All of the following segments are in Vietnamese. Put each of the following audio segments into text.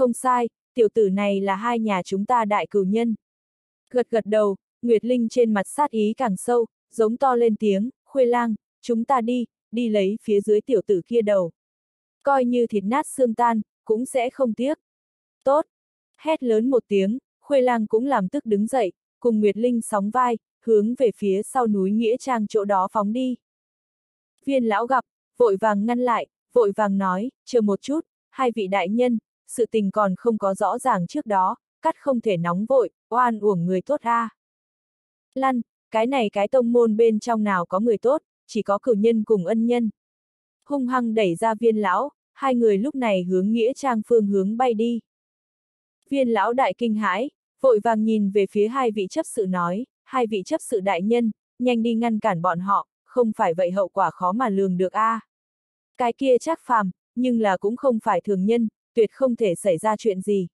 Không sai, tiểu tử này là hai nhà chúng ta đại cửu nhân. Gật gật đầu, Nguyệt Linh trên mặt sát ý càng sâu, giống to lên tiếng, khuê lang, chúng ta đi, đi lấy phía dưới tiểu tử kia đầu. Coi như thịt nát xương tan, cũng sẽ không tiếc. Tốt! Hét lớn một tiếng, khuê lang cũng làm tức đứng dậy, cùng Nguyệt Linh sóng vai, hướng về phía sau núi Nghĩa Trang chỗ đó phóng đi. Viên lão gặp, vội vàng ngăn lại, vội vàng nói, chờ một chút, hai vị đại nhân, sự tình còn không có rõ ràng trước đó, cắt không thể nóng vội, oan uổng người tốt ra. Lăn, cái này cái tông môn bên trong nào có người tốt, chỉ có cửu nhân cùng ân nhân. Hung hăng đẩy ra viên lão, hai người lúc này hướng nghĩa trang phương hướng bay đi. Viên lão đại kinh hãi, vội vàng nhìn về phía hai vị chấp sự nói, hai vị chấp sự đại nhân, nhanh đi ngăn cản bọn họ, không phải vậy hậu quả khó mà lường được a. À. Cái kia chắc phàm, nhưng là cũng không phải thường nhân, tuyệt không thể xảy ra chuyện gì.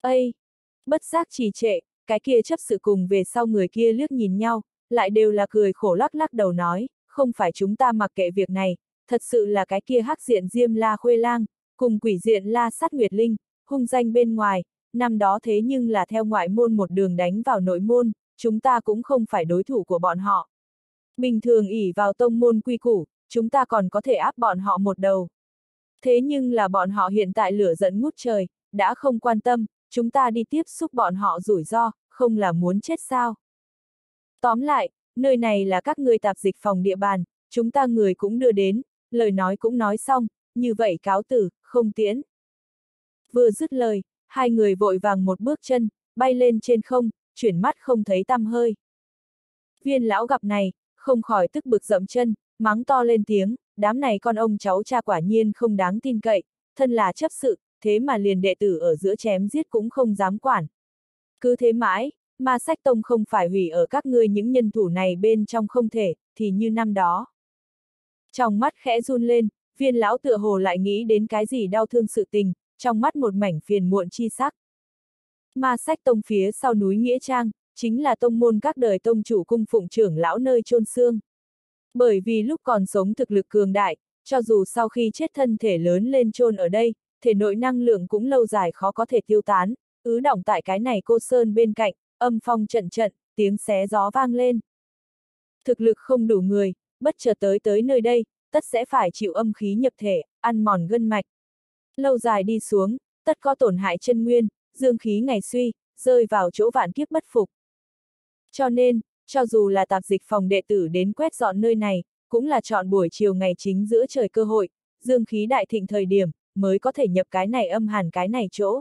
Ây! Bất giác trì trệ, cái kia chấp sự cùng về sau người kia liếc nhìn nhau, lại đều là cười khổ lắc lắc đầu nói, không phải chúng ta mặc kệ việc này, thật sự là cái kia hắc diện diêm la khuê lang, cùng quỷ diện la sát nguyệt linh, hung danh bên ngoài, năm đó thế nhưng là theo ngoại môn một đường đánh vào nội môn, chúng ta cũng không phải đối thủ của bọn họ. Bình thường ỉ vào tông môn quy củ, chúng ta còn có thể áp bọn họ một đầu. Thế nhưng là bọn họ hiện tại lửa giận ngút trời, đã không quan tâm, chúng ta đi tiếp xúc bọn họ rủi ro, không là muốn chết sao. Tóm lại, nơi này là các người tạp dịch phòng địa bàn, chúng ta người cũng đưa đến, lời nói cũng nói xong, như vậy cáo tử, không tiễn. Vừa dứt lời, hai người vội vàng một bước chân, bay lên trên không, chuyển mắt không thấy tăm hơi. Viên lão gặp này, không khỏi tức bực dậm chân, mắng to lên tiếng, đám này con ông cháu cha quả nhiên không đáng tin cậy, thân là chấp sự, thế mà liền đệ tử ở giữa chém giết cũng không dám quản. Cứ thế mãi, mà sách tông không phải hủy ở các ngươi những nhân thủ này bên trong không thể, thì như năm đó. Trong mắt khẽ run lên, viên lão tựa hồ lại nghĩ đến cái gì đau thương sự tình, trong mắt một mảnh phiền muộn chi sắc. Ma sách tông phía sau núi Nghĩa Trang, chính là tông môn các đời tông chủ cung phụng trưởng lão nơi chôn xương. Bởi vì lúc còn sống thực lực cường đại, cho dù sau khi chết thân thể lớn lên chôn ở đây, thể nội năng lượng cũng lâu dài khó có thể tiêu tán, ứ động tại cái này cô sơn bên cạnh, âm phong trận trận, tiếng xé gió vang lên. Thực lực không đủ người, bất chợt tới tới nơi đây, tất sẽ phải chịu âm khí nhập thể, ăn mòn gân mạch. Lâu dài đi xuống, tất có tổn hại chân nguyên, dương khí ngày suy, rơi vào chỗ vạn kiếp bất phục. Cho nên, cho dù là tạp dịch phòng đệ tử đến quét dọn nơi này, cũng là chọn buổi chiều ngày chính giữa trời cơ hội, dương khí đại thịnh thời điểm, mới có thể nhập cái này âm hàn cái này chỗ.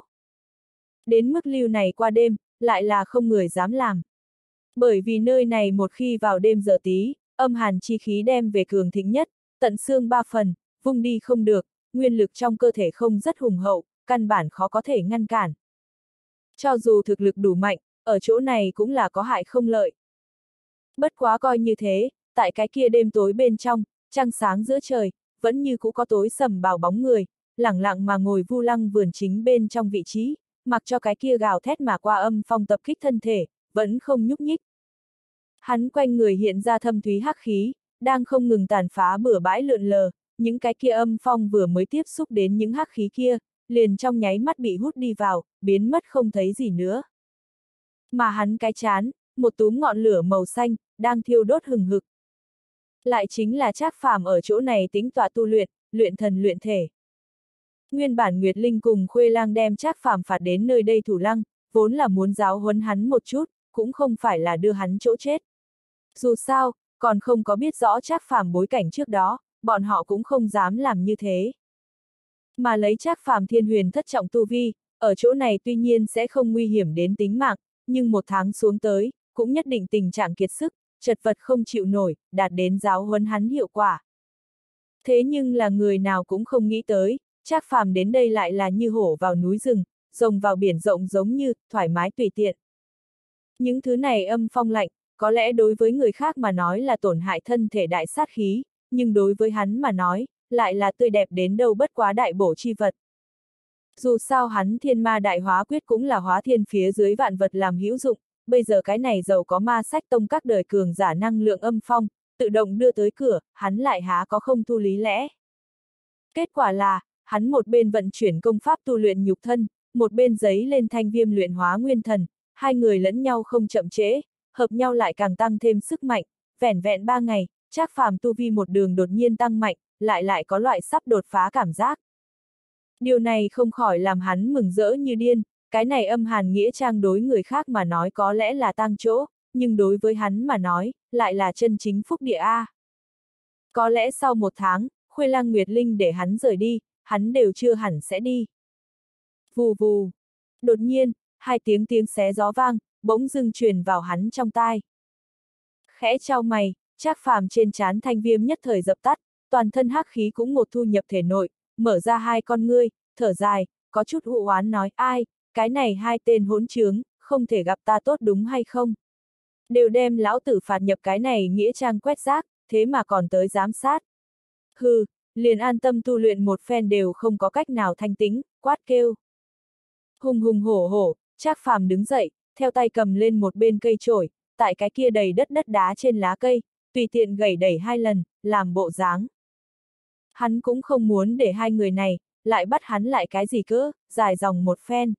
Đến mức lưu này qua đêm, lại là không người dám làm. Bởi vì nơi này một khi vào đêm giờ tí, âm hàn chi khí đem về cường thịnh nhất, tận xương ba phần, vung đi không được, nguyên lực trong cơ thể không rất hùng hậu, căn bản khó có thể ngăn cản. Cho dù thực lực đủ mạnh, ở chỗ này cũng là có hại không lợi. Bất quá coi như thế, tại cái kia đêm tối bên trong, trăng sáng giữa trời, vẫn như cũ có tối sầm bào bóng người, lẳng lặng mà ngồi vu lăng vườn chính bên trong vị trí, mặc cho cái kia gào thét mà qua âm phong tập kích thân thể, vẫn không nhúc nhích. Hắn quanh người hiện ra thâm thúy hắc khí, đang không ngừng tàn phá bừa bãi lượn lờ, những cái kia âm phong vừa mới tiếp xúc đến những hắc khí kia, liền trong nháy mắt bị hút đi vào, biến mất không thấy gì nữa. Mà hắn cái chán, một túm ngọn lửa màu xanh, đang thiêu đốt hừng hực. Lại chính là Trác Phàm ở chỗ này tính tọa tu luyện, luyện thần luyện thể. Nguyên bản Nguyệt Linh cùng Khuê Lang đem Trác Phàm phạt đến nơi đây thủ lăng, vốn là muốn giáo huấn hắn một chút, cũng không phải là đưa hắn chỗ chết. Dù sao, còn không có biết rõ Trác Phàm bối cảnh trước đó, bọn họ cũng không dám làm như thế. Mà lấy Trác Phàm Thiên Huyền thất trọng tu vi, ở chỗ này tuy nhiên sẽ không nguy hiểm đến tính mạng, nhưng một tháng xuống tới, cũng nhất định tình trạng kiệt sức, chật vật không chịu nổi, đạt đến giáo huấn hắn hiệu quả. Thế nhưng là người nào cũng không nghĩ tới, Trác Phàm đến đây lại là như hổ vào núi rừng, rồng vào biển rộng giống như, thoải mái tùy tiện. Những thứ này âm phong lạnh, có lẽ đối với người khác mà nói là tổn hại thân thể đại sát khí, nhưng đối với hắn mà nói, lại là tươi đẹp đến đâu bất quá đại bổ chi vật. Dù sao hắn thiên ma đại hóa quyết cũng là hóa thiên phía dưới vạn vật làm hữu dụng, bây giờ cái này giàu có ma sách tông các đời cường giả năng lượng âm phong, tự động đưa tới cửa, hắn lại há có không thu lý lẽ. Kết quả là, hắn một bên vận chuyển công pháp tu luyện nhục thân, một bên giấy lên thanh viêm luyện hóa nguyên thần, hai người lẫn nhau không chậm trễ, hợp nhau lại càng tăng thêm sức mạnh, vẻn vẹn ba ngày, Trác Phàm tu vi một đường đột nhiên tăng mạnh, lại lại có loại sắp đột phá cảm giác. Điều này không khỏi làm hắn mừng rỡ như điên, cái này âm hàn nghĩa trang đối người khác mà nói có lẽ là tăng chỗ, nhưng đối với hắn mà nói, lại là chân chính phúc địa A. Có lẽ sau một tháng, Khuê lang Nguyệt Linh để hắn rời đi, hắn đều chưa hẳn sẽ đi. Vù vù. Đột nhiên, hai tiếng tiếng xé gió vang, bỗng dưng truyền vào hắn trong tai. Khẽ trao mày, Trác phàm trên trán thanh viêm nhất thời dập tắt, toàn thân hắc khí cũng một thu nhập thể nội, mở ra hai con ngươi, thở dài, có chút hụ oán nói ai, cái này hai tên hỗn trướng, không thể gặp ta tốt đúng hay không? Đều đem lão tử phạt nhập cái này nghĩa trang quét rác, thế mà còn tới giám sát. Hừ, liền an tâm tu luyện một phen đều không có cách nào thanh tính, quát kêu. Hùng hùng hổ hổ, Trác phàm đứng dậy, theo tay cầm lên một bên cây trổi, tại cái kia đầy đất đất đá trên lá cây, tùy tiện gẩy đẩy hai lần, làm bộ dáng. Hắn cũng không muốn để hai người này, lại bắt hắn lại cái gì cơ, dài dòng một phen.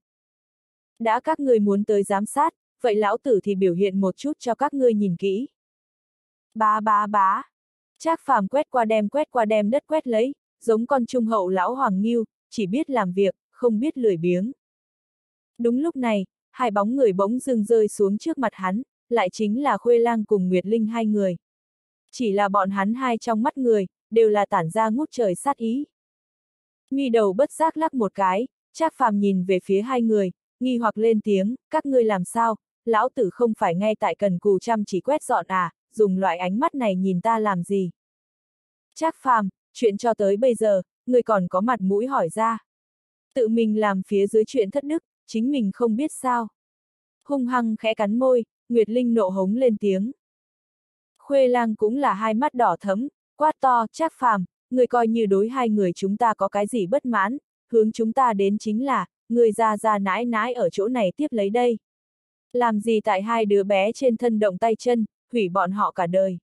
Đã các ngươi muốn tới giám sát, vậy lão tử thì biểu hiện một chút cho các ngươi nhìn kỹ. Bá bá bá. Trác phàm quét qua đem quét qua đem đất quét lấy, giống con trung hậu lão hoàng nghiêu, chỉ biết làm việc, không biết lười biếng. Đúng lúc này, hai bóng người bỗng dưng rơi xuống trước mặt hắn, lại chính là Khuê Lang cùng Nguyệt Linh hai người. Chỉ là bọn hắn hai trong mắt người, đều là tản ra ngút trời sát ý. Mi đầu bất giác lắc một cái, Trác Phàm nhìn về phía hai người, nghi hoặc lên tiếng, các ngươi làm sao, lão tử không phải ngay tại cần cù chăm chỉ quét dọn à, dùng loại ánh mắt này nhìn ta làm gì. Trác Phàm, chuyện cho tới bây giờ, người còn có mặt mũi hỏi ra. Tự mình làm phía dưới chuyện thất đức, chính mình không biết sao. Hung hăng khẽ cắn môi, Nguyệt Linh nộ hống lên tiếng. Khuê lang cũng là hai mắt đỏ thấm, quát to, chắc phàm, người coi như đối hai người chúng ta có cái gì bất mãn, hướng chúng ta đến chính là, người già già nãi nãi ở chỗ này tiếp lấy đây. Làm gì tại hai đứa bé trên thân động tay chân, hủy bọn họ cả đời.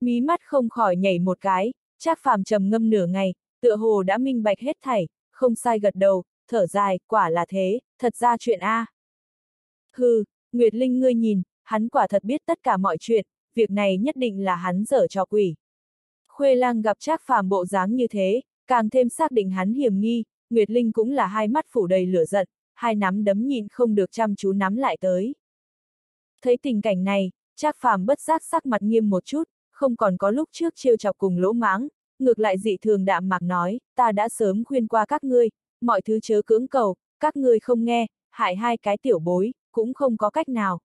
Mí mắt không khỏi nhảy một cái, chắc phàm trầm ngâm nửa ngày, tựa hồ đã minh bạch hết thảy, không sai gật đầu, thở dài, quả là thế, thật ra chuyện A. Hừ, Nguyệt Linh ngươi nhìn, hắn quả thật biết tất cả mọi chuyện, việc này nhất định là hắn dở cho quỷ. Khuê lang gặp Trác phàm bộ dáng như thế, càng thêm xác định hắn hiểm nghi, Nguyệt Linh cũng là hai mắt phủ đầy lửa giận, hai nắm đấm nhìn không được chăm chú nắm lại tới. Thấy tình cảnh này, Trác phàm bất giác sắc mặt nghiêm một chút, không còn có lúc trước trêu chọc cùng lỗ mãng, ngược lại dị thường đạm mạc nói, ta đã sớm khuyên qua các ngươi, mọi thứ chớ cưỡng cầu, các ngươi không nghe, hại hai cái tiểu bối, cũng không có cách nào.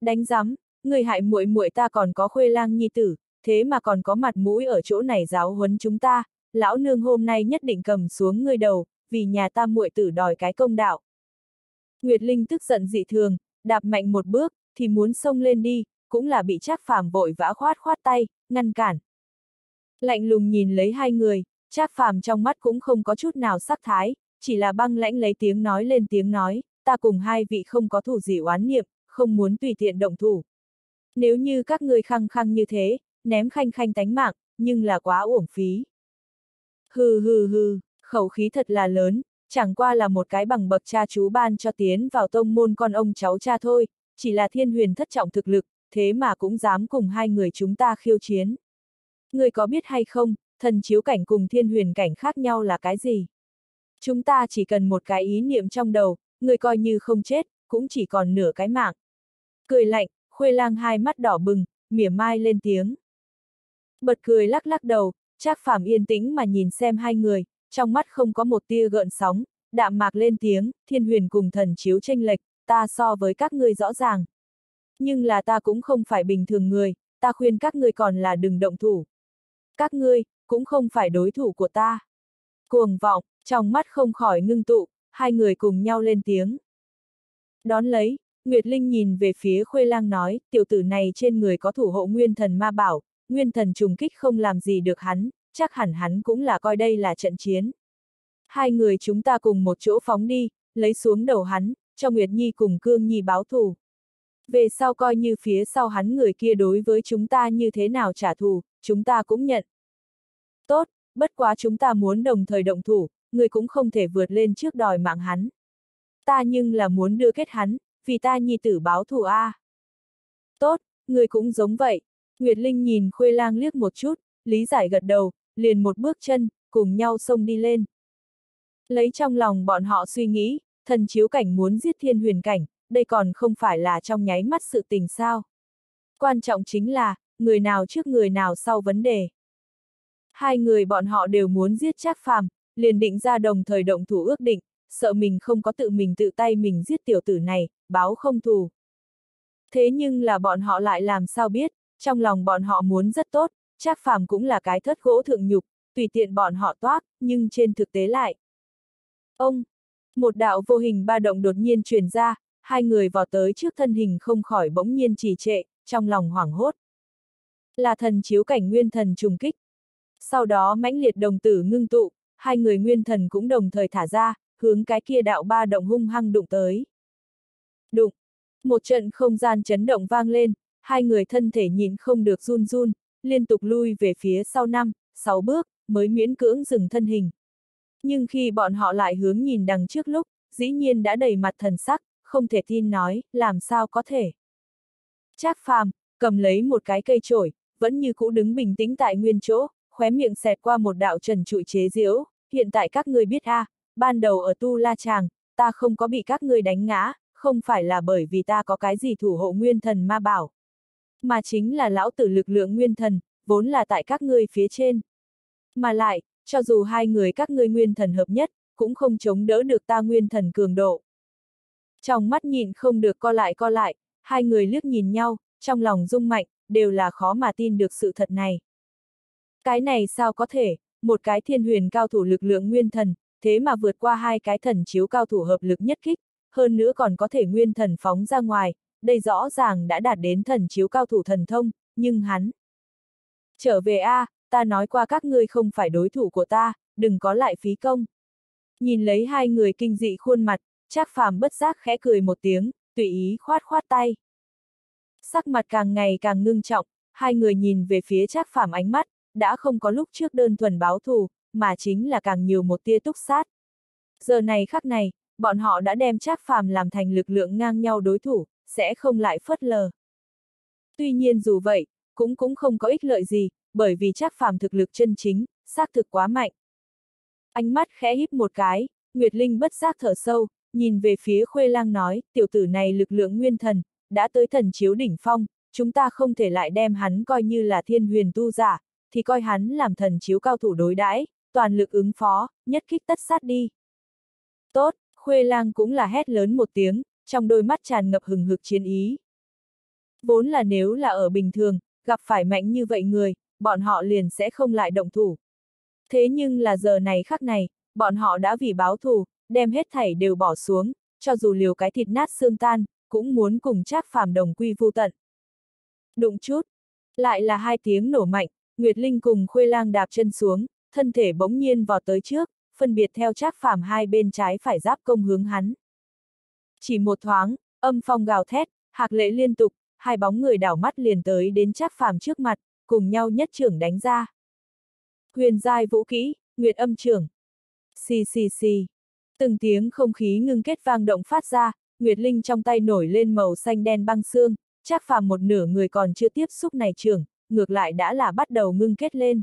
Đánh rắm, người hại muội muội ta còn có khuê lang nhi tử, thế mà còn có mặt mũi ở chỗ này giáo huấn chúng ta, lão nương hôm nay nhất định cầm xuống ngươi đầu, vì nhà ta muội tử đòi cái công đạo. Nguyệt Linh tức giận dị thường, đạp mạnh một bước, thì muốn xông lên đi, cũng là bị Trác Phàm vội vã khoát khoát tay, ngăn cản. Lạnh lùng nhìn lấy hai người, Trác Phàm trong mắt cũng không có chút nào sắc thái, chỉ là băng lãnh lấy tiếng nói lên tiếng nói, ta cùng hai vị không có thủ gì oán niệm, không muốn tùy tiện động thủ. Nếu như các người khăng khăng như thế, ném khanh khanh tánh mạng, nhưng là quá uổng phí. Hừ hừ hừ, khẩu khí thật là lớn, chẳng qua là một cái bằng bậc cha chú ban cho tiến vào tông môn con ông cháu cha thôi, chỉ là thiên huyền thất trọng thực lực, thế mà cũng dám cùng hai người chúng ta khiêu chiến. Người có biết hay không, thần chiếu cảnh cùng thiên huyền cảnh khác nhau là cái gì? Chúng ta chỉ cần một cái ý niệm trong đầu, người coi như không chết, cũng chỉ còn nửa cái mạng. Cười lạnh, khuê lang hai mắt đỏ bừng, mỉa mai lên tiếng. Bật cười lắc lắc đầu, Trác Phàm yên tĩnh mà nhìn xem hai người, trong mắt không có một tia gợn sóng, đạm mạc lên tiếng, thiên huyền cùng thần chiếu tranh lệch, ta so với các ngươi rõ ràng. Nhưng là ta cũng không phải bình thường người, ta khuyên các ngươi còn là đừng động thủ. Các ngươi, cũng không phải đối thủ của ta. Cuồng vọng, trong mắt không khỏi ngưng tụ, hai người cùng nhau lên tiếng. Đón lấy, Nguyệt Linh nhìn về phía Khuê Lang nói, tiểu tử này trên người có thủ hộ nguyên thần ma bảo, nguyên thần trùng kích không làm gì được hắn, chắc hẳn hắn cũng là coi đây là trận chiến. Hai người chúng ta cùng một chỗ phóng đi, lấy xuống đầu hắn, cho Nguyệt Nhi cùng Cương Nhi báo thù. Về sau coi như phía sau hắn người kia đối với chúng ta như thế nào trả thù, chúng ta cũng nhận. Tốt, bất quá chúng ta muốn đồng thời động thủ, người cũng không thể vượt lên trước đòi mạng hắn. Ta nhưng là muốn đưa kết hắn, vì ta nhi tử báo thù a. Tốt, người cũng giống vậy. Nguyệt Linh nhìn Khuê Lang liếc một chút, lý giải gật đầu, liền một bước chân, cùng nhau xông đi lên. Lấy trong lòng bọn họ suy nghĩ, thần chiếu cảnh muốn giết thiên huyền cảnh, đây còn không phải là trong nháy mắt sự tình sao. Quan trọng chính là, người nào trước người nào sau vấn đề. Hai người bọn họ đều muốn giết Trác Phàm, liền định ra đồng thời động thủ ước định, sợ mình không có tự mình tự tay mình giết tiểu tử này, báo không thù. Thế nhưng là bọn họ lại làm sao biết, trong lòng bọn họ muốn rất tốt, Trác Phàm cũng là cái thất gỗ thượng nhục, tùy tiện bọn họ toát, nhưng trên thực tế lại. Ông, một đạo vô hình ba động đột nhiên truyền ra, hai người vào tới trước thân hình không khỏi bỗng nhiên trì trệ, trong lòng hoảng hốt. Là thần chiếu cảnh nguyên thần trùng kích. Sau đó mãnh liệt đồng tử ngưng tụ, hai người nguyên thần cũng đồng thời thả ra, hướng cái kia đạo ba động hung hăng đụng tới. Đụng. Một trận không gian chấn động vang lên, hai người thân thể nhìn không được run run, liên tục lui về phía sau năm, sáu bước, mới miễn cưỡng dừng thân hình. Nhưng khi bọn họ lại hướng nhìn đằng trước lúc, dĩ nhiên đã đầy mặt thần sắc, không thể tin nói, làm sao có thể. Trác phàm, cầm lấy một cái cây trổi vẫn như cũ đứng bình tĩnh tại nguyên chỗ, khóe miệng xẹt qua một đạo trần trụi chế diễu, hiện tại các người biết a, à, ban đầu ở Tu La Tràng, ta không có bị các người đánh ngã, không phải là bởi vì ta có cái gì thủ hộ nguyên thần ma bảo. Mà chính là lão tử lực lượng nguyên thần, vốn là tại các ngươi phía trên. Mà lại, cho dù hai người các ngươi nguyên thần hợp nhất, cũng không chống đỡ được ta nguyên thần cường độ. Trong mắt nhìn không được co lại co lại, hai người liếc nhìn nhau, trong lòng rung mạnh, đều là khó mà tin được sự thật này. Cái này sao có thể, một cái thiên huyền cao thủ lực lượng nguyên thần, thế mà vượt qua hai cái thần chiếu cao thủ hợp lực nhất kích, hơn nữa còn có thể nguyên thần phóng ra ngoài, đây rõ ràng đã đạt đến thần chiếu cao thủ thần thông, nhưng hắn. Trở về a, ta nói qua các ngươi không phải đối thủ của ta, đừng có lại phí công. Nhìn lấy hai người kinh dị khuôn mặt, Trác Phàm bất giác khẽ cười một tiếng, tùy ý khoát khoát tay. Sắc mặt càng ngày càng ngưng trọng, hai người nhìn về phía Trác Phàm ánh mắt, đã không có lúc trước đơn thuần báo thù, mà chính là càng nhiều một tia túc sát. Giờ này khắc này, bọn họ đã đem Trác Phàm làm thành lực lượng ngang nhau đối thủ, sẽ không lại phớt lờ. Tuy nhiên dù vậy, cũng cũng không có ích lợi gì, bởi vì Trác Phàm thực lực chân chính, xác thực quá mạnh. Ánh mắt khẽ híp một cái, Nguyệt Linh bất giác thở sâu, nhìn về phía Khuê Lang nói, tiểu tử này lực lượng nguyên thần, đã tới thần chiếu đỉnh phong, chúng ta không thể lại đem hắn coi như là thiên huyền tu giả, thì coi hắn làm thần chiếu cao thủ đối đãi, toàn lực ứng phó, nhất kích tất sát đi. Tốt, Khuê Lang cũng là hét lớn một tiếng, trong đôi mắt tràn ngập hừng hực chiến ý. Vốn là nếu là ở bình thường, gặp phải mạnh như vậy người, bọn họ liền sẽ không lại động thủ. Thế nhưng là giờ này khắc này, bọn họ đã vì báo thù, đem hết thảy đều bỏ xuống, cho dù liều cái thịt nát xương tan, cũng muốn cùng Trác Phàm đồng quy vu tận. Đụng chút, lại là hai tiếng nổ mạnh, Nguyệt Linh cùng Khuê Lang đạp chân xuống, thân thể bỗng nhiên vào tới trước, phân biệt theo Trác Phàm hai bên trái phải giáp công hướng hắn. Chỉ một thoáng, âm phong gào thét, hạc lệ liên tục, hai bóng người đảo mắt liền tới đến Trác Phàm trước mặt, cùng nhau nhất trưởng đánh ra. Huyền giai vũ kỹ, Nguyệt âm trưởng. Xì xì xì. Từng tiếng không khí ngưng kết vang động phát ra, Nguyệt Linh trong tay nổi lên màu xanh đen băng xương, chắc phàm một nửa người còn chưa tiếp xúc này trưởng, ngược lại đã là bắt đầu ngưng kết lên.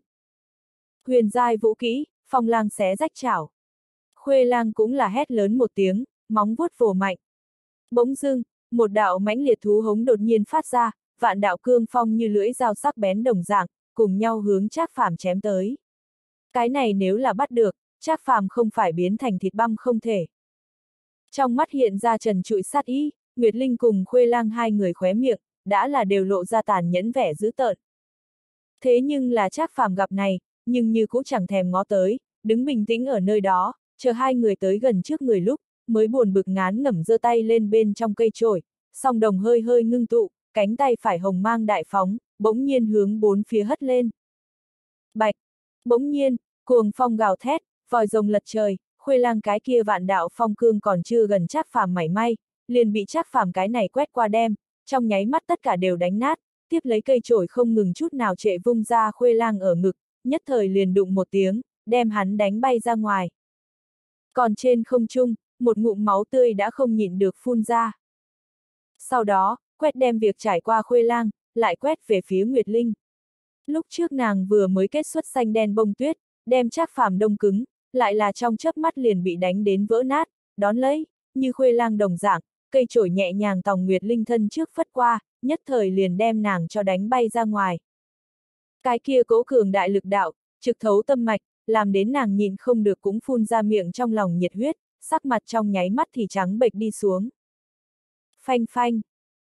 Huyền giai vũ kỹ, phong lang xé rách chảo. Khuê lang cũng là hét lớn một tiếng, móng vuốt vồ mạnh. Bỗng dưng, một đạo mãnh liệt thú hống đột nhiên phát ra, vạn đạo cương phong như lưỡi dao sắc bén đồng dạng, cùng nhau hướng Trác Phàm chém tới. Cái này nếu là bắt được, Trác Phàm không phải biến thành thịt băm không thể. Trong mắt hiện ra trần trụi sát ý, Nguyệt Linh cùng Khuê Lang hai người khóe miệng, đã là đều lộ ra tàn nhẫn vẻ dữ tợn. Thế nhưng là Trác Phàm gặp này, nhưng như cũng chẳng thèm ngó tới, đứng bình tĩnh ở nơi đó, chờ hai người tới gần trước người lúc, mới buồn bực ngán ngẩm giơ tay lên bên trong cây trổi, song đồng hơi hơi ngưng tụ, cánh tay phải hồng mang đại phóng, bỗng nhiên hướng bốn phía hất lên. Bạch! Bỗng nhiên, cuồng phong gào thét, vòi rồng lật trời, khuê lang cái kia vạn đạo phong cương còn chưa gần chắc phàm mảy may, liền bị chắc phàm cái này quét qua đem, trong nháy mắt tất cả đều đánh nát, tiếp lấy cây trổi không ngừng chút nào trệ vung ra khuê lang ở ngực, nhất thời liền đụng một tiếng, đem hắn đánh bay ra ngoài. Còn trên không trung, một ngụm máu tươi đã không nhịn được phun ra. Sau đó, quét đem việc trải qua khuê lang, lại quét về phía Nguyệt Linh. Lúc trước nàng vừa mới kết xuất xanh đen bông tuyết, đem chắc phàm đông cứng, lại là trong chớp mắt liền bị đánh đến vỡ nát, đón lấy, như khuê lang đồng dạng, cây chổi nhẹ nhàng tòng Nguyệt Linh thân trước phất qua, nhất thời liền đem nàng cho đánh bay ra ngoài. Cái kia cố cường đại lực đạo, trực thấu tâm mạch, làm đến nàng nhìn không được cũng phun ra miệng trong lòng nhiệt huyết, sắc mặt trong nháy mắt thì trắng bệch đi xuống. Phanh phanh,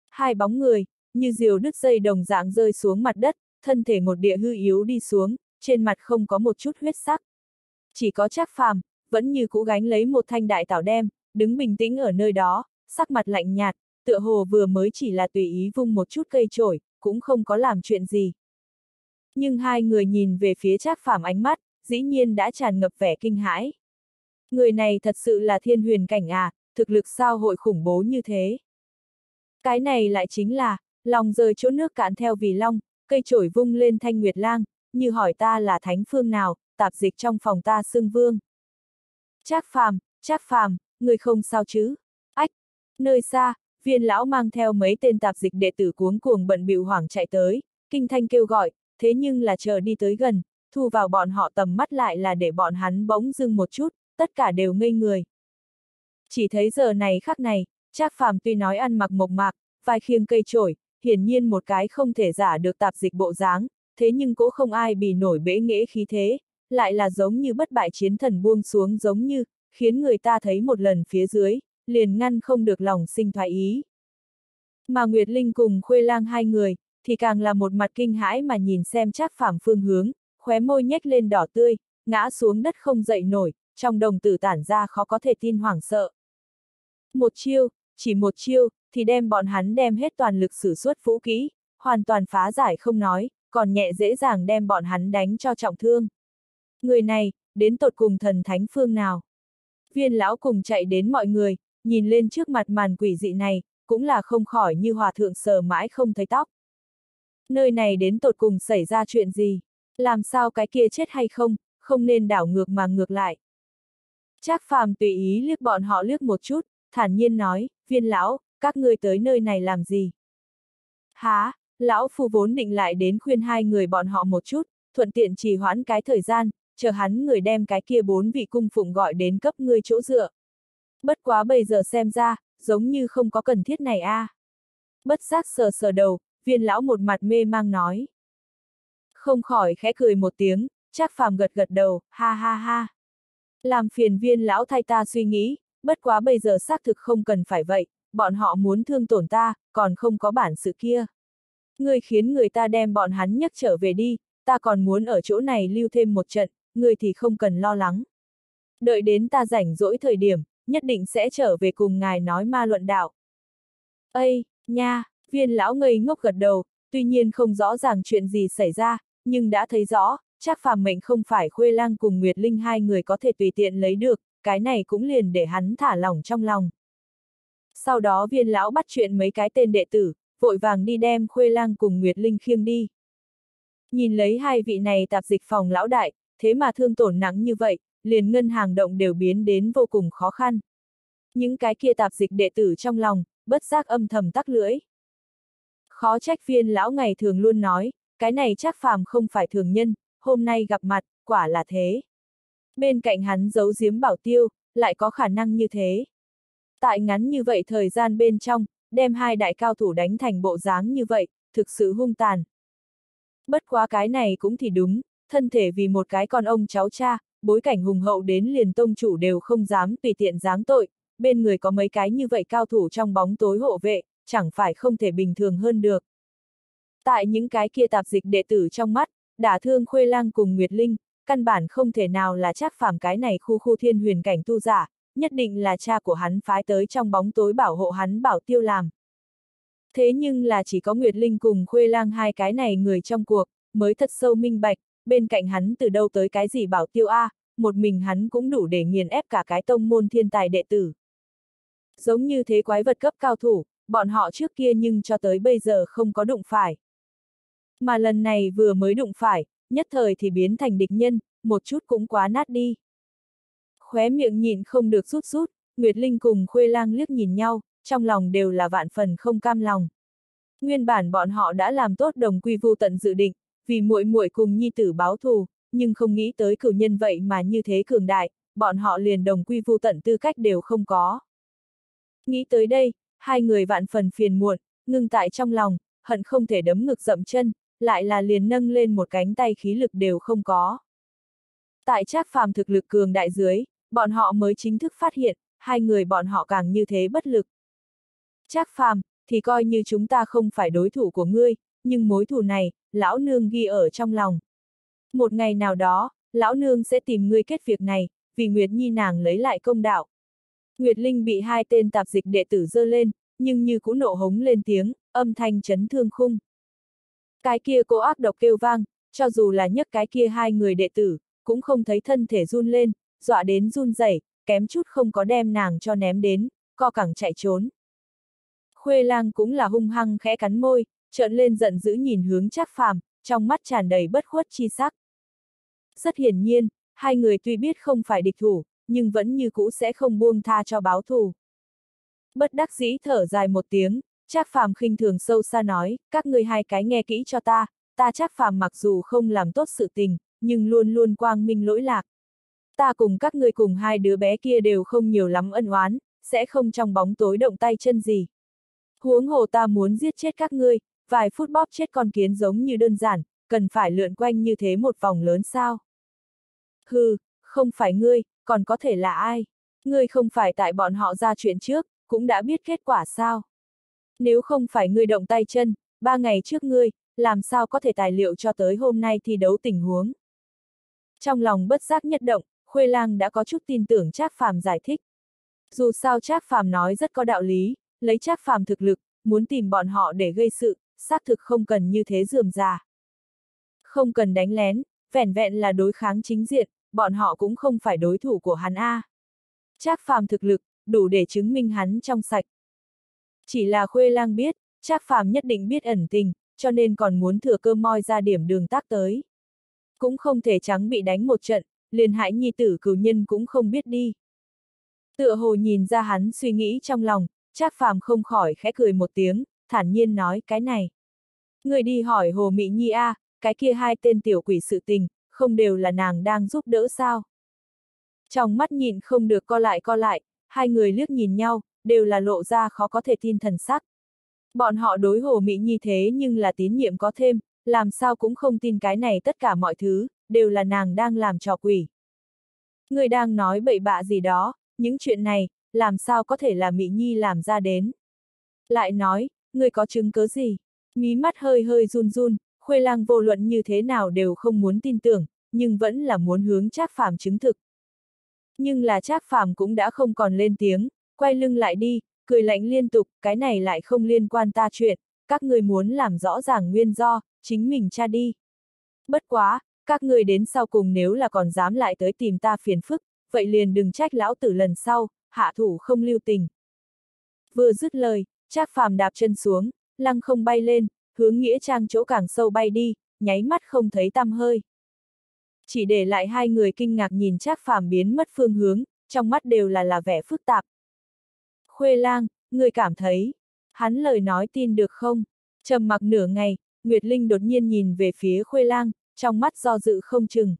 hai bóng người, như diều đứt dây đồng dạng rơi xuống mặt đất, thân thể một địa hư yếu đi xuống, trên mặt không có một chút huyết sắc. Chỉ có Trác phàm, vẫn như cũ gánh lấy một thanh đại tảo đem, đứng bình tĩnh ở nơi đó, sắc mặt lạnh nhạt, tựa hồ vừa mới chỉ là tùy ý vung một chút cây trổi, cũng không có làm chuyện gì. Nhưng hai người nhìn về phía Trác Phàm ánh mắt, dĩ nhiên đã tràn ngập vẻ kinh hãi. Người này thật sự là thiên huyền cảnh à, thực lực sao hội khủng bố như thế. Cái này lại chính là, lòng rời chỗ nước cạn theo vì long, cây trổi vung lên thanh nguyệt lang, như hỏi ta là thánh phương nào, tạp dịch trong phòng ta xưng vương. Trác phàm, Trác phàm, người không sao chứ? Ách! Nơi xa, viên lão mang theo mấy tên tạp dịch đệ tử cuống cuồng bận bịu hoảng chạy tới, kinh thanh kêu gọi, thế nhưng là chờ đi tới gần, thu vào bọn họ tầm mắt lại là để bọn hắn bỗng dưng một chút, tất cả đều ngây người. Chỉ thấy giờ này khắc này, Trác Phàm tuy nói ăn mặc mộc mạc, vai khiêng cây trổi, hiển nhiên một cái không thể giả được tạp dịch bộ dáng, thế nhưng cũng không ai bị nổi bế nghễ khí thế, lại là giống như bất bại chiến thần buông xuống giống như, khiến người ta thấy một lần phía dưới, liền ngăn không được lòng sinh thoái ý. Mà Nguyệt Linh cùng Khuê Lang hai người, thì càng là một mặt kinh hãi mà nhìn xem trác phàm phương hướng, khóe môi nhếch lên đỏ tươi, ngã xuống đất không dậy nổi, trong đồng tử tản ra khó có thể tin hoảng sợ. Một chiêu, chỉ một chiêu, thì đem bọn hắn đem hết toàn lực sử xuất vũ kỹ, hoàn toàn phá giải không nói, còn nhẹ dễ dàng đem bọn hắn đánh cho trọng thương. Người này, đến tột cùng thần thánh phương nào? Viên lão cùng chạy đến mọi người, nhìn lên trước mặt màn quỷ dị này, cũng là không khỏi như hòa thượng sờ mãi không thấy tóc. Nơi này đến tột cùng xảy ra chuyện gì? Làm sao cái kia chết hay không, không nên đảo ngược mà ngược lại. Trác phàm tùy ý liếc bọn họ liếc một chút, thản nhiên nói, viên lão, các ngươi tới nơi này làm gì? Há, lão phu vốn định lại đến khuyên hai người bọn họ một chút, thuận tiện trì hoãn cái thời gian, chờ hắn người đem cái kia bốn vị cung phụng gọi đến cấp ngươi chỗ dựa. Bất quá bây giờ xem ra, giống như không có cần thiết này a. À. Bất giác sờ sờ đầu, viên lão một mặt mê mang nói. Không khỏi khẽ cười một tiếng, Trác phàm gật gật đầu, ha ha ha. Làm phiền viên lão thay ta suy nghĩ, bất quá bây giờ xác thực không cần phải vậy, bọn họ muốn thương tổn ta, còn không có bản sự kia. ngươi khiến người ta đem bọn hắn nhắc trở về đi, ta còn muốn ở chỗ này lưu thêm một trận, ngươi thì không cần lo lắng. Đợi đến ta rảnh rỗi thời điểm, nhất định sẽ trở về cùng ngài nói ma luận đạo. Ây, nha, viên lão ngây ngốc gật đầu, tuy nhiên không rõ ràng chuyện gì xảy ra, nhưng đã thấy rõ, chắc phàm mệnh không phải khuê lang cùng Nguyệt Linh hai người có thể tùy tiện lấy được, cái này cũng liền để hắn thả lỏng trong lòng. Sau đó viên lão bắt chuyện mấy cái tên đệ tử, vội vàng đi đem khuê lang cùng Nguyệt Linh khiêng đi. Nhìn lấy hai vị này tạp dịch phòng lão đại, thế mà thương tổn nặng như vậy, liền ngân hàng động đều biến đến vô cùng khó khăn. Những cái kia tạp dịch đệ tử trong lòng, bất giác âm thầm tắc lưỡi. Khó trách viên lão ngày thường luôn nói, cái này chắc phàm không phải thường nhân, hôm nay gặp mặt, quả là thế. Bên cạnh hắn giấu giếm bảo tiêu, lại có khả năng như thế. Tại ngắn như vậy thời gian bên trong, đem hai đại cao thủ đánh thành bộ dáng như vậy, thực sự hung tàn. Bất quá cái này cũng thì đúng, thân thể vì một cái con ông cháu cha, bối cảnh hùng hậu đến liền tông chủ đều không dám tùy tiện giáng tội, bên người có mấy cái như vậy cao thủ trong bóng tối hộ vệ, chẳng phải không thể bình thường hơn được. Tại những cái kia tạp dịch đệ tử trong mắt, đả thương Khuê Lang cùng Nguyệt Linh, căn bản không thể nào là chắc phạm cái này khu khu thiên huyền cảnh tu giả, nhất định là cha của hắn phái tới trong bóng tối bảo hộ hắn bảo tiêu làm. Thế nhưng là chỉ có Nguyệt Linh cùng Khuê Lang hai cái này người trong cuộc, mới thật sâu minh bạch, bên cạnh hắn từ đâu tới cái gì bảo tiêu A, một mình hắn cũng đủ để nghiền ép cả cái tông môn thiên tài đệ tử. Giống như thế quái vật cấp cao thủ, bọn họ trước kia nhưng cho tới bây giờ không có đụng phải. Mà lần này vừa mới đụng phải, nhất thời thì biến thành địch nhân, một chút cũng quá nát đi. Khóe miệng nhìn không được rút rút, Nguyệt Linh cùng Khuê Lang liếc nhìn nhau, trong lòng đều là vạn phần không cam lòng. Nguyên bản bọn họ đã làm tốt đồng quy vu tận dự định, vì muội muội cùng nhi tử báo thù, nhưng không nghĩ tới cửu nhân vậy mà như thế cường đại, bọn họ liền đồng quy vu tận tư cách đều không có. Nghĩ tới đây, hai người vạn phần phiền muộn, ngưng tại trong lòng, hận không thể đấm ngực dậm chân, lại là liền nâng lên một cánh tay khí lực đều không có. Tại trác phàm thực lực cường đại dưới, bọn họ mới chính thức phát hiện, hai người bọn họ càng như thế bất lực. Trác phàm, thì coi như chúng ta không phải đối thủ của ngươi, nhưng mối thù này, lão nương ghi ở trong lòng. Một ngày nào đó, lão nương sẽ tìm ngươi kết việc này, vì Nguyệt Nhi nàng lấy lại công đạo. Nguyệt Linh bị hai tên tạp dịch đệ tử dơ lên, nhưng như cũ nộ hống lên tiếng, âm thanh chấn thương khung. Cái kia cô ác độc kêu vang, cho dù là nhấc cái kia hai người đệ tử, cũng không thấy thân thể run lên, dọa đến run rẩy, kém chút không có đem nàng cho ném đến, co cẳng chạy trốn. Khuê lang cũng là hung hăng khẽ cắn môi, trợn lên giận dữ nhìn hướng chắc phàm, trong mắt tràn đầy bất khuất chi sắc. Rất hiển nhiên, hai người tuy biết không phải địch thủ, nhưng vẫn như cũ sẽ không buông tha cho báo thù. Bất đắc dĩ thở dài một tiếng, Trác Phàm khinh thường sâu xa nói, các ngươi hai cái nghe kỹ cho ta, ta Trác Phàm mặc dù không làm tốt sự tình, nhưng luôn luôn quang minh lỗi lạc. Ta cùng các ngươi cùng hai đứa bé kia đều không nhiều lắm ân oán, sẽ không trong bóng tối động tay chân gì. Huống hồ ta muốn giết chết các ngươi, vài phút bóp chết con kiến giống như đơn giản, cần phải lượn quanh như thế một vòng lớn sao? Hừ, không phải ngươi, còn có thể là ai? Ngươi không phải tại bọn họ ra chuyện trước, cũng đã biết kết quả sao? Nếu không phải ngươi động tay chân, ba ngày trước ngươi, làm sao có thể tài liệu cho tới hôm nay thi đấu tình huống? Trong lòng bất giác nhất động, Khuê Lang đã có chút tin tưởng Trác Phàm giải thích. Dù sao Trác Phàm nói rất có đạo lý, lấy Trác Phàm thực lực, muốn tìm bọn họ để gây sự, xác thực không cần như thế dườm già. Không cần đánh lén, vẻn vẹn là đối kháng chính diện, bọn họ cũng không phải đối thủ của hắn A. Trác phàm thực lực, đủ để chứng minh hắn trong sạch. Chỉ là khuê lang biết, Trác phàm nhất định biết ẩn tình, cho nên còn muốn thừa cơ moi ra điểm đường tác tới. Cũng không thể trắng bị đánh một trận, liền hại nhi tử cửu nhân cũng không biết đi. Tựa hồ nhìn ra hắn suy nghĩ trong lòng, Trác phàm không khỏi khẽ cười một tiếng, thản nhiên nói cái này. Người đi hỏi Hồ Mỹ Nhi A, cái kia hai tên tiểu quỷ sự tình, không đều là nàng đang giúp đỡ sao? Trong mắt nhìn không được co lại co lại, hai người liếc nhìn nhau, đều là lộ ra khó có thể tin thần sắc. Bọn họ đối Hồ Mỹ Nhi thế nhưng là tín nhiệm có thêm, làm sao cũng không tin cái này tất cả mọi thứ, đều là nàng đang làm trò quỷ. Người đang nói bậy bạ gì đó, những chuyện này, làm sao có thể là Mỹ Nhi làm ra đến. Lại nói, người có chứng cớ gì? Mí mắt hơi hơi run run, Khuê lang vô luận như thế nào đều không muốn tin tưởng, nhưng vẫn là muốn hướng Trác Phàm chứng thực. Nhưng là Trác Phàm cũng đã không còn lên tiếng, quay lưng lại đi, cười lạnh liên tục, cái này lại không liên quan ta chuyện, các người muốn làm rõ ràng nguyên do, chính mình tra đi. Bất quá, các người đến sau cùng nếu là còn dám lại tới tìm ta phiền phức, vậy liền đừng trách lão tử lần sau, hạ thủ không lưu tình. Vừa dứt lời, Trác Phàm đạp chân xuống, lăng không bay lên, hướng nghĩa trang chỗ càng sâu bay đi, nháy mắt không thấy tăm hơi. Chỉ để lại hai người kinh ngạc nhìn Trác Phàm biến mất phương hướng, trong mắt đều là là vẻ phức tạp. Khuê lang, người cảm thấy, hắn lời nói tin được không? trầm mặc nửa ngày, Nguyệt Linh đột nhiên nhìn về phía Khuê lang, trong mắt do dự không chừng.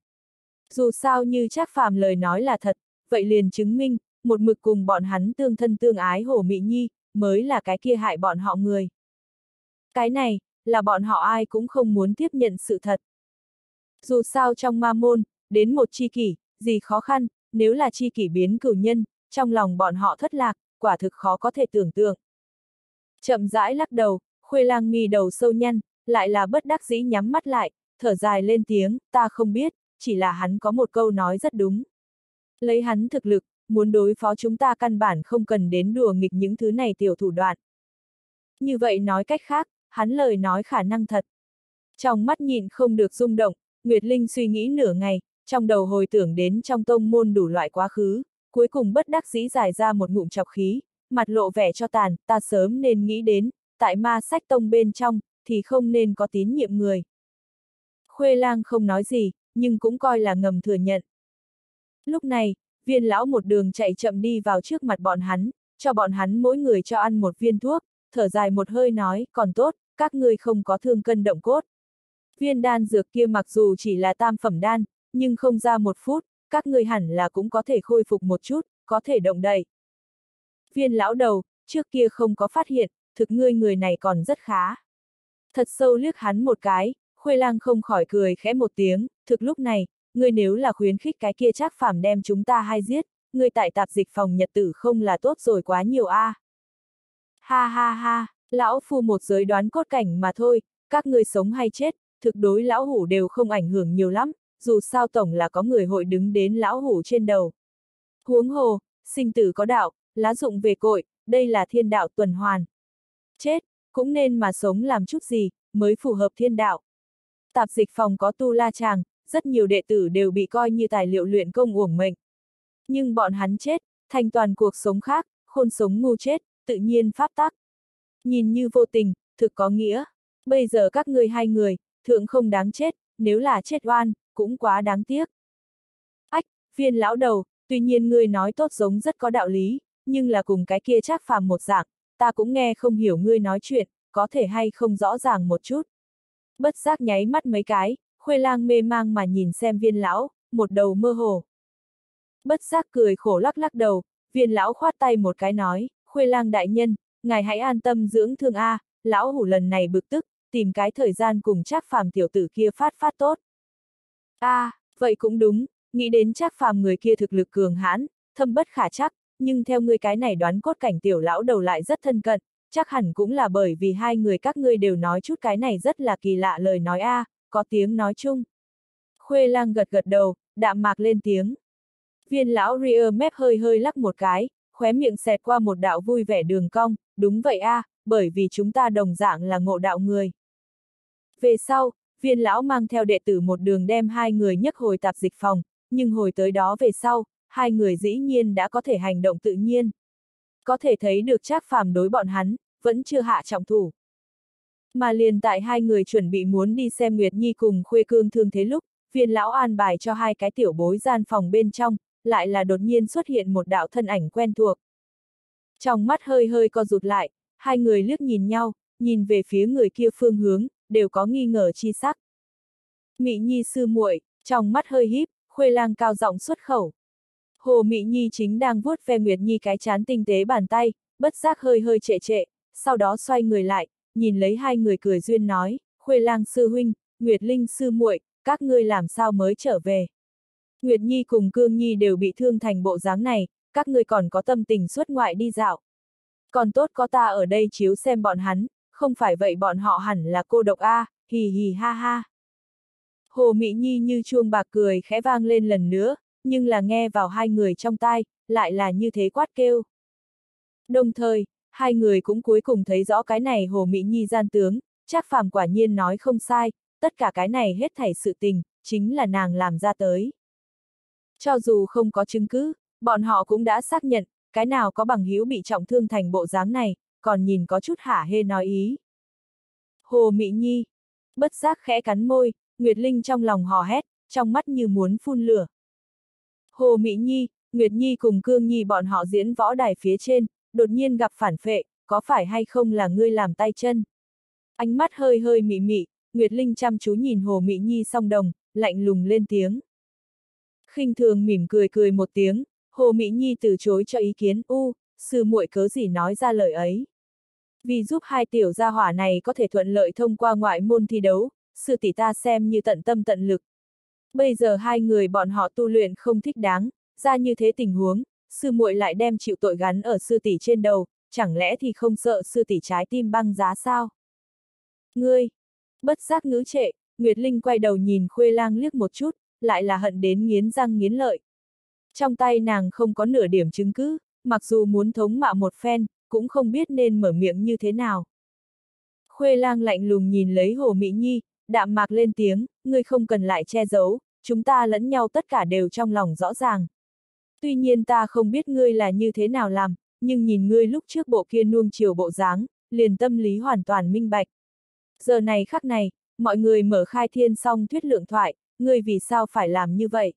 Dù sao như Trác Phàm lời nói là thật, vậy liền chứng minh, một mực cùng bọn hắn tương thân tương ái Hồ Mỹ Nhi, mới là cái kia hại bọn họ người. Cái này, là bọn họ ai cũng không muốn tiếp nhận sự thật. Dù sao trong ma môn, đến một chi kỷ, gì khó khăn, nếu là chi kỷ biến cửu nhân, trong lòng bọn họ thất lạc, quả thực khó có thể tưởng tượng. Chậm rãi lắc đầu, khuê lang mi đầu sâu nhăn, lại là bất đắc dĩ nhắm mắt lại, thở dài lên tiếng, ta không biết, chỉ là hắn có một câu nói rất đúng. Lấy hắn thực lực, muốn đối phó chúng ta căn bản không cần đến đùa nghịch những thứ này tiểu thủ đoạn. Như vậy nói cách khác, hắn lời nói khả năng thật. Trong mắt nhìn không được rung động, Nguyệt Linh suy nghĩ nửa ngày, trong đầu hồi tưởng đến trong tông môn đủ loại quá khứ, cuối cùng bất đắc dĩ giải ra một ngụm chọc khí, mặt lộ vẻ cho tàn, ta sớm nên nghĩ đến, tại ma sách tông bên trong, thì không nên có tín nhiệm người. Khuê lang không nói gì, nhưng cũng coi là ngầm thừa nhận. Lúc này, viên lão một đường chạy chậm đi vào trước mặt bọn hắn, cho bọn hắn mỗi người cho ăn một viên thuốc, thở dài một hơi nói, còn tốt, các ngươi không có thương cân động cốt. Viên đan dược kia mặc dù chỉ là tam phẩm đan, nhưng không ra một phút, các ngươi hẳn là cũng có thể khôi phục một chút, có thể động đậy. Viên lão đầu, trước kia không có phát hiện, thực ngươi người này còn rất khá. Thật sâu liếc hắn một cái, Khuê lang không khỏi cười khẽ một tiếng, thực lúc này, ngươi nếu là khuyến khích cái kia chắc phàm đem chúng ta hai giết, ngươi tại tạp dịch phòng nhật tử không là tốt rồi quá nhiều a. À. Ha ha ha, lão phu một giới đoán cốt cảnh mà thôi, các ngươi sống hay chết, thực đối lão hủ đều không ảnh hưởng nhiều lắm, dù sao tổng là có người hội đứng đến lão hủ trên đầu. Huống hồ, sinh tử có đạo, lá dụng về cội, đây là thiên đạo tuần hoàn. Chết, cũng nên mà sống làm chút gì, mới phù hợp thiên đạo. Tạp dịch phòng có tu la chàng, rất nhiều đệ tử đều bị coi như tài liệu luyện công uổng mệnh. Nhưng bọn hắn chết, thành toàn cuộc sống khác, khôn sống ngu chết, tự nhiên pháp tắc. Nhìn như vô tình, thực có nghĩa. Bây giờ các ngươi hai người, thượng không đáng chết, nếu là chết oan, cũng quá đáng tiếc. Ách, viên lão đầu, tuy nhiên ngươi nói tốt giống rất có đạo lý, nhưng là cùng cái kia chắc phàm một dạng, ta cũng nghe không hiểu ngươi nói chuyện, có thể hay không rõ ràng một chút. Bất giác nháy mắt mấy cái, khuê lang mê mang mà nhìn xem viên lão, một đầu mơ hồ. Bất giác cười khổ lắc lắc đầu, viên lão khoát tay một cái nói, khuê lang đại nhân, ngài hãy an tâm dưỡng thương A, lão hủ lần này bực tức, tìm cái thời gian cùng chắc phàm tiểu tử kia phát phát tốt. A, à, vậy cũng đúng, nghĩ đến chắc phàm người kia thực lực cường hãn, thâm bất khả chắc, nhưng theo ngươi cái này đoán cốt cảnh tiểu lão đầu lại rất thân cận, chắc hẳn cũng là bởi vì hai người các ngươi đều nói chút cái này rất là kỳ lạ lời nói a, à, có tiếng nói chung. Khuê lang gật gật đầu, đạm mạc lên tiếng. Viên lão Ria mép hơi hơi lắc một cái, khóe miệng xẹt qua một đạo vui vẻ đường cong, đúng vậy a, à, bởi vì chúng ta đồng dạng là ngộ đạo người. Về sau, viên lão mang theo đệ tử một đường đem hai người nhấc hồi tạp dịch phòng, nhưng hồi tới đó về sau, hai người dĩ nhiên đã có thể hành động tự nhiên. Có thể thấy được Trác Phàm đối bọn hắn, vẫn chưa hạ trọng thủ. Mà liền tại hai người chuẩn bị muốn đi xem Nguyệt Nhi cùng Khuê Cương thương thế lúc, viên lão an bài cho hai cái tiểu bối gian phòng bên trong, lại là đột nhiên xuất hiện một đạo thân ảnh quen thuộc. Trong mắt hơi hơi co rụt lại, hai người liếc nhìn nhau, nhìn về phía người kia phương hướng, đều có nghi ngờ chi sắc. Mị Nhi sư muội, trong mắt hơi híp, Khuê Lang cao giọng xuất khẩu. Hồ Mị Nhi chính đang vuốt ve Nguyệt Nhi cái chán tinh tế bàn tay, bất giác hơi hơi trệ trệ, sau đó xoay người lại, nhìn lấy hai người cười duyên nói, Khuê Lang sư huynh, Nguyệt Linh sư muội, các ngươi làm sao mới trở về. Nguyệt Nhi cùng Cương Nhi đều bị thương thành bộ dáng này, các ngươi còn có tâm tình xuất ngoại đi dạo. Còn tốt có ta ở đây chiếu xem bọn hắn, không phải vậy bọn họ hẳn là cô độc a, à, hì hì ha ha. Hồ Mỹ Nhi như chuông bạc cười khẽ vang lên lần nữa, nhưng là nghe vào hai người trong tai, lại là như thế quát kêu. Đồng thời, hai người cũng cuối cùng thấy rõ cái này Hồ Mỹ Nhi gian tướng, chắc phàm quả nhiên nói không sai, tất cả cái này hết thảy sự tình, chính là nàng làm ra tới. Cho dù không có chứng cứ, bọn họ cũng đã xác nhận, cái nào có bằng hữu bị trọng thương thành bộ dáng này, còn nhìn có chút hả hê nói ý. Hồ Mỹ Nhi, bất giác khẽ cắn môi, Nguyệt Linh trong lòng hò hét, trong mắt như muốn phun lửa. Hồ Mỹ Nhi, Nguyệt Nhi cùng Cương Nhi bọn họ diễn võ đài phía trên, đột nhiên gặp phản phệ, có phải hay không là ngươi làm tay chân? Ánh mắt hơi hơi mị mị, Nguyệt Linh chăm chú nhìn Hồ Mỹ Nhi song đồng, lạnh lùng lên tiếng. khinh thường mỉm cười cười một tiếng, Hồ Mỹ Nhi từ chối cho ý kiến, u, sư muội cớ gì nói ra lời ấy. Vì giúp hai tiểu gia hỏa này có thể thuận lợi thông qua ngoại môn thi đấu, sư tỷ ta xem như tận tâm tận lực. Bây giờ hai người bọn họ tu luyện không thích đáng, ra như thế tình huống, sư muội lại đem chịu tội gắn ở sư tỷ trên đầu, chẳng lẽ thì không sợ sư tỷ trái tim băng giá sao? Ngươi! Bất giác ngữ trệ, Nguyệt Linh quay đầu nhìn Khuê Lang liếc một chút, lại là hận đến nghiến răng nghiến lợi. Trong tay nàng không có nửa điểm chứng cứ, mặc dù muốn thống mạ một phen, cũng không biết nên mở miệng như thế nào. Khuê lang lạnh lùng nhìn lấy Hồ Mỹ Nhi, đạm mạc lên tiếng, ngươi không cần lại che giấu, chúng ta lẫn nhau tất cả đều trong lòng rõ ràng. Tuy nhiên ta không biết ngươi là như thế nào làm, nhưng nhìn ngươi lúc trước bộ kia nuông chiều bộ dáng, liền tâm lý hoàn toàn minh bạch. Giờ này khắc này, mọi người mở khai thiên xong thuyết lượng thoại, ngươi vì sao phải làm như vậy?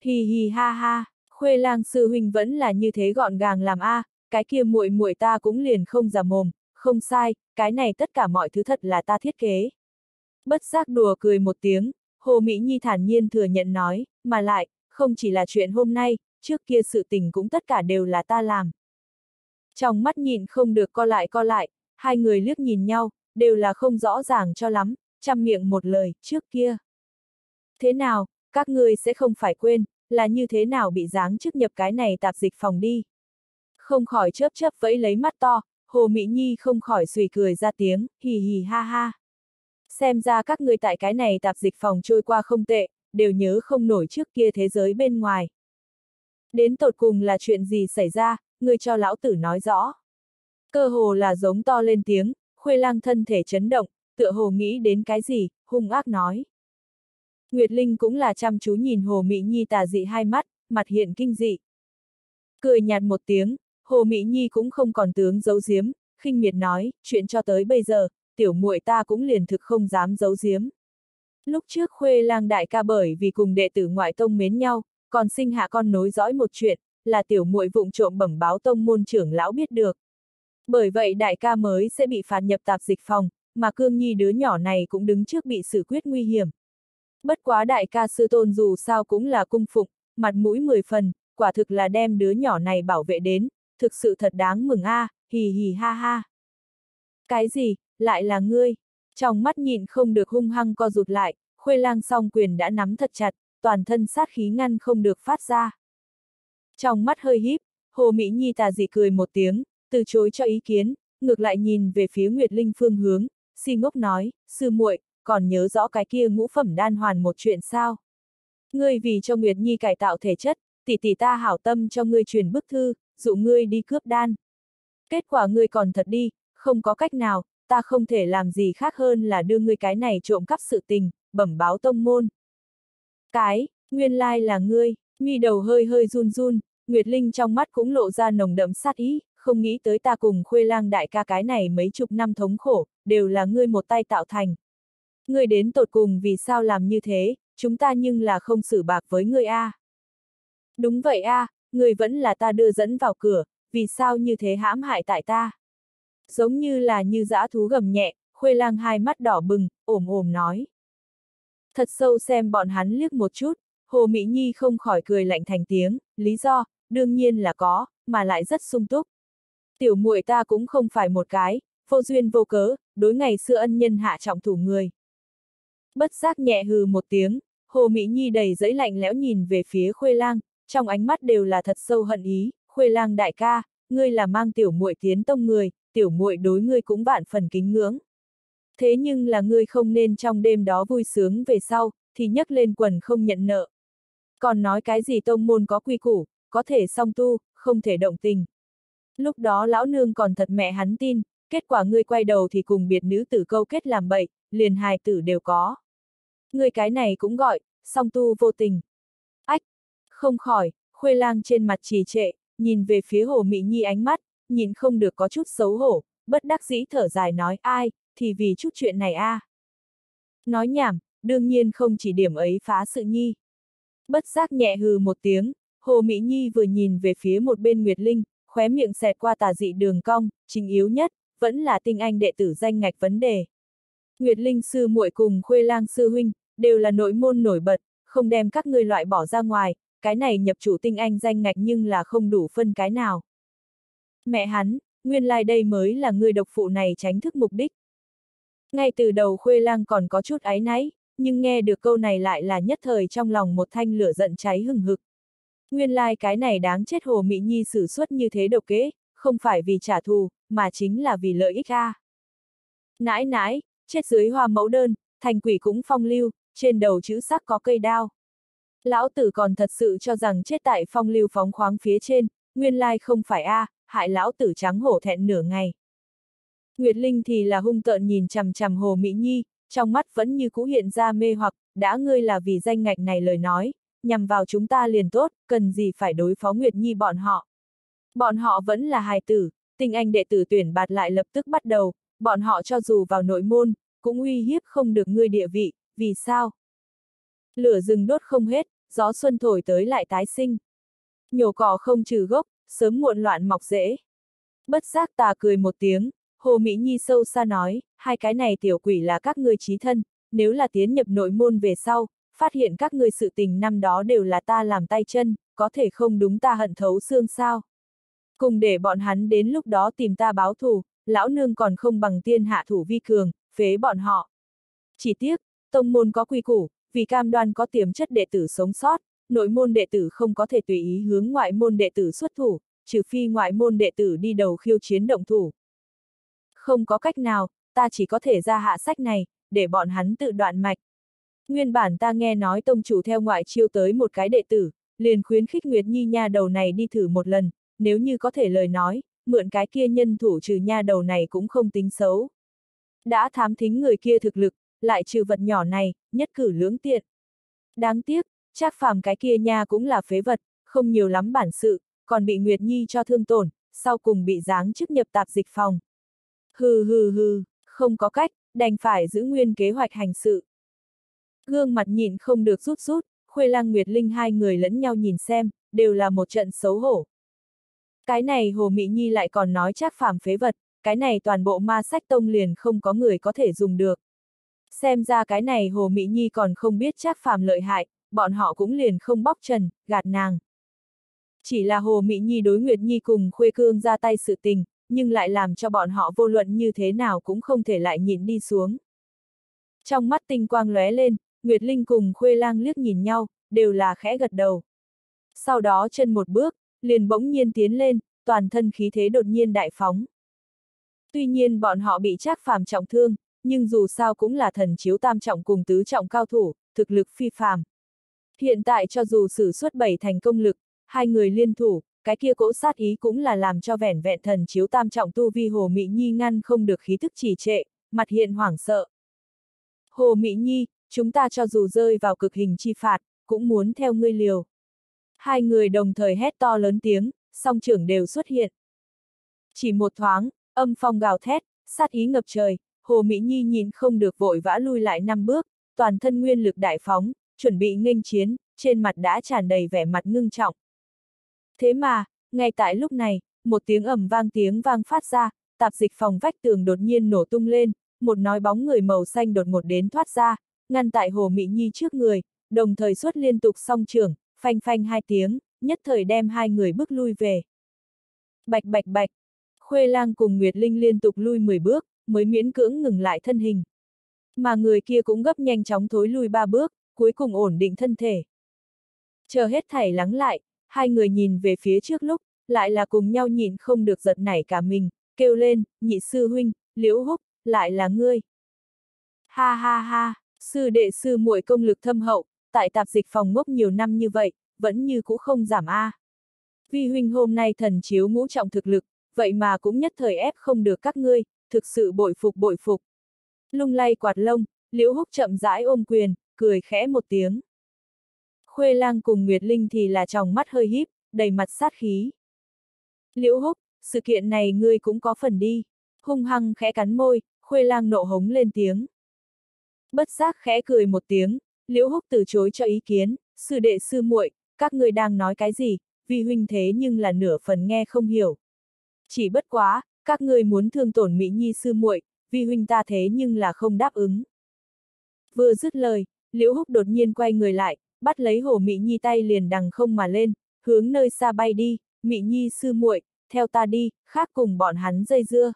Hì hì ha ha, khuê lang sư huynh vẫn là như thế gọn gàng làm a, cái kia muội muội ta cũng liền không giả mồm, không sai, cái này tất cả mọi thứ thật là ta thiết kế. Bất giác đùa cười một tiếng, Hồ Mỹ Nhi thản nhiên thừa nhận nói, mà lại, không chỉ là chuyện hôm nay, trước kia sự tình cũng tất cả đều là ta làm. Trong mắt nhìn không được co lại co lại, hai người liếc nhìn nhau, đều là không rõ ràng cho lắm, chăm miệng một lời, trước kia. Thế nào, các ngươi sẽ không phải quên, là như thế nào bị giáng chức nhập cái này tạp dịch phòng đi. Không khỏi chớp chớp vẫy lấy mắt to, Hồ Mỹ Nhi không khỏi suy cười ra tiếng, hì hì ha ha. Xem ra các ngươi tại cái này tạp dịch phòng trôi qua không tệ, đều nhớ không nổi trước kia thế giới bên ngoài. Đến tột cùng là chuyện gì xảy ra, người cho lão tử nói rõ. Cơ hồ là giống to lên tiếng, khuê lang thân thể chấn động, tựa hồ nghĩ đến cái gì, hung ác nói. Nguyệt Linh cũng là chăm chú nhìn Hồ Mỹ Nhi tà dị hai mắt, mặt hiện kinh dị. Cười nhạt một tiếng, Hồ Mỹ Nhi cũng không còn tướng giấu giếm, khinh miệt nói, chuyện cho tới bây giờ, tiểu muội ta cũng liền thực không dám giấu giếm. Lúc trước khuê lang đại ca bởi vì cùng đệ tử ngoại tông mến nhau, còn sinh hạ con nối dõi một chuyện, là tiểu muội vụng trộm bẩm báo tông môn trưởng lão biết được. Bởi vậy đại ca mới sẽ bị phạt nhập tạp dịch phòng, mà cương nhi đứa nhỏ này cũng đứng trước bị xử quyết nguy hiểm. Bất quá đại ca sư tôn dù sao cũng là cung phục, mặt mũi mười phần, quả thực là đem đứa nhỏ này bảo vệ đến, thực sự thật đáng mừng a, à, hì hì ha ha. Cái gì, lại là ngươi? Trong mắt nhìn không được hung hăng co rụt lại, khuê lang song quyền đã nắm thật chặt, toàn thân sát khí ngăn không được phát ra. Trong mắt hơi híp, Hồ Mỹ Nhi tà dị cười một tiếng, từ chối cho ý kiến, ngược lại nhìn về phía Nguyệt Linh phương hướng, si ngốc nói, sư muội, còn nhớ rõ cái kia ngũ phẩm đan hoàn một chuyện sao? Ngươi vì cho Nguyệt Nhi cải tạo thể chất, tỷ tỷ ta hảo tâm cho ngươi truyền bức thư, dụ ngươi đi cướp đan. Kết quả ngươi còn thật đi, không có cách nào, ta không thể làm gì khác hơn là đưa ngươi cái này trộm cắp sự tình, bẩm báo tông môn. Cái, nguyên lai là ngươi, mi đầu hơi hơi run run, Nguyệt Linh trong mắt cũng lộ ra nồng đậm sát ý, không nghĩ tới ta cùng khuê lang đại ca cái này mấy chục năm thống khổ, đều là ngươi một tay tạo thành. Ngươi đến tột cùng vì sao làm như thế, chúng ta nhưng là không xử bạc với ngươi a. À. Đúng vậy a, à, người vẫn là ta đưa dẫn vào cửa, vì sao như thế hãm hại tại ta. Giống như là như dã thú gầm nhẹ, khuê lang hai mắt đỏ bừng, ồm ồm nói. Thật sâu xem bọn hắn liếc một chút, Hồ Mỹ Nhi không khỏi cười lạnh thành tiếng, lý do, đương nhiên là có, mà lại rất sung túc. Tiểu muội ta cũng không phải một cái, vô duyên vô cớ, đối ngày xưa ân nhân hạ trọng thủ người. Bất giác nhẹ hừ một tiếng, Hồ Mỹ Nhi đầy giấy lạnh lẽo nhìn về phía Khuê Lang, trong ánh mắt đều là thật sâu hận ý, Khuê Lang đại ca, ngươi là mang tiểu muội tiến tông người, tiểu muội đối ngươi cũng vạn phần kính ngưỡng. Thế nhưng là ngươi không nên trong đêm đó vui sướng về sau, thì nhấc lên quần không nhận nợ. Còn nói cái gì tông môn có quy củ, có thể song tu, không thể động tình. Lúc đó lão nương còn thật mẹ hắn tin, kết quả ngươi quay đầu thì cùng biệt nữ tử câu kết làm bậy, liền hài tử đều có. Ngươi cái này cũng gọi, song tu vô tình. Không khỏi, khuê lang trên mặt trì trệ, nhìn về phía hồ Mỹ Nhi ánh mắt, nhìn không được có chút xấu hổ, bất đắc dĩ thở dài nói ai, thì vì chút chuyện này a. À. Nói nhảm, đương nhiên không chỉ điểm ấy phá sự nhi. Bất giác nhẹ hừ một tiếng, Hồ Mỹ Nhi vừa nhìn về phía một bên Nguyệt Linh, khóe miệng xẹt qua tà dị đường cong, chính yếu nhất, vẫn là tinh anh đệ tử danh ngạch vấn đề. Nguyệt Linh sư muội cùng Khuê Lang sư huynh, đều là nội môn nổi bật, không đem các ngươi loại bỏ ra ngoài, cái này nhập chủ tinh anh danh ngạch nhưng là không đủ phân cái nào. Mẹ hắn, nguyên lai like đây mới là người độc phụ này tránh thức mục đích. Ngay từ đầu Khuê Lang còn có chút áy náy, nhưng nghe được câu này lại là nhất thời trong lòng một thanh lửa giận cháy hừng hực. Nguyên lai like cái này đáng chết Hồ Mỹ Nhi xử suất như thế độc kế, không phải vì trả thù, mà chính là vì lợi ích a. Nãi nãi, chết dưới hoa mẫu đơn, thành quỷ cũng phong lưu, trên đầu chữ sắc có cây đao. Lão tử còn thật sự cho rằng chết tại phong lưu phóng khoáng phía trên, nguyên lai không phải a, hại lão tử trắng hổ thẹn nửa ngày. Nguyệt Linh thì là hung tợn nhìn chằm chằm Hồ Mỹ Nhi, trong mắt vẫn như cũ hiện ra mê hoặc, đã ngươi là vì danh ngạch này lời nói, nhằm vào chúng ta liền tốt, cần gì phải đối phó Nguyệt Nhi bọn họ. Bọn họ vẫn là hài tử, tình anh đệ tử tuyển bạt lại lập tức bắt đầu, bọn họ cho dù vào nội môn, cũng uy hiếp không được ngươi địa vị, vì sao? Lửa rừng đốt không hết, gió xuân thổi tới lại tái sinh. Nhổ cỏ không trừ gốc, sớm muộn loạn mọc rễ. Bất giác tà cười một tiếng, Hồ Mỹ Nhi sâu xa nói, hai cái này tiểu quỷ là các ngươi trí thân, nếu là tiến nhập nội môn về sau, phát hiện các ngươi sự tình năm đó đều là ta làm tay chân, có thể không đúng ta hận thấu xương sao. Cùng để bọn hắn đến lúc đó tìm ta báo thù, lão nương còn không bằng tiên hạ thủ vi cường, phế bọn họ. Chỉ tiếc, tông môn có quy củ, vì cam đoan có tiềm chất đệ tử sống sót, nội môn đệ tử không có thể tùy ý hướng ngoại môn đệ tử xuất thủ, trừ phi ngoại môn đệ tử đi đầu khiêu chiến động thủ. Không có cách nào, ta chỉ có thể ra hạ sách này, để bọn hắn tự đoạn mạch. Nguyên bản ta nghe nói tông chủ theo ngoại chiêu tới một cái đệ tử, liền khuyến khích Nguyệt Nhi nha đầu này đi thử một lần, nếu như có thể lời nói, mượn cái kia nhân thủ trừ nha đầu này cũng không tính xấu. Đã thám thính người kia thực lực, lại trừ vật nhỏ này, nhất cử lưỡng tiện. Đáng tiếc, chắc phàm cái kia nha cũng là phế vật, không nhiều lắm bản sự, còn bị Nguyệt Nhi cho thương tổn, sau cùng bị giáng chức nhập tạp dịch phòng. Hừ hừ hừ, không có cách, đành phải giữ nguyên kế hoạch hành sự. Gương mặt nhìn không được rút rút, Khuê Lang Nguyệt Linh hai người lẫn nhau nhìn xem, đều là một trận xấu hổ. Cái này Hồ Mỹ Nhi lại còn nói chắc phàm phế vật, cái này toàn bộ ma sách tông liền không có người có thể dùng được. Xem ra cái này Hồ Mỹ Nhi còn không biết chắc phàm lợi hại, bọn họ cũng liền không bóc trần, gạt nàng. Chỉ là Hồ Mỹ Nhi đối Nguyệt Nhi cùng Khuê Cương ra tay sự tình, nhưng lại làm cho bọn họ vô luận như thế nào cũng không thể lại nhìn đi xuống. Trong mắt tinh quang lóe lên, Nguyệt Linh cùng Khuê Lang liếc nhìn nhau, đều là khẽ gật đầu. Sau đó chân một bước, liền bỗng nhiên tiến lên, toàn thân khí thế đột nhiên đại phóng. Tuy nhiên bọn họ bị trác phàm trọng thương, nhưng dù sao cũng là thần chiếu tam trọng cùng tứ trọng cao thủ, thực lực phi phàm. Hiện tại cho dù sử xuất bảy thành công lực, hai người liên thủ, cái kia cỗ sát ý cũng là làm cho vẻn vẹn thần chiếu tam trọng tu vi Hồ Mỹ Nhi ngăn không được khí thức trì trệ, mặt hiện hoảng sợ. Hồ Mỹ Nhi, chúng ta cho dù rơi vào cực hình chi phạt, cũng muốn theo ngươi liều. Hai người đồng thời hét to lớn tiếng, song trưởng đều xuất hiện. Chỉ một thoáng, âm phong gào thét, sát ý ngập trời, Hồ Mỹ Nhi nhìn không được vội vã lui lại năm bước, toàn thân nguyên lực đại phóng, chuẩn bị nghênh chiến, trên mặt đã tràn đầy vẻ mặt ngưng trọng. Thế mà, ngay tại lúc này, một tiếng ầm vang tiếng vang phát ra, tạp dịch phòng vách tường đột nhiên nổ tung lên, một nói bóng người màu xanh đột ngột đến thoát ra, ngăn tại Hồ Mỹ Nhi trước người, đồng thời xuất liên tục song trường, phanh phanh hai tiếng, nhất thời đem hai người bước lui về. Bạch bạch bạch, Khuê Lang cùng Nguyệt Linh liên tục lui 10 bước, mới miễn cưỡng ngừng lại thân hình. Mà người kia cũng gấp nhanh chóng thối lui ba bước, cuối cùng ổn định thân thể. Chờ hết thảy lắng lại, hai người nhìn về phía trước lúc, lại là cùng nhau nhìn không được giật nảy cả mình, kêu lên, nhị sư huynh, liễu húc, lại là ngươi. Ha ha ha, sư đệ sư muội công lực thâm hậu, tại tạp dịch phòng ngốc nhiều năm như vậy, vẫn như cũ không giảm a. Vi huynh hôm nay thần chiếu ngũ trọng thực lực, vậy mà cũng nhất thời ép không được các ngươi, thực sự bội phục bội phục. Lung lay quạt lông, liễu húc chậm rãi ôm quyền, cười khẽ một tiếng. Khuê lang cùng Nguyệt Linh thì là tròng mắt hơi híp, đầy mặt sát khí. Liễu húc, sự kiện này ngươi cũng có phần đi. Hung hăng khẽ cắn môi, khuê lang nộ hống lên tiếng. Bất giác khẽ cười một tiếng, liễu húc từ chối cho ý kiến, sư đệ sư muội, các ngươi đang nói cái gì, vì huynh thế nhưng là nửa phần nghe không hiểu. Chỉ bất quá, các ngươi muốn thương tổn Mỹ Nhi sư muội, vì huynh ta thế nhưng là không đáp ứng. Vừa dứt lời, Liễu Húc đột nhiên quay người lại, bắt lấy Hồ Mỹ Nhi tay liền đằng không mà lên, hướng nơi xa bay đi, Mỹ Nhi sư muội, theo ta đi, khác cùng bọn hắn dây dưa.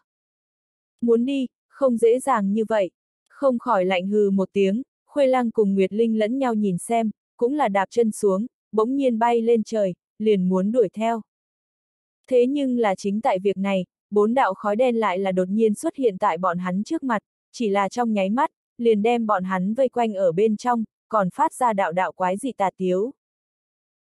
Muốn đi, không dễ dàng như vậy. Không khỏi lạnh hừ một tiếng, Khuê Lăng cùng Nguyệt Linh lẫn nhau nhìn xem, cũng là đạp chân xuống, bỗng nhiên bay lên trời, liền muốn đuổi theo. Thế nhưng là chính tại việc này, bốn đạo khói đen lại là đột nhiên xuất hiện tại bọn hắn trước mặt, chỉ là trong nháy mắt, liền đem bọn hắn vây quanh ở bên trong, còn phát ra đạo đạo quái dị tà tiếu.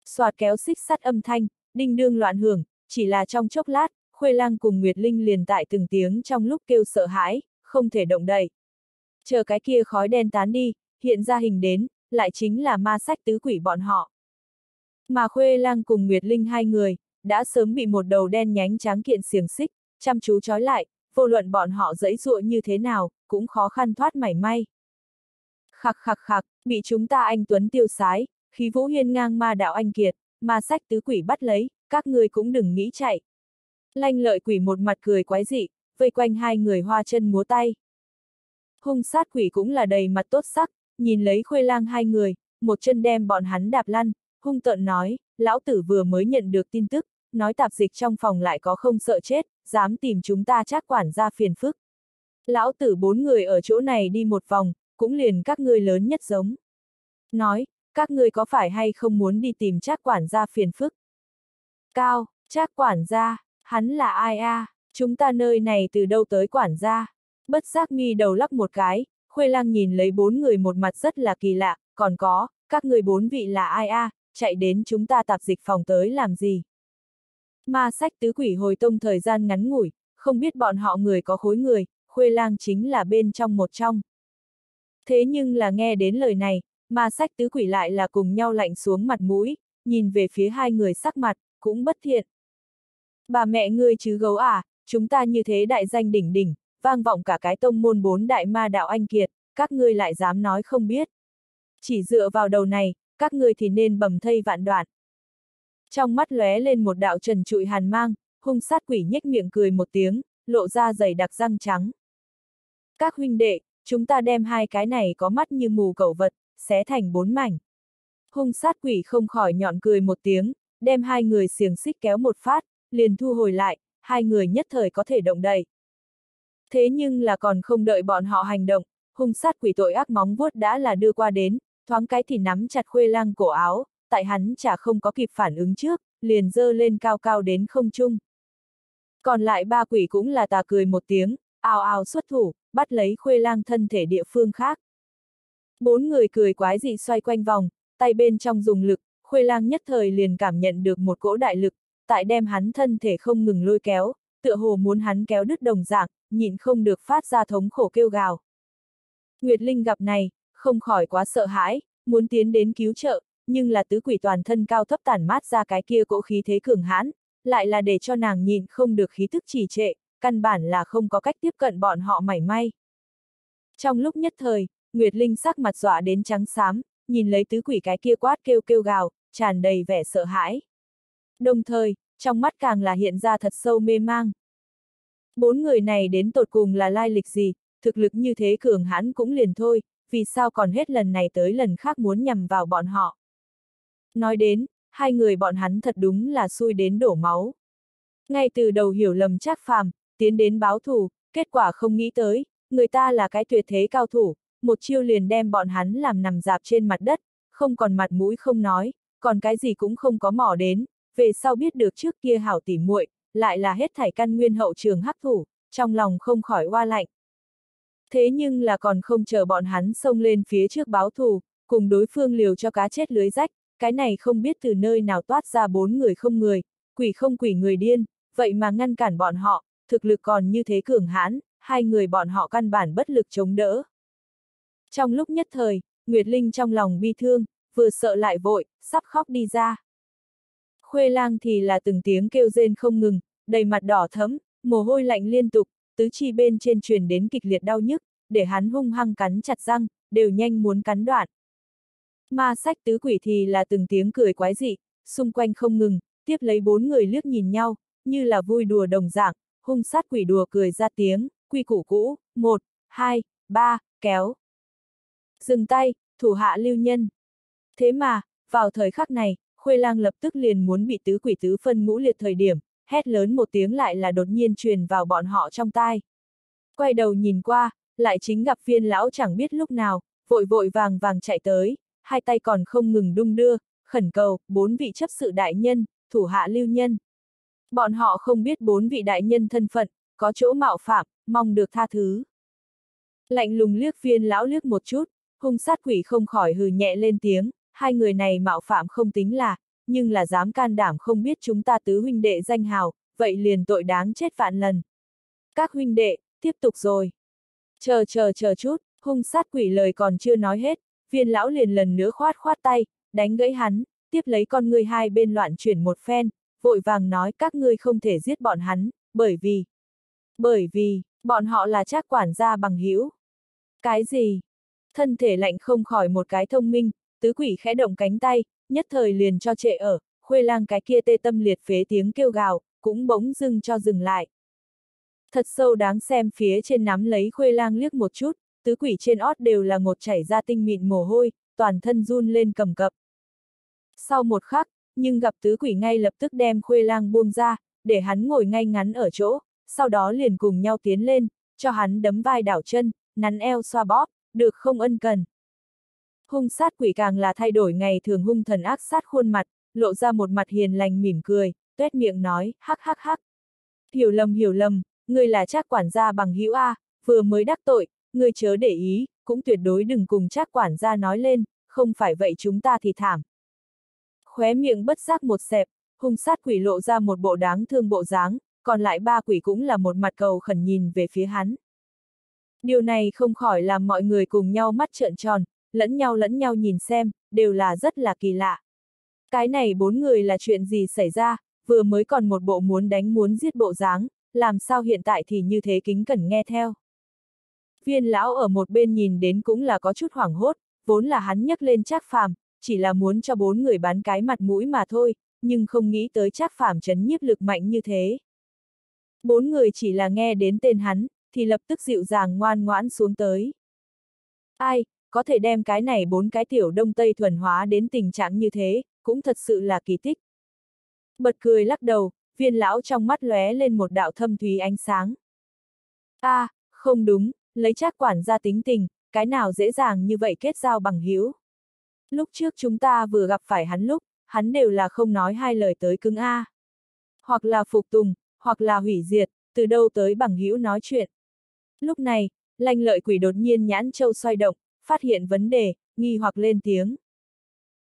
Xoạt kéo xích sắt âm thanh, đinh đương loạn hưởng, chỉ là trong chốc lát, Khuê Lang cùng Nguyệt Linh liền tại từng tiếng trong lúc kêu sợ hãi, không thể động đậy. Chờ cái kia khói đen tán đi, hiện ra hình đến, lại chính là ma sách tứ quỷ bọn họ. Mà Khuê Lang cùng Nguyệt Linh hai người, đã sớm bị một đầu đen nhánh tráng kiện xiềng xích, chăm chú trói lại, vô luận bọn họ dẫy dụa như thế nào, cũng khó khăn thoát mảy may. Khắc khắc khắc, bị chúng ta anh Tuấn tiêu sái, khí vũ hiên ngang ma đạo anh kiệt, ma sách tứ quỷ bắt lấy, các người cũng đừng nghĩ chạy. Lanh lợi quỷ một mặt cười quái dị, vây quanh hai người hoa chân múa tay. Hung sát quỷ cũng là đầy mặt tốt sắc, nhìn lấy khuê lang hai người, một chân đem bọn hắn đạp lăn, hung tợn nói, lão tử vừa mới nhận được tin tức, nói tạp dịch trong phòng lại có không sợ chết, dám tìm chúng ta chắc quản ra phiền phức. Lão tử bốn người ở chỗ này đi một vòng, cũng liền các ngươi lớn nhất giống. Nói, các ngươi có phải hay không muốn đi tìm chắc quản gia phiền phức? Cao, chắc quản gia, hắn là ai a? À? Chúng ta nơi này từ đâu tới quản gia? Bất giác mi đầu lắc một cái, Khuê lang nhìn lấy bốn người một mặt rất là kỳ lạ, còn có, các người bốn vị là ai a, à, chạy đến chúng ta tạp dịch phòng tới làm gì? Ma sách tứ quỷ hồi tông thời gian ngắn ngủi, không biết bọn họ người có khối người, Khuê lang chính là bên trong một trong. Thế nhưng là nghe đến lời này, ma sách tứ quỷ lại là cùng nhau lạnh xuống mặt mũi, nhìn về phía hai người sắc mặt, cũng bất thiện. Bà mẹ ngươi chứ gấu à, chúng ta như thế đại danh đỉnh đỉnh, vang vọng cả cái tông môn bốn đại ma đạo anh kiệt, các ngươi lại dám nói không biết. Chỉ dựa vào đầu này, các ngươi thì nên bầm thây vạn đoạn. Trong mắt lóe lên một đạo trần trụi hàn mang, hung sát quỷ nhếch miệng cười một tiếng, lộ ra dày đặc răng trắng. Các huynh đệ, chúng ta đem hai cái này có mắt như mù cẩu vật, xé thành bốn mảnh. Hung sát quỷ không khỏi nhọn cười một tiếng, đem hai người xiềng xích kéo một phát, liền thu hồi lại, hai người nhất thời có thể động đậy. Thế nhưng là còn không đợi bọn họ hành động, hung sát quỷ tội ác móng vuốt đã là đưa qua đến, thoáng cái thì nắm chặt khuê lang cổ áo, tại hắn chả không có kịp phản ứng trước, liền dơ lên cao cao đến không trung. Còn lại ba quỷ cũng là tà cười một tiếng, ào ào xuất thủ, bắt lấy khuê lang thân thể địa phương khác. Bốn người cười quái dị xoay quanh vòng, tay bên trong dùng lực, khuê lang nhất thời liền cảm nhận được một cỗ đại lực, tại đem hắn thân thể không ngừng lôi kéo, tựa hồ muốn hắn kéo đứt đồng dạng, nhịn không được phát ra thống khổ kêu gào. Nguyệt Linh gặp này, không khỏi quá sợ hãi, muốn tiến đến cứu trợ, nhưng là tứ quỷ toàn thân cao thấp tản mát ra cái kia cỗ khí thế cường hãn, lại là để cho nàng nhìn không được khí thức trì trệ, căn bản là không có cách tiếp cận bọn họ mảy may. Trong lúc nhất thời, Nguyệt Linh sắc mặt dọa đến trắng xám, nhìn lấy tứ quỷ cái kia quát kêu kêu gào, tràn đầy vẻ sợ hãi. Đồng thời, trong mắt càng là hiện ra thật sâu mê mang. Bốn người này đến tột cùng là lai lịch gì, thực lực như thế cường hãn cũng liền thôi, vì sao còn hết lần này tới lần khác muốn nhằm vào bọn họ. Nói đến, hai người bọn hắn thật đúng là xui đến đổ máu. Ngay từ đầu hiểu lầm chắc phàm, tiến đến báo thù, kết quả không nghĩ tới, người ta là cái tuyệt thế cao thủ, một chiêu liền đem bọn hắn làm nằm dạp trên mặt đất, không còn mặt mũi không nói, còn cái gì cũng không có mỏ đến, về sau biết được trước kia hảo tỉ muội, lại là hết thảy căn nguyên hậu trường hắc thủ, trong lòng không khỏi oa lạnh. Thế nhưng là còn không chờ bọn hắn xông lên phía trước báo thù, cùng đối phương liều cho cá chết lưới rách, cái này không biết từ nơi nào toát ra bốn người không người, quỷ không quỷ người điên, vậy mà ngăn cản bọn họ, thực lực còn như thế cường hãn, hai người bọn họ căn bản bất lực chống đỡ. Trong lúc nhất thời, Nguyệt Linh trong lòng bi thương, vừa sợ lại vội, sắp khóc đi ra. Khuê lang thì là từng tiếng kêu rên không ngừng, đầy mặt đỏ thấm, mồ hôi lạnh liên tục, tứ chi bên trên truyền đến kịch liệt đau nhức, để hắn hung hăng cắn chặt răng, đều nhanh muốn cắn đoạn. Ma sách tứ quỷ thì là từng tiếng cười quái dị, xung quanh không ngừng, tiếp lấy bốn người liếc nhìn nhau, như là vui đùa đồng dạng, hung sát quỷ đùa cười ra tiếng, quy củ cũ, một, hai, ba, kéo. Dừng tay, thủ hạ lưu nhân. Thế mà, vào thời khắc này, Khuê lang lập tức liền muốn bị tứ quỷ tứ phân ngũ liệt thời điểm, hét lớn một tiếng lại là đột nhiên truyền vào bọn họ trong tai. Quay đầu nhìn qua, lại chính gặp viên lão chẳng biết lúc nào, vội vội vàng vàng chạy tới, hai tay còn không ngừng đung đưa, khẩn cầu, bốn vị chấp sự đại nhân, thủ hạ lưu nhân. Bọn họ không biết bốn vị đại nhân thân phận, có chỗ mạo phạm, mong được tha thứ. Lạnh lùng liếc viên lão liếc một chút, hung sát quỷ không khỏi hừ nhẹ lên tiếng, hai người này mạo phạm không tính là, nhưng là dám can đảm không biết chúng ta tứ huynh đệ danh hào, vậy liền tội đáng chết vạn lần. Các huynh đệ, tiếp tục rồi. Chờ chờ chờ chút, hung sát quỷ lời còn chưa nói hết, viên lão liền lần nữa khoát khoát tay, đánh gãy hắn, tiếp lấy con ngươi hai bên loạn chuyển một phen, vội vàng nói các ngươi không thể giết bọn hắn, bởi vì Bởi vì, bọn họ là trác quản gia bằng hữu Cái gì? Thân thể lạnh không khỏi một cái thông minh, tứ quỷ khẽ động cánh tay, nhất thời liền cho trệ ở, khuê lang cái kia tê tâm liệt phế tiếng kêu gào, cũng bỗng dưng cho dừng lại. Thật sâu đáng xem phía trên nắm lấy khuê lang liếc một chút, tứ quỷ trên ót đều là ngột chảy ra tinh mịn mồ hôi, toàn thân run lên cầm cập. Sau một khắc, nhưng gặp tứ quỷ ngay lập tức đem khuê lang buông ra, để hắn ngồi ngay ngắn ở chỗ, sau đó liền cùng nhau tiến lên, cho hắn đấm vai đảo chân, nắn eo xoa bóp, được không ân cần. Hung sát quỷ càng là thay đổi ngày thường hung thần ác sát khuôn mặt, lộ ra một mặt hiền lành mỉm cười, tuét miệng nói, hắc hắc hắc. Hiểu lầm hiểu lầm, ngươi là chắc quản gia bằng hữu A, vừa mới đắc tội, ngươi chớ để ý, cũng tuyệt đối đừng cùng trác quản gia nói lên, không phải vậy chúng ta thì thảm. Khóe miệng bất giác một xẹp, hung sát quỷ lộ ra một bộ đáng thương bộ dáng, còn lại ba quỷ cũng là một mặt cầu khẩn nhìn về phía hắn. Điều này không khỏi làm mọi người cùng nhau mắt trợn tròn, lẫn nhau lẫn nhau nhìn xem, đều là rất là kỳ lạ. Cái này bốn người là chuyện gì xảy ra, vừa mới còn một bộ muốn đánh muốn giết bộ dáng, làm sao hiện tại thì như thế kính cẩn nghe theo. Viên lão ở một bên nhìn đến cũng là có chút hoảng hốt, vốn là hắn nhấc lên Trác phàm, chỉ là muốn cho bốn người bán cái mặt mũi mà thôi, nhưng không nghĩ tới Trác phàm chấn nhiếp lực mạnh như thế. Bốn người chỉ là nghe đến tên hắn, thì lập tức dịu dàng ngoan ngoãn xuống tới. Ai, có thể đem cái này bốn cái tiểu đông tây thuần hóa đến tình trạng như thế, cũng thật sự là kỳ tích. Bật cười lắc đầu, viên lão trong mắt lóe lên một đạo thâm thúy ánh sáng. a à, không đúng, lấy trác quản gia tính tình, cái nào dễ dàng như vậy kết giao bằng hữu. Lúc trước chúng ta vừa gặp phải hắn lúc, hắn đều là không nói hai lời tới cứng A. Hoặc là phục tùng, hoặc là hủy diệt, từ đâu tới bằng hữu nói chuyện. Lúc này, lanh lợi quỷ đột nhiên nhãn châu xoay động, phát hiện vấn đề, nghi hoặc lên tiếng.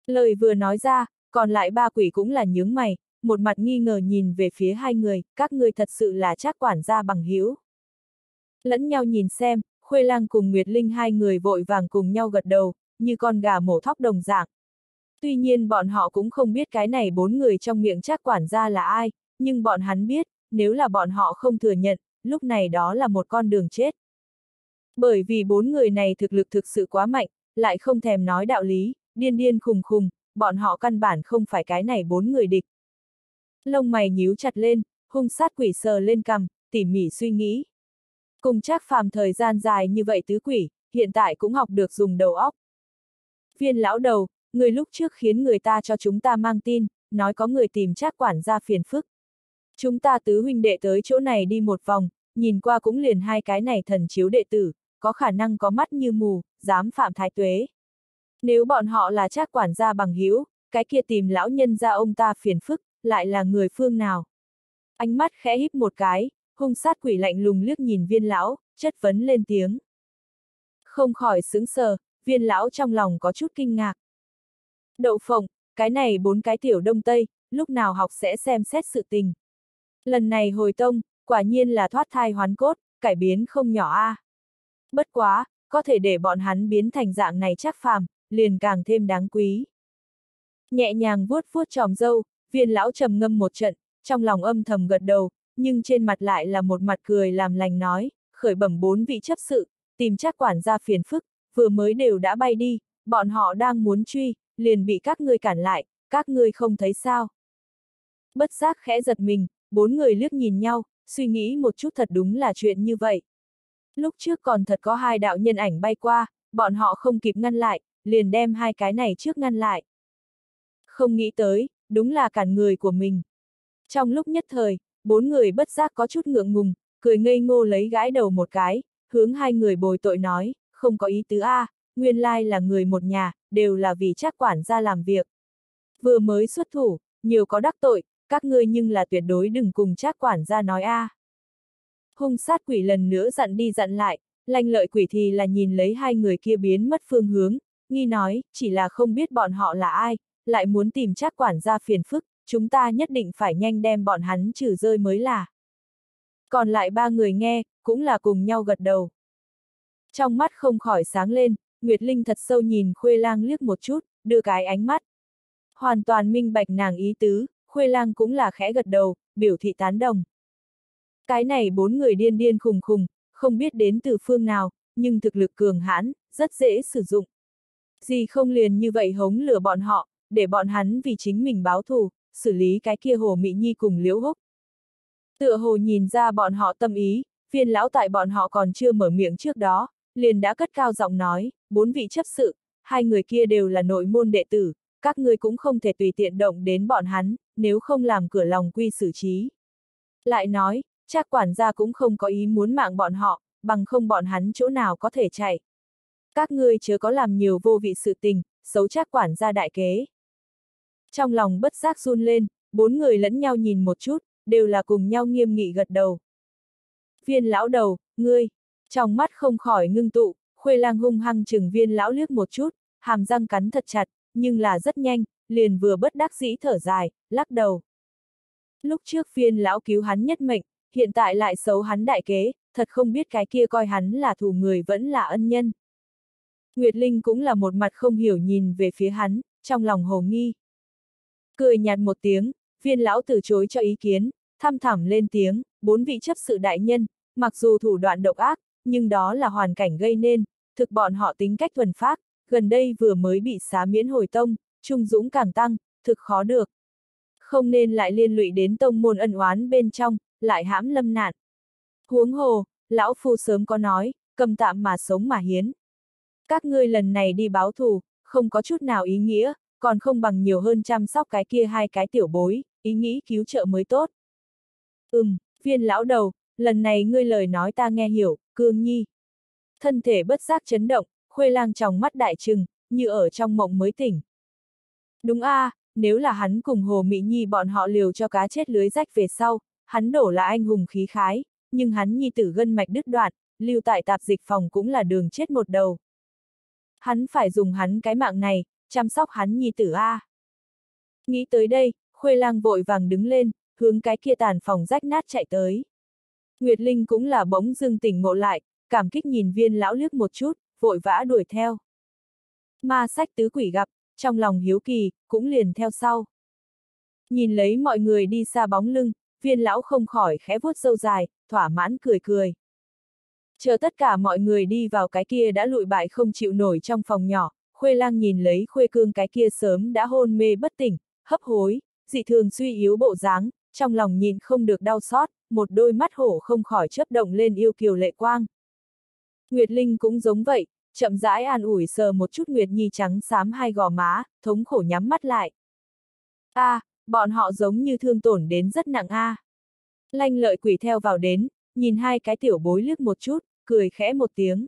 Lời vừa nói ra, còn lại ba quỷ cũng là nhướng mày, một mặt nghi ngờ nhìn về phía hai người, các người thật sự là trác quản gia bằng hữu. Lẫn nhau nhìn xem, Khuê Lang cùng Nguyệt Linh hai người vội vàng cùng nhau gật đầu, như con gà mổ thóc đồng dạng. Tuy nhiên bọn họ cũng không biết cái này bốn người trong miệng chắc quản gia là ai, nhưng bọn hắn biết, nếu là bọn họ không thừa nhận, lúc này đó là một con đường chết. Bởi vì bốn người này thực lực thực sự quá mạnh, lại không thèm nói đạo lý, điên điên khùng khùng, bọn họ căn bản không phải cái này bốn người địch. Lông mày nhíu chặt lên, hung sát quỷ sờ lên cằm, tỉ mỉ suy nghĩ. Cùng chắc phàm thời gian dài như vậy tứ quỷ, hiện tại cũng học được dùng đầu óc. Viên lão đầu, người lúc trước khiến người ta cho chúng ta mang tin, nói có người tìm chắc quản gia phiền phức. Chúng ta tứ huynh đệ tới chỗ này đi một vòng, nhìn qua cũng liền hai cái này thần chiếu đệ tử, có khả năng có mắt như mù, dám phạm thái tuế. Nếu bọn họ là chắc quản gia bằng hữu, cái kia tìm lão nhân ra ông ta phiền phức, lại là người phương nào? Ánh mắt khẽ híp một cái, hung sát quỷ lạnh lùng liếc nhìn viên lão, chất vấn lên tiếng. Không khỏi sững sờ, viên lão trong lòng có chút kinh ngạc. Đậu phộng, cái này bốn cái tiểu đông tây, lúc nào học sẽ xem xét sự tình. Lần này hồi tông, quả nhiên là thoát thai hoán cốt, cải biến không nhỏ a. À. Bất quá, có thể để bọn hắn biến thành dạng này chắc phàm, liền càng thêm đáng quý. Nhẹ nhàng vuốt vuốt tròm dâu, viên lão trầm ngâm một trận, trong lòng âm thầm gật đầu, nhưng trên mặt lại là một mặt cười làm lành nói, khởi bẩm bốn vị chấp sự, tìm chắc quản gia phiền phức, vừa mới đều đã bay đi, bọn họ đang muốn truy, liền bị các ngươi cản lại, các ngươi không thấy sao. Bất giác khẽ giật mình, bốn người liếc nhìn nhau, suy nghĩ một chút thật đúng là chuyện như vậy. Lúc trước còn thật có hai đạo nhân ảnh bay qua, bọn họ không kịp ngăn lại, liền đem hai cái này trước ngăn lại. Không nghĩ tới, đúng là cản người của mình. Trong lúc nhất thời, bốn người bất giác có chút ngượng ngùng, cười ngây ngô lấy gãi đầu một cái, hướng hai người bồi tội nói, không có ý tứ A, nguyên lai là người một nhà, đều là vì chắc quản gia làm việc. Vừa mới xuất thủ, nhiều có đắc tội, các ngươi nhưng là tuyệt đối đừng cùng chắc quản gia nói A. Hung sát quỷ lần nữa dặn đi dặn lại, lanh lợi quỷ thì là nhìn lấy hai người kia biến mất phương hướng, nghi nói, chỉ là không biết bọn họ là ai, lại muốn tìm chắc quản gia phiền phức, chúng ta nhất định phải nhanh đem bọn hắn trừ rơi mới là. Còn lại ba người nghe, cũng là cùng nhau gật đầu. Trong mắt không khỏi sáng lên, Nguyệt Linh thật sâu nhìn Khuê Lang liếc một chút, đưa cái ánh mắt. Hoàn toàn minh bạch nàng ý tứ, Khuê Lang cũng là khẽ gật đầu, biểu thị tán đồng. Cái này bốn người điên điên khùng khùng, không biết đến từ phương nào, nhưng thực lực cường hãn, rất dễ sử dụng. Gì không liền như vậy hống lừa bọn họ, để bọn hắn vì chính mình báo thù, xử lý cái kia hồ Mỹ Nhi cùng liễu húc. Tựa hồ nhìn ra bọn họ tâm ý, viên lão tại bọn họ còn chưa mở miệng trước đó, liền đã cất cao giọng nói, bốn vị chấp sự, hai người kia đều là nội môn đệ tử, các ngươi cũng không thể tùy tiện động đến bọn hắn, nếu không làm cửa lòng quy xử trí. Lại nói, chắc quản gia cũng không có ý muốn mạng bọn họ, bằng không bọn hắn chỗ nào có thể chạy. Các ngươi chớ có làm nhiều vô vị sự tình, xấu chắc quản gia đại kế. Trong lòng bất giác run lên, bốn người lẫn nhau nhìn một chút, đều là cùng nhau nghiêm nghị gật đầu. Viên lão đầu, ngươi, trong mắt không khỏi ngưng tụ, khuê lang hung hăng chừng viên lão liếc một chút, hàm răng cắn thật chặt, nhưng là rất nhanh, liền vừa bất đắc dĩ thở dài, lắc đầu. Lúc trước viên lão cứu hắn nhất mệnh, hiện tại lại xấu hắn đại kế, thật không biết cái kia coi hắn là thù người vẫn là ân nhân. Nguyệt Linh cũng là một mặt không hiểu nhìn về phía hắn, trong lòng hồ nghi. Cười nhạt một tiếng, viên lão từ chối cho ý kiến, thăm thẳm lên tiếng, bốn vị chấp sự đại nhân, mặc dù thủ đoạn độc ác, nhưng đó là hoàn cảnh gây nên, thực bọn họ tính cách thuần phác, gần đây vừa mới bị xá miễn hồi tông, trung dũng càng tăng, thực khó được. Không nên lại liên lụy đến tông môn ân oán bên trong, lại hãm lâm nạn. Huống hồ, lão phu sớm có nói, cầm tạm mà sống mà hiến. Các ngươi lần này đi báo thù, không có chút nào ý nghĩa, còn không bằng nhiều hơn chăm sóc cái kia hai cái tiểu bối, ý nghĩ cứu trợ mới tốt. Ừm, viên lão đầu, lần này ngươi lời nói ta nghe hiểu, cương nhi. Thân thể bất giác chấn động, khuê lang trong mắt đại trừng, như ở trong mộng mới tỉnh. Đúng a, à, nếu là hắn cùng Hồ Mỹ Nhi bọn họ liều cho cá chết lưới rách về sau, hắn đổ là anh hùng khí khái, nhưng hắn nhi tử gân mạch đứt đoạn, lưu tại tạp dịch phòng cũng là đường chết một đầu. Hắn phải dùng hắn cái mạng này, chăm sóc hắn nhi tử A. Nghĩ tới đây, Khuê lang vội vàng đứng lên, hướng cái kia tàn phòng rách nát chạy tới. Nguyệt Linh cũng là bỗng dưng tỉnh ngộ lại, cảm kích nhìn viên lão liếc một chút, vội vã đuổi theo. Ma sách tứ quỷ gặp, trong lòng hiếu kỳ, cũng liền theo sau. Nhìn lấy mọi người đi xa bóng lưng, viên lão không khỏi khẽ vuốt sâu dài, thỏa mãn cười cười. Chờ tất cả mọi người đi vào cái kia đã lụi bại không chịu nổi trong phòng nhỏ, Khuê lang nhìn lấy Khuê cương cái kia sớm đã hôn mê bất tỉnh, hấp hối, dị thường suy yếu bộ dáng, trong lòng nhìn không được đau xót, một đôi mắt hổ không khỏi chớp động lên yêu kiều lệ quang. Nguyệt Linh cũng giống vậy, chậm rãi an ủi sờ một chút Nguyệt Nhi trắng xám hai gò má, thống khổ nhắm mắt lại. a à, bọn họ giống như thương tổn đến rất nặng a. À. Lanh lợi quỷ theo vào đến, nhìn hai cái tiểu bối liếc một chút, cười khẽ một tiếng.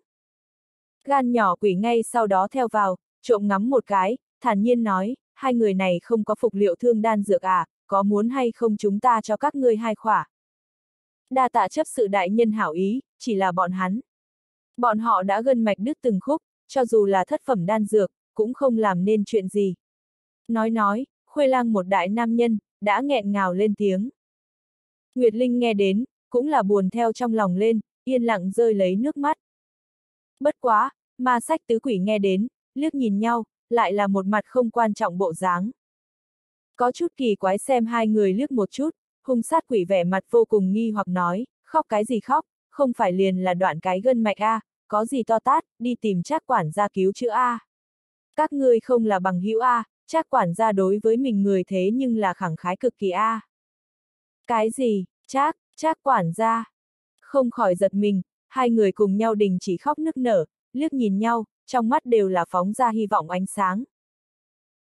Gan nhỏ quỷ ngay sau đó theo vào, trộm ngắm một cái, thản nhiên nói, hai người này không có phục liệu thương đan dược à, có muốn hay không chúng ta cho các ngươi hai khỏa. Đa tạ chấp sự đại nhân hảo ý, chỉ là bọn hắn. Bọn họ đã gân mạch đứt từng khúc, cho dù là thất phẩm đan dược, cũng không làm nên chuyện gì. Nói nói, khuê lang một đại nam nhân, đã nghẹn ngào lên tiếng. Nguyệt Linh nghe đến, cũng là buồn theo trong lòng lên, yên lặng rơi lấy nước mắt. Bất quá, ma sách tứ quỷ nghe đến, liếc nhìn nhau, lại là một mặt không quan trọng bộ dáng. Có chút kỳ quái xem hai người liếc một chút, hung sát quỷ vẻ mặt vô cùng nghi hoặc nói, khóc cái gì khóc, không phải liền là đoạn cái gân mạch A, có gì to tát, đi tìm chắc quản gia cứu chữa A. Các ngươi không là bằng hữu A, chắc quản gia đối với mình người thế nhưng là khẳng khái cực kỳ A. Cái gì, chắc, chắc quản gia. Không khỏi giật mình, hai người cùng nhau đình chỉ khóc nức nở, liếc nhìn nhau, trong mắt đều là phóng ra hy vọng ánh sáng.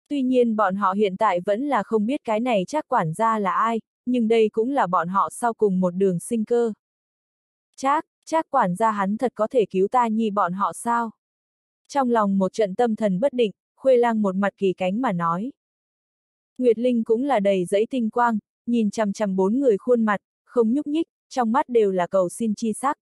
Tuy nhiên bọn họ hiện tại vẫn là không biết cái này chắc quản gia là ai, nhưng đây cũng là bọn họ sau cùng một đường sinh cơ. Chắc, chắc quản gia hắn thật có thể cứu ta nhi bọn họ sao? Trong lòng một trận tâm thần bất định, Khuê lang một mặt kỳ cánh mà nói. Nguyệt Linh cũng là đầy dẫy tinh quang, nhìn chằm chằm bốn người khuôn mặt, không nhúc nhích, trong mắt đều là cầu xin chi sắc.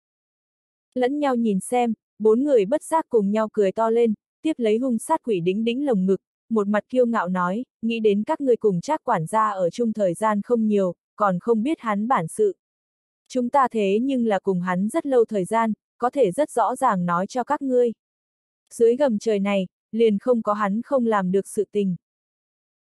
Lẫn nhau nhìn xem, bốn người bất giác cùng nhau cười to lên, tiếp lấy hung sát quỷ đính đính lồng ngực, một mặt kiêu ngạo nói, nghĩ đến các ngươi cùng trác quản gia ở chung thời gian không nhiều, còn không biết hắn bản sự. Chúng ta thế nhưng là cùng hắn rất lâu thời gian, có thể rất rõ ràng nói cho các ngươi. Dưới gầm trời này, liền không có hắn không làm được sự tình.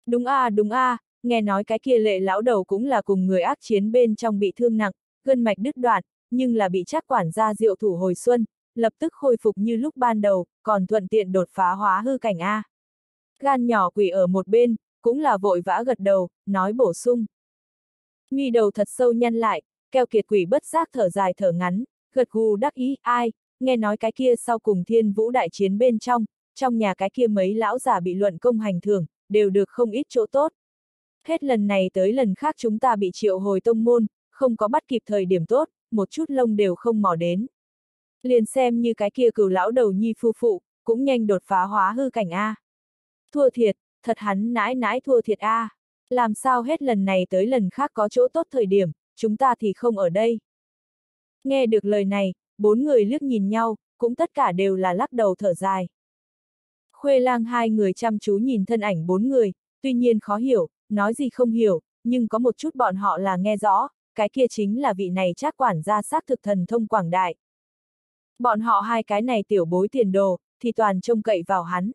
Đúng a à, đúng a, à, nghe nói cái kia lệ lão đầu cũng là cùng người ác chiến bên trong bị thương nặng, gân mạch đứt đoạn, nhưng là bị trác quản gia diệu thủ hồi xuân, lập tức khôi phục như lúc ban đầu, còn thuận tiện đột phá hóa hư cảnh A. Gan nhỏ quỷ ở một bên, cũng là vội vã gật đầu, nói bổ sung. Mi đầu thật sâu nhăn lại, keo kiệt quỷ bất giác thở dài thở ngắn, gật gù đắc ý, ai, nghe nói cái kia sau cùng thiên vũ đại chiến bên trong, trong nhà cái kia mấy lão già bị luận công hành thường đều được không ít chỗ tốt. Hết lần này tới lần khác chúng ta bị triệu hồi tông môn, không có bắt kịp thời điểm tốt, một chút lông đều không mò đến. Liền xem như cái kia cửu lão đầu nhi phu phụ, cũng nhanh đột phá hóa hư cảnh A. Thua thiệt, thật hắn nãi nãi thua thiệt A. Làm sao hết lần này tới lần khác có chỗ tốt thời điểm, chúng ta thì không ở đây. Nghe được lời này, bốn người liếc nhìn nhau, cũng tất cả đều là lắc đầu thở dài. Khuê lang hai người chăm chú nhìn thân ảnh bốn người, tuy nhiên khó hiểu, nói gì không hiểu, nhưng có một chút bọn họ là nghe rõ, cái kia chính là vị này chắc quản gia xác thực thần thông quảng đại. Bọn họ hai cái này tiểu bối tiền đồ, thì toàn trông cậy vào hắn.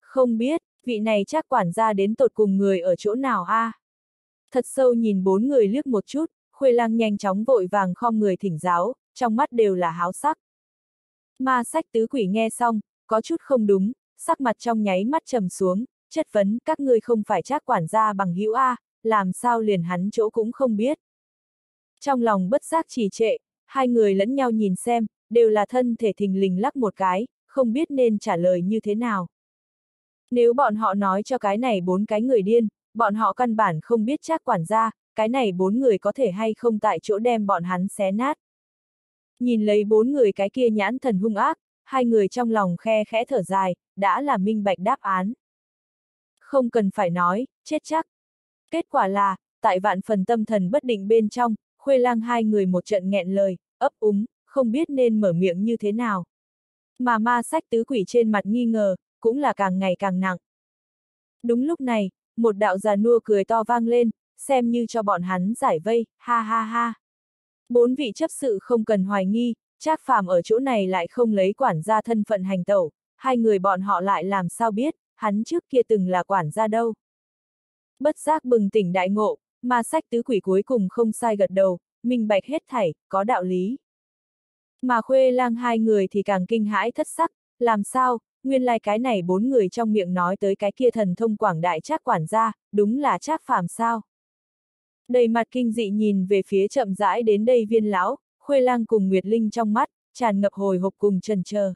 Không biết, vị này chắc quản gia đến tột cùng người ở chỗ nào a? À? Thật sâu nhìn bốn người liếc một chút, Khuê Lang nhanh chóng vội vàng khom người thỉnh giáo, trong mắt đều là háo sắc. Ma sách tứ quỷ nghe xong, có chút không đúng, sắc mặt trong nháy mắt trầm xuống, chất vấn các ngươi không phải chắc quản gia bằng hữu A, làm sao liền hắn chỗ cũng không biết. Trong lòng bất giác trì trệ, hai người lẫn nhau nhìn xem, đều là thân thể thình lình lắc một cái, không biết nên trả lời như thế nào. Nếu bọn họ nói cho cái này bốn cái người điên, bọn họ căn bản không biết chắc quản gia, cái này bốn người có thể hay không tại chỗ đem bọn hắn xé nát. Nhìn lấy bốn người cái kia nhãn thần hung ác, hai người trong lòng khe khẽ thở dài, đã là minh bạch đáp án. Không cần phải nói, chết chắc. Kết quả là, tại vạn phần tâm thần bất định bên trong, khuê lang hai người một trận nghẹn lời, ấp úng, không biết nên mở miệng như thế nào. Mà ma sách tứ quỷ trên mặt nghi ngờ, cũng là càng ngày càng nặng. Đúng lúc này, một đạo già nua cười to vang lên, xem như cho bọn hắn giải vây, ha ha ha. Bốn vị chấp sự không cần hoài nghi, Trác Phàm ở chỗ này lại không lấy quản gia thân phận hành tẩu, hai người bọn họ lại làm sao biết, hắn trước kia từng là quản gia đâu. Bất giác bừng tỉnh đại ngộ, mà sách tứ quỷ cuối cùng không sai gật đầu, minh bạch hết thảy, có đạo lý. Mà khuê lang hai người thì càng kinh hãi thất sắc, làm sao, nguyên lai like cái này bốn người trong miệng nói tới cái kia thần thông quảng đại trác quản gia, đúng là trác phàm sao. Đầy mặt kinh dị nhìn về phía chậm rãi đến đây viên lão, khuê lang cùng Nguyệt Linh trong mắt, tràn ngập hồi hộp cùng trần chờ.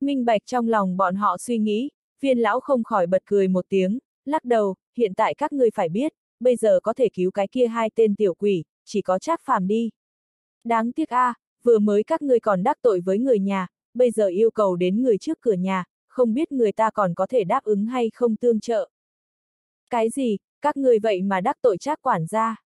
Minh bạch trong lòng bọn họ suy nghĩ, viên lão không khỏi bật cười một tiếng, lắc đầu, hiện tại các ngươi phải biết, bây giờ có thể cứu cái kia hai tên tiểu quỷ, chỉ có trác phàm đi. Đáng tiếc a, à, vừa mới các ngươi còn đắc tội với người nhà, bây giờ yêu cầu đến người trước cửa nhà, không biết người ta còn có thể đáp ứng hay không tương trợ. Cái gì, các ngươi vậy mà đắc tội trác quản gia.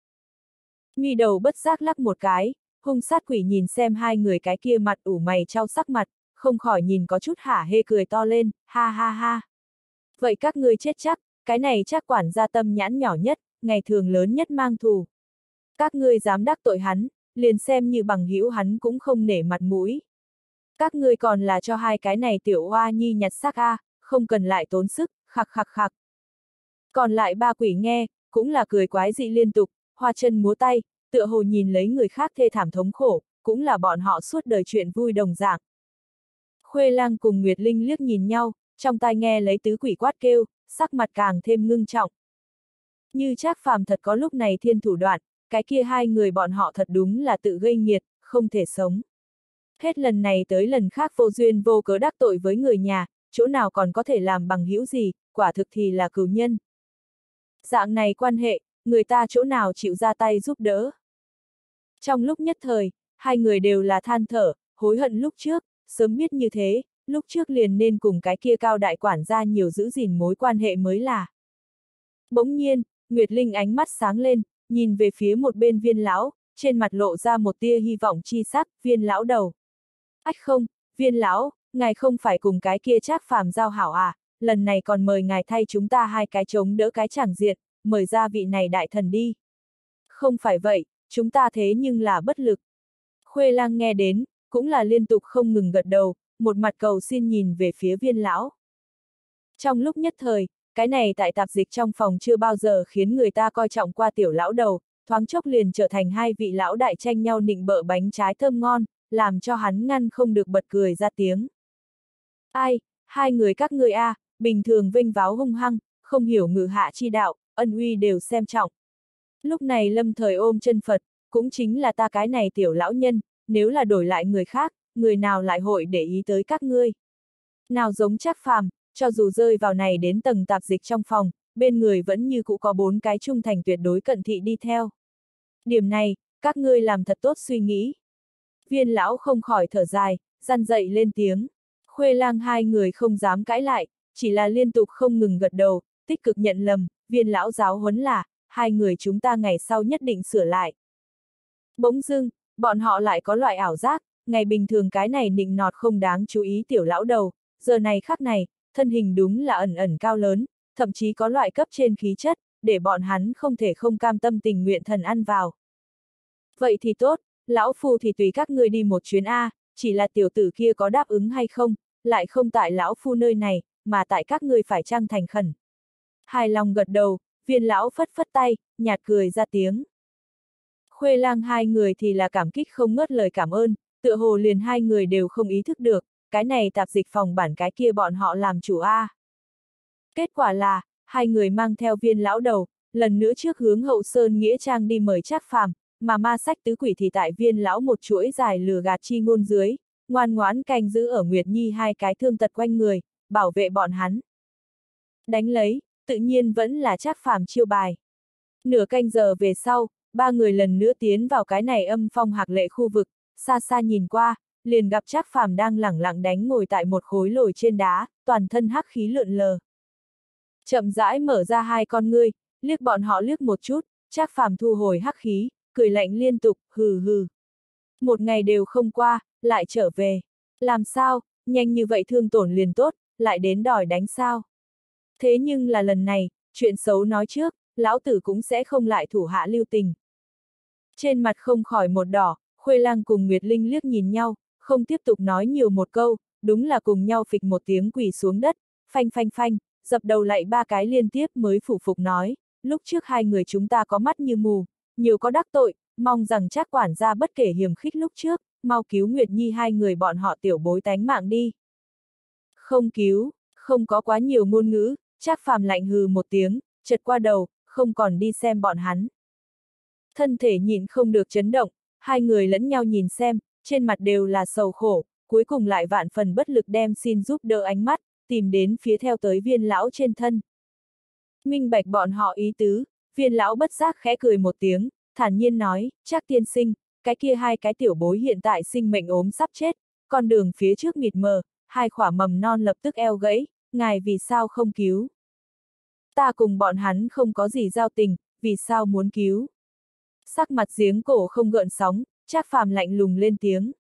Nghi đầu bất giác lắc một cái, hung sát quỷ nhìn xem hai người cái kia mặt ủ mày trao sắc mặt, không khỏi nhìn có chút hả hê cười to lên, ha ha ha. Vậy các ngươi chết chắc, cái này chắc quản gia tâm nhãn nhỏ nhất, ngày thường lớn nhất mang thù. Các ngươi dám đắc tội hắn, liền xem như bằng hữu hắn cũng không nể mặt mũi. Các ngươi còn là cho hai cái này tiểu hoa nhi nhặt xác a, không cần lại tốn sức, khặc khặc khặc. Còn lại ba quỷ nghe, cũng là cười quái dị liên tục, hoa chân múa tay, tựa hồ nhìn lấy người khác thê thảm thống khổ, cũng là bọn họ suốt đời chuyện vui đồng dạng. Khuê lang cùng Nguyệt Linh liếc nhìn nhau, trong tai nghe lấy tứ quỷ quát kêu, sắc mặt càng thêm ngưng trọng. Như chắc phàm thật có lúc này thiên thủ đoạn, cái kia hai người bọn họ thật đúng là tự gây nghiệt, không thể sống. Hết lần này tới lần khác vô duyên vô cớ đắc tội với người nhà, chỗ nào còn có thể làm bằng hữu gì, quả thực thì là cửu nhân. Dạng này quan hệ, người ta chỗ nào chịu ra tay giúp đỡ. Trong lúc nhất thời, hai người đều là than thở, hối hận lúc trước, sớm biết như thế, lúc trước liền nên cùng cái kia cao đại quản gia nhiều giữ gìn mối quan hệ mới là. Bỗng nhiên, Nguyệt Linh ánh mắt sáng lên, nhìn về phía một bên viên lão, trên mặt lộ ra một tia hy vọng chi sắc, viên lão đầu. Ách không, viên lão, ngài không phải cùng cái kia trác phàm giao hảo à, lần này còn mời ngài thay chúng ta hai cái chống đỡ cái chẳng diệt, mời ra vị này đại thần đi. Không phải vậy, chúng ta thế nhưng là bất lực. Khuê lang nghe đến, cũng là liên tục không ngừng gật đầu, một mặt cầu xin nhìn về phía viên lão. Trong lúc nhất thời, cái này tại tạp dịch trong phòng chưa bao giờ khiến người ta coi trọng qua tiểu lão đầu, thoáng chốc liền trở thành hai vị lão đại tranh nhau nịnh bợ bánh trái thơm ngon, làm cho hắn ngăn không được bật cười ra tiếng. Ai, hai người các ngươi a, à, bình thường vinh váo hung hăng, không hiểu ngự hạ chi đạo, ân uy đều xem trọng. Lúc này lâm thời ôm chân Phật, cũng chính là ta cái này tiểu lão nhân, nếu là đổi lại người khác, người nào lại hội để ý tới các ngươi. Nào giống chắc phàm, cho dù rơi vào này đến tầng tạp dịch trong phòng, bên người vẫn như cũ có bốn cái trung thành tuyệt đối cận thị đi theo. Điểm này, các ngươi làm thật tốt suy nghĩ. Viên lão không khỏi thở dài, răn dậy lên tiếng. Khuê lang hai người không dám cãi lại, chỉ là liên tục không ngừng gật đầu, tích cực nhận lầm, viên lão giáo huấn là, hai người chúng ta ngày sau nhất định sửa lại. Bỗng dưng, bọn họ lại có loại ảo giác, ngày bình thường cái này nịnh nọt không đáng chú ý tiểu lão đầu, giờ này khắc này, thân hình đúng là ẩn ẩn cao lớn, thậm chí có loại cấp trên khí chất, để bọn hắn không thể không cam tâm tình nguyện thần ăn vào. Vậy thì tốt, lão phu thì tùy các ngươi đi một chuyến A, chỉ là tiểu tử kia có đáp ứng hay không, lại không tại lão phu nơi này, mà tại các ngươi phải trang thành khẩn. Hài lòng gật đầu, viên lão phất phất tay, nhạt cười ra tiếng. Khuê lang hai người thì là cảm kích không ngớt lời cảm ơn, tựa hồ liền hai người đều không ý thức được, cái này tạp dịch phòng bản cái kia bọn họ làm chủ A. Kết quả là, hai người mang theo viên lão đầu, lần nữa trước hướng hậu sơn nghĩa trang đi mời trác phàm, mà ma sách tứ quỷ thì tại viên lão một chuỗi dài lừa gạt chi ngôn dưới, ngoan ngoãn canh giữ ở Nguyệt Nhi hai cái thương tật quanh người, bảo vệ bọn hắn. Đánh lấy, tự nhiên vẫn là trác phàm chiêu bài. Nửa canh giờ về sau, ba người lần nữa tiến vào cái này âm phong hạc lệ khu vực, xa xa nhìn qua, liền gặp Trác phàm đang lẳng lặng đánh ngồi tại một khối lồi trên đá, toàn thân hắc khí lượn lờ. Chậm rãi mở ra hai con ngươi, liếc bọn họ liếc một chút, Trác phàm thu hồi hắc khí, cười lạnh liên tục, hừ hừ. Một ngày đều không qua, lại trở về. Làm sao, nhanh như vậy thương tổn liền tốt, lại đến đòi đánh sao. Thế nhưng là lần này, chuyện xấu nói trước, lão tử cũng sẽ không lại thủ hạ lưu tình. Trên mặt không khỏi một đỏ, Khuê Lang cùng Nguyệt Linh liếc nhìn nhau, không tiếp tục nói nhiều một câu, đúng là cùng nhau phịch một tiếng quỳ xuống đất, phanh phanh phanh, dập đầu lại ba cái liên tiếp mới phủ phục nói, lúc trước hai người chúng ta có mắt như mù, nhiều có đắc tội, mong rằng chắc quản gia bất kể hiểm khích lúc trước, mau cứu Nguyệt Nhi hai người bọn họ tiểu bối tánh mạng đi. Không cứu, không có quá nhiều ngôn ngữ, chắc phàm lạnh hừ một tiếng, chật qua đầu, không còn đi xem bọn hắn. Thân thể nhìn không được chấn động, hai người lẫn nhau nhìn xem, trên mặt đều là sầu khổ, cuối cùng lại vạn phần bất lực đem xin giúp đỡ ánh mắt, tìm đến phía theo tới viên lão trên thân. Minh bạch bọn họ ý tứ, viên lão bất giác khẽ cười một tiếng, thản nhiên nói, chắc tiên sinh, cái kia hai cái tiểu bối hiện tại sinh mệnh ốm sắp chết, con đường phía trước mịt mờ, hai khỏa mầm non lập tức eo gãy, ngài vì sao không cứu? Ta cùng bọn hắn không có gì giao tình, vì sao muốn cứu? Sắc mặt giếng cổ không gợn sóng, Trác phàm lạnh lùng lên tiếng.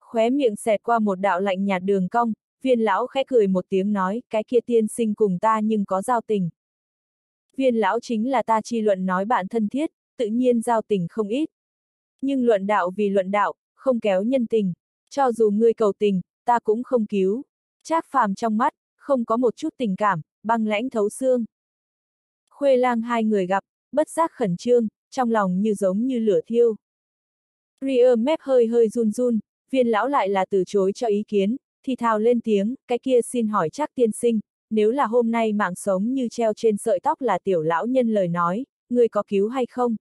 Khóe miệng xẹt qua một đạo lạnh nhạt đường cong, viên lão khẽ cười một tiếng nói, cái kia tiên sinh cùng ta nhưng có giao tình. Viên lão chính là ta chi luận nói bạn thân thiết, tự nhiên giao tình không ít. Nhưng luận đạo vì luận đạo, không kéo nhân tình, cho dù ngươi cầu tình, ta cũng không cứu. Trác phàm trong mắt, không có một chút tình cảm, băng lãnh thấu xương. Khuê lang hai người gặp, bất giác khẩn trương, trong lòng như giống như lửa thiêu. Rear mép hơi hơi run run, viên lão lại là từ chối cho ý kiến, thì thào lên tiếng, cái kia xin hỏi chắc tiên sinh, nếu là hôm nay mạng sống như treo trên sợi tóc là tiểu lão nhân lời nói, người có cứu hay không?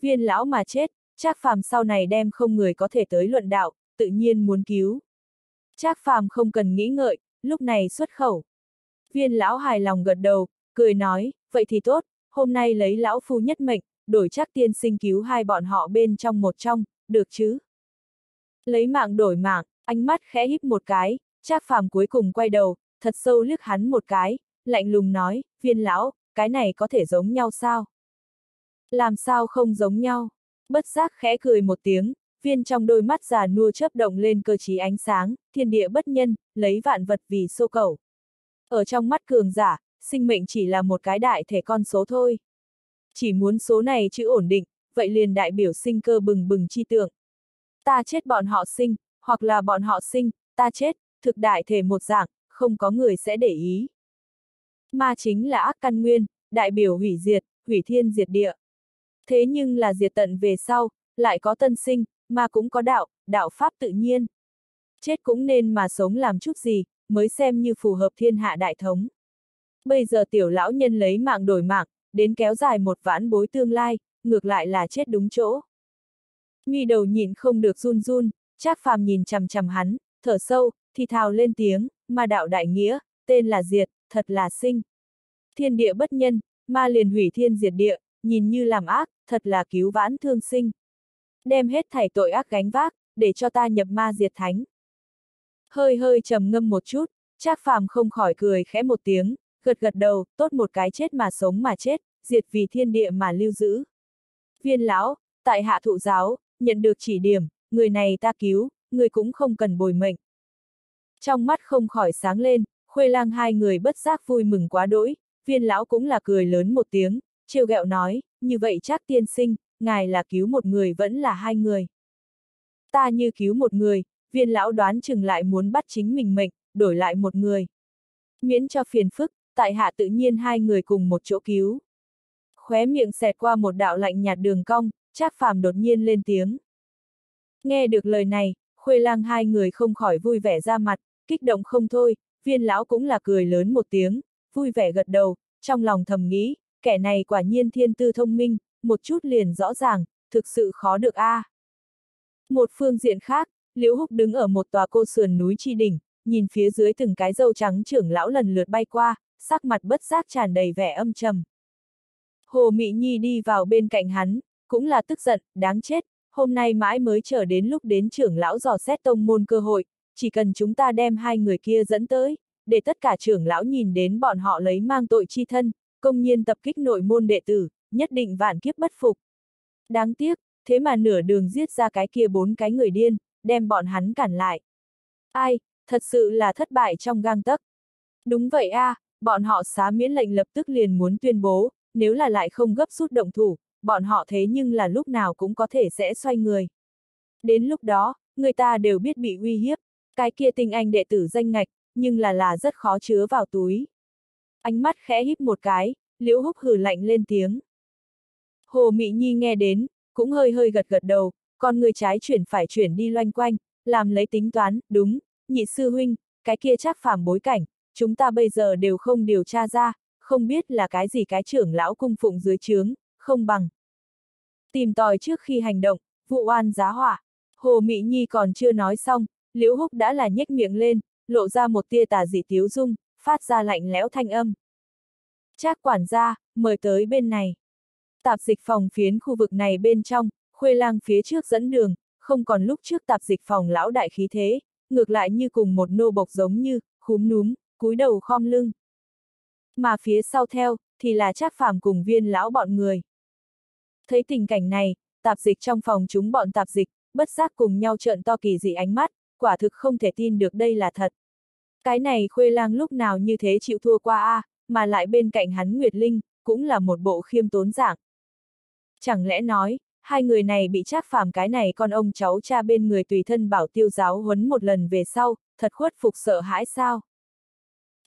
Viên lão mà chết, chắc phàm sau này đem không người có thể tới luận đạo, tự nhiên muốn cứu. Trác phàm không cần nghĩ ngợi, lúc này xuất khẩu. Viên lão hài lòng gật đầu, cười nói, vậy thì tốt, hôm nay lấy lão phu nhất mệnh, đổi chắc tiên sinh cứu hai bọn họ bên trong một trong, được chứ? Lấy mạng đổi mạng, ánh mắt khẽ híp một cái, Trác phàm cuối cùng quay đầu, thật sâu liếc hắn một cái, lạnh lùng nói, viên lão, cái này có thể giống nhau sao? Làm sao không giống nhau? Bất giác khẽ cười một tiếng, viên trong đôi mắt già nua chớp động lên cơ trí ánh sáng, thiên địa bất nhân, lấy vạn vật vì xô cầu. Ở trong mắt cường giả, sinh mệnh chỉ là một cái đại thể con số thôi. Chỉ muốn số này chữ ổn định, vậy liền đại biểu sinh cơ bừng bừng chi tượng. Ta chết bọn họ sinh, hoặc là bọn họ sinh, ta chết, thực đại thể một dạng, không có người sẽ để ý. Ma chính là ác căn nguyên, đại biểu hủy diệt, hủy thiên diệt địa. Thế nhưng là diệt tận về sau, lại có tân sinh, mà cũng có đạo, đạo pháp tự nhiên. Chết cũng nên mà sống làm chút gì, mới xem như phù hợp thiên hạ đại thống. Bây giờ tiểu lão nhân lấy mạng đổi mạng, đến kéo dài một vãn bối tương lai, ngược lại là chết đúng chỗ. Nguy đầu nhìn không được run run, Trác phàm nhìn chằm chằm hắn, thở sâu, thì thào lên tiếng, ma đạo đại nghĩa, tên là diệt, thật là sinh. Thiên địa bất nhân, ma liền hủy thiên diệt địa, nhìn như làm ác, thật là cứu vãn thương sinh. Đem hết thảy tội ác gánh vác, để cho ta nhập ma diệt thánh. Hơi hơi trầm ngâm một chút, Trác phàm không khỏi cười khẽ một tiếng, gật gật đầu, tốt một cái chết mà sống mà chết, diệt vì thiên địa mà lưu giữ. Viên lão, tại hạ thụ giáo, nhận được chỉ điểm, người này ta cứu, người cũng không cần bồi mệnh. Trong mắt không khỏi sáng lên, khuê lang hai người bất giác vui mừng quá đỗi, viên lão cũng là cười lớn một tiếng, trêu ghẹo nói, như vậy chắc tiên sinh, ngài là cứu một người vẫn là hai người. Ta như cứu một người, viên lão đoán chừng lại muốn bắt chính mình mệnh, đổi lại một người. Miễn cho phiền phức, tại hạ tự nhiên hai người cùng một chỗ cứu. Khóe miệng xẹt qua một đạo lạnh nhạt đường cong, Trác phàm đột nhiên lên tiếng. Nghe được lời này, khuê lang hai người không khỏi vui vẻ ra mặt, kích động không thôi, viên lão cũng là cười lớn một tiếng, vui vẻ gật đầu, trong lòng thầm nghĩ, kẻ này quả nhiên thiên tư thông minh, một chút liền rõ ràng, thực sự khó được a. À. Một phương diện khác, Liễu Húc đứng ở một tòa cô sườn núi chi đỉnh, nhìn phía dưới từng cái dâu trắng trưởng lão lần lượt bay qua, sắc mặt bất giác tràn đầy vẻ âm trầm. Hồ Mị Nhi đi vào bên cạnh hắn, cũng là tức giận, đáng chết, hôm nay mãi mới chờ đến lúc đến trưởng lão dò xét tông môn cơ hội, chỉ cần chúng ta đem hai người kia dẫn tới, để tất cả trưởng lão nhìn đến bọn họ lấy mang tội chi thân, công nhiên tập kích nội môn đệ tử, nhất định vạn kiếp bất phục. Đáng tiếc, thế mà nửa đường giết ra cái kia bốn cái người điên, đem bọn hắn cản lại. Ai, thật sự là thất bại trong gang tấc. Đúng vậy a, à, bọn họ xá miễn lệnh lập tức liền muốn tuyên bố, nếu là lại không gấp rút động thủ, bọn họ thế nhưng là lúc nào cũng có thể sẽ xoay người. Đến lúc đó, người ta đều biết bị uy hiếp, cái kia tinh anh đệ tử danh ngạch, nhưng là là rất khó chứa vào túi. Ánh mắt khẽ híp một cái, liễu húc hử lạnh lên tiếng. Hồ Mị Nhi nghe đến, cũng hơi hơi gật gật đầu, còn người trái chuyển phải chuyển đi loanh quanh, làm lấy tính toán, đúng, nhị sư huynh, cái kia chắc phàm bối cảnh, chúng ta bây giờ đều không điều tra ra, không biết là cái gì cái trưởng lão cung phụng dưới trướng, không bằng. Tìm tòi trước khi hành động, vụ oan giá hỏa Hồ Mỹ Nhi còn chưa nói xong, Liễu Húc đã là nhếch miệng lên, lộ ra một tia tà dị tiếu dung, phát ra lạnh lẽo thanh âm. Trác quản gia, mời tới bên này. Tạp dịch phòng phiến khu vực này bên trong, khuê lang phía trước dẫn đường, không còn lúc trước tạp dịch phòng lão đại khí thế, ngược lại như cùng một nô bộc giống như, khúm núm, cúi đầu khom lưng. Mà phía sau theo, thì là Trác phàm cùng viên lão bọn người. Thấy tình cảnh này, tạp dịch trong phòng chúng bọn tạp dịch, bất giác cùng nhau trợn to kỳ dị ánh mắt, quả thực không thể tin được đây là thật. Cái này khuê lang lúc nào như thế chịu thua qua a mà lại bên cạnh hắn Nguyệt Linh, cũng là một bộ khiêm tốn dạng. Chẳng lẽ nói, hai người này bị trác phàm cái này con ông cháu cha bên người tùy thân bảo tiêu giáo huấn một lần về sau, thật khuất phục sợ hãi sao?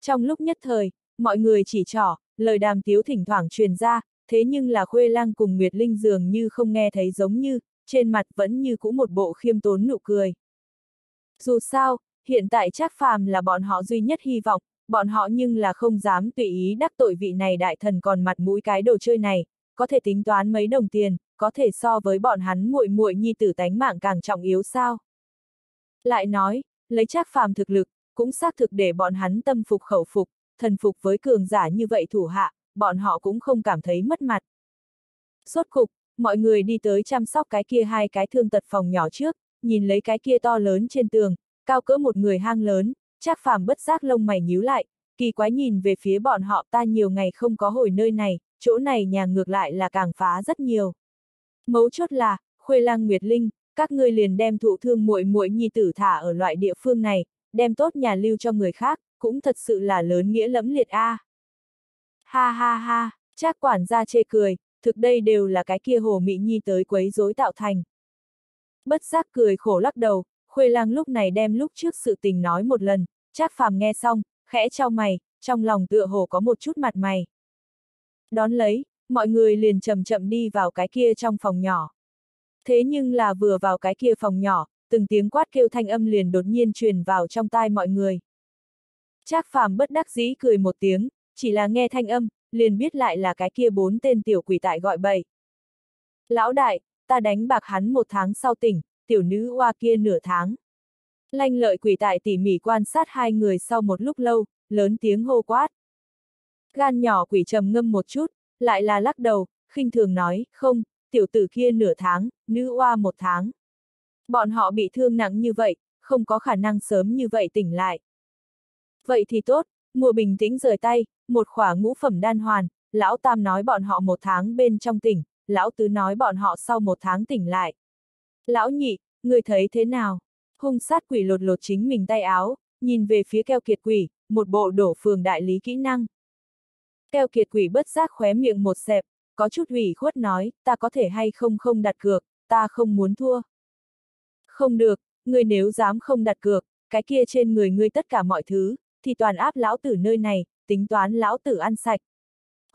Trong lúc nhất thời, mọi người chỉ trỏ, lời đàm tiếu thỉnh thoảng truyền ra, thế nhưng là Khuê Lang cùng Nguyệt Linh dường như không nghe thấy giống như, trên mặt vẫn như cũ một bộ khiêm tốn nụ cười. Dù sao, hiện tại chắc phàm là bọn họ duy nhất hy vọng, bọn họ nhưng là không dám tùy ý đắc tội vị này đại thần còn mặt mũi cái đồ chơi này, có thể tính toán mấy đồng tiền, có thể so với bọn hắn muội muội nhi tử tánh mạng càng trọng yếu sao. Lại nói, lấy chắc phàm thực lực, cũng xác thực để bọn hắn tâm phục khẩu phục, thần phục với cường giả như vậy thủ hạ, bọn họ cũng không cảm thấy mất mặt. Sốt cục, mọi người đi tới chăm sóc cái kia hai cái thương tật phòng nhỏ trước, nhìn lấy cái kia to lớn trên tường, cao cỡ một người hang lớn, chắc phàm bất giác lông mày nhíu lại, kỳ quái nhìn về phía bọn họ ta nhiều ngày không có hồi nơi này, chỗ này nhà ngược lại là càng phá rất nhiều. Mấu chốt là, Khuê Lang Nguyệt Linh, các ngươi liền đem thụ thương muội muội nhi tử thả ở loại địa phương này, đem tốt nhà lưu cho người khác, cũng thật sự là lớn nghĩa lẫm liệt a. À. Ha ha ha, trác quản gia chê cười, thực đây đều là cái kia hồ mỹ nhi tới quấy rối tạo thành. Bất giác cười khổ lắc đầu, Khuê Lang lúc này đem lúc trước sự tình nói một lần, trác phàm nghe xong, khẽ trao mày, trong lòng tựa hồ có một chút mặt mày. Đón lấy, mọi người liền chậm chậm đi vào cái kia trong phòng nhỏ. Thế nhưng là vừa vào cái kia phòng nhỏ, từng tiếng quát kêu thanh âm liền đột nhiên truyền vào trong tai mọi người. Trác phàm bất đắc dĩ cười một tiếng, chỉ là nghe thanh âm, liền biết lại là cái kia bốn tên tiểu quỷ tại gọi bậy. Lão đại, ta đánh bạc hắn một tháng sau tỉnh, tiểu nữ hoa kia nửa tháng. Lanh lợi quỷ tại tỉ mỉ quan sát hai người sau một lúc lâu, lớn tiếng hô quát. Gan nhỏ quỷ trầm ngâm một chút, lại là lắc đầu, khinh thường nói, không, tiểu tử kia nửa tháng, nữ oa một tháng. Bọn họ bị thương nặng như vậy, không có khả năng sớm như vậy tỉnh lại. Vậy thì tốt, mùa bình tĩnh rời tay, một khỏa ngũ phẩm đan hoàn, lão tam nói bọn họ một tháng bên trong tỉnh, lão tứ nói bọn họ sau một tháng tỉnh lại. Lão nhị, người thấy thế nào? Hung sát quỷ lột lột chính mình tay áo, nhìn về phía keo kiệt quỷ, một bộ đổ phường đại lý kỹ năng. Keo kiệt quỷ bất giác khóe miệng một xẹp, có chút ủy khuất nói, ta có thể hay không không đặt cược, ta không muốn thua. Không được, ngươi nếu dám không đặt cược, cái kia trên người ngươi tất cả mọi thứ, thì toàn áp lão tử nơi này, tính toán lão tử ăn sạch.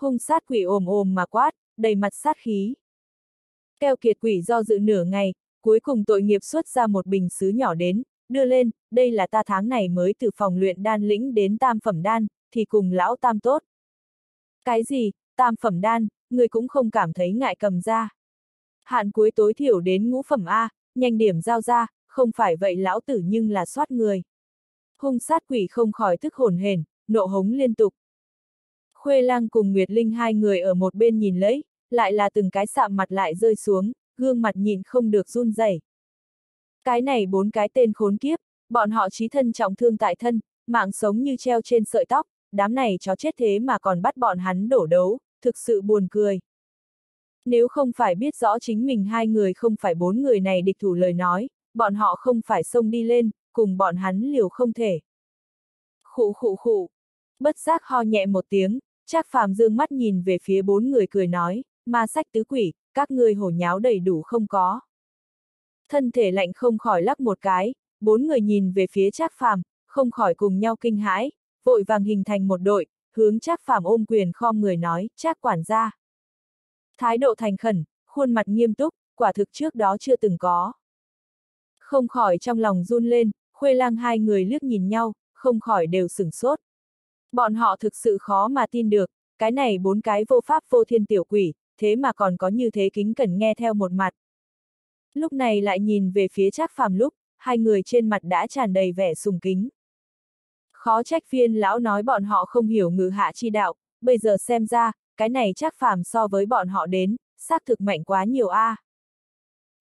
Hung sát quỷ ồm ồm mà quát, đầy mặt sát khí. Keo kiệt quỷ do dự nửa ngày, cuối cùng tội nghiệp xuất ra một bình sứ nhỏ đến, đưa lên, đây là ta tháng này mới từ phòng luyện đan lĩnh đến tam phẩm đan, thì cùng lão tam tốt. Cái gì, tam phẩm đan, người cũng không cảm thấy ngại cầm ra. Hạn cuối tối thiểu đến ngũ phẩm A, nhanh điểm giao ra, không phải vậy lão tử nhưng là soát người. Hung sát quỷ không khỏi thức hồn hển, nộ hống liên tục. Khuê lang cùng Nguyệt Linh hai người ở một bên nhìn lấy, lại là từng cái sạm mặt lại rơi xuống, gương mặt nhìn không được run rẩy. Cái này bốn cái tên khốn kiếp, bọn họ trí thân trọng thương tại thân, mạng sống như treo trên sợi tóc, đám này chó chết thế mà còn bắt bọn hắn đổ đấu, thực sự buồn cười. Nếu không phải biết rõ chính mình hai người không phải bốn người này địch thủ lời nói, bọn họ không phải xông đi lên, cùng bọn hắn liều không thể. Khụ khụ khụ, bất giác ho nhẹ một tiếng, Trác Phàm dương mắt nhìn về phía bốn người cười nói, ma sách tứ quỷ, các ngươi hổ nháo đầy đủ không có. Thân thể lạnh không khỏi lắc một cái, bốn người nhìn về phía Trác Phàm, không khỏi cùng nhau kinh hãi, vội vàng hình thành một đội, hướng Trác Phàm ôm quyền khom người nói, Trác quản gia. Thái độ thành khẩn, khuôn mặt nghiêm túc, quả thực trước đó chưa từng có. Không khỏi trong lòng run lên, khuê lang hai người liếc nhìn nhau, không khỏi đều sửng sốt. Bọn họ thực sự khó mà tin được, cái này bốn cái vô pháp vô thiên tiểu quỷ, thế mà còn có như thế kính cẩn nghe theo một mặt. Lúc này lại nhìn về phía Trác Phàm lúc, hai người trên mặt đã tràn đầy vẻ sùng kính. Khó trách viên lão nói bọn họ không hiểu ngự hạ chi đạo, bây giờ xem ra, cái này chắc Phàm so với bọn họ đến, xác thực mạnh quá nhiều a. À.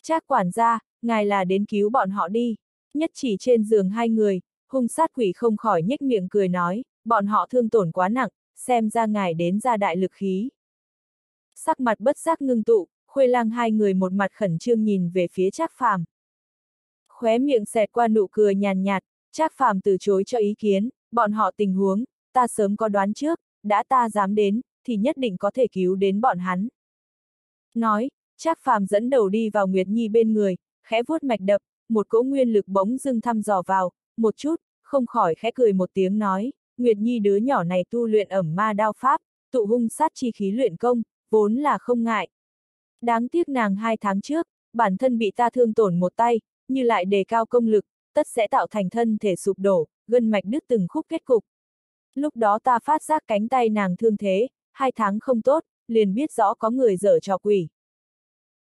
Trác quản gia, ngài là đến cứu bọn họ đi. Nhất chỉ trên giường hai người, hung sát quỷ không khỏi nhếch miệng cười nói, bọn họ thương tổn quá nặng, xem ra ngài đến ra đại lực khí. Sắc mặt bất giác ngưng tụ, khuê lang hai người một mặt khẩn trương nhìn về phía Trác Phàm. Khóe miệng xẹt qua nụ cười nhàn nhạt, Trác Phàm từ chối cho ý kiến, bọn họ tình huống, ta sớm có đoán trước, đã ta dám đến, thì nhất định có thể cứu đến bọn hắn. Nói, Trác Phàm dẫn đầu đi vào Nguyệt Nhi bên người, khẽ vuốt mạch đập, một cỗ nguyên lực bỗng dưng thăm dò vào, một chút, không khỏi khẽ cười một tiếng nói, Nguyệt Nhi đứa nhỏ này tu luyện ẩm ma đao pháp, tụ hung sát chi khí luyện công, vốn là không ngại. Đáng tiếc nàng hai tháng trước, bản thân bị ta thương tổn một tay, như lại đề cao công lực, tất sẽ tạo thành thân thể sụp đổ, gân mạch đứt từng khúc kết cục. Lúc đó ta phát giác cánh tay nàng thương thế, hai tháng không tốt, liền biết rõ có người dở trò quỷ.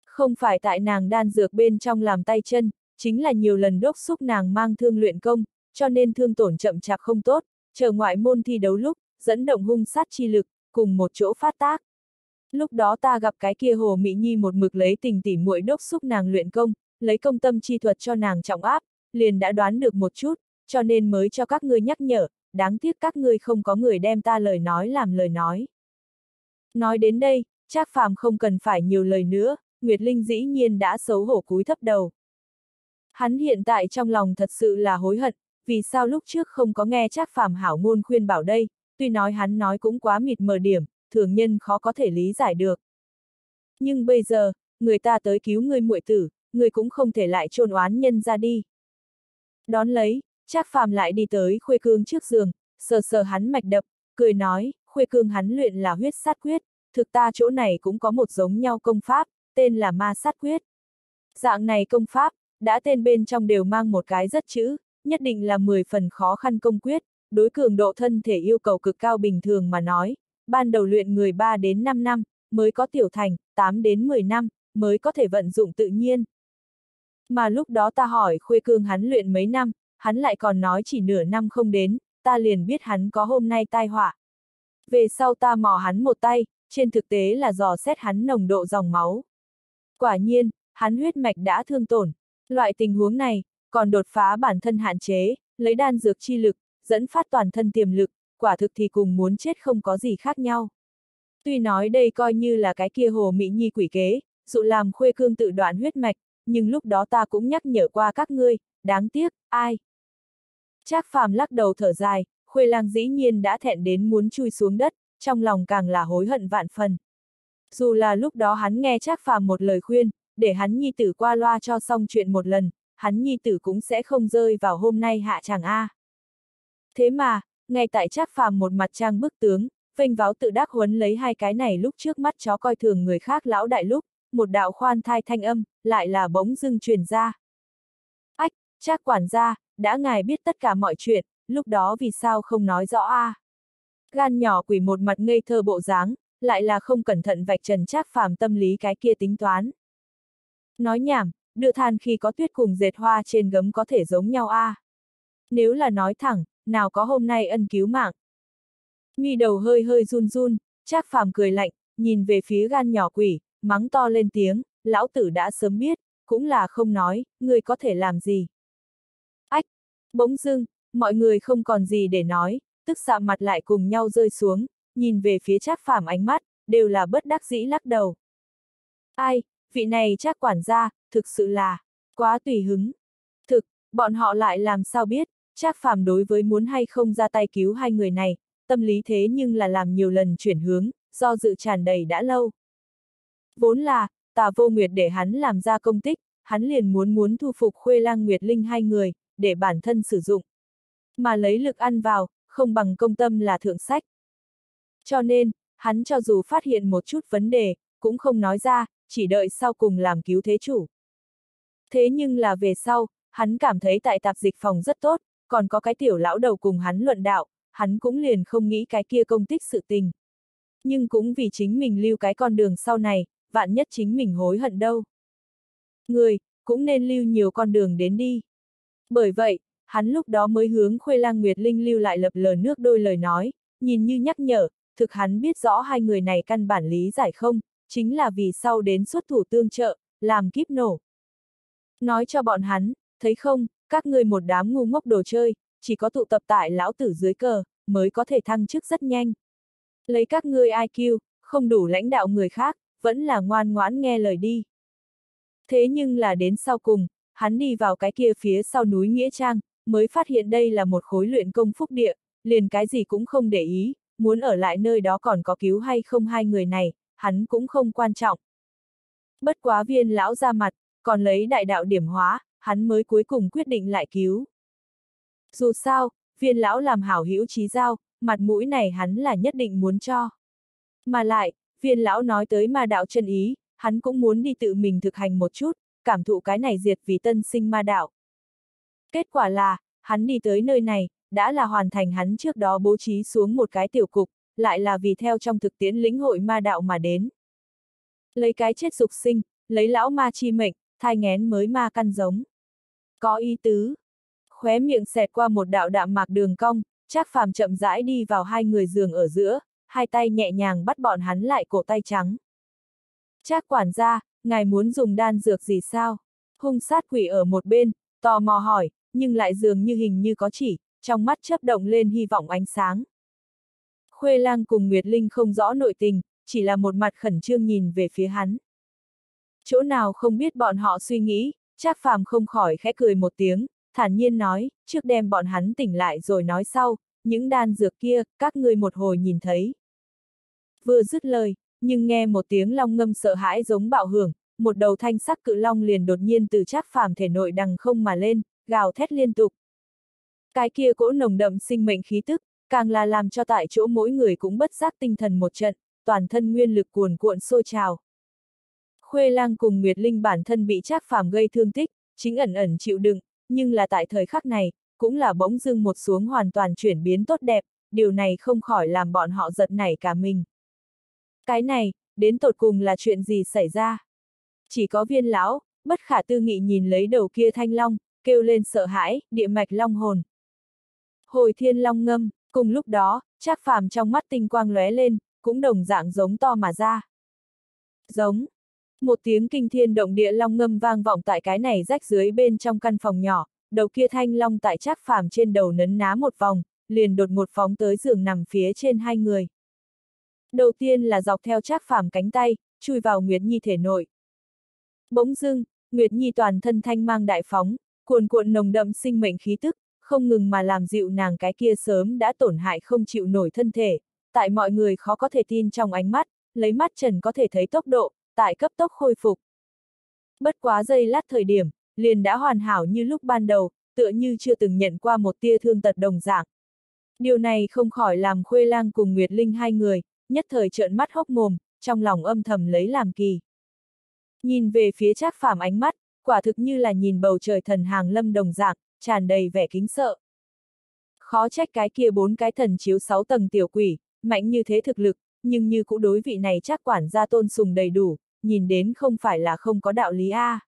Không phải tại nàng đan dược bên trong làm tay chân, chính là nhiều lần đốc xúc nàng mang thương luyện công, cho nên thương tổn chậm chạp không tốt, chờ ngoại môn thi đấu lúc, dẫn động hung sát chi lực, cùng một chỗ phát tác. Lúc đó ta gặp cái kia hồ Mỹ Nhi một mực lấy tình tỉ muội đốc xúc nàng luyện công, lấy công tâm chi thuật cho nàng trọng áp, liền đã đoán được một chút, cho nên mới cho các ngươi nhắc nhở, đáng tiếc các ngươi không có người đem ta lời nói làm lời nói. Nói đến đây, Trác Phàm không cần phải nhiều lời nữa, Nguyệt Linh dĩ nhiên đã xấu hổ cúi thấp đầu. Hắn hiện tại trong lòng thật sự là hối hận, vì sao lúc trước không có nghe Trác Phàm hảo ngôn khuyên bảo đây, tuy nói hắn nói cũng quá mịt mờ điểm, thường nhân khó có thể lý giải được. Nhưng bây giờ, người ta tới cứu người muội tử, người cũng không thể lại trôn oán nhân ra đi. Đón lấy, Trác Phàm lại đi tới Khuê Cương trước giường, sờ sờ hắn mạch đập, cười nói, Khuê Cương hắn luyện là huyết sát quyết, thực ta chỗ này cũng có một giống nhau công pháp, tên là ma sát quyết. Dạng này công pháp, đã tên bên trong đều mang một cái rất chữ, nhất định là 10 phần khó khăn công quyết, đối cường độ thân thể yêu cầu cực cao bình thường mà nói, ban đầu luyện người 3 đến 5 năm, mới có tiểu thành, 8 đến 10 năm, mới có thể vận dụng tự nhiên. Mà lúc đó ta hỏi Khuê Cương hắn luyện mấy năm, hắn lại còn nói chỉ nửa năm không đến, ta liền biết hắn có hôm nay tai họa. Về sau ta mò hắn một tay, trên thực tế là dò xét hắn nồng độ dòng máu. Quả nhiên, hắn huyết mạch đã thương tổn. Loại tình huống này, còn đột phá bản thân hạn chế, lấy đan dược chi lực, dẫn phát toàn thân tiềm lực, quả thực thì cùng muốn chết không có gì khác nhau. Tuy nói đây coi như là cái kia hồ mỹ nhi quỷ kế, dụ làm khuê cương tự đoạn huyết mạch, nhưng lúc đó ta cũng nhắc nhở qua các ngươi, đáng tiếc, ai? Trác phàm lắc đầu thở dài, khuê lang dĩ nhiên đã thẹn đến muốn chui xuống đất, trong lòng càng là hối hận vạn phần. Dù là lúc đó hắn nghe Trác phàm một lời khuyên, để hắn nhi tử qua loa cho xong chuyện một lần, hắn nhi tử cũng sẽ không rơi vào hôm nay hạ chàng A. Thế mà, ngay tại Trác phàm một mặt trang bức tướng, vênh váo tự đắc huấn lấy hai cái này lúc trước mắt chó coi thường người khác lão đại lúc, một đạo khoan thai thanh âm, lại là bỗng dưng truyền ra. Ách, Trác quản gia, đã ngài biết tất cả mọi chuyện, lúc đó vì sao không nói rõ a? À? Gan nhỏ quỷ một mặt ngây thơ bộ dáng, lại là không cẩn thận vạch trần Trác phàm tâm lý cái kia tính toán. Nói nhảm, đưa than khi có tuyết cùng dệt hoa trên gấm có thể giống nhau a. À? Nếu là nói thẳng, nào có hôm nay ân cứu mạng. Mi đầu hơi hơi run run, Trác phàm cười lạnh, nhìn về phía gan nhỏ quỷ, mắng to lên tiếng, lão tử đã sớm biết, cũng là không nói, người có thể làm gì. Ách! Bỗng dưng, mọi người không còn gì để nói, tức xạ mặt lại cùng nhau rơi xuống, nhìn về phía Trác phàm ánh mắt, đều là bất đắc dĩ lắc đầu. Ai, vị này Trác quản gia, thực sự là, quá tùy hứng. Thực, bọn họ lại làm sao biết, Trác phàm đối với muốn hay không ra tay cứu hai người này, tâm lý thế nhưng là làm nhiều lần chuyển hướng, do dự tràn đầy đã lâu. Vốn là, tà vô nguyệt để hắn làm ra công tích, hắn liền muốn muốn thu phục khuê lang nguyệt linh hai người, để bản thân sử dụng. Mà lấy lực ăn vào, không bằng công tâm là thượng sách. Cho nên, hắn cho dù phát hiện một chút vấn đề, cũng không nói ra, chỉ đợi sau cùng làm cứu thế chủ. Thế nhưng là về sau, hắn cảm thấy tại tạp dịch phòng rất tốt, còn có cái tiểu lão đầu cùng hắn luận đạo, hắn cũng liền không nghĩ cái kia công tích sự tình. Nhưng cũng vì chính mình lưu cái con đường sau này, vạn nhất chính mình hối hận đâu. Người, cũng nên lưu nhiều con đường đến đi. Bởi vậy, hắn lúc đó mới hướng Khuê Lang Nguyệt Linh lưu lại lập lờ nước đôi lời nói, nhìn như nhắc nhở, thực hắn biết rõ hai người này căn bản lý giải không, chính là vì sau đến xuất thủ tương trợ, làm kíp nổ. Nói cho bọn hắn, thấy không, các người một đám ngu ngốc đồ chơi, chỉ có tụ tập tại lão tử dưới cờ, mới có thể thăng chức rất nhanh. Lấy các ngươi IQ, không đủ lãnh đạo người khác, vẫn là ngoan ngoãn nghe lời đi. Thế nhưng là đến sau cùng, hắn đi vào cái kia phía sau núi Nghĩa Trang, mới phát hiện đây là một khối luyện công phúc địa, liền cái gì cũng không để ý, muốn ở lại nơi đó còn có cứu hay không hai người này, hắn cũng không quan trọng. Bất quá viên lão ra mặt, còn lấy đại đạo điểm hóa, hắn mới cuối cùng quyết định lại cứu. Dù sao, viên lão làm hảo hữu trí giao, mặt mũi này hắn là nhất định muốn cho. Mà lại, viên lão nói tới ma đạo chân ý, hắn cũng muốn đi tự mình thực hành một chút, cảm thụ cái này diệt vì tân sinh ma đạo. Kết quả là, hắn đi tới nơi này, đã là hoàn thành hắn trước đó bố trí xuống một cái tiểu cục, lại là vì theo trong thực tiễn lĩnh hội ma đạo mà đến. Lấy cái chết dục sinh, lấy lão ma chi mệnh, thai ngén mới ma căn giống. Có ý tứ. Khóe miệng xẹt qua một đạo đạm mạc đường cong, Trác phàm chậm rãi đi vào hai người giường ở giữa, hai tay nhẹ nhàng bắt bọn hắn lại cổ tay trắng. Trác quản gia, ngài muốn dùng đan dược gì sao? Hung sát quỷ ở một bên, tò mò hỏi, nhưng lại dường như hình như có chỉ, trong mắt chớp động lên hy vọng ánh sáng. Khuê lang cùng Nguyệt Linh không rõ nội tình, chỉ là một mặt khẩn trương nhìn về phía hắn. Chỗ nào không biết bọn họ suy nghĩ, Trác phàm không khỏi khẽ cười một tiếng, thản nhiên nói, trước đem bọn hắn tỉnh lại rồi nói sau, những đan dược kia, các ngươi một hồi nhìn thấy. Vừa dứt lời, nhưng nghe một tiếng long ngâm sợ hãi giống bạo hưởng, một đầu thanh sắc cự long liền đột nhiên từ trác phàm thể nội đằng không mà lên, gào thét liên tục. Cái kia cỗ nồng đậm sinh mệnh khí tức, càng là làm cho tại chỗ mỗi người cũng bất giác tinh thần một trận, toàn thân nguyên lực cuồn cuộn sôi trào. Khuê lang cùng Nguyệt Linh bản thân bị Trác Phàm gây thương tích, chính ẩn ẩn chịu đựng, nhưng là tại thời khắc này, cũng là bỗng dưng một xuống hoàn toàn chuyển biến tốt đẹp, điều này không khỏi làm bọn họ giật nảy cả mình. Cái này, đến tột cùng là chuyện gì xảy ra? Chỉ có viên lão, bất khả tư nghị nhìn lấy đầu kia thanh long, kêu lên sợ hãi, địa mạch long hồn. Hồi thiên long ngâm, cùng lúc đó, Trác Phàm trong mắt tinh quang lóe lên, cũng đồng dạng giống to mà ra. Giống. Một tiếng kinh thiên động địa long ngâm vang vọng tại cái này rách dưới bên trong căn phòng nhỏ, đầu kia thanh long tại Trác Phàm trên đầu nấn ná một vòng, liền đột một phóng tới giường nằm phía trên hai người. Đầu tiên là dọc theo Trác Phàm cánh tay, chui vào Nguyệt Nhi thể nội. Bỗng dưng, Nguyệt Nhi toàn thân thanh mang đại phóng, cuồn cuộn nồng đậm sinh mệnh khí tức, không ngừng mà làm dịu nàng cái kia sớm đã tổn hại không chịu nổi thân thể, tại mọi người khó có thể tin trong ánh mắt, lấy mắt trần có thể thấy tốc độ, tại cấp tốc khôi phục. Bất quá giây lát thời điểm, liền đã hoàn hảo như lúc ban đầu, tựa như chưa từng nhận qua một tia thương tật đồng dạng. Điều này không khỏi làm Khuê Lang cùng Nguyệt Linh hai người, nhất thời trợn mắt hốc mồm, trong lòng âm thầm lấy làm kỳ. Nhìn về phía Trác Phàm ánh mắt, quả thực như là nhìn bầu trời thần hàng lâm đồng dạng, tràn đầy vẻ kính sợ. Khó trách cái kia bốn cái thần chiếu sáu tầng tiểu quỷ, mạnh như thế thực lực, nhưng như cũ đối vị này chắc quản gia tôn sùng đầy đủ, nhìn đến không phải là không có đạo lý a. À.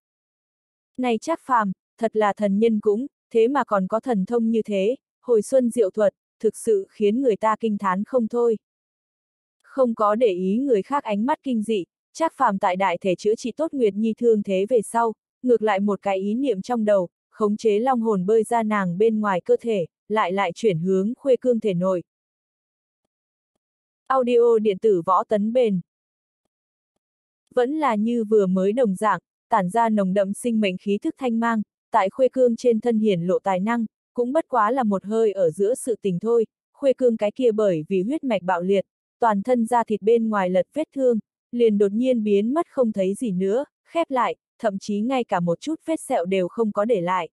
Này chắc phàm, thật là thần nhân cũng, thế mà còn có thần thông như thế, hồi xuân diệu thuật, thực sự khiến người ta kinh thán không thôi. Không có để ý người khác ánh mắt kinh dị, chắc phàm tại đại thể chữa trị tốt Nguyệt Nhi thương thế về sau, ngược lại một cái ý niệm trong đầu, khống chế long hồn bơi ra nàng bên ngoài cơ thể, lại lại chuyển hướng khuê cương thể nội. Audio điện tử võ tấn bền. Vẫn là như vừa mới đồng dạng, tản ra nồng đậm sinh mệnh khí thức thanh mang, tại khuê cương trên thân hiển lộ tài năng, cũng bất quá là một hơi ở giữa sự tình thôi, khuê cương cái kia bởi vì huyết mạch bạo liệt, toàn thân da thịt bên ngoài lật vết thương, liền đột nhiên biến mất không thấy gì nữa, khép lại, thậm chí ngay cả một chút vết sẹo đều không có để lại.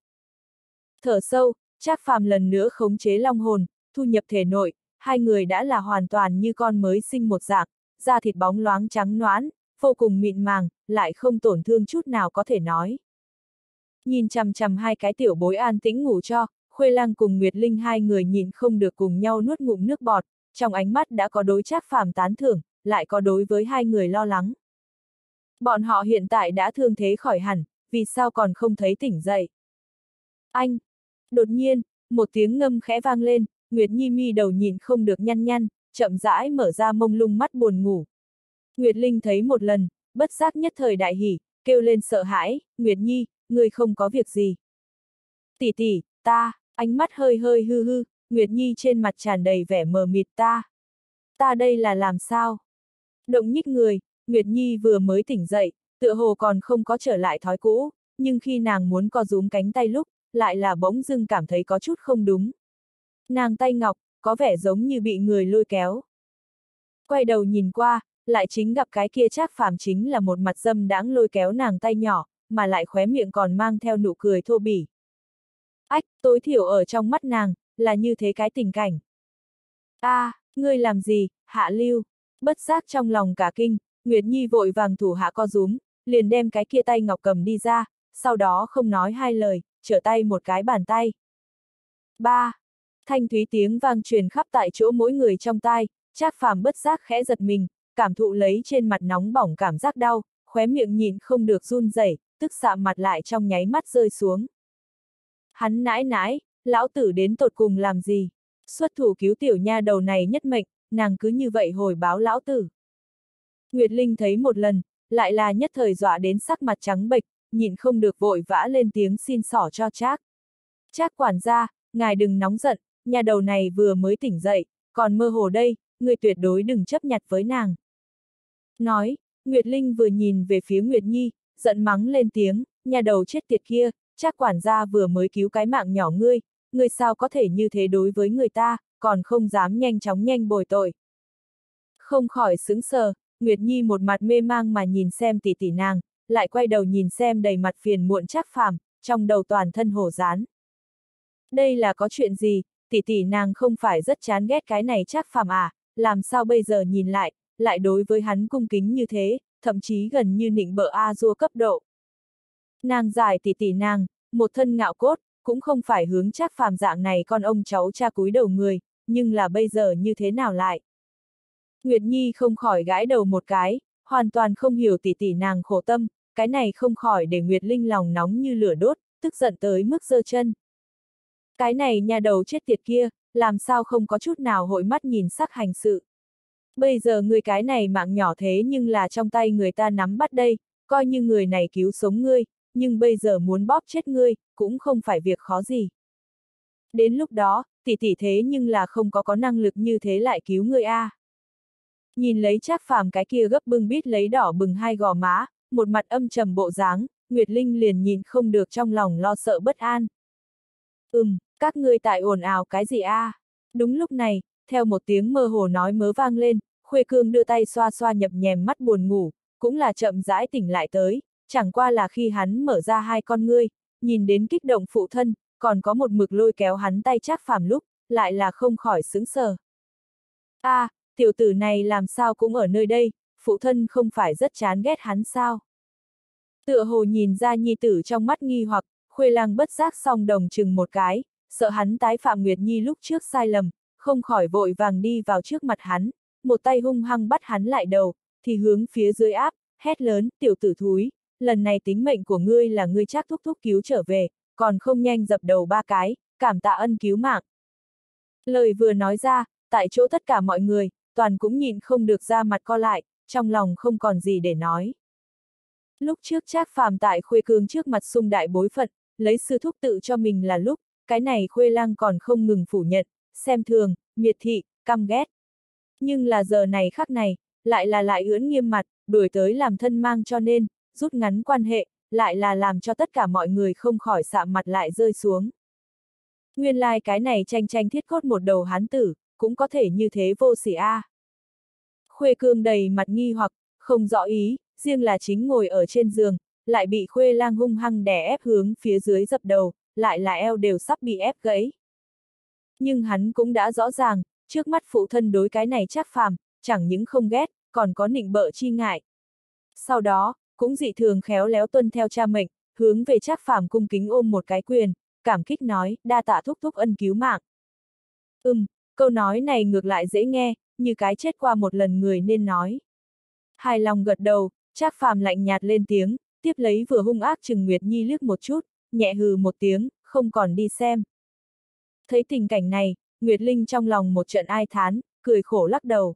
Thở sâu, Trác Phàm lần nữa khống chế long hồn, thu nhập thể nội, hai người đã là hoàn toàn như con mới sinh một dạng, da thịt bóng loáng trắng noãn, vô cùng mịn màng, lại không tổn thương chút nào có thể nói. Nhìn chằm chằm hai cái tiểu bối an tĩnh ngủ cho, Khuê Lăng cùng Nguyệt Linh hai người nhìn không được cùng nhau nuốt ngụm nước bọt, trong ánh mắt đã có đối Trác Phàm tán thưởng, lại có đối với hai người lo lắng. Bọn họ hiện tại đã thương thế khỏi hẳn, vì sao còn không thấy tỉnh dậy? Anh! Đột nhiên, một tiếng ngâm khẽ vang lên, Nguyệt Nhi mi đầu nhìn không được nhăn nhăn, chậm rãi mở ra mông lung mắt buồn ngủ. Nguyệt Linh thấy một lần, bất giác nhất thời đại hỉ, kêu lên sợ hãi, Nguyệt Nhi, người không có việc gì. Tỷ tỷ, ta, ánh mắt hơi hơi hư hư, Nguyệt Nhi trên mặt tràn đầy vẻ mờ mịt ta. Ta đây là làm sao? Động nhích người, Nguyệt Nhi vừa mới tỉnh dậy, tựa hồ còn không có trở lại thói cũ, nhưng khi nàng muốn co rúm cánh tay lúc, lại là bỗng dưng cảm thấy có chút không đúng. Nàng tay ngọc, có vẻ giống như bị người lôi kéo. Quay đầu nhìn qua, lại chính gặp cái kia chắc phàm chính là một mặt dâm đãng lôi kéo nàng tay nhỏ, mà lại khóe miệng còn mang theo nụ cười thô bỉ. Ách, tối thiểu ở trong mắt nàng, là như thế cái tình cảnh. a à, ngươi làm gì, hạ lưu, bất giác trong lòng cả kinh, Nguyệt Nhi vội vàng thủ hạ co rúm, liền đem cái kia tay ngọc cầm đi ra, sau đó không nói hai lời, trở tay một cái bàn tay. ba Thanh thúy tiếng vang truyền khắp tại chỗ mỗi người trong tai, Trác Phàm bất giác khẽ giật mình, cảm thụ lấy trên mặt nóng bỏng cảm giác đau, khóe miệng nhìn không được run rẩy, tức xạ mặt lại trong nháy mắt rơi xuống. Hắn nãi nãi, lão tử đến tột cùng làm gì? Xuất thủ cứu tiểu nha đầu này nhất mệnh, nàng cứ như vậy hồi báo lão tử. Nguyệt Linh thấy một lần, lại là nhất thời dọa đến sắc mặt trắng bệch, nhìn không được vội vã lên tiếng xin xỏ cho Trác. Trác quản gia, ngài đừng nóng giận, nhà đầu này vừa mới tỉnh dậy, còn mơ hồ đây, người tuyệt đối đừng chấp nhặt với nàng. Nói, Nguyệt Linh vừa nhìn về phía Nguyệt Nhi, giận mắng lên tiếng, nhà đầu chết tiệt kia, Trác quản gia vừa mới cứu cái mạng nhỏ ngươi, ngươi sao có thể như thế đối với người ta, còn không dám nhanh chóng nhanh bồi tội. Không khỏi sững sờ, Nguyệt Nhi một mặt mê mang mà nhìn xem tỷ tỷ nàng, lại quay đầu nhìn xem đầy mặt phiền muộn chắc phàm, trong đầu toàn thân hổ rán. Đây là có chuyện gì, tỷ tỷ nàng không phải rất chán ghét cái này chắc phàm à, làm sao bây giờ nhìn lại, lại đối với hắn cung kính như thế, thậm chí gần như nịnh bợ A dua cấp độ. Nàng giải tỷ tỷ nàng, một thân ngạo cốt, cũng không phải hướng chắc phàm dạng này con ông cháu cha cúi đầu người, nhưng là bây giờ như thế nào lại? Nguyệt Nhi không khỏi gãi đầu một cái, hoàn toàn không hiểu tỷ tỷ nàng khổ tâm, cái này không khỏi để Nguyệt Linh lòng nóng như lửa đốt, tức giận tới mức giơ chân. Cái này nhà đầu chết tiệt kia, làm sao không có chút nào hội mắt nhìn sắc hành sự. Bây giờ người cái này mạng nhỏ thế nhưng là trong tay người ta nắm bắt đây, coi như người này cứu sống ngươi, nhưng bây giờ muốn bóp chết ngươi, cũng không phải việc khó gì. Đến lúc đó, tỷ tỷ thế nhưng là không có có năng lực như thế lại cứu ngươi a. À. Nhìn lấy trác phàm cái kia gấp bưng bít lấy đỏ bừng hai gò má, một mặt âm trầm bộ dáng, Nguyệt Linh liền nhìn không được trong lòng lo sợ bất an. Ừm, các ngươi tại ồn ào cái gì a? À? Đúng lúc này, theo một tiếng mơ hồ nói mớ vang lên, Khuê Cương đưa tay xoa xoa nhập nhèm mắt buồn ngủ, cũng là chậm rãi tỉnh lại tới, chẳng qua là khi hắn mở ra hai con ngươi, nhìn đến kích động phụ thân, còn có một mực lôi kéo hắn tay trác phàm lúc, lại là không khỏi sững sờ. a à, tiểu tử này làm sao cũng ở nơi đây, phụ thân không phải rất chán ghét hắn sao? Tựa hồ nhìn ra nhi tử trong mắt nghi hoặc, khuê lang bất giác song đồng chừng một cái, sợ hắn tái phạm Nguyệt Nhi lúc trước sai lầm, không khỏi vội vàng đi vào trước mặt hắn, một tay hung hăng bắt hắn lại đầu, thì hướng phía dưới áp, hét lớn, tiểu tử thúi, lần này tính mệnh của ngươi là ngươi chắc thúc thúc cứu trở về, còn không nhanh dập đầu ba cái, cảm tạ ân cứu mạng. Lời vừa nói ra, tại chỗ tất cả mọi người, toàn cũng nhìn không được ra mặt co lại, trong lòng không còn gì để nói. Lúc trước Trác Phàm tại Khuê Cương trước mặt sung đại bối phận, lấy sư thúc tự cho mình là lúc, cái này Khuê Lang còn không ngừng phủ nhận, xem thường, miệt thị, căm ghét. Nhưng là giờ này khắc này, lại là lại ưỡn nghiêm mặt, đuổi tới làm thân mang cho nên, rút ngắn quan hệ, lại là làm cho tất cả mọi người không khỏi sạm mặt lại rơi xuống. Nguyên lai like cái này tranh tranh thiết cốt một đầu hán tử, cũng có thể như thế vô sỉ a. À. Khuê cương đầy mặt nghi hoặc, không rõ ý, riêng là chính ngồi ở trên giường, lại bị khuê lang hung hăng đè ép hướng phía dưới dập đầu, lại là eo đều sắp bị ép gãy. Nhưng hắn cũng đã rõ ràng, trước mắt phụ thân đối cái này chắc phàm, chẳng những không ghét, còn có nịnh bợ chi ngại. Sau đó, cũng dị thường khéo léo tuân theo cha mệnh, hướng về chắc phàm cung kính ôm một cái quyền, cảm kích nói, đa tạ thúc thúc ân cứu mạng. Ừm, câu nói này ngược lại dễ nghe, như cái chết qua một lần người nên nói. Hài lòng gật đầu, Trác phàm lạnh nhạt lên tiếng, tiếp lấy vừa hung ác Trừng Nguyệt Nhi liếc một chút, nhẹ hừ một tiếng, không còn đi xem. Thấy tình cảnh này, Nguyệt Linh trong lòng một trận ai thán, cười khổ lắc đầu.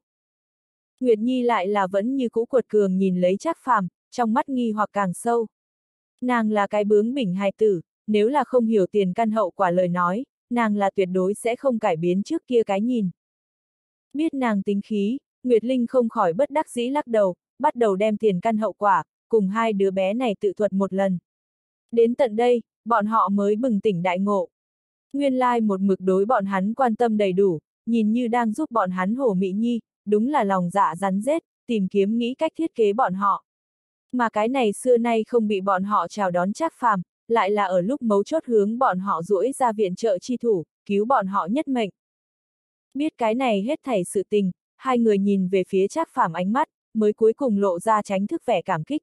Nguyệt Nhi lại là vẫn như cũ cuột cường nhìn lấy Trác phàm, trong mắt nghi hoặc càng sâu. Nàng là cái bướng bỉnh hài tử, nếu là không hiểu tiền căn hậu quả lời nói, nàng là tuyệt đối sẽ không cải biến trước kia cái nhìn. Biết nàng tính khí, Nguyệt Linh không khỏi bất đắc dĩ lắc đầu, bắt đầu đem tiền căn hậu quả, cùng hai đứa bé này tự thuật một lần. Đến tận đây, bọn họ mới bừng tỉnh đại ngộ. Nguyên lai like một mực đối bọn hắn quan tâm đầy đủ, nhìn như đang giúp bọn hắn hổ mỹ nhi, đúng là lòng dạ rắn rết, tìm kiếm nghĩ cách thiết kế bọn họ. Mà cái này xưa nay không bị bọn họ chào đón chắc phàm, lại là ở lúc mấu chốt hướng bọn họ duỗi ra viện trợ chi thủ, cứu bọn họ nhất mệnh. Biết cái này hết thảy sự tình, hai người nhìn về phía trác phàm ánh mắt, mới cuối cùng lộ ra tránh thức vẻ cảm kích.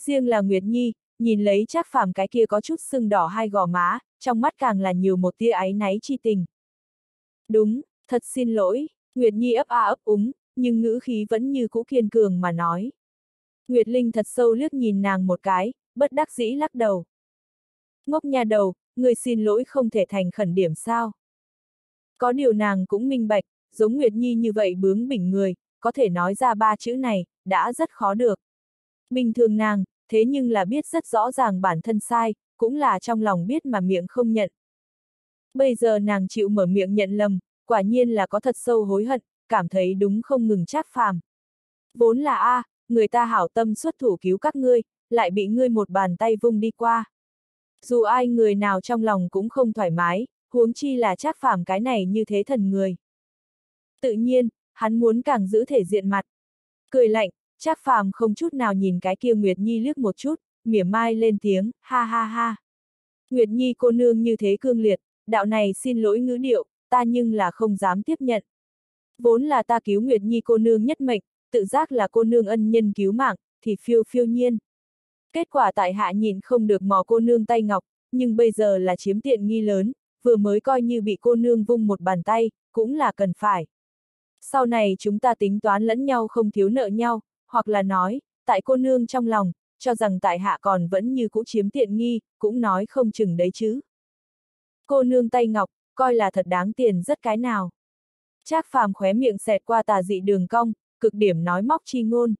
Riêng là Nguyệt Nhi, nhìn lấy trác phàm cái kia có chút sưng đỏ hai gò má, trong mắt càng là nhiều một tia áy náy chi tình. Đúng, thật xin lỗi, Nguyệt Nhi ấp a ấp úng, nhưng ngữ khí vẫn như cũ kiên cường mà nói. Nguyệt Linh thật sâu liếc nhìn nàng một cái, bất đắc dĩ lắc đầu. Ngốc nhà đầu, người xin lỗi không thể thành khẩn điểm sao. Có điều nàng cũng minh bạch, giống Nguyệt Nhi như vậy bướng bỉnh người, có thể nói ra ba chữ này, đã rất khó được. Bình thường nàng, thế nhưng là biết rất rõ ràng bản thân sai, cũng là trong lòng biết mà miệng không nhận. Bây giờ nàng chịu mở miệng nhận lầm, quả nhiên là có thật sâu hối hận, cảm thấy đúng không ngừng trách phàm. Vốn là a, người ta hảo tâm xuất thủ cứu các ngươi, lại bị ngươi một bàn tay vung đi qua. Dù ai người nào trong lòng cũng không thoải mái, huống chi là chắc phàm cái này như thế thần người. Tự nhiên, hắn muốn càng giữ thể diện mặt. Cười lạnh, chắc phàm không chút nào nhìn cái kia Nguyệt Nhi liếc một chút, mỉa mai lên tiếng, ha ha ha. Nguyệt Nhi cô nương như thế cương liệt, đạo này xin lỗi ngữ điệu, ta nhưng là không dám tiếp nhận. Vốn là ta cứu Nguyệt Nhi cô nương nhất mệnh, tự giác là cô nương ân nhân cứu mạng, thì phiêu phiêu nhiên. Kết quả tại hạ nhìn không được mò cô nương tay ngọc, nhưng bây giờ là chiếm tiện nghi lớn, vừa mới coi như bị cô nương vung một bàn tay, cũng là cần phải. Sau này chúng ta tính toán lẫn nhau không thiếu nợ nhau, hoặc là nói, tại cô nương trong lòng, cho rằng tại hạ còn vẫn như cũ chiếm tiện nghi, cũng nói không chừng đấy chứ. Cô nương tay ngọc, coi là thật đáng tiền rất cái nào. Trác phàm khóe miệng xẹt qua tà dị đường cong, cực điểm nói móc chi ngôn.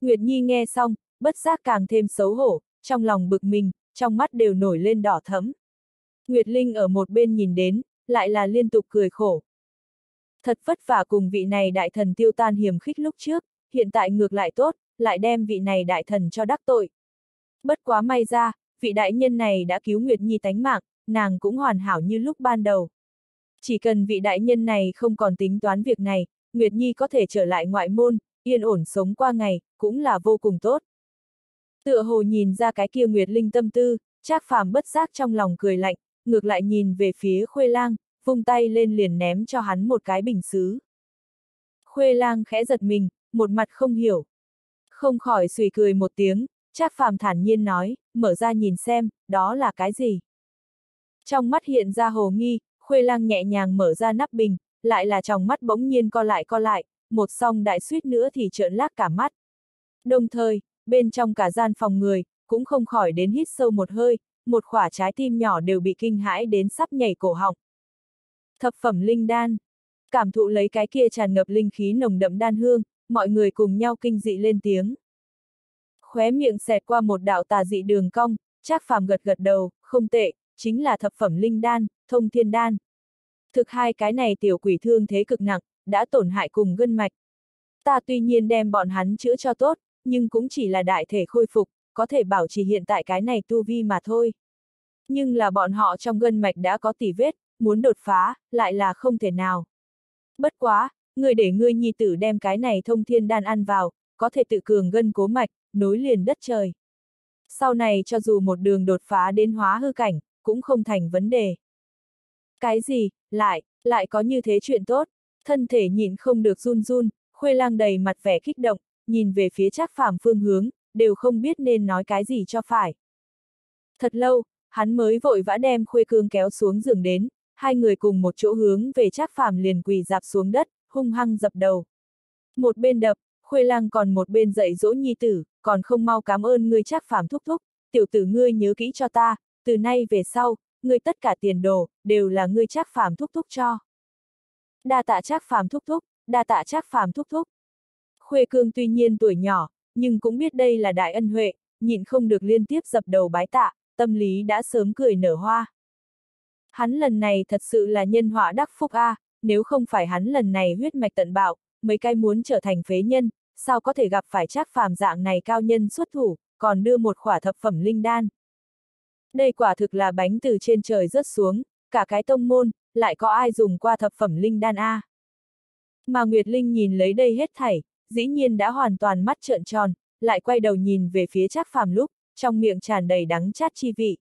Nguyệt Nhi nghe xong, bất giác càng thêm xấu hổ, trong lòng bực mình, trong mắt đều nổi lên đỏ thẫm. Nguyệt Linh ở một bên nhìn đến, lại là liên tục cười khổ. Thật vất vả cùng vị này đại thần tiêu tan hiểm khích lúc trước, hiện tại ngược lại tốt, lại đem vị này đại thần cho đắc tội. Bất quá may ra, vị đại nhân này đã cứu Nguyệt Nhi tánh mạng, nàng cũng hoàn hảo như lúc ban đầu. Chỉ cần vị đại nhân này không còn tính toán việc này, Nguyệt Nhi có thể trở lại ngoại môn, yên ổn sống qua ngày, cũng là vô cùng tốt. Tựa hồ nhìn ra cái kia Nguyệt Linh tâm tư, Trác Phàm bất giác trong lòng cười lạnh, ngược lại nhìn về phía Khuê Lang, vung tay lên liền ném cho hắn một cái bình xứ. Khuê Lang khẽ giật mình, một mặt không hiểu. Không khỏi suy cười một tiếng, Trác Phàm thản nhiên nói, mở ra nhìn xem, đó là cái gì? Trong mắt hiện ra hồ nghi, Khuê Lang nhẹ nhàng mở ra nắp bình, lại là trong mắt bỗng nhiên co lại co lại, một song đại suýt nữa thì trợn lác cả mắt. Đồng thời, bên trong cả gian phòng người, cũng không khỏi đến hít sâu một hơi, một khỏa trái tim nhỏ đều bị kinh hãi đến sắp nhảy cổ họng. Thập phẩm linh đan. Cảm thụ lấy cái kia tràn ngập linh khí nồng đậm đan hương, mọi người cùng nhau kinh dị lên tiếng. Khóe miệng xẹt qua một đạo tà dị đường cong, Trác phàm gật gật đầu, không tệ, chính là thập phẩm linh đan, thông thiên đan. Thực hai cái này tiểu quỷ thương thế cực nặng, đã tổn hại cùng gân mạch. Ta tuy nhiên đem bọn hắn chữa cho tốt, nhưng cũng chỉ là đại thể khôi phục, có thể bảo trì hiện tại cái này tu vi mà thôi. Nhưng là bọn họ trong gân mạch đã có tỉ vết, muốn đột phá, lại là không thể nào. Bất quá, người để ngươi nhi tử đem cái này thông thiên đan ăn vào, có thể tự cường gân cố mạch, nối liền đất trời. Sau này cho dù một đường đột phá đến hóa hư cảnh, cũng không thành vấn đề. Cái gì, lại, lại có như thế chuyện tốt, thân thể nhịn không được run run, khuê lang đầy mặt vẻ kích động, nhìn về phía Trác phàm phương hướng, đều không biết nên nói cái gì cho phải. Thật lâu, hắn mới vội vã đem khuê cương kéo xuống giường đến, hai người cùng một chỗ hướng về Trác phàm liền quỳ dạp xuống đất, hung hăng dập đầu. Một bên đập, khuê lang còn một bên dạy dỗ nhi tử, còn không mau cảm ơn ngươi Trác phàm thúc thúc, tiểu tử ngươi nhớ kỹ cho ta, từ nay về sau, ngươi tất cả tiền đồ, đều là ngươi Trác phàm thúc thúc cho. Đa tạ Trác phàm thúc thúc, đa tạ Trác phàm thúc thúc. Khuê cương tuy nhiên tuổi nhỏ, nhưng cũng biết đây là đại ân huệ, nhịn không được liên tiếp dập đầu bái tạ, tâm lý đã sớm cười nở hoa. Hắn lần này thật sự là nhân họa đắc phúc a, nếu không phải hắn lần này huyết mạch tận bạo, mấy cái muốn trở thành phế nhân, sao có thể gặp phải Trác phàm dạng này cao nhân xuất thủ, còn đưa một khỏa thập phẩm linh đan. Đây quả thực là bánh từ trên trời rớt xuống, cả cái tông môn, lại có ai dùng qua thập phẩm linh đan A. Mà Nguyệt Linh nhìn lấy đây hết thảy, dĩ nhiên đã hoàn toàn mắt trợn tròn, lại quay đầu nhìn về phía Trác Phàm lúc, trong miệng tràn đầy đắng chát chi vị.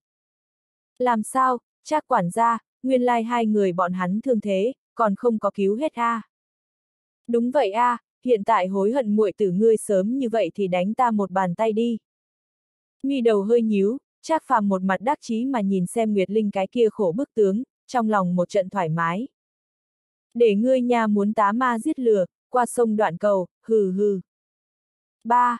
Làm sao, Trác quản gia, nguyên lai hai người bọn hắn thương thế, còn không có cứu hết a. À. Đúng vậy a, à, hiện tại hối hận muội tử ngươi sớm như vậy thì đánh ta một bàn tay đi. Mi đầu hơi nhíu, Trác Phàm một mặt đắc chí mà nhìn xem Nguyệt Linh cái kia khổ bức tướng, trong lòng một trận thoải mái. Để ngươi nhà muốn tá ma giết lừa, qua sông đoạn cầu, hừ hừ. ba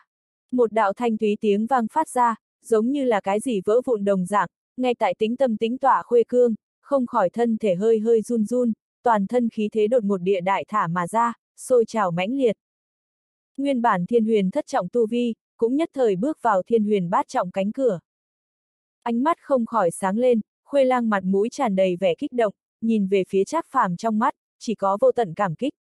Một đạo thanh thúy tiếng vang phát ra, giống như là cái gì vỡ vụn đồng dạng, ngay tại tính tâm tính tỏa khuê cương, không khỏi thân thể hơi hơi run run, toàn thân khí thế đột một địa đại thả mà ra, sôi trào mãnh liệt. Nguyên bản thiên huyền thất trọng tu vi, cũng nhất thời bước vào thiên huyền bát trọng cánh cửa. Ánh mắt không khỏi sáng lên, khuê lang mặt mũi tràn đầy vẻ kích động, nhìn về phía trác phàm trong mắt, chỉ có vô tận cảm kích.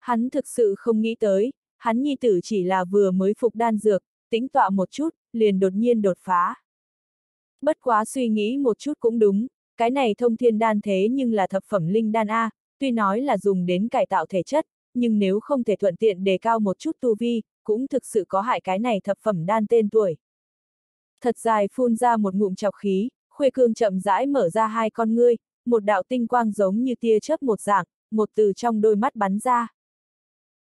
Hắn thực sự không nghĩ tới, hắn nhi tử chỉ là vừa mới phục đan dược, tính tọa một chút, liền đột nhiên đột phá. Bất quá suy nghĩ một chút cũng đúng, cái này thông thiên đan thế nhưng là thập phẩm linh đan A, tuy nói là dùng đến cải tạo thể chất, nhưng nếu không thể thuận tiện đề cao một chút tu vi, cũng thực sự có hại cái này thập phẩm đan tên tuổi. Thật dài phun ra một ngụm chọc khí, khuê cương chậm rãi mở ra hai con ngươi, một đạo tinh quang giống như tia chớp một dạng, một từ trong đôi mắt bắn ra.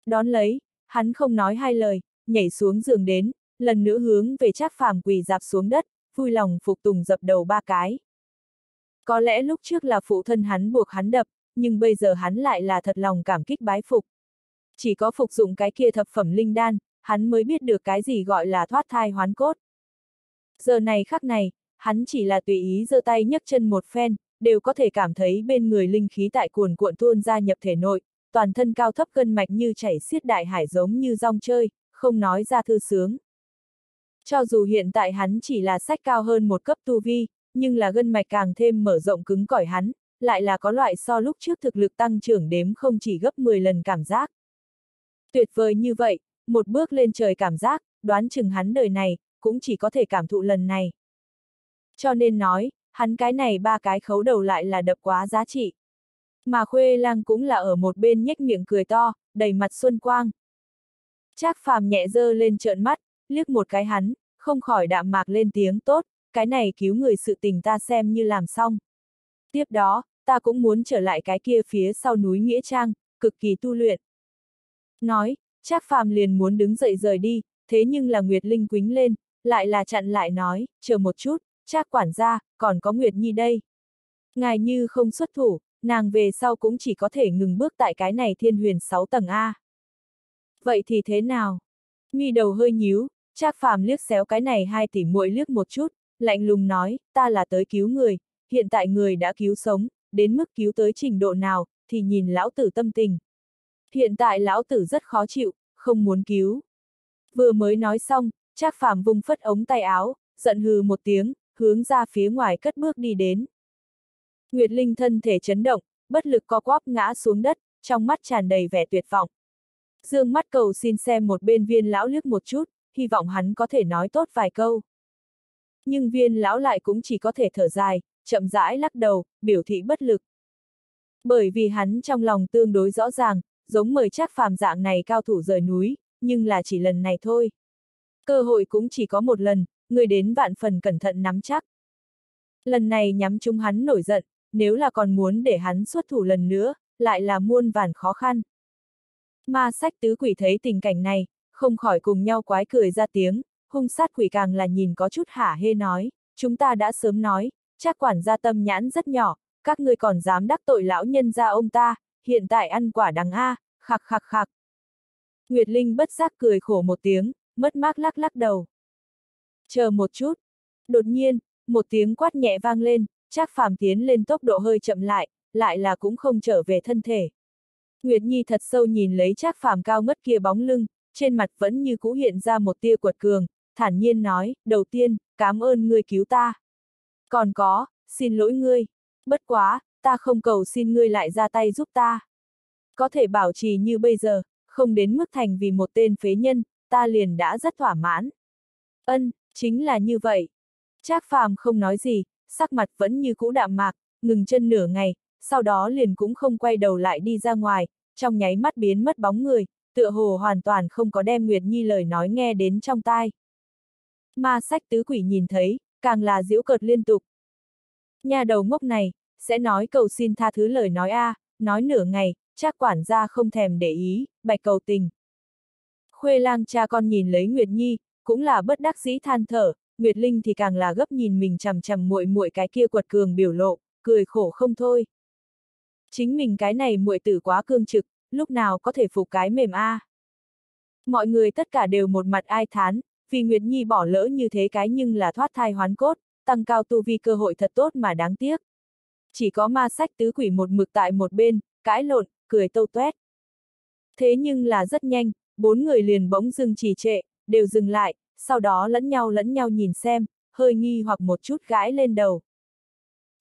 Đón lấy, Hắn không nói hai lời, nhảy xuống giường đến, lần nữa hướng về Trác Phàm quỳ dạp xuống đất, vui lòng phục tùng dập đầu ba cái. Có lẽ lúc trước là phụ thân hắn buộc hắn đập, nhưng bây giờ hắn lại là thật lòng cảm kích bái phục. Chỉ có phục dụng cái kia thập phẩm linh đan, hắn mới biết được cái gì gọi là thoát thai hoán cốt. Giờ này khắc này, hắn chỉ là tùy ý giơ tay nhấc chân một phen, đều có thể cảm thấy bên người linh khí tại cuồn cuộn tuôn ra nhập thể nội, toàn thân cao thấp gân mạch như chảy xiết đại hải giống như rong chơi, không nói ra thư sướng. Cho dù hiện tại hắn chỉ là sách cao hơn một cấp tu vi, nhưng là gân mạch càng thêm mở rộng cứng cỏi hắn, lại là có loại so lúc trước thực lực tăng trưởng đếm không chỉ gấp 10 lần cảm giác. Tuyệt vời như vậy, một bước lên trời cảm giác, đoán chừng hắn đời này, cũng chỉ có thể cảm thụ lần này. Cho nên nói, hắn cái này ba cái khấu đầu lại là đập quá giá trị. Mà khuê lang cũng là ở một bên nhếch miệng cười to, đầy mặt xuân quang. Trác phàm nhẹ dơ lên trợn mắt, liếc một cái hắn, không khỏi đạm mạc lên tiếng tốt, cái này cứu người sự tình ta xem như làm xong. Tiếp đó, ta cũng muốn trở lại cái kia phía sau núi Nghĩa Trang, cực kỳ tu luyện. Nói, Trác phàm liền muốn đứng dậy rời đi, thế nhưng là Nguyệt Linh quính lên, lại là chặn lại nói, chờ một chút, Trác quản gia, còn có Nguyệt Nhi đây. Ngài như không xuất thủ, nàng về sau cũng chỉ có thể ngừng bước tại cái này thiên huyền 6 tầng A. Vậy thì thế nào? Mi đầu hơi nhíu, Trác Phàm liếc xéo cái này hai tỷ muội liếc một chút, lạnh lùng nói, ta là tới cứu người, hiện tại người đã cứu sống, đến mức cứu tới trình độ nào, thì nhìn lão tử tâm tình. Hiện tại lão tử rất khó chịu, không muốn cứu. Vừa mới nói xong, Trác Phàm vung phất ống tay áo, giận hừ một tiếng, hướng ra phía ngoài cất bước đi đến. Nguyệt Linh thân thể chấn động, bất lực co quắp ngã xuống đất, trong mắt tràn đầy vẻ tuyệt vọng. Dương mắt cầu xin xem một bên viên lão liếc một chút, hy vọng hắn có thể nói tốt vài câu. Nhưng viên lão lại cũng chỉ có thể thở dài, chậm rãi lắc đầu, biểu thị bất lực. Bởi vì hắn trong lòng tương đối rõ ràng, giống mời chắc phàm dạng này cao thủ rời núi, nhưng là chỉ lần này thôi. Cơ hội cũng chỉ có một lần, người đến vạn phần cẩn thận nắm chắc. Lần này nhắm chúng hắn nổi giận, nếu là còn muốn để hắn xuất thủ lần nữa, lại là muôn vàn khó khăn. Ma sách tứ quỷ thấy tình cảnh này, không khỏi cùng nhau quái cười ra tiếng, hung sát quỷ càng là nhìn có chút hả hê nói, chúng ta đã sớm nói, chắc quản gia tâm nhãn rất nhỏ, các ngươi còn dám đắc tội lão nhân gia ông ta, hiện tại ăn quả đắng A, khạc khạc khạc. Nguyệt Linh bất giác cười khổ một tiếng, mất mát lắc lắc đầu. Chờ một chút. Đột nhiên, một tiếng quát nhẹ vang lên, Trác phàm tiến lên tốc độ hơi chậm lại, lại là cũng không trở về thân thể. Nguyệt Nhi thật sâu nhìn lấy Trác phàm cao ngất kia bóng lưng, trên mặt vẫn như cũ hiện ra một tia quật cường, thản nhiên nói, đầu tiên, cảm ơn ngươi cứu ta. Còn có, xin lỗi ngươi. Bất quá, ta không cầu xin ngươi lại ra tay giúp ta. Có thể bảo trì như bây giờ, không đến mức thành vì một tên phế nhân, ta liền đã rất thỏa mãn. Ân, chính là như vậy. Trác phàm không nói gì, sắc mặt vẫn như cũ đạm mạc, ngừng chân nửa ngày, sau đó liền cũng không quay đầu lại đi ra ngoài, trong nháy mắt biến mất bóng người, tựa hồ hoàn toàn không có đem Nguyệt Nhi lời nói nghe đến trong tai. Ma sách tứ quỷ nhìn thấy, càng là diễu cợt liên tục. Nhà đầu ngốc này, sẽ nói cầu xin tha thứ lời nói a, à, nói nửa ngày, chắc quản gia không thèm để ý, bạch cầu tình. Khuê lang cha con nhìn lấy Nguyệt Nhi, cũng là bất đắc dĩ than thở, Nguyệt Linh thì càng là gấp nhìn mình chằm chằm muội muội cái kia quật cường biểu lộ, cười khổ không thôi. Chính mình cái này muội tử quá cương trực, lúc nào có thể phục cái mềm a. À. Mọi người tất cả đều một mặt ai thán, vì Nguyệt Nhi bỏ lỡ như thế cái nhưng là thoát thai hoán cốt, tăng cao tu vi cơ hội thật tốt mà đáng tiếc. Chỉ có ma sách tứ quỷ một mực tại một bên, cãi lộn, cười tâu tuét. Thế nhưng là rất nhanh, bốn người liền bỗng dưng trì trệ, đều dừng lại, sau đó lẫn nhau lẫn nhau nhìn xem, hơi nghi hoặc một chút gãi lên đầu.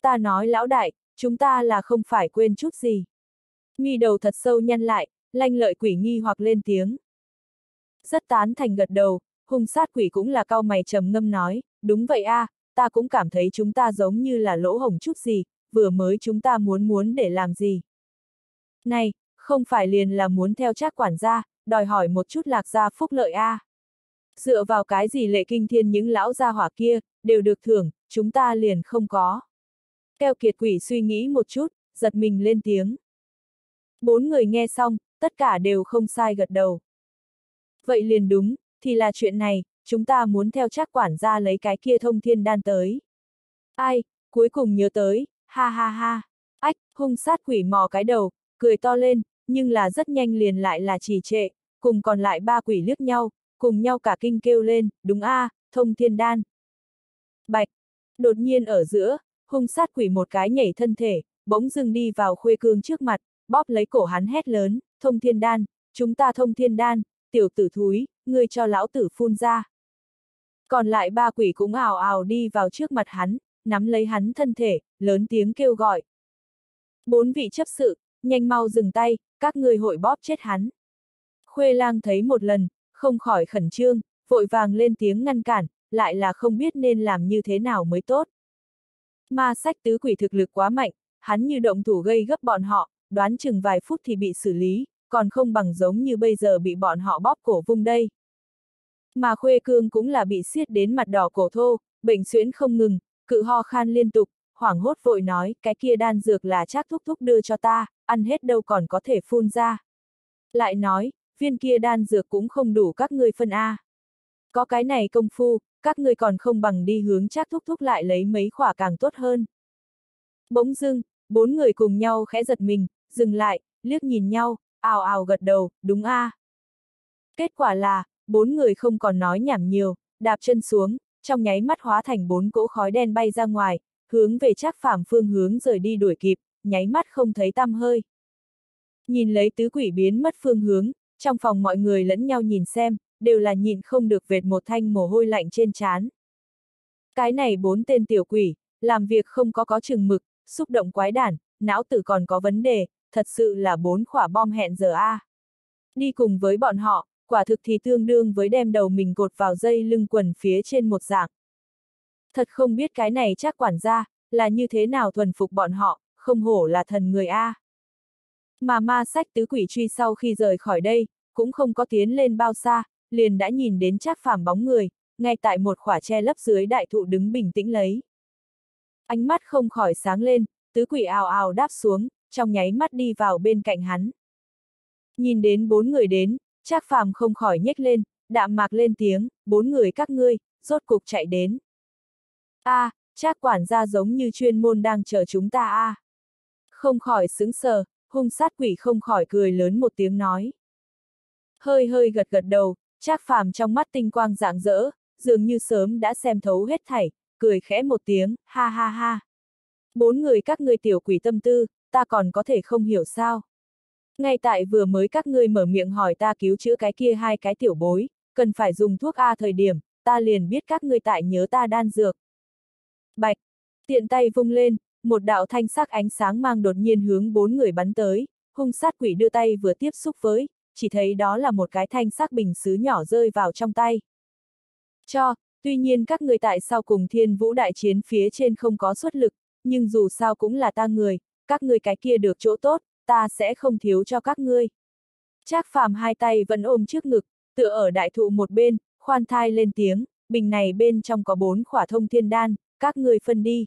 Ta nói lão đại, chúng ta là không phải quên chút gì. Mi đầu thật sâu nhăn lại, lanh lợi quỷ nghi hoặc lên tiếng. Rất tán thành gật đầu, hung sát quỷ cũng là cao mày trầm ngâm nói, đúng vậy a, à, ta cũng cảm thấy chúng ta giống như là lỗ hổng chút gì, vừa mới chúng ta muốn muốn để làm gì. Này, không phải liền là muốn theo trác quản gia, đòi hỏi một chút lạc gia phúc lợi a. À. Dựa vào cái gì lệ kinh thiên những lão gia hỏa kia, đều được thưởng, chúng ta liền không có. Keo kiệt quỷ suy nghĩ một chút, giật mình lên tiếng. Bốn người nghe xong, tất cả đều không sai gật đầu. Vậy liền đúng, thì là chuyện này, chúng ta muốn theo chắc quản gia lấy cái kia thông thiên đan tới. Ai, cuối cùng nhớ tới, ha ha ha. Ách, hung sát quỷ mò cái đầu, cười to lên, nhưng là rất nhanh liền lại là trì trệ, cùng còn lại ba quỷ liếc nhau, cùng nhau cả kinh kêu lên, đúng a, à, thông thiên đan. Bạch, đột nhiên ở giữa, hung sát quỷ một cái nhảy thân thể, bỗng dừng đi vào khuê cương trước mặt, bóp lấy cổ hắn hét lớn, thông thiên đan, chúng ta thông thiên đan, tiểu tử thúi, ngươi cho lão tử phun ra. Còn lại ba quỷ cũng ào ào đi vào trước mặt hắn, nắm lấy hắn thân thể, lớn tiếng kêu gọi. Bốn vị chấp sự, nhanh mau dừng tay, các người hội bóp chết hắn. Khuê lang thấy một lần, không khỏi khẩn trương, vội vàng lên tiếng ngăn cản, lại là không biết nên làm như thế nào mới tốt. Ma sách tứ quỷ thực lực quá mạnh, hắn như động thủ gây gấp bọn họ, đoán chừng vài phút thì bị xử lý, còn không bằng giống như bây giờ bị bọn họ bóp cổ vung đây. Mà Khuê Cương cũng là bị siết đến mặt đỏ cổ thô, bệnh xuyễn không ngừng, cự ho khan liên tục, hoảng hốt vội nói, cái kia đan dược là chắc thúc thúc đưa cho ta, ăn hết đâu còn có thể phun ra. Lại nói, viên kia đan dược cũng không đủ các ngươi phân A. Có cái này công phu, các ngươi còn không bằng đi hướng chắc thúc thúc lại lấy mấy khỏa càng tốt hơn. Bỗng dưng, bốn người cùng nhau khẽ giật mình, dừng lại, liếc nhìn nhau, ào ào gật đầu, đúng a. Kết quả là, bốn người không còn nói nhảm nhiều, đạp chân xuống, trong nháy mắt hóa thành bốn cỗ khói đen bay ra ngoài, hướng về chắc phàm phương hướng rời đi đuổi kịp, nháy mắt không thấy tăm hơi. Nhìn lấy tứ quỷ biến mất phương hướng, trong phòng mọi người lẫn nhau nhìn xem, đều là nhìn không được vệt một thanh mồ hôi lạnh trên trán. Cái này bốn tên tiểu quỷ, làm việc không có có chừng mực, xúc động quái đản, não tử còn có vấn đề, thật sự là bốn khỏa bom hẹn giờ A. Đi cùng với bọn họ, quả thực thì tương đương với đem đầu mình cột vào dây lưng quần phía trên một dạng. Thật không biết cái này chắc quản gia, là như thế nào thuần phục bọn họ, không hổ là thần người A. Mà ma sách tứ quỷ truy sau khi rời khỏi đây, cũng không có tiến lên bao xa, liền đã nhìn đến trác phàm bóng người, ngay tại một khỏa tre lấp dưới đại thụ đứng bình tĩnh lấy. Ánh mắt không khỏi sáng lên, tứ quỷ ào ào đáp xuống, trong nháy mắt đi vào bên cạnh hắn. Nhìn đến bốn người đến, Trác Phàm không khỏi nhếch lên, đạm mạc lên tiếng, bốn người các ngươi, rốt cục chạy đến. A, à, Trác quản gia giống như chuyên môn đang chờ chúng ta a. À. Không khỏi sững sờ, hung sát quỷ không khỏi cười lớn một tiếng nói. Hơi hơi gật gật đầu, Trác Phàm trong mắt tinh quang rạng rỡ, dường như sớm đã xem thấu hết thảy, cười khẽ một tiếng, ha ha ha. Bốn người các ngươi tiểu quỷ tâm tư, ta còn có thể không hiểu sao. Ngay tại vừa mới các ngươi mở miệng hỏi ta cứu chữa cái kia hai cái tiểu bối, cần phải dùng thuốc A thời điểm, ta liền biết các ngươi tại nhớ ta đan dược. Bạch, tiện tay vung lên, một đạo thanh sắc ánh sáng mang đột nhiên hướng bốn người bắn tới, hung sát quỷ đưa tay vừa tiếp xúc với, chỉ thấy đó là một cái thanh sắc bình xứ nhỏ rơi vào trong tay. Cho, tuy nhiên các người tại sao cùng thiên vũ đại chiến phía trên không có xuất lực, nhưng dù sao cũng là ta người, các ngươi cái kia được chỗ tốt, ta sẽ không thiếu cho các ngươi. Trác phàm hai tay vẫn ôm trước ngực, tựa ở đại thụ một bên, khoan thai lên tiếng, bình này bên trong có bốn khỏa thông thiên đan, các ngươi phân đi.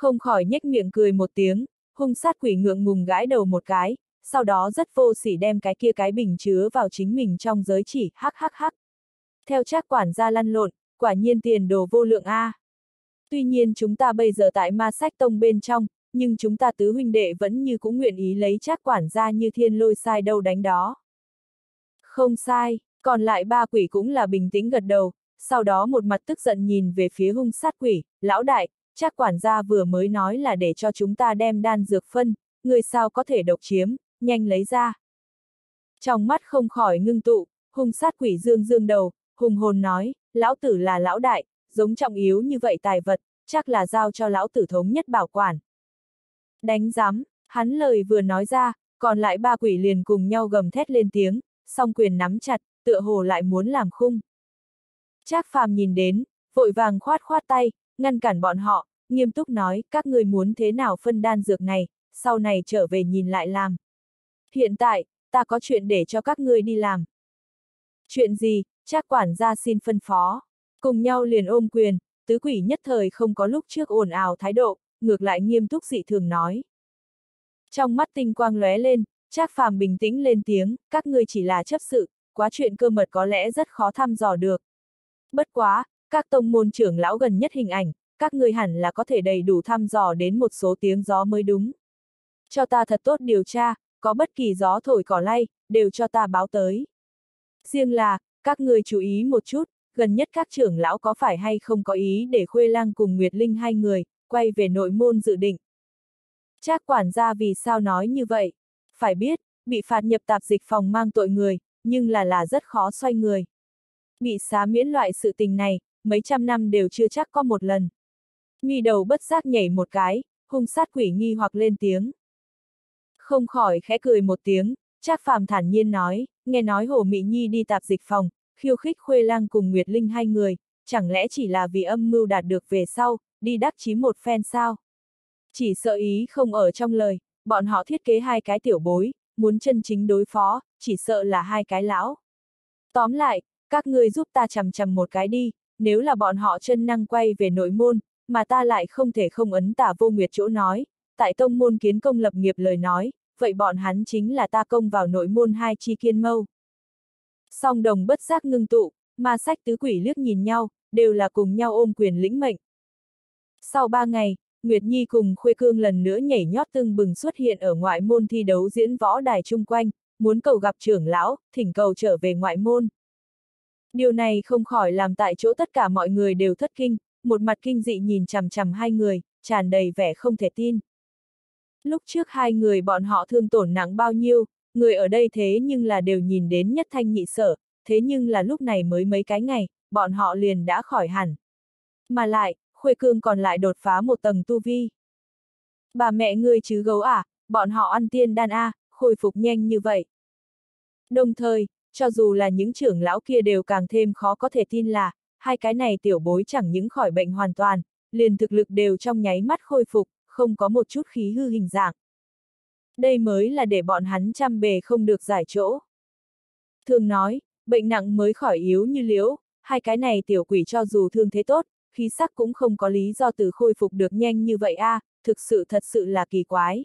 Không khỏi nhếch miệng cười một tiếng, hung sát quỷ ngượng ngùng gãi đầu một cái, sau đó rất vô sỉ đem cái kia cái bình chứa vào chính mình trong giới chỉ, hắc hắc hắc. Theo trác quản gia lăn lộn, quả nhiên tiền đồ vô lượng A. Tuy nhiên chúng ta bây giờ tại ma sách tông bên trong, nhưng chúng ta tứ huynh đệ vẫn như cũng nguyện ý lấy trác quản gia như thiên lôi sai đâu đánh đó. Không sai, còn lại ba quỷ cũng là bình tĩnh gật đầu, sau đó một mặt tức giận nhìn về phía hung sát quỷ, lão đại, chắc quản gia vừa mới nói là để cho chúng ta đem đan dược phân, người sao có thể độc chiếm, nhanh lấy ra. Trong mắt không khỏi ngưng tụ, hung sát quỷ dương dương đầu, hùng hồn nói, lão tử là lão đại, giống trọng yếu như vậy tài vật, chắc là giao cho lão tử thống nhất bảo quản. Đánh giám, hắn lời vừa nói ra, còn lại ba quỷ liền cùng nhau gầm thét lên tiếng, song quyền nắm chặt, tựa hồ lại muốn làm khung. Trác phàm nhìn đến, vội vàng khoát khoát tay, ngăn cản bọn họ, nghiêm túc nói, các người muốn thế nào phân đan dược này, sau này trở về nhìn lại làm. Hiện tại, ta có chuyện để cho các ngươi đi làm. Chuyện gì, Trác quản gia xin phân phó. Cùng nhau liền ôm quyền, tứ quỷ nhất thời không có lúc trước ồn ào thái độ, ngược lại nghiêm túc dị thường nói. Trong mắt tinh quang lóe lên, Trác Phàm bình tĩnh lên tiếng, các ngươi chỉ là chấp sự, quá chuyện cơ mật có lẽ rất khó thăm dò được. Bất quá, các tông môn trưởng lão gần nhất hình ảnh, các người hẳn là có thể đầy đủ thăm dò đến một số tiếng gió mới đúng. Cho ta thật tốt điều tra, có bất kỳ gió thổi cỏ lay, đều cho ta báo tới. Riêng là, các người chú ý một chút, gần nhất các trưởng lão có phải hay không có ý để Khuê Lang cùng Nguyệt Linh hai người, quay về nội môn dự định. Trác quản gia vì sao nói như vậy? Phải biết, bị phạt nhập tạp dịch phòng mang tội người, nhưng là là rất khó xoay người. Bị xá miễn loại sự tình này, mấy trăm năm đều chưa chắc có một lần. Mi đầu bất giác nhảy một cái, hung sát quỷ nghi hoặc lên tiếng. Không khỏi khẽ cười một tiếng, Trác Phàm thản nhiên nói, nghe nói Hồ Mỹ Nhi đi tạp dịch phòng, khiêu khích Khuê Lang cùng Nguyệt Linh hai người, chẳng lẽ chỉ là vì âm mưu đạt được về sau, đi đắc chí một phen sao? Chỉ sợ ý không ở trong lời, bọn họ thiết kế hai cái tiểu bối, muốn chân chính đối phó, chỉ sợ là hai cái lão. Tóm lại, các ngươi giúp ta chầm chầm một cái đi, nếu là bọn họ chân năng quay về nội môn, mà ta lại không thể không ấn tả vô nguyệt chỗ nói, tại tông môn kiến công lập nghiệp lời nói, vậy bọn hắn chính là ta công vào nội môn hai chi kiên mâu. Song đồng bất giác ngưng tụ, ma sách tứ quỷ liếc nhìn nhau, đều là cùng nhau ôm quyền lĩnh mệnh. Sau ba ngày, Nguyệt Nhi cùng Khuê Cương lần nữa nhảy nhót tưng bừng xuất hiện ở ngoại môn thi đấu diễn võ đài chung quanh, muốn cầu gặp trưởng lão, thỉnh cầu trở về ngoại môn. Điều này không khỏi làm tại chỗ tất cả mọi người đều thất kinh, một mặt kinh dị nhìn chằm chằm hai người, tràn đầy vẻ không thể tin. Lúc trước hai người bọn họ thương tổn nặng bao nhiêu, người ở đây thế nhưng là đều nhìn đến nhất thanh nhị sở, thế nhưng là lúc này mới mấy cái ngày, bọn họ liền đã khỏi hẳn. Mà lại, Khuê Cương còn lại đột phá một tầng tu vi. Bà mẹ ngươi chứ gấu à, bọn họ ăn tiên đan A, khôi phục nhanh như vậy. Đồng thời, cho dù là những trưởng lão kia đều càng thêm khó có thể tin là, hai cái này tiểu bối chẳng những khỏi bệnh hoàn toàn, liền thực lực đều trong nháy mắt khôi phục, không có một chút khí hư hình dạng. Đây mới là để bọn hắn chăm bề không được giải chỗ. Thường nói, bệnh nặng mới khỏi yếu như liễu, hai cái này tiểu quỷ cho dù thương thế tốt, khí sắc cũng không có lý do từ khôi phục được nhanh như vậy a, à, thực sự thật sự là kỳ quái.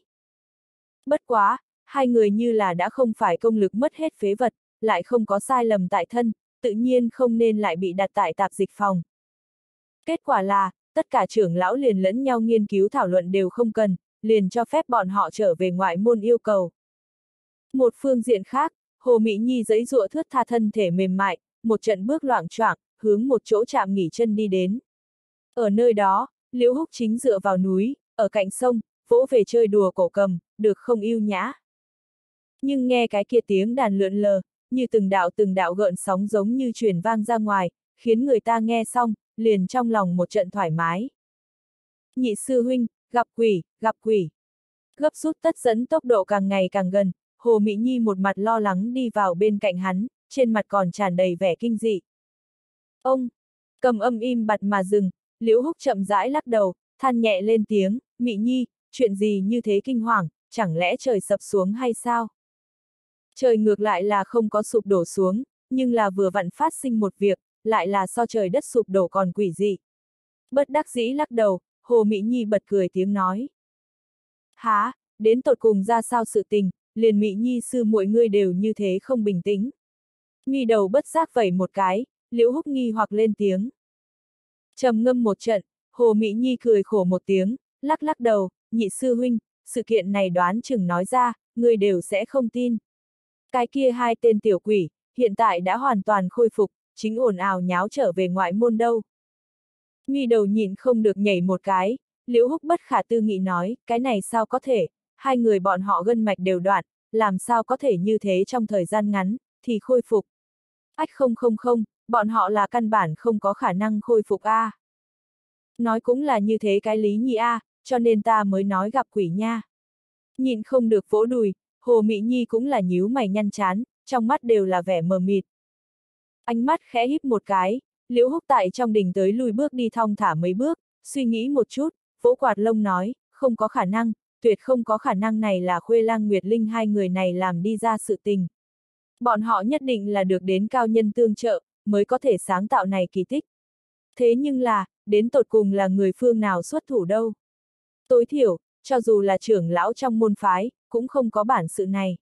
Bất quá, hai người như là đã không phải công lực mất hết phế vật, lại không có sai lầm tại thân, tự nhiên không nên lại bị đặt tại tạp dịch phòng. Kết quả là, tất cả trưởng lão liền lẫn nhau nghiên cứu thảo luận đều không cần, liền cho phép bọn họ trở về ngoại môn yêu cầu. Một phương diện khác, Hồ Mỹ Nhi giấy rụa thướt tha thân thể mềm mại, một trận bước loạn choạng, hướng một chỗ chạm nghỉ chân đi đến. Ở nơi đó, Liễu Húc chính dựa vào núi, ở cạnh sông, vỗ về chơi đùa cổ cầm, được không yêu nhã. Nhưng nghe cái kia tiếng đàn lượn lờ, như từng đạo từng đạo gợn sóng giống như truyền vang ra ngoài, khiến người ta nghe xong, liền trong lòng một trận thoải mái. Nhị sư huynh, gặp quỷ, gặp quỷ. Gấp rút tất dẫn tốc độ càng ngày càng gần, Hồ Mỹ Nhi một mặt lo lắng đi vào bên cạnh hắn, trên mặt còn tràn đầy vẻ kinh dị. Ông, cầm âm im bặt mà dừng, Liễu Húc chậm rãi lắc đầu, than nhẹ lên tiếng, Mỹ Nhi, chuyện gì như thế kinh hoàng, chẳng lẽ trời sập xuống hay sao? Trời ngược lại là không có sụp đổ xuống, nhưng là vừa vặn phát sinh một việc, lại là so trời đất sụp đổ còn quỷ dị. Bất đắc dĩ lắc đầu, Hồ Mỹ Nhi bật cười tiếng nói. Há, đến tột cùng ra sao sự tình, liền Mỹ Nhi sư mỗi người đều như thế không bình tĩnh. Nghi đầu bất giác vẩy một cái, liễu húc nghi hoặc lên tiếng. trầm ngâm một trận, Hồ Mỹ Nhi cười khổ một tiếng, lắc lắc đầu, nhị sư huynh, sự kiện này đoán chừng nói ra, người đều sẽ không tin. Cái kia hai tên tiểu quỷ, hiện tại đã hoàn toàn khôi phục, chính ồn ào nháo trở về ngoại môn đâu. Nghi đầu nhìn không được nhảy một cái, liễu húc bất khả tư nghị nói, cái này sao có thể, hai người bọn họ gân mạch đều đoạn, làm sao có thể như thế trong thời gian ngắn, thì khôi phục. Ách không không không, bọn họ là căn bản không có khả năng khôi phục a. À. Nói cũng là như thế cái lý nhị a, à, cho nên ta mới nói gặp quỷ nha. Nhìn không được vỗ đùi, Hồ Mỹ Nhi cũng là nhíu mày nhăn chán, trong mắt đều là vẻ mờ mịt. Ánh mắt khẽ híp một cái, liễu húc tại trong đình tới lùi bước đi thong thả mấy bước, suy nghĩ một chút, vỗ quạt lông nói, không có khả năng, tuyệt không có khả năng này là Khuê Lang Nguyệt Linh hai người này làm đi ra sự tình. Bọn họ nhất định là được đến cao nhân tương trợ, mới có thể sáng tạo này kỳ tích. Thế nhưng là, đến tột cùng là người phương nào xuất thủ đâu. Tối thiểu, cho dù là trưởng lão trong môn phái, cũng không có bản sự này.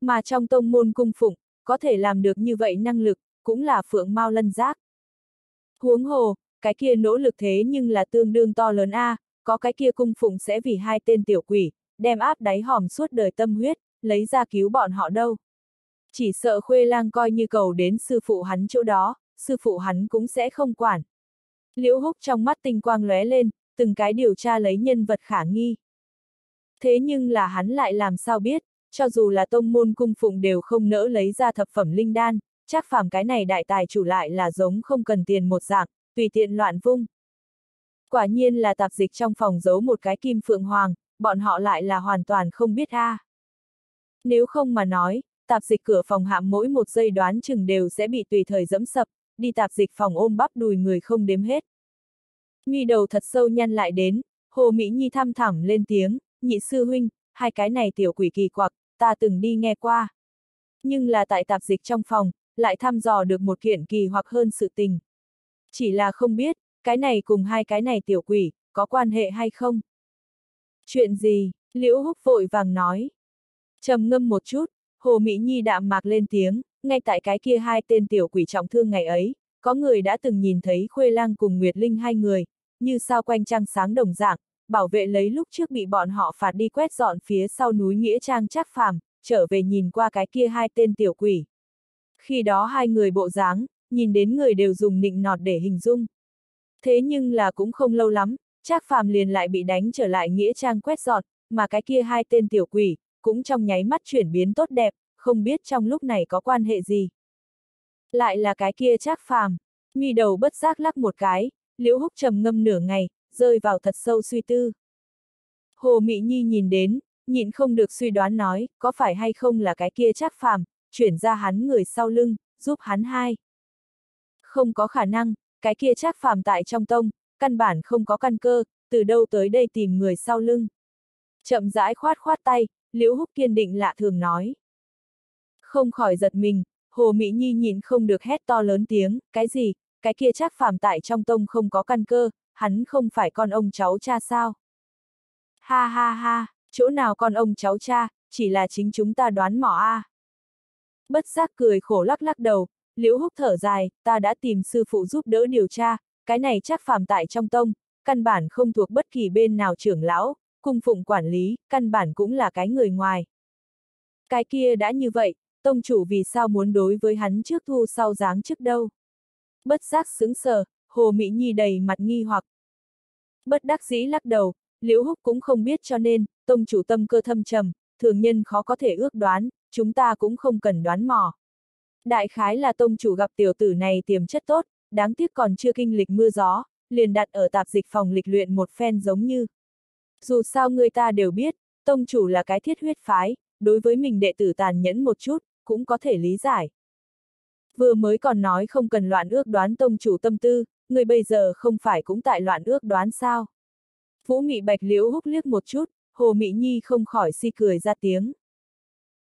Mà trong tông môn cung phụng, có thể làm được như vậy năng lực, cũng là phượng mau lân giác. Huống hồ, cái kia nỗ lực thế nhưng là tương đương to lớn a, có cái kia cung phụng sẽ vì hai tên tiểu quỷ, đem áp đáy hòm suốt đời tâm huyết, lấy ra cứu bọn họ đâu. Chỉ sợ khuê lang coi như cầu đến sư phụ hắn chỗ đó, sư phụ hắn cũng sẽ không quản. Liễu húc trong mắt tinh quang lóe lên, từng cái điều tra lấy nhân vật khả nghi. Thế nhưng là hắn lại làm sao biết, cho dù là tông môn cung phụng đều không nỡ lấy ra thập phẩm linh đan, chắc phàm cái này đại tài chủ lại là giống không cần tiền một dạng, tùy tiện loạn vung. Quả nhiên là tạp dịch trong phòng giấu một cái kim phượng hoàng, bọn họ lại là hoàn toàn không biết a. À. Nếu không mà nói, tạp dịch cửa phòng hạm mỗi một giây đoán chừng đều sẽ bị tùy thời dẫm sập, đi tạp dịch phòng ôm bắp đùi người không đếm hết. nghi đầu thật sâu nhăn lại đến, Hồ Mỹ Nhi thăm thẳm lên tiếng, nhị sư huynh, hai cái này tiểu quỷ kỳ quặc, ta từng đi nghe qua. Nhưng là tại tạp dịch trong phòng, lại thăm dò được một kiện kỳ hoặc hơn sự tình. Chỉ là không biết, cái này cùng hai cái này tiểu quỷ, có quan hệ hay không? Chuyện gì? Liễu húc vội vàng nói. trầm ngâm một chút, Hồ Mỹ Nhi đạm mạc lên tiếng, ngay tại cái kia hai tên tiểu quỷ trọng thương ngày ấy, có người đã từng nhìn thấy Khuê Lang cùng Nguyệt Linh hai người, như sao quanh trăng sáng đồng dạng, bảo vệ lấy lúc trước bị bọn họ phạt đi quét dọn phía sau núi Nghĩa Trang chắc phàm, trở về nhìn qua cái kia hai tên tiểu quỷ. Khi đó hai người bộ dáng, nhìn đến người đều dùng nịnh nọt để hình dung. Thế nhưng là cũng không lâu lắm, Trác Phàm liền lại bị đánh trở lại nghĩa trang quét dọn, mà cái kia hai tên tiểu quỷ, cũng trong nháy mắt chuyển biến tốt đẹp, không biết trong lúc này có quan hệ gì. Lại là cái kia Trác Phàm, mi đầu bất giác lắc một cái, liễu húc trầm ngâm nửa ngày, rơi vào thật sâu suy tư. Hồ Mỹ Nhi nhìn đến, nhịn không được suy đoán nói, có phải hay không là cái kia Trác Phàm, chuyển ra hắn người sau lưng, giúp hắn hai. Không có khả năng, cái kia Trác Phàm tại trong tông, căn bản không có căn cơ, từ đâu tới đây tìm người sau lưng. Chậm rãi khoát khoát tay, Liễu Húc kiên định lạ thường nói. Không khỏi giật mình, Hồ Mỹ Nhi nhịn không được hét to lớn tiếng, cái gì, cái kia chắc phàm tại trong tông không có căn cơ, hắn không phải con ông cháu cha sao. Ha ha ha, chỗ nào con ông cháu cha, chỉ là chính chúng ta đoán mỏ a. À. Bất giác cười khổ lắc lắc đầu, Liễu Húc thở dài, ta đã tìm sư phụ giúp đỡ điều tra, cái này chắc phàm tại trong tông, căn bản không thuộc bất kỳ bên nào trưởng lão, cung phụng quản lý, căn bản cũng là cái người ngoài. Cái kia đã như vậy, tông chủ vì sao muốn đối với hắn trước thu sau dáng trước đâu? Bất giác sững sờ, Hồ Mỹ Nhi đầy mặt nghi hoặc. Bất đắc dĩ lắc đầu, Liễu Húc cũng không biết cho nên, tông chủ tâm cơ thâm trầm, thường nhân khó có thể ước đoán, chúng ta cũng không cần đoán mò. Đại khái là tông chủ gặp tiểu tử này tiềm chất tốt, đáng tiếc còn chưa kinh lịch mưa gió, liền đặt ở tạp dịch phòng lịch luyện một phen giống như. Dù sao người ta đều biết, tông chủ là cái thiết huyết phái, đối với mình đệ tử tàn nhẫn một chút, cũng có thể lý giải. Vừa mới còn nói không cần loạn ước đoán tông chủ tâm tư, người bây giờ không phải cũng tại loạn ước đoán sao. Vũ Mị Bạch Liễu Húc liếc một chút, Hồ Mị Nhi không khỏi si cười ra tiếng.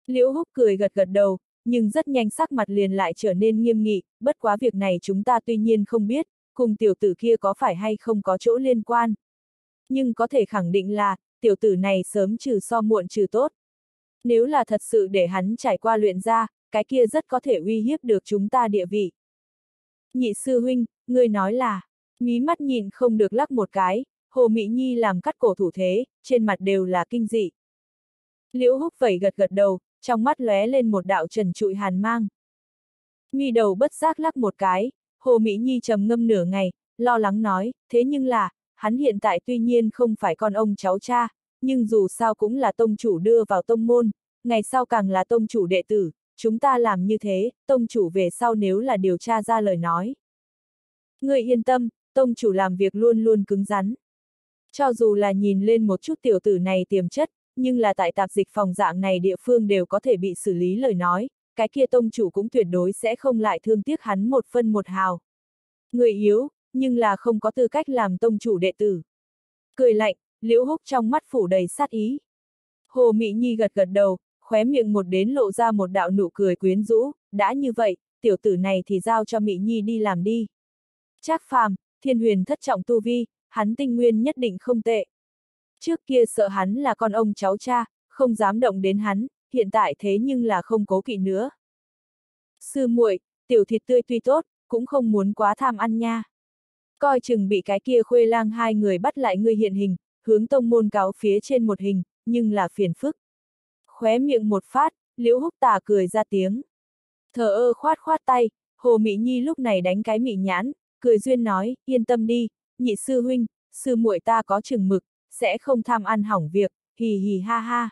Liễu Húc cười gật gật đầu, nhưng rất nhanh sắc mặt liền lại trở nên nghiêm nghị, bất quá việc này chúng ta tuy nhiên không biết, cùng tiểu tử kia có phải hay không có chỗ liên quan. Nhưng có thể khẳng định là, tiểu tử này sớm trừ so muộn trừ tốt. Nếu là thật sự để hắn trải qua luyện ra, cái kia rất có thể uy hiếp được chúng ta địa vị. Nhị sư huynh, người nói là, mí mắt nhìn không được lắc một cái, Hồ Mỹ Nhi làm cắt cổ thủ thế, trên mặt đều là kinh dị. Liễu húc vẩy gật gật đầu, trong mắt lóe lên một đạo trần trụi hàn mang. Mi đầu bất giác lắc một cái, Hồ Mỹ Nhi trầm ngâm nửa ngày, lo lắng nói, thế nhưng là, hắn hiện tại tuy nhiên không phải con ông cháu cha, nhưng dù sao cũng là tông chủ đưa vào tông môn, ngày sau càng là tông chủ đệ tử, chúng ta làm như thế, tông chủ về sau nếu là điều tra ra lời nói. Người yên tâm, tông chủ làm việc luôn luôn cứng rắn. Cho dù là nhìn lên một chút tiểu tử này tiềm chất, nhưng là tại tạp dịch phòng dạng này địa phương đều có thể bị xử lý lời nói, cái kia tông chủ cũng tuyệt đối sẽ không lại thương tiếc hắn một phân một hào. Người yếu, nhưng là không có tư cách làm tông chủ đệ tử. Cười lạnh, liễu húc trong mắt phủ đầy sát ý. Hồ Mỹ Nhi gật gật đầu, khóe miệng một đến lộ ra một đạo nụ cười quyến rũ, đã như vậy, tiểu tử này thì giao cho Mỹ Nhi đi làm đi. Trác phàm, thiên huyền thất trọng tu vi, hắn tinh nguyên nhất định không tệ. Trước kia sợ hắn là con ông cháu cha, không dám động đến hắn, hiện tại thế nhưng là không cố kỵ nữa. Sư muội, tiểu thịt tươi tuy tốt, cũng không muốn quá tham ăn nha. Coi chừng bị cái kia khuê lang hai người bắt lại ngươi hiện hình, hướng tông môn cáo phía trên một hình, nhưng là phiền phức. Khóe miệng một phát, liễu húc tà cười ra tiếng. Thờ ơ khoát khoát tay, Hồ Mỹ Nhi lúc này đánh cái mị nhãn, cười duyên nói, yên tâm đi, nhị sư huynh, sư muội ta có chừng mực, sẽ không tham ăn hỏng việc, hì hì ha ha.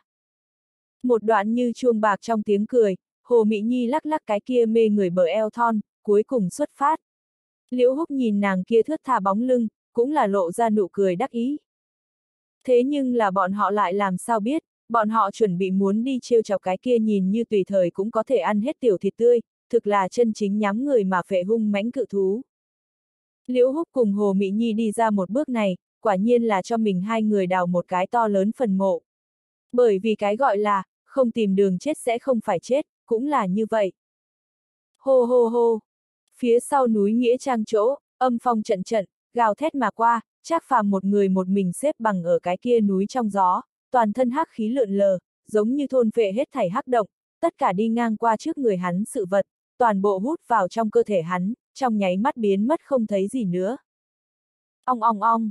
Một đoạn như chuông bạc trong tiếng cười, Hồ Mỹ Nhi lắc lắc cái kia mê người bờ eo thon, cuối cùng xuất phát. Liễu Húc nhìn nàng kia thướt tha bóng lưng, cũng là lộ ra nụ cười đắc ý. Thế nhưng là bọn họ lại làm sao biết, bọn họ chuẩn bị muốn đi trêu chọc cái kia nhìn như tùy thời cũng có thể ăn hết tiểu thịt tươi, thực là chân chính nhắm người mà phệ hung mãnh cự thú. Liễu Húc cùng Hồ Mỹ Nhi đi ra một bước này, quả nhiên là cho mình hai người đào một cái to lớn phần mộ. Bởi vì cái gọi là, không tìm đường chết sẽ không phải chết, cũng là như vậy. Hô hô hô! Phía sau núi Nghĩa Trang chỗ, âm phong trận trận, gào thét mà qua, chắc phàm một người một mình xếp bằng ở cái kia núi trong gió, toàn thân hắc khí lượn lờ, giống như thôn vệ hết thảy hắc động, tất cả đi ngang qua trước người hắn sự vật, toàn bộ hút vào trong cơ thể hắn, trong nháy mắt biến mất không thấy gì nữa. Ong ong ong!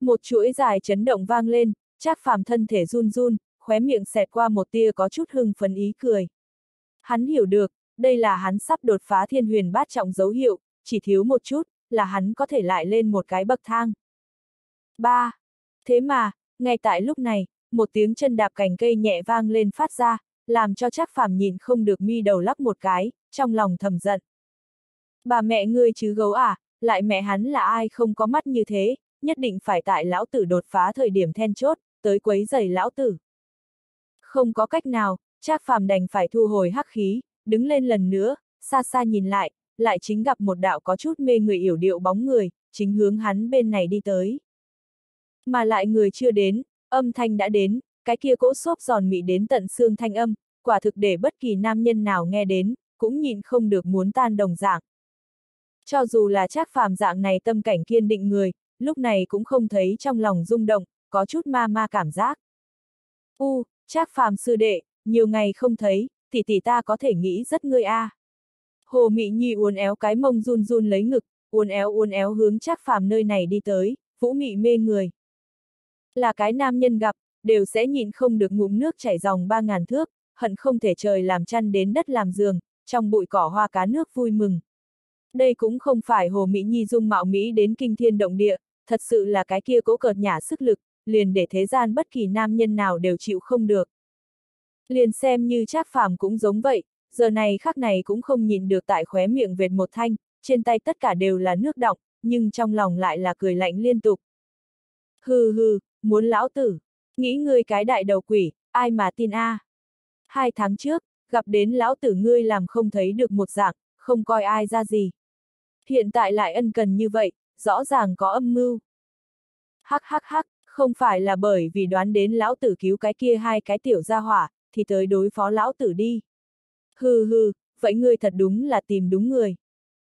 Một chuỗi dài chấn động vang lên, chắc phàm thân thể run run, khóe miệng xẹt qua một tia có chút hưng phấn ý cười. Hắn hiểu được, đây là hắn sắp đột phá thiên huyền bát trọng dấu hiệu, chỉ thiếu một chút, là hắn có thể lại lên một cái bậc thang. 3. Thế mà, ngay tại lúc này, một tiếng chân đạp cành cây nhẹ vang lên phát ra, làm cho chắc phàm nhìn không được mi đầu lắc một cái, trong lòng thầm giận. Bà mẹ ngươi chứ gấu à, lại mẹ hắn là ai không có mắt như thế, nhất định phải tại lão tử đột phá thời điểm then chốt, tới quấy giày lão tử. Không có cách nào, Trác Phàm đành phải thu hồi hắc khí, đứng lên lần nữa, xa xa nhìn lại, lại chính gặp một đạo có chút mê người yểu điệu bóng người, chính hướng hắn bên này đi tới. Mà lại người chưa đến, âm thanh đã đến, cái kia cỗ xốp giòn mị đến tận xương thanh âm, quả thực để bất kỳ nam nhân nào nghe đến, cũng nhìn không được muốn tan đồng dạng. Cho dù là Trác Phàm dạng này tâm cảnh kiên định người, lúc này cũng không thấy trong lòng rung động, có chút ma ma cảm giác. U, Trác Phàm sư đệ, nhiều ngày không thấy, tỷ tỷ ta có thể nghĩ rất ngươi a. À. Hồ Mị Nhi uốn éo cái mông run run lấy ngực, uốn éo uốn éo hướng Trác Phàm nơi này đi tới, Vũ Mị mê người. Là cái nam nhân gặp, đều sẽ nhịn không được ngụm nước chảy dòng ba ngàn thước, hận không thể trời làm chăn đến đất làm giường, trong bụi cỏ hoa cá nước vui mừng. Đây cũng không phải Hồ Mỹ Nhi dung mạo Mỹ đến kinh thiên động địa, thật sự là cái kia cố cợt nhả sức lực, liền để thế gian bất kỳ nam nhân nào đều chịu không được. Liền xem như Trác Phàm cũng giống vậy, giờ này khắc này cũng không nhìn được tại khóe miệng vệt một thanh, trên tay tất cả đều là nước đọng, nhưng trong lòng lại là cười lạnh liên tục. Hừ hừ, muốn lão tử, nghĩ ngươi cái đại đầu quỷ, ai mà tin a? À. Hai tháng trước, gặp đến lão tử ngươi làm không thấy được một dạng, không coi ai ra gì. Hiện tại lại ân cần như vậy, rõ ràng có âm mưu. Hắc hắc hắc, không phải là bởi vì đoán đến lão tử cứu cái kia hai cái tiểu gia hỏa, thì tới đối phó lão tử đi. Hừ hừ, vậy ngươi thật đúng là tìm đúng người.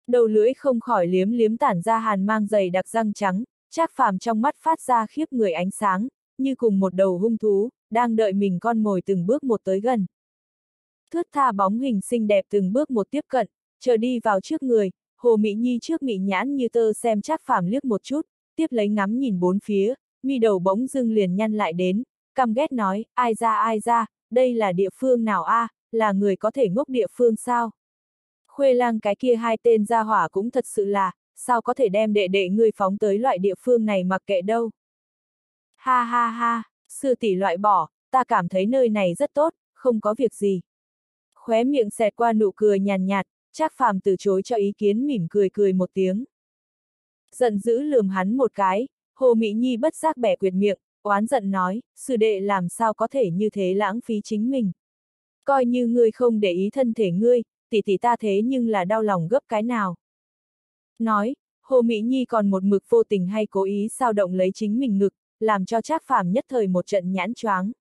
Đầu lưỡi không khỏi liếm liếm tản ra hàn mang dày đặc răng trắng, Trác phàm trong mắt phát ra khiếp người ánh sáng, như cùng một đầu hung thú, đang đợi mình con mồi từng bước một tới gần. Thướt tha bóng hình xinh đẹp từng bước một tiếp cận, chờ đi vào trước người, Hồ Mỹ Nhi trước mị nhãn như tơ xem chắc phàm liếc một chút, tiếp lấy ngắm nhìn bốn phía, mi đầu bỗng dưng liền nhăn lại đến, căm ghét nói, ai ra ai ra, đây là địa phương nào a, à, là người có thể ngốc địa phương sao? Khuê lang cái kia hai tên gia hỏa cũng thật sự là, sao có thể đem đệ đệ ngươi phóng tới loại địa phương này mặc kệ đâu. Ha ha ha, sư tỷ loại bỏ, ta cảm thấy nơi này rất tốt, không có việc gì. Khóe miệng xẹt qua nụ cười nhàn nhạt, Trác phàm từ chối cho ý kiến mỉm cười cười một tiếng. Giận dữ lườm hắn một cái, Hồ Mỹ Nhi bất giác bẻ quyệt miệng, oán giận nói, sư đệ làm sao có thể như thế lãng phí chính mình. Coi như ngươi không để ý thân thể ngươi, tỷ tỷ ta thế nhưng là đau lòng gấp cái nào. Nói, Hồ Mỹ Nhi còn một mực vô tình hay cố ý sao động lấy chính mình ngực, làm cho Trác Phàm nhất thời một trận nhãn choáng.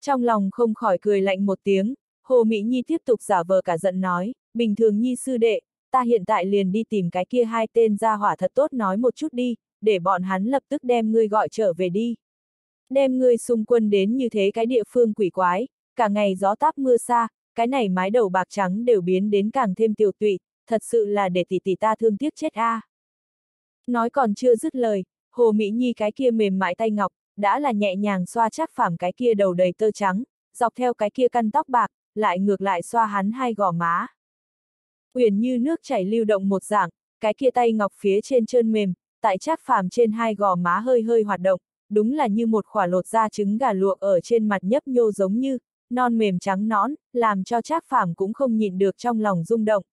Trong lòng không khỏi cười lạnh một tiếng, Hồ Mỹ Nhi tiếp tục giả vờ cả giận nói, bình thường Nhi sư đệ, ta hiện tại liền đi tìm cái kia hai tên ra hỏa thật tốt nói một chút đi, để bọn hắn lập tức đem ngươi gọi trở về đi. Đem ngươi xung quân đến như thế cái địa phương quỷ quái, cả ngày gió táp mưa xa, cái này mái đầu bạc trắng đều biến đến càng thêm tiểu tụy, thật sự là để tỷ tỷ ta thương tiếc chết a. À. Nói còn chưa dứt lời, Hồ Mỹ Nhi cái kia mềm mại tay ngọc, đã là nhẹ nhàng xoa chắc phảm cái kia đầu đầy tơ trắng, dọc theo cái kia căn tóc bạc, lại ngược lại xoa hắn hai gò má. Uyển như nước chảy lưu động một dạng, cái kia tay ngọc phía trên trơn mềm, tại trác phàm trên hai gò má hơi hơi hoạt động, đúng là như một khỏa lột da trứng gà luộc ở trên mặt nhấp nhô giống như, non mềm trắng nõn, làm cho Trác Phàm cũng không nhịn được trong lòng rung động.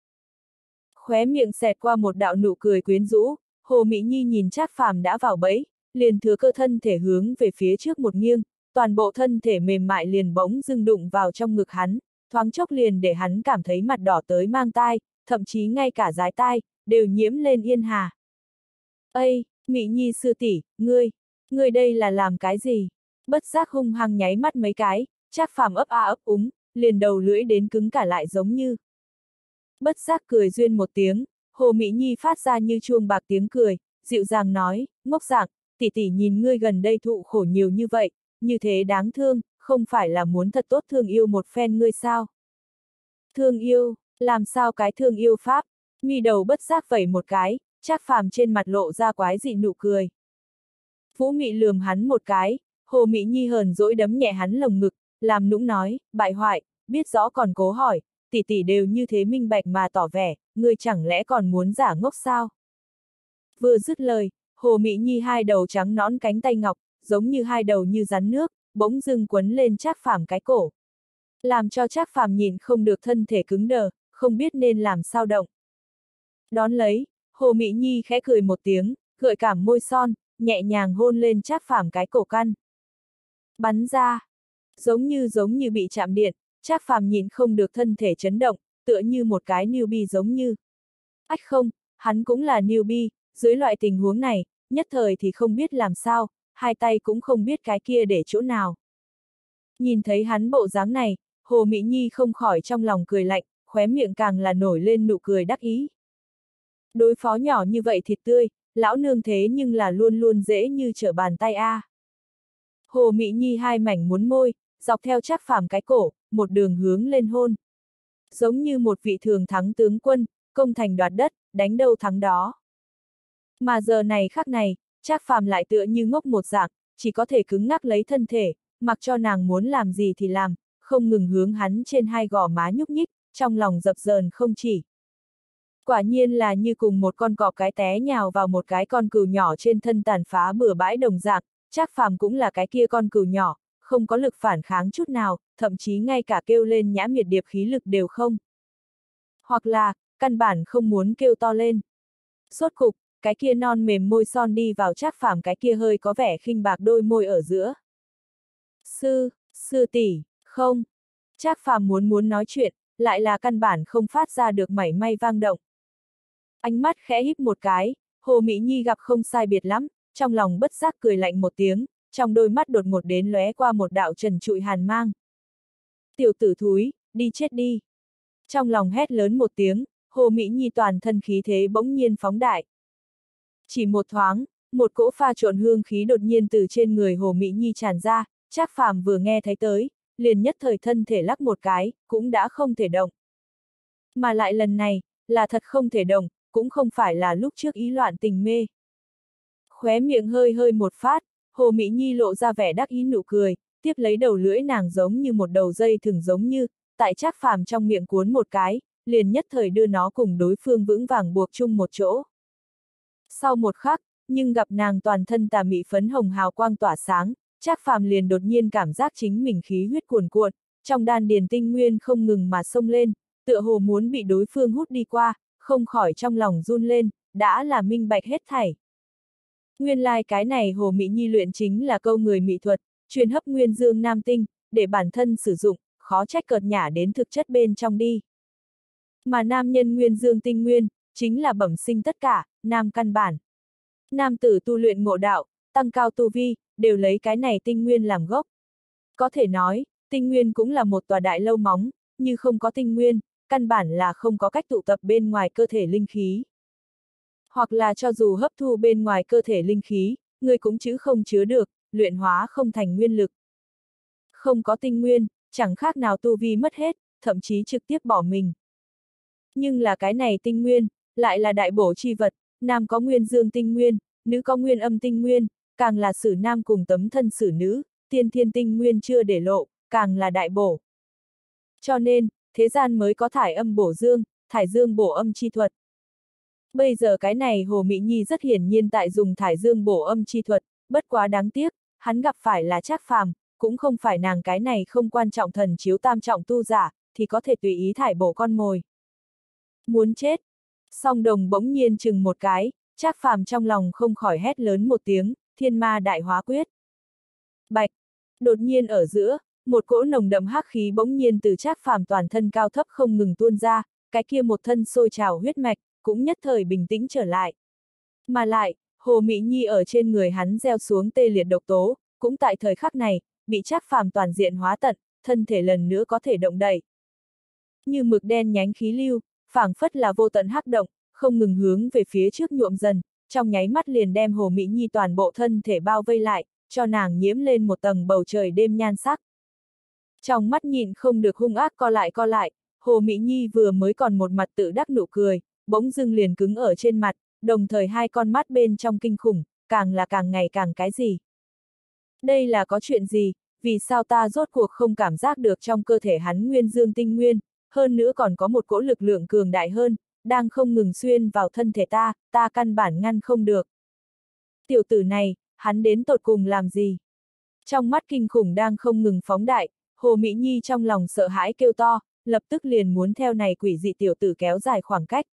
Khóe miệng xẹt qua một đạo nụ cười quyến rũ, Hồ Mỹ Nhi nhìn Trác Phàm đã vào bẫy, liền thừa cơ thân thể hướng về phía trước một nghiêng, toàn bộ thân thể mềm mại liền bỗng dưng đụng vào trong ngực hắn, thoáng chốc liền để hắn cảm thấy mặt đỏ tới mang tai, thậm chí ngay cả dái tai, đều nhiễm lên yên hà. Ây, Mỹ Nhi sư tỷ, ngươi, ngươi đây là làm cái gì? Bất giác hung hăng nháy mắt mấy cái, Trác phàm ấp a ấp úng, liền đầu lưỡi đến cứng cả lại giống như. Bất giác cười duyên một tiếng, Hồ Mỹ Nhi phát ra như chuông bạc tiếng cười, dịu dàng nói, ngốc dạng, tỷ tỷ nhìn ngươi gần đây thụ khổ nhiều như vậy, như thế đáng thương, không phải là muốn thật tốt thương yêu một phen ngươi sao? Thương yêu, làm sao cái thương yêu pháp? Mi đầu bất giác vẩy một cái, Trác phàm trên mặt lộ ra quái dị nụ cười. Phú Mị lườm hắn một cái, Hồ Mỹ Nhi hờn dỗi đấm nhẹ hắn lồng ngực, làm nũng nói, bại hoại, biết rõ còn cố hỏi, tỷ tỷ đều như thế minh bạch mà tỏ vẻ, ngươi chẳng lẽ còn muốn giả ngốc sao? Vừa dứt lời, Hồ Mỹ Nhi hai đầu trắng nõn cánh tay ngọc, giống như hai đầu như rắn nước, bỗng dưng quấn lên Trác Phàm cái cổ. Làm cho Trác Phàm nhìn không được thân thể cứng đờ, không biết nên làm sao động. Đón lấy, Hồ Mỹ Nhi khẽ cười một tiếng, gợi cảm môi son, nhẹ nhàng hôn lên Trác Phàm cái cổ căn. Bắn ra, giống như giống như bị chạm điện, Trác Phàm nhìn không được thân thể chấn động, tựa như một cái newbie giống như. Ách không, hắn cũng là newbie, dưới loại tình huống này, nhất thời thì không biết làm sao, hai tay cũng không biết cái kia để chỗ nào. Nhìn thấy hắn bộ dáng này, Hồ Mỹ Nhi không khỏi trong lòng cười lạnh, khóe miệng càng là nổi lên nụ cười đắc ý. Đối phó nhỏ như vậy thịt tươi, lão nương thế nhưng là luôn luôn dễ như trở bàn tay a. À. Hồ Mỹ Nhi hai mảnh muốn môi, dọc theo chắc phàm cái cổ, một đường hướng lên hôn. Giống như một vị thường thắng tướng quân, công thành đoạt đất, đánh đâu thắng đó. Mà giờ này khắc này, Trác phàm lại tựa như ngốc một dạng, chỉ có thể cứng ngắc lấy thân thể, mặc cho nàng muốn làm gì thì làm, không ngừng hướng hắn trên hai gò má nhúc nhích, trong lòng dập dờn không chỉ. Quả nhiên là như cùng một con cọp cái té nhào vào một cái con cừu nhỏ trên thân tàn phá bừa bãi đồng dạng, Trác phàm cũng là cái kia con cừu nhỏ, không có lực phản kháng chút nào, thậm chí ngay cả kêu lên nhã miệt điệp khí lực đều không. Hoặc là, căn bản không muốn kêu to lên. Sốt cục, cái kia non mềm môi son đi vào trác phàm cái kia hơi có vẻ khinh bạc đôi môi ở giữa. Sư, sư tỷ, không. trác phàm muốn muốn nói chuyện, lại là căn bản không phát ra được mảy may vang động. Ánh mắt khẽ híp một cái, Hồ Mỹ Nhi gặp không sai biệt lắm, trong lòng bất giác cười lạnh một tiếng, trong đôi mắt đột ngột đến lóe qua một đạo trần trụi hàn mang. Tiểu tử thúi, đi chết đi. Trong lòng hét lớn một tiếng, Hồ Mỹ Nhi toàn thân khí thế bỗng nhiên phóng đại. Chỉ một thoáng, một cỗ pha trộn hương khí đột nhiên từ trên người Hồ Mỹ Nhi tràn ra, Trác Phàm vừa nghe thấy tới, liền nhất thời thân thể lắc một cái, cũng đã không thể động. Mà lại lần này, là thật không thể động, cũng không phải là lúc trước ý loạn tình mê. Khóe miệng hơi hơi một phát, Hồ Mỹ Nhi lộ ra vẻ đắc ý nụ cười, tiếp lấy đầu lưỡi nàng giống như một đầu dây thừng giống như, tại Trác Phàm trong miệng cuốn một cái, liền nhất thời đưa nó cùng đối phương vững vàng buộc chung một chỗ. Sau một khắc, nhưng gặp nàng toàn thân tà mị phấn hồng hào quang tỏa sáng, Trác Phàm liền đột nhiên cảm giác chính mình khí huyết cuồn cuộn, trong đan điền tinh nguyên không ngừng mà sông lên, tựa hồ muốn bị đối phương hút đi qua, không khỏi trong lòng run lên, đã là minh bạch hết thảy. Nguyên lai like cái này Hồ Mỹ Nhi luyện chính là câu người mỹ thuật, truyền hấp nguyên dương nam tinh, để bản thân sử dụng, khó trách cợt nhả đến thực chất bên trong đi. Mà nam nhân nguyên dương tinh nguyên, chính là bẩm sinh tất cả, nam căn bản. Nam tử tu luyện ngộ đạo, tăng cao tu vi, đều lấy cái này tinh nguyên làm gốc. Có thể nói, tinh nguyên cũng là một tòa đại lâu móng, như không có tinh nguyên, căn bản là không có cách tụ tập bên ngoài cơ thể linh khí. Hoặc là cho dù hấp thu bên ngoài cơ thể linh khí, người cũng chứ không chứa được, luyện hóa không thành nguyên lực. Không có tinh nguyên, chẳng khác nào tu vi mất hết, thậm chí trực tiếp bỏ mình. Nhưng là cái này tinh nguyên, lại là đại bổ chi vật, nam có nguyên dương tinh nguyên, nữ có nguyên âm tinh nguyên, càng là sử nam cùng tấm thân sử nữ, tiên thiên tinh nguyên chưa để lộ, càng là đại bổ. Cho nên, thế gian mới có thải âm bổ dương, thải dương bổ âm chi thuật. Bây giờ cái này Hồ Mỹ Nhi rất hiển nhiên tại dùng thải dương bổ âm chi thuật, bất quá đáng tiếc, hắn gặp phải là Trác Phàm, cũng không phải nàng cái này không quan trọng thần chiếu tam trọng tu giả, thì có thể tùy ý thải bổ con mồi. Muốn chết. Song đồng bỗng nhiên chừng một cái, Trác Phàm trong lòng không khỏi hét lớn một tiếng, thiên ma đại hóa quyết. Bạch. Đột nhiên ở giữa, một cỗ nồng đậm hắc khí bỗng nhiên từ Trác Phàm toàn thân cao thấp không ngừng tuôn ra, cái kia một thân sôi trào huyết mạch, cũng nhất thời bình tĩnh trở lại. Mà lại, Hồ Mỹ Nhi ở trên người hắn gieo xuống tê liệt độc tố, cũng tại thời khắc này, bị Trác Phàm toàn diện hóa tận, thân thể lần nữa có thể động đậy. Như mực đen nhánh khí lưu, phảng phất là vô tận hắc động, không ngừng hướng về phía trước nhuộm dần, trong nháy mắt liền đem Hồ Mỹ Nhi toàn bộ thân thể bao vây lại, cho nàng nhiễm lên một tầng bầu trời đêm nhan sắc. Trong mắt nhìn không được hung ác co lại co lại, Hồ Mỹ Nhi vừa mới còn một mặt tự đắc nụ cười, bỗng dưng liền cứng ở trên mặt, đồng thời hai con mắt bên trong kinh khủng, càng là càng ngày càng cái gì. Đây là có chuyện gì, vì sao ta rốt cuộc không cảm giác được trong cơ thể hắn nguyên dương tinh nguyên, hơn nữa còn có một cỗ lực lượng cường đại hơn, đang không ngừng xuyên vào thân thể ta, ta căn bản ngăn không được. Tiểu tử này, hắn đến tột cùng làm gì? Trong mắt kinh khủng đang không ngừng phóng đại, Hồ Mỹ Nhi trong lòng sợ hãi kêu to, lập tức liền muốn theo này quỷ dị tiểu tử kéo dài khoảng cách.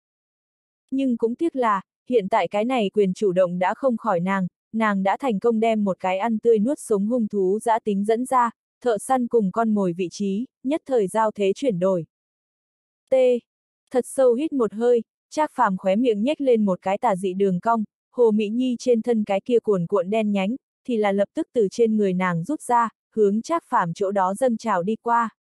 Nhưng cũng tiếc là, hiện tại cái này quyền chủ động đã không khỏi nàng, nàng đã thành công đem một cái ăn tươi nuốt sống hung thú dã tính dẫn ra, thợ săn cùng con mồi vị trí, nhất thời giao thế chuyển đổi. Tê. Thật sâu hít một hơi, Trác Phàm khóe miệng nhếch lên một cái tà dị đường cong, Hồ Mỹ Nhi trên thân cái kia cuồn cuộn đen nhánh, thì là lập tức từ trên người nàng rút ra, hướng Trác Phàm chỗ đó dâng trào đi qua.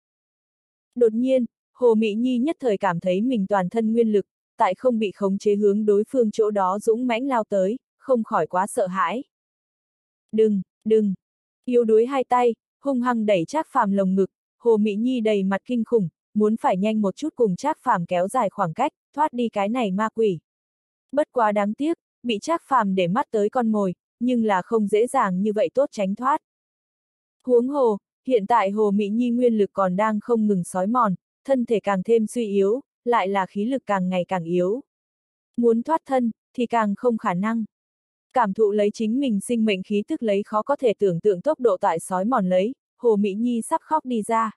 Đột nhiên, Hồ Mỹ Nhi nhất thời cảm thấy mình toàn thân nguyên lực, tại không bị khống chế hướng đối phương chỗ đó dũng mãnh lao tới, không khỏi quá sợ hãi. Đừng, đừng! Yếu đuối hai tay, hung hăng đẩy Trác Phàm lồng ngực, Hồ Mỹ Nhi đầy mặt kinh khủng, muốn phải nhanh một chút cùng Trác Phàm kéo dài khoảng cách, thoát đi cái này ma quỷ. Bất quá đáng tiếc, bị Trác Phàm để mắt tới con mồi, nhưng là không dễ dàng như vậy tốt tránh thoát. Huống hồ, hiện tại Hồ Mỹ Nhi nguyên lực còn đang không ngừng sói mòn, thân thể càng thêm suy yếu, lại là khí lực càng ngày càng yếu. Muốn thoát thân, thì càng không khả năng. Cảm thụ lấy chính mình sinh mệnh khí tức lấy khó có thể tưởng tượng tốc độ tại sói mòn lấy, Hồ Mỹ Nhi sắp khóc đi ra.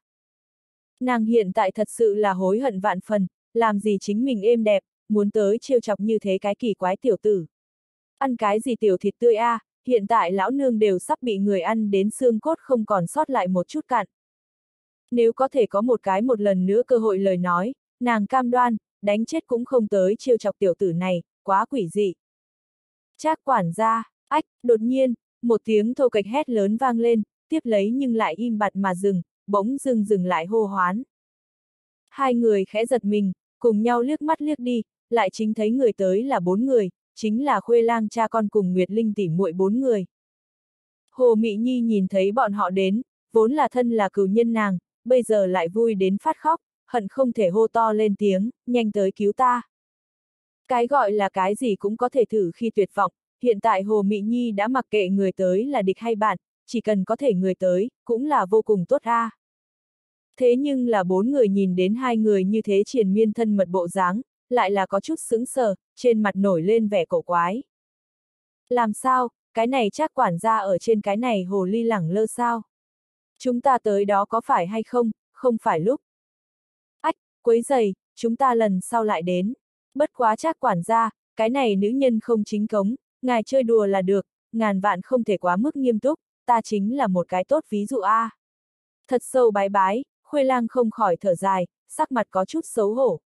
Nàng hiện tại thật sự là hối hận vạn phần, làm gì chính mình êm đẹp, muốn tới trêu chọc như thế cái kỳ quái tiểu tử. Ăn cái gì tiểu thịt tươi a, à, hiện tại lão nương đều sắp bị người ăn đến xương cốt không còn sót lại một chút cạn. Nếu có thể có một cái một lần nữa cơ hội lời nói, nàng cam đoan, đánh chết cũng không tới trêu chọc tiểu tử này, quá quỷ dị. Trác quản gia, ách, đột nhiên, một tiếng thô kịch hét lớn vang lên, tiếp lấy nhưng lại im bặt mà dừng, bỗng dừng dừng lại hô hoán. Hai người khẽ giật mình, cùng nhau liếc mắt liếc đi, lại chính thấy người tới là bốn người, chính là Khuê Lang cha con cùng Nguyệt Linh tỉ muội bốn người. Hồ Mị Nhi nhìn thấy bọn họ đến, vốn là thân là cửu nhân nàng, bây giờ lại vui đến phát khóc, hận không thể hô to lên tiếng, nhanh tới cứu ta. Cái gọi là cái gì cũng có thể thử khi tuyệt vọng, hiện tại Hồ Mị Nhi đã mặc kệ người tới là địch hay bạn, chỉ cần có thể người tới, cũng là vô cùng tốt a. Thế nhưng là bốn người nhìn đến hai người như thế triền miên thân mật bộ dáng, lại là có chút sững sờ, trên mặt nổi lên vẻ cổ quái. Làm sao, cái này chắc quản gia ở trên cái này hồ ly lẳng lơ sao? Chúng ta tới đó có phải hay không, không phải lúc. Ách, quấy giày, chúng ta lần sau lại đến. Bất quá chắc quản gia, cái này nữ nhân không chính cống, ngài chơi đùa là được, ngàn vạn không thể quá mức nghiêm túc, ta chính là một cái tốt ví dụ a. Thật sâu bái bái, Khuê lang không khỏi thở dài, sắc mặt có chút xấu hổ.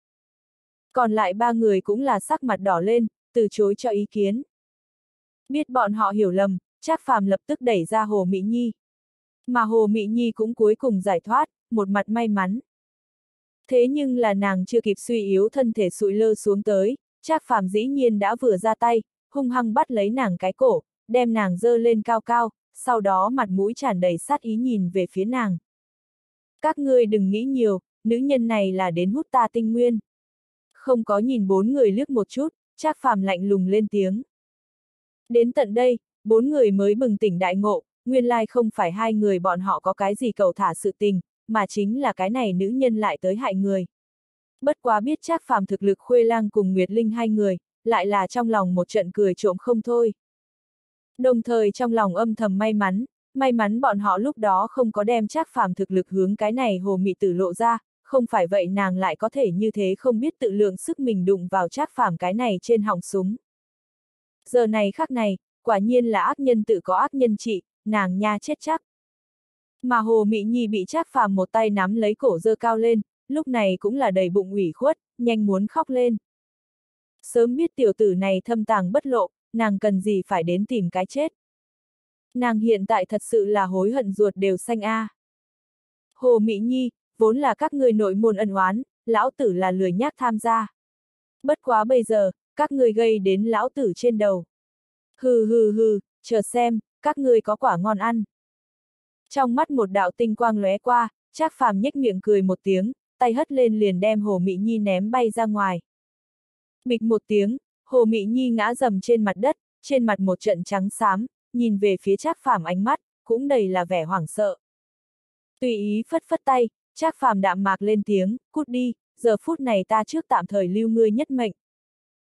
Còn lại ba người cũng là sắc mặt đỏ lên, từ chối cho ý kiến. Biết bọn họ hiểu lầm, Trác Phàm lập tức đẩy ra Hồ Mỹ Nhi. Mà Hồ Mỹ Nhi cũng cuối cùng giải thoát, một mặt may mắn. Thế nhưng là nàng chưa kịp suy yếu thân thể sụi lơ xuống tới, Trác Phàm dĩ nhiên đã vừa ra tay, hung hăng bắt lấy nàng cái cổ, đem nàng dơ lên cao cao, sau đó mặt mũi tràn đầy sát ý nhìn về phía nàng. Các ngươi đừng nghĩ nhiều, nữ nhân này là đến hút ta tinh nguyên. Không có nhìn bốn người liếc một chút, Trác Phàm lạnh lùng lên tiếng. Đến tận đây, bốn người mới bừng tỉnh đại ngộ, nguyên lai không phải hai người bọn họ có cái gì cầu thả sự tình, mà chính là cái này nữ nhân lại tới hại người. Bất quá biết Trác Phàm thực lực Khuê Lang cùng Nguyệt Linh hai người, lại là trong lòng một trận cười trộm không thôi. Đồng thời trong lòng âm thầm may mắn, may mắn bọn họ lúc đó không có đem Trác Phàm thực lực hướng cái này hồ mị tử lộ ra, không phải vậy nàng lại có thể như thế không biết tự lượng sức mình đụng vào Trác Phàm cái này trên họng súng. Giờ này khác này, quả nhiên là ác nhân tự có ác nhân trị, nàng nha chết chắc. Mà Hồ Mị Nhi bị Trác Phàm một tay nắm lấy cổ dơ cao lên, lúc này cũng là đầy bụng ủy khuất, nhanh muốn khóc lên. Sớm biết tiểu tử này thâm tàng bất lộ, nàng cần gì phải đến tìm cái chết. Nàng hiện tại thật sự là hối hận ruột đều xanh a. À. Hồ Mỹ Nhi, vốn là các người nội môn ân oán, lão tử là lười nhác tham gia. Bất quá bây giờ, các người gây đến lão tử trên đầu. Hừ hừ hừ, chờ xem, các người có quả ngon ăn. Trong mắt một đạo tinh quang lóe qua, Trác Phàm nhếch miệng cười một tiếng, tay hất lên liền đem Hồ Mỹ Nhi ném bay ra ngoài. Bịch một tiếng, Hồ Mỹ Nhi ngã dầm trên mặt đất, trên mặt một trận trắng xám, nhìn về phía Trác Phàm ánh mắt, cũng đầy là vẻ hoảng sợ. Tùy ý phất phất tay, Trác Phàm đạm mạc lên tiếng, cút đi, giờ phút này ta trước tạm thời lưu ngươi nhất mệnh.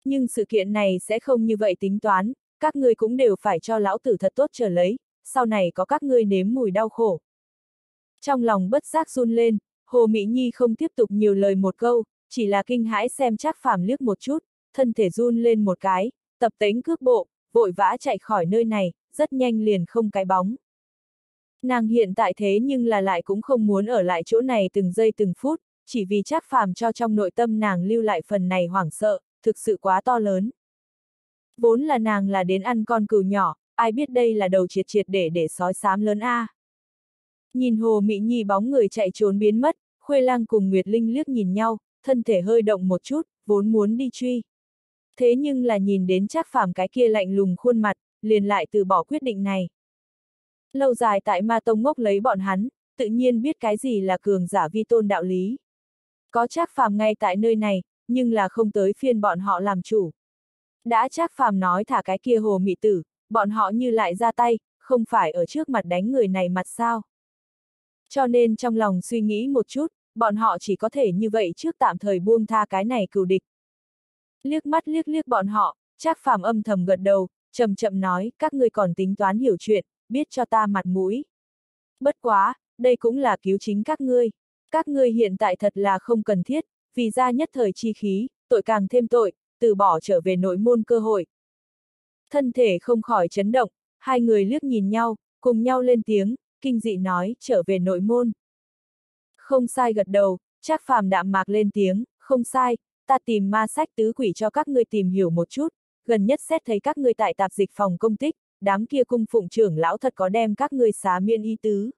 Nhưng sự kiện này sẽ không như vậy tính toán, các ngươi cũng đều phải cho lão tử thật tốt trở lấy, sau này có các ngươi nếm mùi đau khổ. Trong lòng bất giác run lên, Hồ Mỹ Nhi không tiếp tục nhiều lời một câu, chỉ là kinh hãi xem Trác Phàm liếc một chút, thân thể run lên một cái, tập tính cước bộ, vội vã chạy khỏi nơi này, rất nhanh liền không cái bóng. Nàng hiện tại thế nhưng là lại cũng không muốn ở lại chỗ này từng giây từng phút, chỉ vì chắc phàm cho trong nội tâm nàng lưu lại phần này hoảng sợ, thực sự quá to lớn. Vốn là nàng là đến ăn con cừu nhỏ, ai biết đây là đầu triệt triệt để để sói xám lớn a. À. Nhìn hồ Mỹ Nhi bóng người chạy trốn biến mất, Khuê Lang cùng Nguyệt Linh liếc nhìn nhau, thân thể hơi động một chút, vốn muốn đi truy. Thế nhưng là nhìn đến trác phàm cái kia lạnh lùng khuôn mặt, liền lại từ bỏ quyết định này. Lâu dài tại ma tông ngốc lấy bọn hắn, tự nhiên biết cái gì là cường giả vi tôn đạo lý. Có trác phàm ngay tại nơi này, nhưng là không tới phiên bọn họ làm chủ. Đã trác phàm nói thả cái kia hồ mị tử, bọn họ như lại ra tay, không phải ở trước mặt đánh người này mặt sao. Cho nên trong lòng suy nghĩ một chút, bọn họ chỉ có thể như vậy trước tạm thời buông tha cái này cừu địch. Liếc mắt liếc liếc bọn họ, Trác phàm âm thầm gật đầu, chậm chậm nói, các ngươi còn tính toán hiểu chuyện, biết cho ta mặt mũi. Bất quá, đây cũng là cứu chính các ngươi. Các ngươi hiện tại thật là không cần thiết, vì ra nhất thời chi khí, tội càng thêm tội, từ bỏ trở về nội môn cơ hội. Thân thể không khỏi chấn động, hai người liếc nhìn nhau, cùng nhau lên tiếng, kinh dị nói, trở về nội môn. Không sai gật đầu, Trác phàm đạm mạc lên tiếng, không sai, ta tìm ma sách tứ quỷ cho các ngươi tìm hiểu một chút, gần nhất xét thấy các ngươi tại tạp dịch phòng công tích, đám kia cung phụng trưởng lão thật có đem các ngươi xá miên y tứ.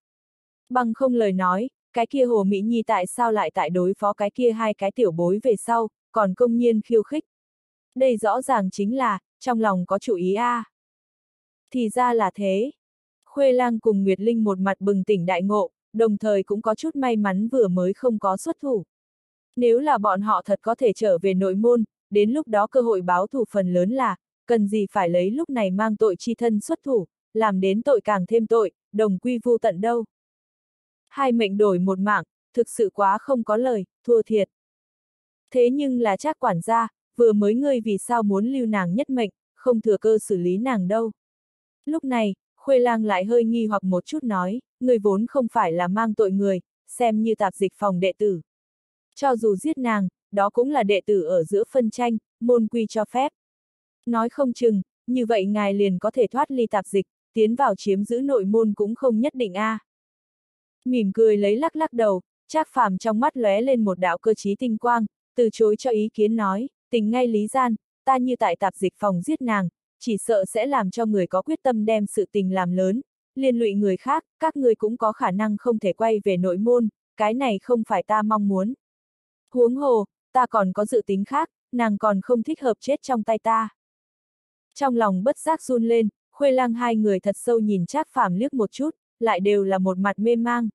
Bằng không lời nói, cái kia hồ Mỹ Nhi tại sao lại tại đối phó cái kia hai cái tiểu bối về sau, còn công nhiên khiêu khích. Đây rõ ràng chính là, trong lòng có chủ ý a. À. Thì ra là thế. Khuê lang cùng Nguyệt Linh một mặt bừng tỉnh đại ngộ, đồng thời cũng có chút may mắn vừa mới không có xuất thủ. Nếu là bọn họ thật có thể trở về nội môn, đến lúc đó cơ hội báo thù phần lớn là, cần gì phải lấy lúc này mang tội chi thân xuất thủ, làm đến tội càng thêm tội, đồng quy vu tận đâu. Hai mệnh đổi một mạng, thực sự quá không có lời, thua thiệt. Thế nhưng là chắc quản gia, vừa mới ngươi vì sao muốn lưu nàng nhất mệnh, không thừa cơ xử lý nàng đâu. Lúc này, Khuê lang lại hơi nghi hoặc một chút nói, người vốn không phải là mang tội người, xem như tạp dịch phòng đệ tử. Cho dù giết nàng, đó cũng là đệ tử ở giữa phân tranh, môn quy cho phép. Nói không chừng, như vậy ngài liền có thể thoát ly tạp dịch, tiến vào chiếm giữ nội môn cũng không nhất định a. À. Mỉm cười lấy lắc lắc đầu, Trác Phàm trong mắt lóe lên một đạo cơ trí tinh quang, từ chối cho ý kiến nói, tình ngay lý gian, ta như tại tạp dịch phòng giết nàng, chỉ sợ sẽ làm cho người có quyết tâm đem sự tình làm lớn, liên lụy người khác, các người cũng có khả năng không thể quay về nội môn, cái này không phải ta mong muốn. Huống hồ, ta còn có dự tính khác, nàng còn không thích hợp chết trong tay ta. Trong lòng bất giác run lên, khuê lang hai người thật sâu nhìn Trác Phàm liếc một chút, lại đều là một mặt mê mang.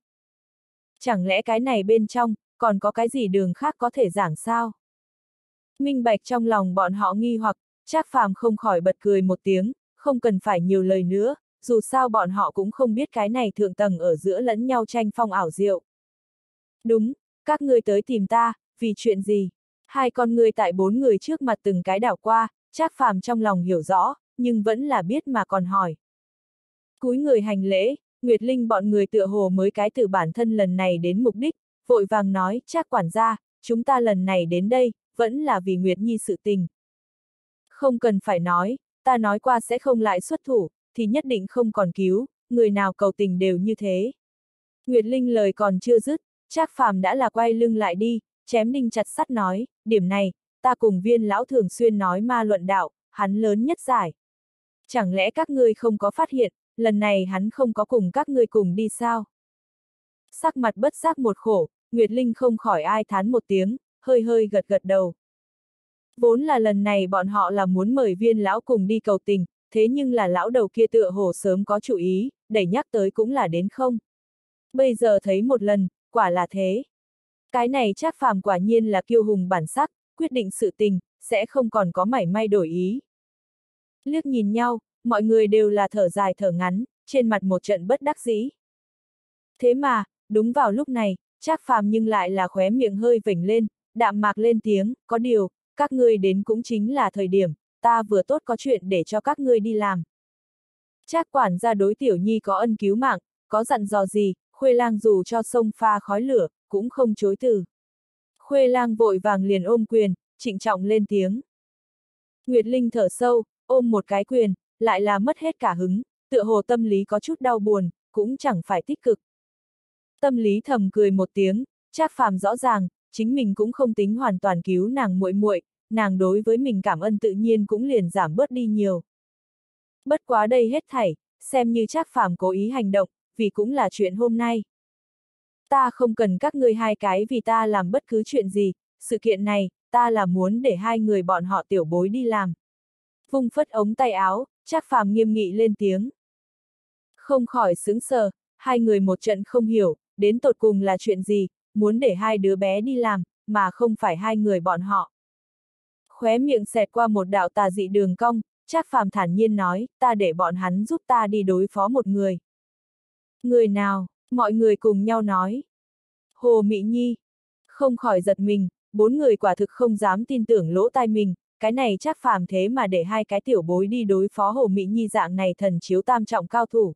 Chẳng lẽ cái này bên trong, còn có cái gì đường khác có thể giảng sao? Minh bạch trong lòng bọn họ nghi hoặc, Trác Phàm không khỏi bật cười một tiếng, không cần phải nhiều lời nữa, dù sao bọn họ cũng không biết cái này thượng tầng ở giữa lẫn nhau tranh phong ảo diệu. Đúng, các ngươi tới tìm ta, vì chuyện gì? Hai con người tại bốn người trước mặt từng cái đảo qua, Trác Phàm trong lòng hiểu rõ, nhưng vẫn là biết mà còn hỏi. Cúi người hành lễ, Nguyệt Linh bọn người tựa hồ mới cái từ bản thân lần này đến mục đích, vội vàng nói, Trác quản gia, chúng ta lần này đến đây, vẫn là vì Nguyệt Nhi sự tình. Không cần phải nói, ta nói qua sẽ không lại xuất thủ, thì nhất định không còn cứu, người nào cầu tình đều như thế. Nguyệt Linh lời còn chưa dứt, Trác Phàm đã là quay lưng lại đi, chém đinh chặt sắt nói, điểm này, ta cùng viên lão thường xuyên nói ma luận đạo, hắn lớn nhất giải. Chẳng lẽ các ngươi không có phát hiện, lần này hắn không có cùng các ngươi cùng đi sao? Sắc mặt bất giác một khổ, Nguyệt Linh không khỏi ai thán một tiếng, hơi hơi gật gật đầu. Vốn là lần này bọn họ là muốn mời viên lão cùng đi cầu tình, thế nhưng là lão đầu kia tựa hồ sớm có chủ ý, đẩy nhắc tới cũng là đến không. Bây giờ thấy một lần, quả là thế. Cái này chắc phàm quả nhiên là kiêu hùng bản sắc, quyết định sự tình, sẽ không còn có mảy may đổi ý. Liếc nhìn nhau, mọi người đều là thở dài thở ngắn, trên mặt một trận bất đắc dĩ. Thế mà, đúng vào lúc này, chắc phàm nhưng lại là khóe miệng hơi vểnh lên, đạm mạc lên tiếng, có điều, các ngươi đến cũng chính là thời điểm, ta vừa tốt có chuyện để cho các ngươi đi làm. Trác quản gia đối tiểu nhi có ân cứu mạng, có dặn dò gì, khuê lang dù cho sông pha khói lửa, cũng không chối từ. Khuê lang vội vàng liền ôm quyền, trịnh trọng lên tiếng. Nguyệt Linh thở sâu, ôm một cái quyền, lại là mất hết cả hứng, tựa hồ tâm lý có chút đau buồn, cũng chẳng phải tích cực. Tâm lý thầm cười một tiếng, Trác Phàm rõ ràng, chính mình cũng không tính hoàn toàn cứu nàng muội muội, nàng đối với mình cảm ơn tự nhiên cũng liền giảm bớt đi nhiều. Bất quá đây hết thảy, xem như Trác Phàm cố ý hành động, vì cũng là chuyện hôm nay. Ta không cần các ngươi hai cái vì ta làm bất cứ chuyện gì, sự kiện này, ta là muốn để hai người bọn họ tiểu bối đi làm. Vung phất ống tay áo, Trác Phàm nghiêm nghị lên tiếng. Không khỏi sững sờ, hai người một trận không hiểu, đến tột cùng là chuyện gì, muốn để hai đứa bé đi làm, mà không phải hai người bọn họ. Khóe miệng xẹt qua một đạo tà dị đường cong, Trác Phàm thản nhiên nói, ta để bọn hắn giúp ta đi đối phó một người. Người nào? Mọi người cùng nhau nói. Hồ Mỹ Nhi. Không khỏi giật mình, bốn người quả thực không dám tin tưởng lỗ tai mình, cái này chắc phàm thế mà để hai cái tiểu bối đi đối phó Hồ Mỹ Nhi dạng này thần chiếu tam trọng cao thủ.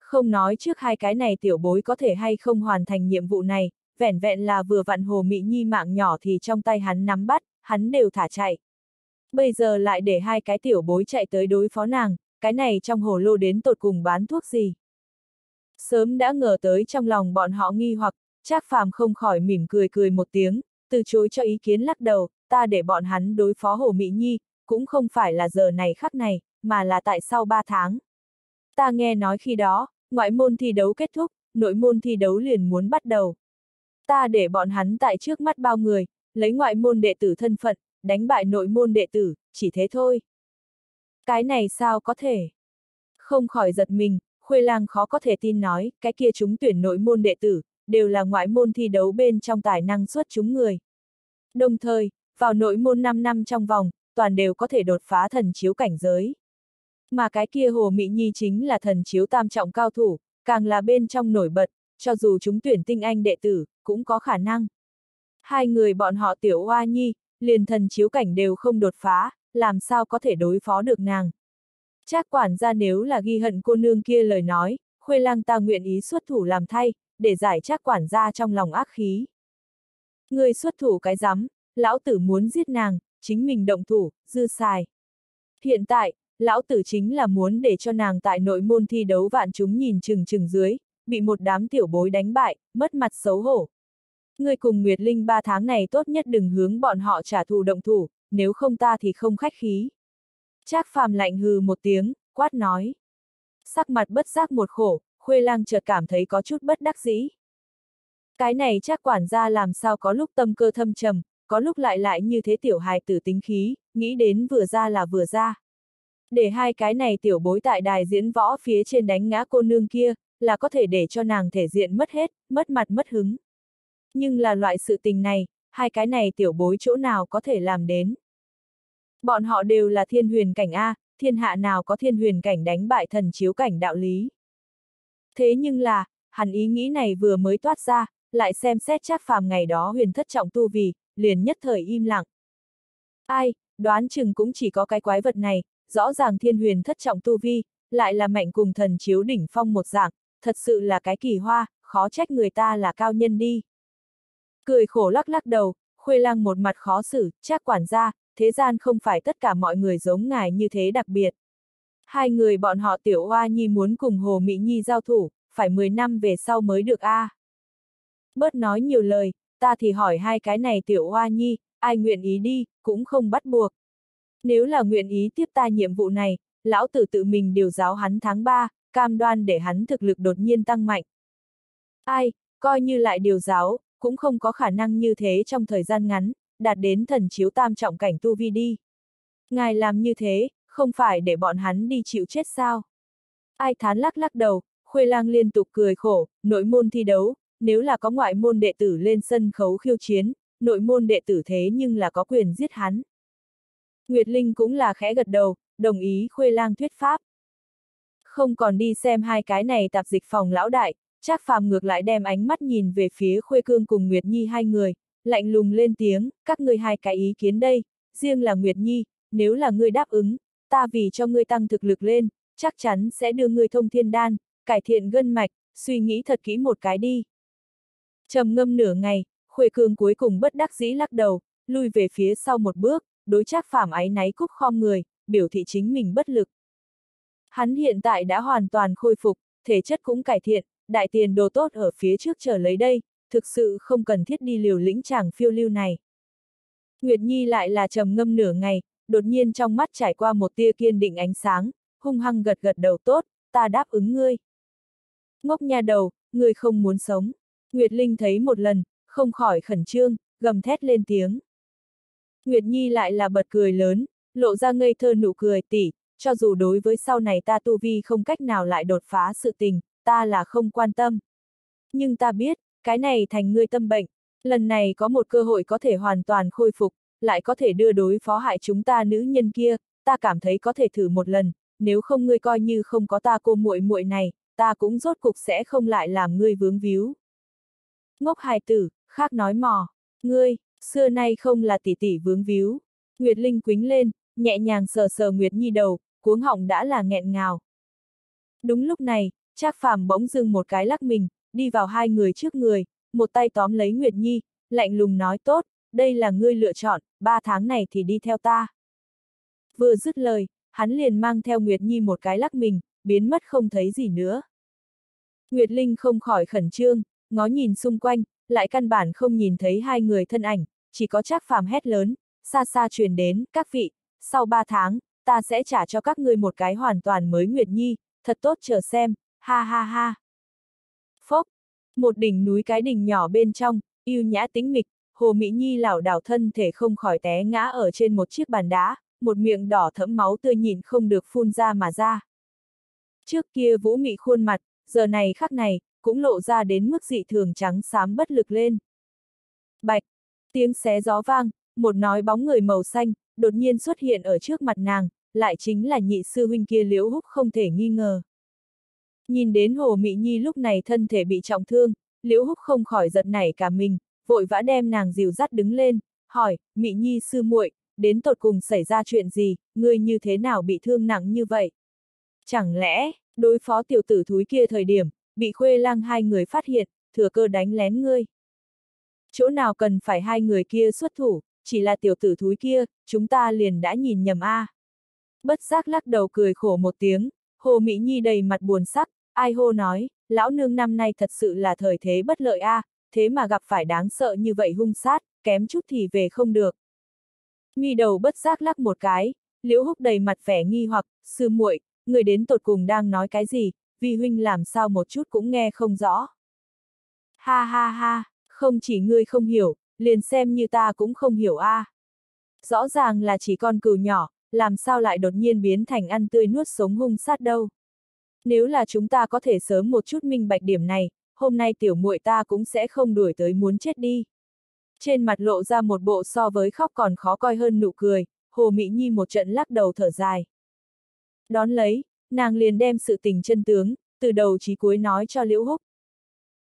Không nói trước hai cái này tiểu bối có thể hay không hoàn thành nhiệm vụ này, vẻn vẹn là vừa vặn Hồ Mỹ Nhi mạng nhỏ thì trong tay hắn nắm bắt, hắn đều thả chạy. Bây giờ lại để hai cái tiểu bối chạy tới đối phó nàng, cái này trong hồ lô đến tột cùng bán thuốc gì. Sớm đã ngờ tới trong lòng bọn họ nghi hoặc, Trác Phàm không khỏi mỉm cười cười một tiếng, từ chối cho ý kiến lắc đầu, ta để bọn hắn đối phó Hồ Mỹ Nhi, cũng không phải là giờ này khắc này, mà là tại sau ba tháng. Ta nghe nói khi đó, ngoại môn thi đấu kết thúc, nội môn thi đấu liền muốn bắt đầu. Ta để bọn hắn tại trước mắt bao người, lấy ngoại môn đệ tử thân phận, đánh bại nội môn đệ tử, chỉ thế thôi. Cái này sao có thể? Không khỏi giật mình, Khuê lang khó có thể tin nói, cái kia chúng tuyển nội môn đệ tử, đều là ngoại môn thi đấu bên trong tài năng xuất chúng người. Đồng thời, vào nội môn 5 năm trong vòng, toàn đều có thể đột phá thần chiếu cảnh giới. Mà cái kia Hồ Mỹ Nhi chính là thần chiếu tam trọng cao thủ, càng là bên trong nổi bật, cho dù chúng tuyển tinh anh đệ tử, cũng có khả năng. Hai người bọn họ tiểu hoa nhi, liền thần chiếu cảnh đều không đột phá, làm sao có thể đối phó được nàng. Trác quản gia nếu là ghi hận cô nương kia lời nói, khuê lang ta nguyện ý xuất thủ làm thay, để giải trác quản gia trong lòng ác khí. Người xuất thủ cái rắm, lão tử muốn giết nàng, chính mình động thủ, dư xài. Hiện tại, lão tử chính là muốn để cho nàng tại nội môn thi đấu vạn chúng nhìn chừng chừng dưới, bị một đám tiểu bối đánh bại, mất mặt xấu hổ. Người cùng Nguyệt Linh ba tháng này tốt nhất đừng hướng bọn họ trả thù động thủ, nếu không ta thì không khách khí. Trác phàm lạnh hừ một tiếng, quát nói. Sắc mặt bất giác một khổ, khuê lang chợt cảm thấy có chút bất đắc dĩ. Cái này chắc quản gia làm sao có lúc tâm cơ thâm trầm, có lúc lại lại như thế tiểu hài tử tính khí, nghĩ đến vừa ra là vừa ra. Để hai cái này tiểu bối tại đài diễn võ phía trên đánh ngã cô nương kia, là có thể để cho nàng thể diện mất hết, mất mặt mất hứng. Nhưng là loại sự tình này, hai cái này tiểu bối chỗ nào có thể làm đến. Bọn họ đều là thiên huyền cảnh A, thiên hạ nào có thiên huyền cảnh đánh bại thần chiếu cảnh đạo lý. Thế nhưng là, hắn ý nghĩ này vừa mới toát ra, lại xem xét chắc phàm ngày đó huyền thất trọng tu vì, liền nhất thời im lặng. Ai, đoán chừng cũng chỉ có cái quái vật này, rõ ràng thiên huyền thất trọng tu vi, lại là mạnh cùng thần chiếu đỉnh phong một dạng, thật sự là cái kỳ hoa, khó trách người ta là cao nhân đi. Cười khổ lắc lắc đầu, khuê lang một mặt khó xử, chắc quản gia, thế gian không phải tất cả mọi người giống ngài như thế đặc biệt. Hai người bọn họ tiểu hoa nhi muốn cùng Hồ Mỹ Nhi giao thủ, phải 10 năm về sau mới được a. À. Bớt nói nhiều lời, ta thì hỏi hai cái này tiểu hoa nhi, ai nguyện ý đi, cũng không bắt buộc. Nếu là nguyện ý tiếp ta nhiệm vụ này, lão tử tự mình điều giáo hắn tháng 3, cam đoan để hắn thực lực đột nhiên tăng mạnh. Ai, coi như lại điều giáo, cũng không có khả năng như thế trong thời gian ngắn, đạt đến thần chiếu tam trọng cảnh tu vi đi. Ngài làm như thế, không phải để bọn hắn đi chịu chết sao? Ai thán lắc lắc đầu, Khuê lang liên tục cười khổ, nội môn thi đấu, nếu là có ngoại môn đệ tử lên sân khấu khiêu chiến, nội môn đệ tử thế nhưng là có quyền giết hắn. Nguyệt Linh cũng là khẽ gật đầu, đồng ý Khuê lang thuyết pháp. Không còn đi xem hai cái này tạp dịch phòng lão đại, Trác phàm ngược lại đem ánh mắt nhìn về phía Khuê Cương cùng Nguyệt Nhi hai người, lạnh lùng lên tiếng, các ngươi hai cái ý kiến đây, riêng là Nguyệt Nhi, nếu là ngươi đáp ứng, ta vì cho ngươi tăng thực lực lên, chắc chắn sẽ đưa ngươi thông thiên đan, cải thiện gân mạch, suy nghĩ thật kỹ một cái đi. trầm ngâm nửa ngày, Khuê Cương cuối cùng bất đắc dĩ lắc đầu, lui về phía sau một bước, đối Trác phàm áy náy cúc khom người, biểu thị chính mình bất lực. Hắn hiện tại đã hoàn toàn khôi phục, thể chất cũng cải thiện, đại tiền đồ tốt ở phía trước chờ lấy đây, thực sự không cần thiết đi liều lĩnh chàng phiêu lưu này. Nguyệt Nhi lại là trầm ngâm nửa ngày, đột nhiên trong mắt trải qua một tia kiên định ánh sáng, hung hăng gật gật đầu tốt, ta đáp ứng ngươi. Ngốc nha đầu, ngươi không muốn sống. Nguyệt Linh thấy một lần, không khỏi khẩn trương, gầm thét lên tiếng. Nguyệt Nhi lại là bật cười lớn, lộ ra ngây thơ nụ cười tỉ, cho dù đối với sau này ta tu vi không cách nào lại đột phá sự tình, ta là không quan tâm. Nhưng ta biết, cái này thành ngươi tâm bệnh, lần này có một cơ hội có thể hoàn toàn khôi phục, lại có thể đưa đối phó hại chúng ta nữ nhân kia, ta cảm thấy có thể thử một lần, nếu không ngươi coi như không có ta cô muội muội này, ta cũng rốt cục sẽ không lại làm ngươi vướng víu. Ngốc hài tử, khác nói mò, ngươi, xưa nay không là tỷ tỷ vướng víu. Nguyệt Linh quính lên, nhẹ nhàng sờ sờ Nguyệt Nhi đầu, cuống họng đã là nghẹn ngào. Đúng lúc này, Trác Phàm bỗng dưng một cái lắc mình, đi vào hai người trước người, một tay tóm lấy Nguyệt Nhi, lạnh lùng nói tốt, đây là ngươi lựa chọn, ba tháng này thì đi theo ta. Vừa dứt lời, hắn liền mang theo Nguyệt Nhi một cái lắc mình, biến mất không thấy gì nữa. Nguyệt Linh không khỏi khẩn trương, ngó nhìn xung quanh, lại căn bản không nhìn thấy hai người thân ảnh, chỉ có Trác Phàm hét lớn, xa xa truyền đến, các vị, sau ba tháng, ta sẽ trả cho các ngươi một cái hoàn toàn mới Nguyệt Nhi, thật tốt chờ xem, ha ha ha. Phốc, một đỉnh núi cái đỉnh nhỏ bên trong, yêu nhã tĩnh mịch, Hồ Mỹ Nhi lảo đảo thân thể không khỏi té ngã ở trên một chiếc bàn đá, một miệng đỏ thẫm máu tươi nhìn không được phun ra mà ra. Trước kia vũ mị khuôn mặt, giờ này khắc này, cũng lộ ra đến mức dị thường trắng xám bất lực lên. Bạch, tiếng xé gió vang, một nói bóng người màu xanh, đột nhiên xuất hiện ở trước mặt nàng, lại chính là nhị sư huynh kia liễu húc không thể nghi ngờ. Nhìn đến Hồ Mỹ Nhi lúc này thân thể bị trọng thương, Liễu Húc không khỏi giật nảy cả mình, vội vã đem nàng dìu dắt đứng lên, hỏi, Mỹ Nhi sư muội, đến tột cùng xảy ra chuyện gì, ngươi như thế nào bị thương nặng như vậy? Chẳng lẽ, đối phó tiểu tử thúi kia thời điểm, bị khuê lang hai người phát hiện, thừa cơ đánh lén ngươi? Chỗ nào cần phải hai người kia xuất thủ, chỉ là tiểu tử thúi kia, chúng ta liền đã nhìn nhầm a. À. Bất giác lắc đầu cười khổ một tiếng, Hồ Mỹ Nhi đầy mặt buồn sắc, Ai hô nói, lão nương năm nay thật sự là thời thế bất lợi a, à, thế mà gặp phải đáng sợ như vậy hung sát, kém chút thì về không được. Nghi đầu bất giác lắc một cái, liễu húc đầy mặt vẻ nghi hoặc, sư muội, người đến tột cùng đang nói cái gì, vì huynh làm sao một chút cũng nghe không rõ. Ha ha ha, không chỉ ngươi không hiểu, liền xem như ta cũng không hiểu a. À. Rõ ràng là chỉ con cừu nhỏ, làm sao lại đột nhiên biến thành ăn tươi nuốt sống hung sát đâu. Nếu là chúng ta có thể sớm một chút minh bạch điểm này, hôm nay tiểu muội ta cũng sẽ không đuổi tới muốn chết đi. Trên mặt lộ ra một bộ so với khóc còn khó coi hơn nụ cười, Hồ Mỹ Nhi một trận lắc đầu thở dài. Đón lấy, nàng liền đem sự tình chân tướng, từ đầu chí cuối nói cho Liễu Húc.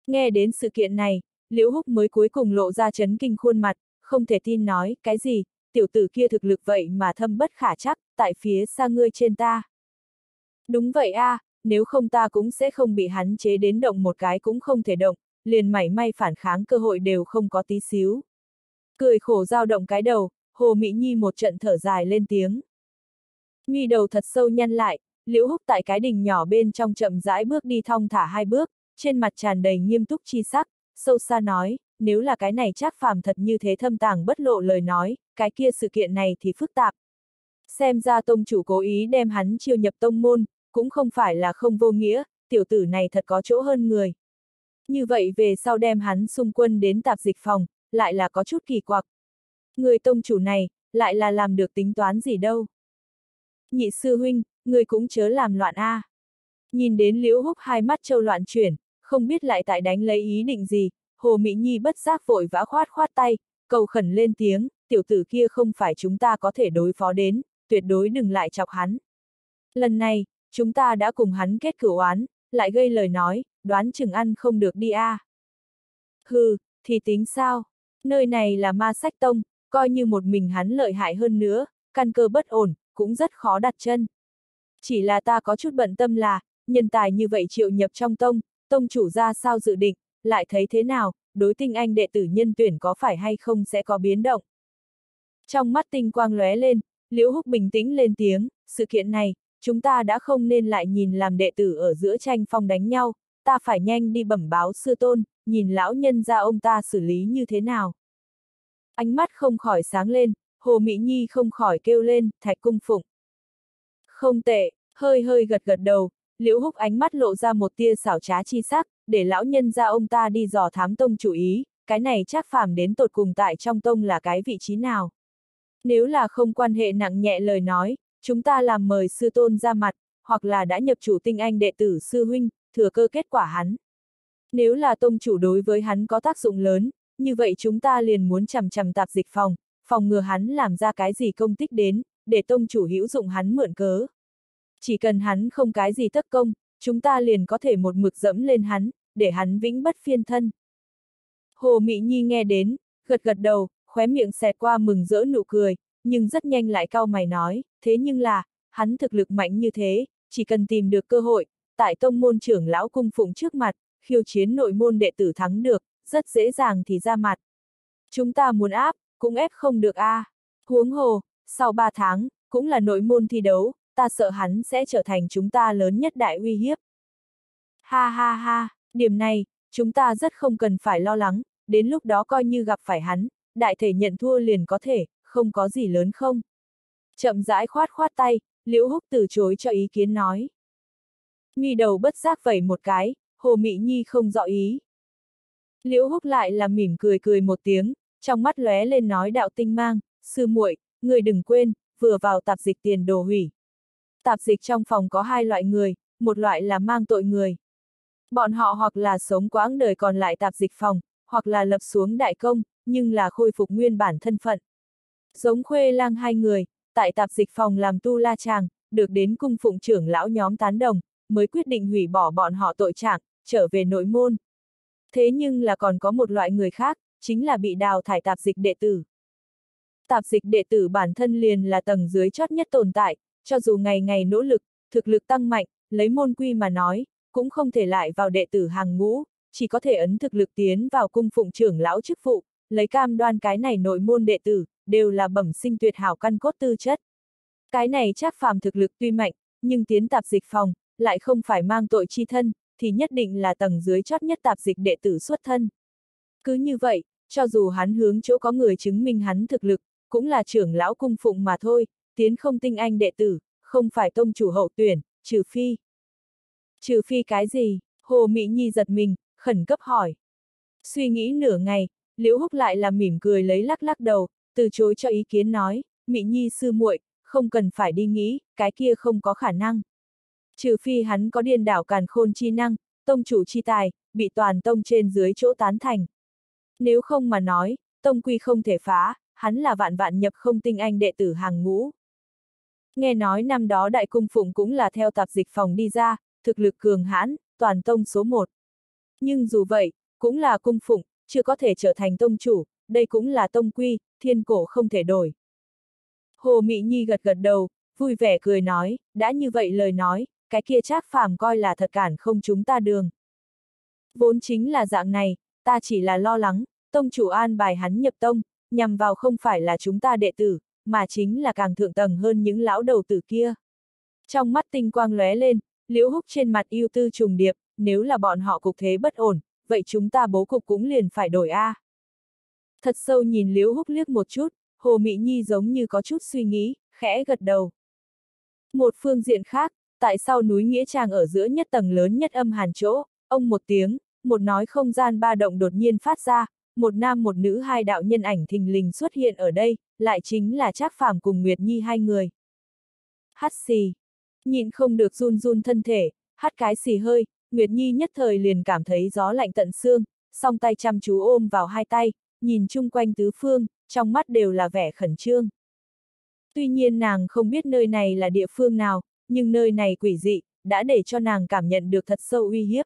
Nghe đến sự kiện này, Liễu Húc mới cuối cùng lộ ra chấn kinh khuôn mặt, không thể tin nói, cái gì, tiểu tử kia thực lực vậy mà thâm bất khả chắc, tại phía xa ngươi trên ta. Đúng vậy a, à, nếu không ta cũng sẽ không bị hắn chế đến động một cái cũng không thể động, liền mảy may phản kháng cơ hội đều không có tí xíu. Cười khổ dao động cái đầu, Hồ Mỹ Nhi một trận thở dài lên tiếng. Nhi đầu thật sâu nhăn lại, Liễu Húc tại cái đỉnh nhỏ bên trong chậm rãi bước đi thong thả hai bước, trên mặt tràn đầy nghiêm túc chi sắc, sâu xa nói, nếu là cái này chắc phàm thật như thế thâm tàng bất lộ lời nói, cái kia sự kiện này thì phức tạp. Xem ra tông chủ cố ý đem hắn chiêu nhập tông môn, cũng không phải là không vô nghĩa, tiểu tử này thật có chỗ hơn người. Như vậy về sau đem hắn xung quân đến tạp dịch phòng, lại là có chút kỳ quặc. Người tông chủ này, lại là làm được tính toán gì đâu. Nhị sư huynh, người cũng chớ làm loạn a. À. Nhìn đến liễu húc hai mắt châu loạn chuyển, không biết lại tại đánh lấy ý định gì, Hồ Mỹ Nhi bất giác vội vã khoát khoát tay, cầu khẩn lên tiếng, tiểu tử kia không phải chúng ta có thể đối phó đến, tuyệt đối đừng lại chọc hắn. Lần này, chúng ta đã cùng hắn kết cửu oán, lại gây lời nói, đoán chừng ăn không được đi a. À. Hừ, thì tính sao? Nơi này là ma sách tông, coi như một mình hắn lợi hại hơn nữa, căn cơ bất ổn, cũng rất khó đặt chân. Chỉ là ta có chút bận tâm là, nhân tài như vậy triệu nhập trong tông, tông chủ ra sao dự định, lại thấy thế nào, đối tinh anh đệ tử nhân tuyển có phải hay không sẽ có biến động. Trong mắt tinh quang lóe lên, Liễu Húc bình tĩnh lên tiếng, sự kiện này, chúng ta đã không nên lại nhìn làm đệ tử ở giữa tranh phong đánh nhau, ta phải nhanh đi bẩm báo sư tôn, nhìn lão nhân ra ông ta xử lý như thế nào. Ánh mắt không khỏi sáng lên, Hồ Mỹ Nhi không khỏi kêu lên, thạch cung phụng. Không tệ, hơi hơi gật gật đầu, liễu húc ánh mắt lộ ra một tia xảo trá chi sắc, để lão nhân ra ông ta đi dò thám tông chủ ý, cái này chắc phàm đến tột cùng tại trong tông là cái vị trí nào. Nếu là không quan hệ nặng nhẹ lời nói, chúng ta làm mời sư tôn ra mặt, hoặc là đã nhập chủ tinh anh đệ tử sư huynh, thừa cơ kết quả hắn. Nếu là tông chủ đối với hắn có tác dụng lớn, như vậy chúng ta liền muốn chằm chằm tạp dịch phòng, phòng ngừa hắn làm ra cái gì công tích đến, để tông chủ hữu dụng hắn mượn cớ. Chỉ cần hắn không cái gì tất công, chúng ta liền có thể một mực dẫm lên hắn, để hắn vĩnh bất phiên thân. Hồ Mỹ Nhi nghe đến, gật gật đầu, khóe miệng xẹt qua mừng rỡ nụ cười, nhưng rất nhanh lại cau mày nói, thế nhưng là, hắn thực lực mạnh như thế, chỉ cần tìm được cơ hội, tại tông môn trưởng lão cung phụng trước mặt, khiêu chiến nội môn đệ tử thắng được, rất dễ dàng thì ra mặt. Chúng ta muốn áp, cũng ép không được a. À. Huống hồ, sau ba tháng, cũng là nội môn thi đấu, ta sợ hắn sẽ trở thành chúng ta lớn nhất đại uy hiếp. Ha ha ha, điểm này, chúng ta rất không cần phải lo lắng, đến lúc đó coi như gặp phải hắn, đại thể nhận thua liền có thể, không có gì lớn không. Chậm rãi khoát khoát tay, Liễu Húc từ chối cho ý kiến nói. Mi đầu bất giác vẩy một cái, Hồ Mị Nhi không rõ ý. Liễu Húc lại là mỉm cười cười một tiếng, trong mắt lóe lên nói đạo tinh mang, sư muội, người đừng quên, vừa vào tạp dịch tiền đồ hủy. Tạp dịch trong phòng có hai loại người, một loại là mang tội người. Bọn họ hoặc là sống quãng đời còn lại tạp dịch phòng, hoặc là lập xuống đại công, nhưng là khôi phục nguyên bản thân phận. Giống khuê lang hai người, tại tạp dịch phòng làm tu la chàng được đến cung phụng trưởng lão nhóm tán đồng, mới quyết định hủy bỏ bọn họ tội trạng, trở về nội môn. Thế nhưng là còn có một loại người khác, chính là bị đào thải tạp dịch đệ tử. Tạp dịch đệ tử bản thân liền là tầng dưới chót nhất tồn tại, cho dù ngày ngày nỗ lực, thực lực tăng mạnh, lấy môn quy mà nói, cũng không thể lại vào đệ tử hàng ngũ, chỉ có thể ấn thực lực tiến vào cung phụng trưởng lão chức phụ, lấy cam đoan cái này nội môn đệ tử, đều là bẩm sinh tuyệt hảo căn cốt tư chất. Cái này chắc phàm thực lực tuy mạnh, nhưng tiến tạp dịch phòng, lại không phải mang tội chi thân, thì nhất định là tầng dưới chót nhất tạp dịch đệ tử xuất thân. Cứ như vậy, cho dù hắn hướng chỗ có người chứng minh hắn thực lực, cũng là trưởng lão cung phụng mà thôi, tiến không tinh anh đệ tử, không phải tông chủ hậu tuyển, trừ phi. Trừ phi cái gì? Hồ Mỹ Nhi giật mình, khẩn cấp hỏi. Suy nghĩ nửa ngày, Liễu Húc lại là mỉm cười lấy lắc lắc đầu, từ chối cho ý kiến nói, Mỹ Nhi sư muội, không cần phải đi nghĩ, cái kia không có khả năng. Trừ phi hắn có điên đảo càn khôn chi năng, tông chủ chi tài, bị toàn tông trên dưới chỗ tán thành. Nếu không mà nói, tông quy không thể phá, hắn là vạn vạn nhập không tinh anh đệ tử hàng ngũ. Nghe nói năm đó đại cung phụng cũng là theo tạp dịch phòng đi ra, thực lực cường hãn, toàn tông số một. Nhưng dù vậy, cũng là cung phụng, chưa có thể trở thành tông chủ, đây cũng là tông quy, thiên cổ không thể đổi. Hồ Mị Nhi gật gật đầu, vui vẻ cười nói, đã như vậy lời nói, cái kia trác phàm coi là thật cản không chúng ta đường. Vốn chính là dạng này, ta chỉ là lo lắng, tông chủ an bài hắn nhập tông, nhằm vào không phải là chúng ta đệ tử, mà chính là càng thượng tầng hơn những lão đầu tử kia. Trong mắt tinh quang lóe lên, liễu húc trên mặt yêu tư trùng điệp, nếu là bọn họ cục thế bất ổn, vậy chúng ta bố cục cũng liền phải đổi A. Thật sâu nhìn liễu húc liếc một chút, Hồ Mỹ Nhi giống như có chút suy nghĩ, khẽ gật đầu. Một phương diện khác, tại sao núi Nghĩa Trang ở giữa nhất tầng lớn nhất âm hàn chỗ, ông một tiếng, một nói không gian ba động đột nhiên phát ra, một nam một nữ hai đạo nhân ảnh thình lình xuất hiện ở đây, lại chính là Trác Phàm cùng Nguyệt Nhi hai người. Hắt xì. Nhịn không được run run thân thể, hắt cái xì hơi, Nguyệt Nhi nhất thời liền cảm thấy gió lạnh tận xương, song tay chăm chú ôm vào hai tay, nhìn chung quanh tứ phương, trong mắt đều là vẻ khẩn trương. Tuy nhiên nàng không biết nơi này là địa phương nào, nhưng nơi này quỷ dị, đã để cho nàng cảm nhận được thật sâu uy hiếp.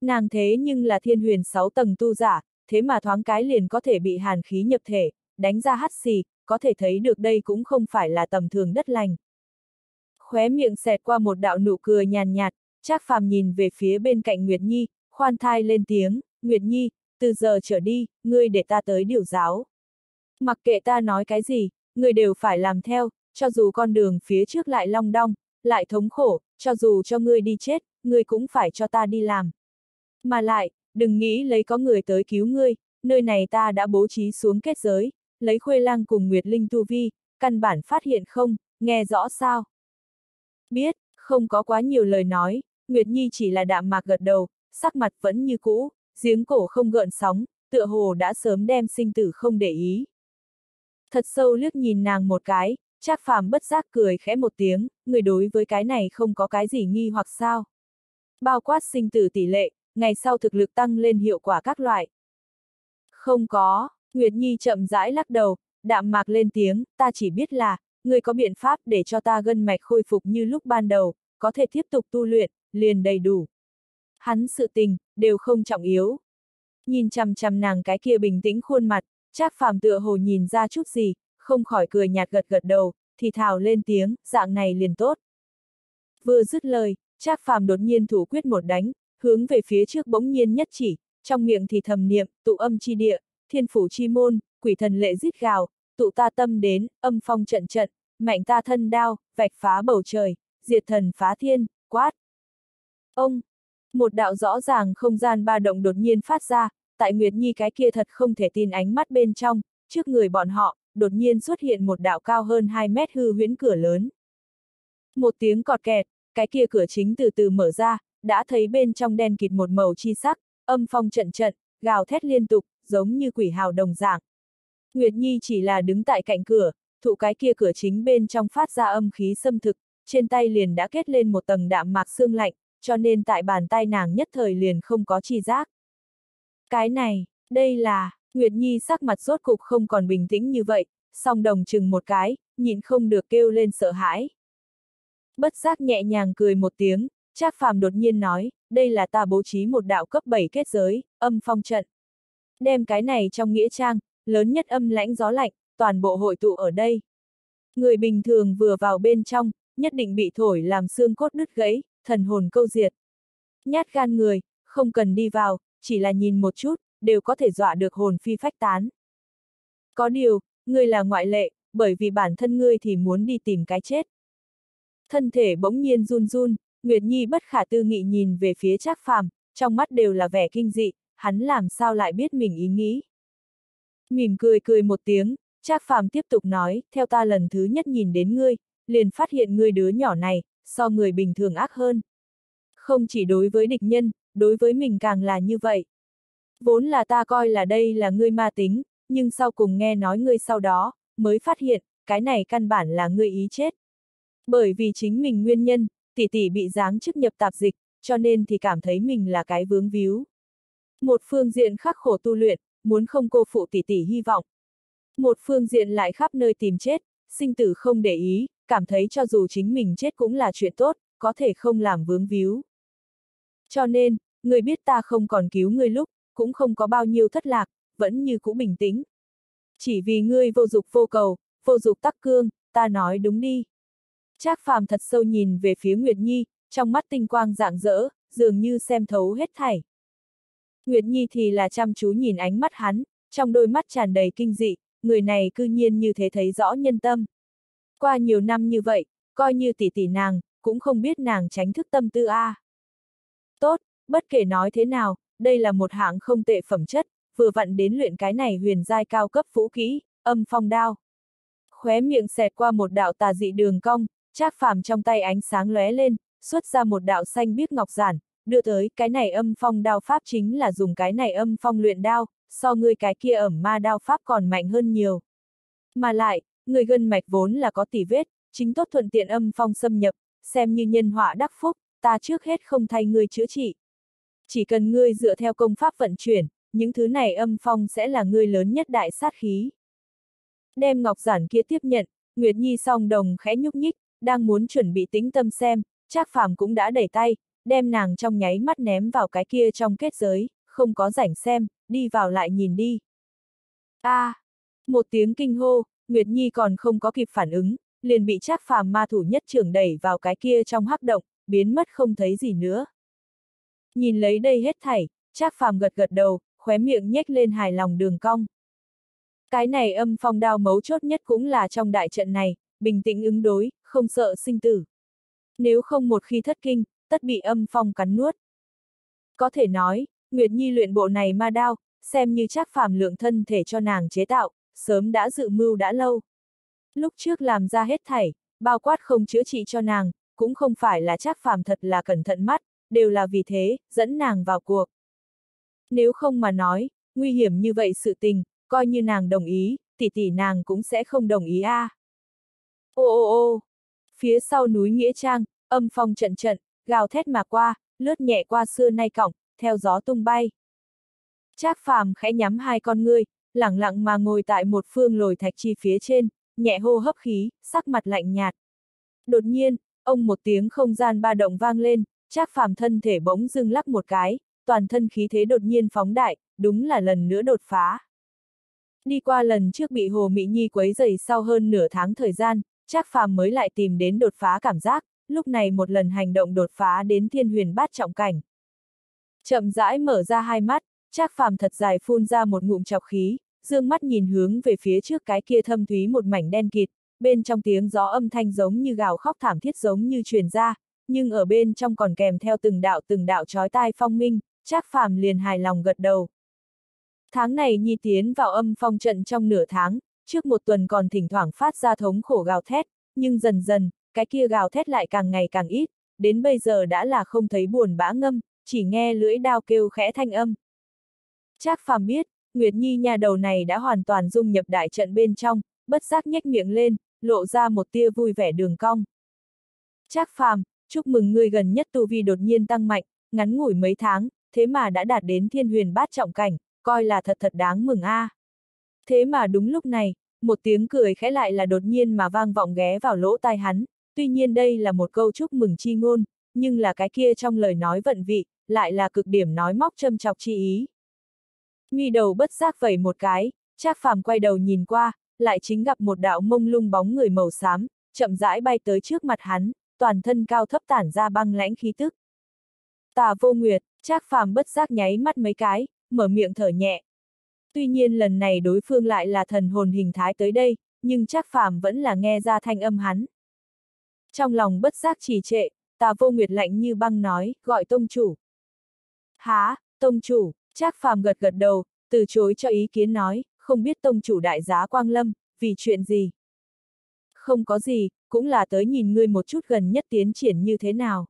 Nàng thế nhưng là thiên huyền sáu tầng tu giả, thế mà thoáng cái liền có thể bị hàn khí nhập thể, đánh ra hắt xì, có thể thấy được đây cũng không phải là tầm thường đất lành. Khóe miệng xẹt qua một đạo nụ cười nhàn nhạt, Trác Phàm nhìn về phía bên cạnh Nguyệt Nhi, khoan thai lên tiếng, Nguyệt Nhi, từ giờ trở đi, ngươi để ta tới điều giáo. Mặc kệ ta nói cái gì, ngươi đều phải làm theo, cho dù con đường phía trước lại long đong, lại thống khổ, cho dù cho ngươi đi chết, ngươi cũng phải cho ta đi làm. Mà lại, đừng nghĩ lấy có người tới cứu ngươi, nơi này ta đã bố trí xuống kết giới, lấy khuê lang cùng Nguyệt Linh tu vi, căn bản phát hiện không, nghe rõ sao? Biết, không có quá nhiều lời nói, Nguyệt Nhi chỉ là đạm mạc gật đầu, sắc mặt vẫn như cũ, giếng cổ không gợn sóng, tựa hồ đã sớm đem sinh tử không để ý. Thật sâu liếc nhìn nàng một cái, Trác phàm bất giác cười khẽ một tiếng, người đối với cái này không có cái gì nghi hoặc sao. Bao quát sinh tử tỷ lệ, ngày sau thực lực tăng lên hiệu quả các loại. Không có, Nguyệt Nhi chậm rãi lắc đầu, đạm mạc lên tiếng, ta chỉ biết là, người có biện pháp để cho ta gân mạch khôi phục như lúc ban đầu, có thể tiếp tục tu luyện, liền đầy đủ. Hắn sự tình, đều không trọng yếu. Nhìn chằm chằm nàng cái kia bình tĩnh khuôn mặt, Trác phàm tựa hồ nhìn ra chút gì, không khỏi cười nhạt gật gật đầu, thì thào lên tiếng, dạng này liền tốt. Vừa dứt lời, Trác phàm đột nhiên thủ quyết một đánh, hướng về phía trước bỗng nhiên nhất chỉ, trong miệng thì thầm niệm, tụ âm chi địa, thiên phủ chi môn, quỷ thần lệ giết gào, tụ ta tâm đến, âm phong trận trận, mạnh ta thân đao, vạch phá bầu trời, diệt thần phá thiên, quát. Ông, một đạo rõ ràng không gian ba động đột nhiên phát ra, tại Nguyệt Nhi cái kia thật không thể tin ánh mắt bên trong, trước người bọn họ, đột nhiên xuất hiện một đạo cao hơn 2 mét hư huyễn cửa lớn. Một tiếng cọt kẹt, cái kia cửa chính từ từ mở ra, đã thấy bên trong đen kịt một màu chi sắc, âm phong trận trận, gào thét liên tục, giống như quỷ hào đồng dạng. Nguyệt Nhi chỉ là đứng tại cạnh cửa, thụ cái kia cửa chính bên trong phát ra âm khí xâm thực, trên tay liền đã kết lên một tầng đạm mạc xương lạnh, cho nên tại bàn tay nàng nhất thời liền không có chi giác. Cái này, đây là, Nguyệt Nhi sắc mặt rốt cục không còn bình tĩnh như vậy, song đồng chừng một cái, nhịn không được kêu lên sợ hãi. Bất giác nhẹ nhàng cười một tiếng, Trác Phàm đột nhiên nói, đây là ta bố trí một đạo cấp 7 kết giới, âm phong trận. Đem cái này trong nghĩa trang, lớn nhất âm lãnh gió lạnh, toàn bộ hội tụ ở đây. Người bình thường vừa vào bên trong, nhất định bị thổi làm xương cốt đứt gãy, thần hồn câu diệt. Nhát gan người, không cần đi vào, chỉ là nhìn một chút, đều có thể dọa được hồn phi phách tán. Có điều, ngươi là ngoại lệ, bởi vì bản thân ngươi thì muốn đi tìm cái chết. Thân thể bỗng nhiên run run, Nguyệt Nhi bất khả tư nghị nhìn về phía Trác Phàm, trong mắt đều là vẻ kinh dị, hắn làm sao lại biết mình ý nghĩ. Mỉm cười cười một tiếng, Trác Phàm tiếp tục nói, theo ta lần thứ nhất nhìn đến ngươi, liền phát hiện ngươi đứa nhỏ này, so người bình thường ác hơn. Không chỉ đối với địch nhân, đối với mình càng là như vậy. Vốn là ta coi là đây là ngươi ma tính, nhưng sau cùng nghe nói ngươi sau đó, mới phát hiện, cái này căn bản là ngươi ý chết. Bởi vì chính mình nguyên nhân, tỷ tỷ bị giáng chức nhập tạp dịch, cho nên thì cảm thấy mình là cái vướng víu. Một phương diện khắc khổ tu luyện, muốn không cô phụ tỷ tỷ hy vọng. Một phương diện lại khắp nơi tìm chết, sinh tử không để ý, cảm thấy cho dù chính mình chết cũng là chuyện tốt, có thể không làm vướng víu. Cho nên, người biết ta không còn cứu ngươi lúc, cũng không có bao nhiêu thất lạc, vẫn như cũ bình tĩnh. Chỉ vì ngươi vô dục vô cầu, vô dục tắc cương, ta nói đúng đi. Trác phàm thật sâu nhìn về phía Nguyệt Nhi, trong mắt tinh quang rạng rỡ, dường như xem thấu hết thảy. Nguyệt Nhi thì là chăm chú nhìn ánh mắt hắn, trong đôi mắt tràn đầy kinh dị, người này cư nhiên như thế thấy rõ nhân tâm. Qua nhiều năm như vậy, coi như tỷ tỷ nàng, cũng không biết nàng tránh thức tâm tư a. Tốt, bất kể nói thế nào, đây là một hạng không tệ phẩm chất, vừa vặn đến luyện cái này huyền giai cao cấp vũ kỹ, âm phong đao. Khóe miệng xẹt qua một đạo tà dị đường cong, trác phàm trong tay ánh sáng lóe lên, xuất ra một đạo xanh biếc ngọc giản, đưa tới cái này âm phong đao pháp chính là dùng cái này âm phong luyện đao, so ngươi cái kia ẩm ma đao pháp còn mạnh hơn nhiều. Mà lại, người gân mạch vốn là có tỷ vết, chính tốt thuận tiện âm phong xâm nhập, xem như nhân họa đắc phúc, ta trước hết không thay ngươi chữa trị. Chỉ cần ngươi dựa theo công pháp vận chuyển, những thứ này âm phong sẽ là ngươi lớn nhất đại sát khí. Đem ngọc giản kia tiếp nhận, Nguyệt Nhi song đồng khẽ nhúc nhích, đang muốn chuẩn bị tính tâm xem, Trác Phàm cũng đã đẩy tay, đem nàng trong nháy mắt ném vào cái kia trong kết giới, không có rảnh xem, đi vào lại nhìn đi. a à, một tiếng kinh hô, Nguyệt Nhi còn không có kịp phản ứng, liền bị Trác Phàm ma thủ nhất trưởng đẩy vào cái kia trong hắc động, biến mất không thấy gì nữa. Nhìn lấy đây hết thảy, Trác Phàm gật gật đầu, khóe miệng nhếch lên hài lòng đường cong. Cái này âm phong đao mấu chốt nhất cũng là trong đại trận này, bình tĩnh ứng đối, không sợ sinh tử. Nếu không một khi thất kinh, tất bị âm phong cắn nuốt. Có thể nói, Nguyệt Nhi luyện bộ này ma đao, xem như chắc phàm lượng thân thể cho nàng chế tạo, sớm đã dự mưu đã lâu. Lúc trước làm ra hết thảy, bao quát không chữa trị cho nàng, cũng không phải là chắc phàm thật là cẩn thận mắt, đều là vì thế, dẫn nàng vào cuộc. Nếu không mà nói, nguy hiểm như vậy sự tình, coi như nàng đồng ý, tỷ tỷ nàng cũng sẽ không đồng ý a. À. Ô ô ô, phía sau núi Nghĩa Trang, âm phong trận trận, gào thét mà qua, lướt nhẹ qua xưa nay cổng, theo gió tung bay. Trác phàm khẽ nhắm hai con ngươi, lẳng lặng mà ngồi tại một phương lồi thạch chi phía trên, nhẹ hô hấp khí, sắc mặt lạnh nhạt. Đột nhiên, ông một tiếng không gian ba động vang lên, Trác phàm thân thể bỗng dưng lắc một cái, toàn thân khí thế đột nhiên phóng đại, đúng là lần nữa đột phá. Đi qua lần trước bị Hồ Mỹ Nhi quấy rầy sau hơn nửa tháng thời gian, Trác phàm mới lại tìm đến đột phá cảm giác, lúc này một lần hành động đột phá đến thiên huyền bát trọng cảnh. Chậm rãi mở ra hai mắt, Trác phàm thật dài phun ra một ngụm chọc khí, dương mắt nhìn hướng về phía trước cái kia thâm thúy một mảnh đen kịt, bên trong tiếng gió âm thanh giống như gào khóc thảm thiết giống như truyền ra, nhưng ở bên trong còn kèm theo từng đạo từng đạo chói tai phong minh, Trác phàm liền hài lòng gật đầu. Tháng này Nhi tiến vào âm phong trận trong nửa tháng, trước một tuần còn thỉnh thoảng phát ra thống khổ gào thét, nhưng dần dần, cái kia gào thét lại càng ngày càng ít, đến bây giờ đã là không thấy buồn bã ngâm, chỉ nghe lưỡi đao kêu khẽ thanh âm. Trác phàm biết, Nguyệt Nhi nhà đầu này đã hoàn toàn dung nhập đại trận bên trong, bất giác nhếch miệng lên, lộ ra một tia vui vẻ đường cong. Trác phàm, chúc mừng ngươi gần nhất tu vi đột nhiên tăng mạnh, ngắn ngủi mấy tháng, thế mà đã đạt đến thiên huyền bát trọng cảnh, coi là thật thật đáng mừng a. À. Thế mà đúng lúc này, một tiếng cười khẽ lại là đột nhiên mà vang vọng ghé vào lỗ tai hắn, tuy nhiên đây là một câu chúc mừng chi ngôn, nhưng là cái kia trong lời nói vận vị, lại là cực điểm nói móc châm chọc chi ý. Nguy đầu bất giác vẩy một cái, Trác Phàm quay đầu nhìn qua, lại chính gặp một đạo mông lung bóng người màu xám, chậm rãi bay tới trước mặt hắn, toàn thân cao thấp tản ra băng lãnh khí tức. Tà vô nguyệt, Trác Phàm bất giác nháy mắt mấy cái, mở miệng thở nhẹ. Tuy nhiên lần này đối phương lại là thần hồn hình thái tới đây, nhưng Trác Phàm vẫn là nghe ra thanh âm hắn. Trong lòng bất giác trì trệ, tà vô nguyệt lạnh như băng nói, gọi tông chủ. Há, tông chủ, Trác phàm gật gật đầu, từ chối cho ý kiến nói, không biết tông chủ đại giá Quang Lâm, vì chuyện gì. Không có gì, cũng là tới nhìn ngươi một chút gần nhất tiến triển như thế nào.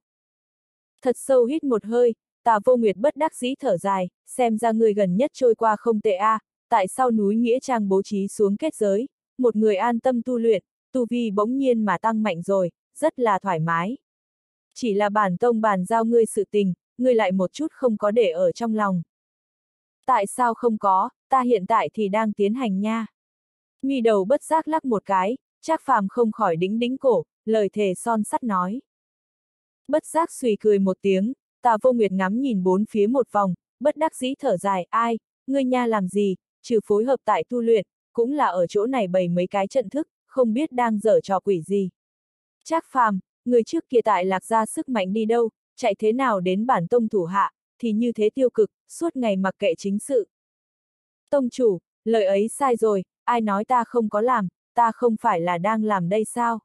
Thật sâu hít một hơi, tà vô nguyệt bất đắc dĩ thở dài, xem ra ngươi gần nhất trôi qua không tệ a, à, tại sao núi Nghĩa Trang bố trí xuống kết giới, một người an tâm tu luyện, tu vi bỗng nhiên mà tăng mạnh rồi, rất là thoải mái. Chỉ là bản tông bàn giao ngươi sự tình, ngươi lại một chút không có để ở trong lòng. Tại sao không có, ta hiện tại thì đang tiến hành nha. Nghi đầu bất giác lắc một cái, Trác phàm không khỏi đính đính cổ, lời thề son sắt nói. Bất giác suy cười một tiếng, tà vô nguyệt ngắm nhìn bốn phía một vòng, bất đắc dĩ thở dài, ai, ngươi nha làm gì, trừ phối hợp tại tu luyện, cũng là ở chỗ này bày mấy cái trận thức, không biết đang dở trò quỷ gì. Trác phàm, người trước kia tại lạc ra sức mạnh đi đâu, chạy thế nào đến bản tông thủ hạ, thì như thế tiêu cực, suốt ngày mặc kệ chính sự. Tông chủ, lời ấy sai rồi, ai nói ta không có làm, ta không phải là đang làm đây sao?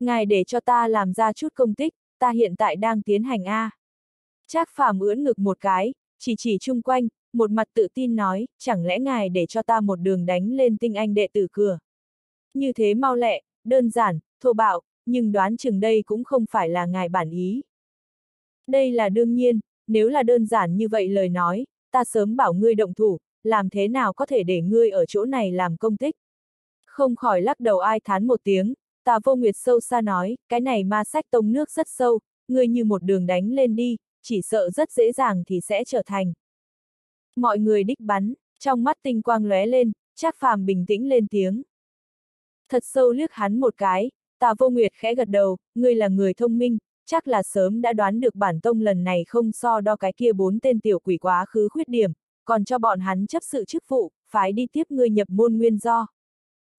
Ngài để cho ta làm ra chút công tích, ta hiện tại đang tiến hành A. Trác phàm ưỡn ngực một cái, chỉ chỉ chung quanh, một mặt tự tin nói, chẳng lẽ ngài để cho ta một đường đánh lên tinh anh đệ tử cửa. Như thế mau lẹ, đơn giản, thô bạo, nhưng đoán chừng đây cũng không phải là ngài bản ý. Đây là đương nhiên, nếu là đơn giản như vậy lời nói, ta sớm bảo ngươi động thủ, làm thế nào có thể để ngươi ở chỗ này làm công tích. Không khỏi lắc đầu ai thán một tiếng, tà vô nguyệt sâu xa nói, cái này ma sách tông nước rất sâu, ngươi như một đường đánh lên đi, chỉ sợ rất dễ dàng thì sẽ trở thành. Mọi người đích bắn, trong mắt tinh quang lóe lên, chắc phàm bình tĩnh lên tiếng. Thật sâu liếc hắn một cái, tà vô nguyệt khẽ gật đầu, ngươi là người thông minh, chắc là sớm đã đoán được bản tông lần này không so đo cái kia bốn tên tiểu quỷ quá khứ khuyết điểm, còn cho bọn hắn chấp sự chức vụ, phái đi tiếp ngươi nhập môn nguyên do.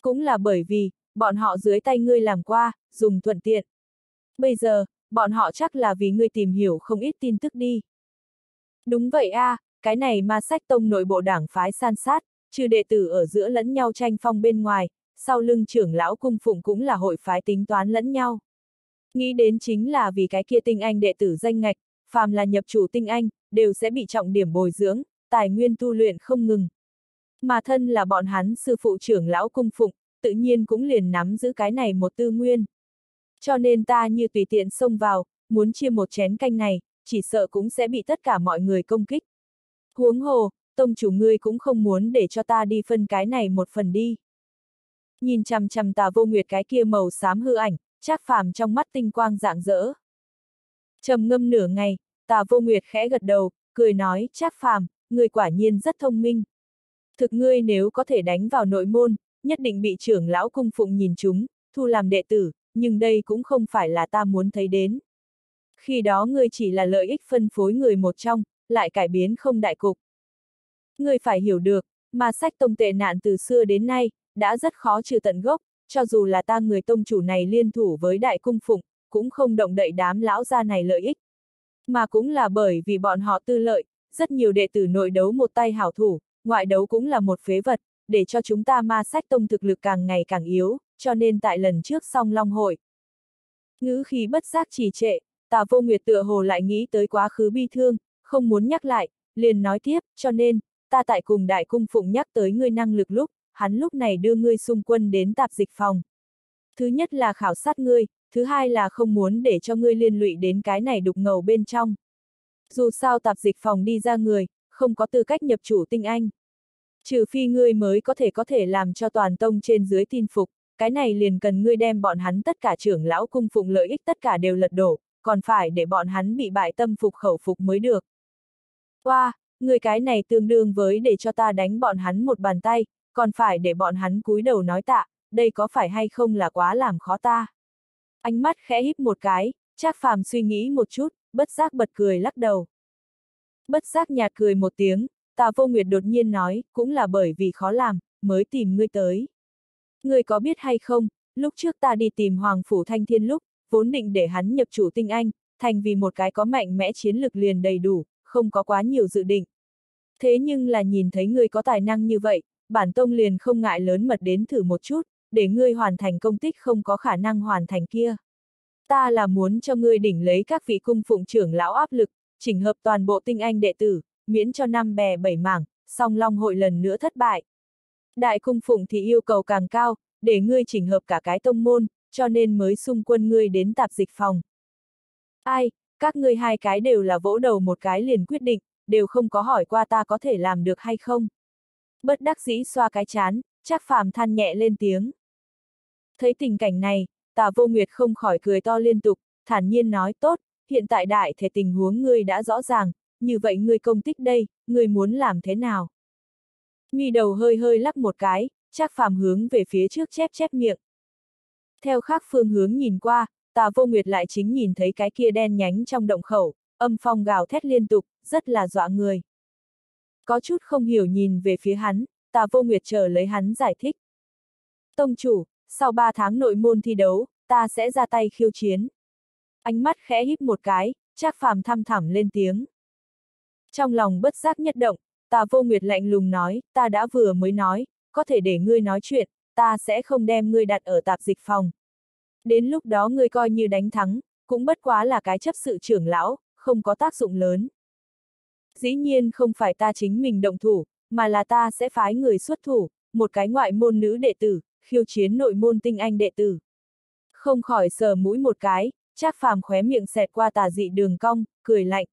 Cũng là bởi vì, bọn họ dưới tay ngươi làm qua, dùng thuận tiện. Bây giờ, bọn họ chắc là vì ngươi tìm hiểu không ít tin tức đi. Đúng vậy a, à, cái này ma sách tông nội bộ đảng phái san sát, trừ đệ tử ở giữa lẫn nhau tranh phong bên ngoài, sau lưng trưởng lão cung phụng cũng là hội phái tính toán lẫn nhau. Nghĩ đến chính là vì cái kia tinh anh đệ tử danh ngạch, phàm là nhập chủ tinh anh, đều sẽ bị trọng điểm bồi dưỡng, tài nguyên tu luyện không ngừng. Mà thân là bọn hắn sư phụ trưởng lão cung phụng, tự nhiên cũng liền nắm giữ cái này một tư nguyên. Cho nên ta như tùy tiện xông vào, muốn chia một chén canh này, chỉ sợ cũng sẽ bị tất cả mọi người công kích. Huống hồ, tông chủ ngươi cũng không muốn để cho ta đi phân cái này một phần đi. Nhìn chằm chằm tà vô nguyệt cái kia màu xám hư ảnh, Trác phàm trong mắt tinh quang dạng dỡ. trầm ngâm nửa ngày, tà vô nguyệt khẽ gật đầu, cười nói, Trác phàm, người quả nhiên rất thông minh. Thực ngươi nếu có thể đánh vào nội môn, nhất định bị trưởng lão cung phụng nhìn chúng, thu làm đệ tử, nhưng đây cũng không phải là ta muốn thấy đến. Khi đó ngươi chỉ là lợi ích phân phối người một trong, lại cải biến không đại cục. Ngươi phải hiểu được, mà sách tông tệ nạn từ xưa đến nay, đã rất khó trừ tận gốc, cho dù là ta người tông chủ này liên thủ với đại cung phụng, cũng không động đậy đám lão gia này lợi ích. Mà cũng là bởi vì bọn họ tư lợi, rất nhiều đệ tử nội đấu một tay hảo thủ, ngoại đấu cũng là một phế vật, để cho chúng ta ma sách tông thực lực càng ngày càng yếu, cho nên tại lần trước song long hội. Ngữ khí bất giác trì trệ, tà vô nguyệt tựa hồ lại nghĩ tới quá khứ bi thương, không muốn nhắc lại, liền nói tiếp, cho nên, ta tại cùng đại cung phụng nhắc tới ngươi năng lực lúc, hắn lúc này đưa ngươi xung quân đến tạp dịch phòng. Thứ nhất là khảo sát ngươi, thứ hai là không muốn để cho ngươi liên lụy đến cái này đục ngầu bên trong. Dù sao tạp dịch phòng đi ra người, không có tư cách nhập chủ tinh anh. Trừ phi ngươi mới có thể có thể làm cho toàn tông trên dưới tin phục, cái này liền cần ngươi đem bọn hắn tất cả trưởng lão cung phụng lợi ích tất cả đều lật đổ, còn phải để bọn hắn bị bại tâm phục khẩu phục mới được. Qua, wow, người cái này tương đương với để cho ta đánh bọn hắn một bàn tay, còn phải để bọn hắn cúi đầu nói tạ, đây có phải hay không là quá làm khó ta. Ánh mắt khẽ híp một cái, Trác Phàm suy nghĩ một chút, bất giác bật cười lắc đầu. Bất giác nhạt cười một tiếng, Tà Vô Nguyệt đột nhiên nói, cũng là bởi vì khó làm, mới tìm ngươi tới. Ngươi có biết hay không, lúc trước ta đi tìm Hoàng Phủ Thanh Thiên lúc, vốn định để hắn nhập chủ tinh anh, thành vì một cái có mạnh mẽ chiến lực liền đầy đủ, không có quá nhiều dự định. Thế nhưng là nhìn thấy ngươi có tài năng như vậy, bản tông liền không ngại lớn mật đến thử một chút, để ngươi hoàn thành công tích không có khả năng hoàn thành kia. Ta là muốn cho ngươi đỉnh lấy các vị cung phụng trưởng lão áp lực, chỉnh hợp toàn bộ tinh anh đệ tử, miễn cho năm bè bảy mảng, song long hội lần nữa thất bại. Đại cung phụng thì yêu cầu càng cao, để ngươi chỉnh hợp cả cái tông môn, cho nên mới xung quân ngươi đến tạp dịch phòng. Ai, các ngươi hai cái đều là vỗ đầu một cái liền quyết định, đều không có hỏi qua ta có thể làm được hay không. Bất đắc dĩ xoa cái chán, chắc phàm than nhẹ lên tiếng. Thấy tình cảnh này, tà vô nguyệt không khỏi cười to liên tục, thản nhiên nói tốt, hiện tại đại thể tình huống ngươi đã rõ ràng, như vậy ngươi công tích đây, ngươi muốn làm thế nào? Mi đầu hơi hơi lắc một cái, Trác phàm hướng về phía trước chép chép miệng. Theo khác phương hướng nhìn qua, tà vô nguyệt lại chính nhìn thấy cái kia đen nhánh trong động khẩu, âm phong gào thét liên tục, rất là dọa người. Có chút không hiểu nhìn về phía hắn, tà vô nguyệt chờ lấy hắn giải thích. Tông chủ, sau ba tháng nội môn thi đấu, ta sẽ ra tay khiêu chiến. Ánh mắt khẽ híp một cái, Trác phàm thăm thẳm lên tiếng. Trong lòng bất giác nhất động, tà vô nguyệt lạnh lùng nói, ta đã vừa mới nói, có thể để ngươi nói chuyện, ta sẽ không đem ngươi đặt ở tạp dịch phòng. Đến lúc đó ngươi coi như đánh thắng, cũng bất quá là cái chấp sự trưởng lão, không có tác dụng lớn. Dĩ nhiên không phải ta chính mình động thủ, mà là ta sẽ phái người xuất thủ, một cái ngoại môn nữ đệ tử, khiêu chiến nội môn tinh anh đệ tử. Không khỏi sờ mũi một cái, Trác phàm khóe miệng xẹt qua tà dị đường cong, cười lạnh.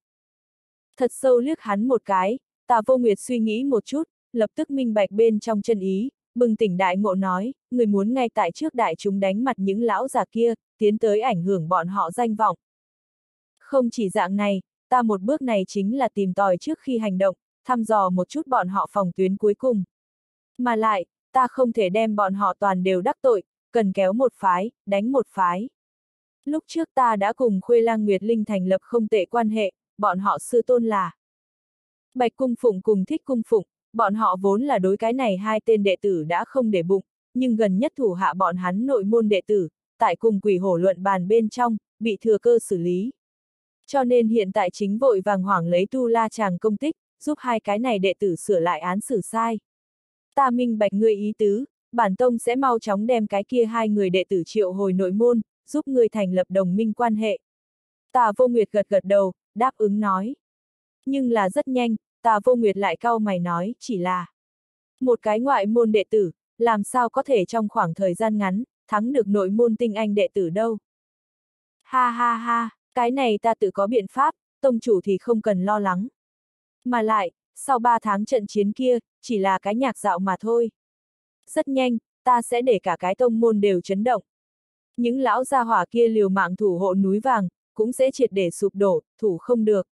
Thật sâu liếc hắn một cái, tà vô nguyệt suy nghĩ một chút, lập tức minh bạch bên trong chân ý, bừng tỉnh đại ngộ nói, người muốn ngay tại trước đại chúng đánh mặt những lão già kia, tiến tới ảnh hưởng bọn họ danh vọng. Không chỉ dạng này, ta một bước này chính là tìm tòi trước khi hành động, thăm dò một chút bọn họ phòng tuyến cuối cùng. Mà lại, ta không thể đem bọn họ toàn đều đắc tội, cần kéo một phái, đánh một phái. Lúc trước ta đã cùng Khuê Lang Nguyệt Linh thành lập không tệ quan hệ, bọn họ sư tôn là Bạch Cung Phụng cùng Thích Cung Phụng, bọn họ vốn là đối cái này hai tên đệ tử đã không để bụng, nhưng gần nhất thủ hạ bọn hắn nội môn đệ tử, tại cùng quỷ hổ luận bàn bên trong, bị thừa cơ xử lý. Cho nên hiện tại chính vội vàng hoảng lấy tu la chàng công tích, giúp hai cái này đệ tử sửa lại án xử sai. Ta minh bạch ngươi ý tứ, bản tông sẽ mau chóng đem cái kia hai người đệ tử triệu hồi nội môn, giúp ngươi thành lập đồng minh quan hệ. Tà vô nguyệt gật gật đầu, đáp ứng nói. Nhưng là rất nhanh, tà vô nguyệt lại cau mày nói, chỉ là một cái ngoại môn đệ tử, làm sao có thể trong khoảng thời gian ngắn, thắng được nội môn tinh anh đệ tử đâu. Ha ha ha, cái này ta tự có biện pháp, tông chủ thì không cần lo lắng. Mà lại, sau ba tháng trận chiến kia, chỉ là cái nhạc dạo mà thôi. Rất nhanh, ta sẽ để cả cái tông môn đều chấn động. Những lão gia hỏa kia liều mạng thủ hộ núi vàng, cũng sẽ triệt để sụp đổ, thủ không được.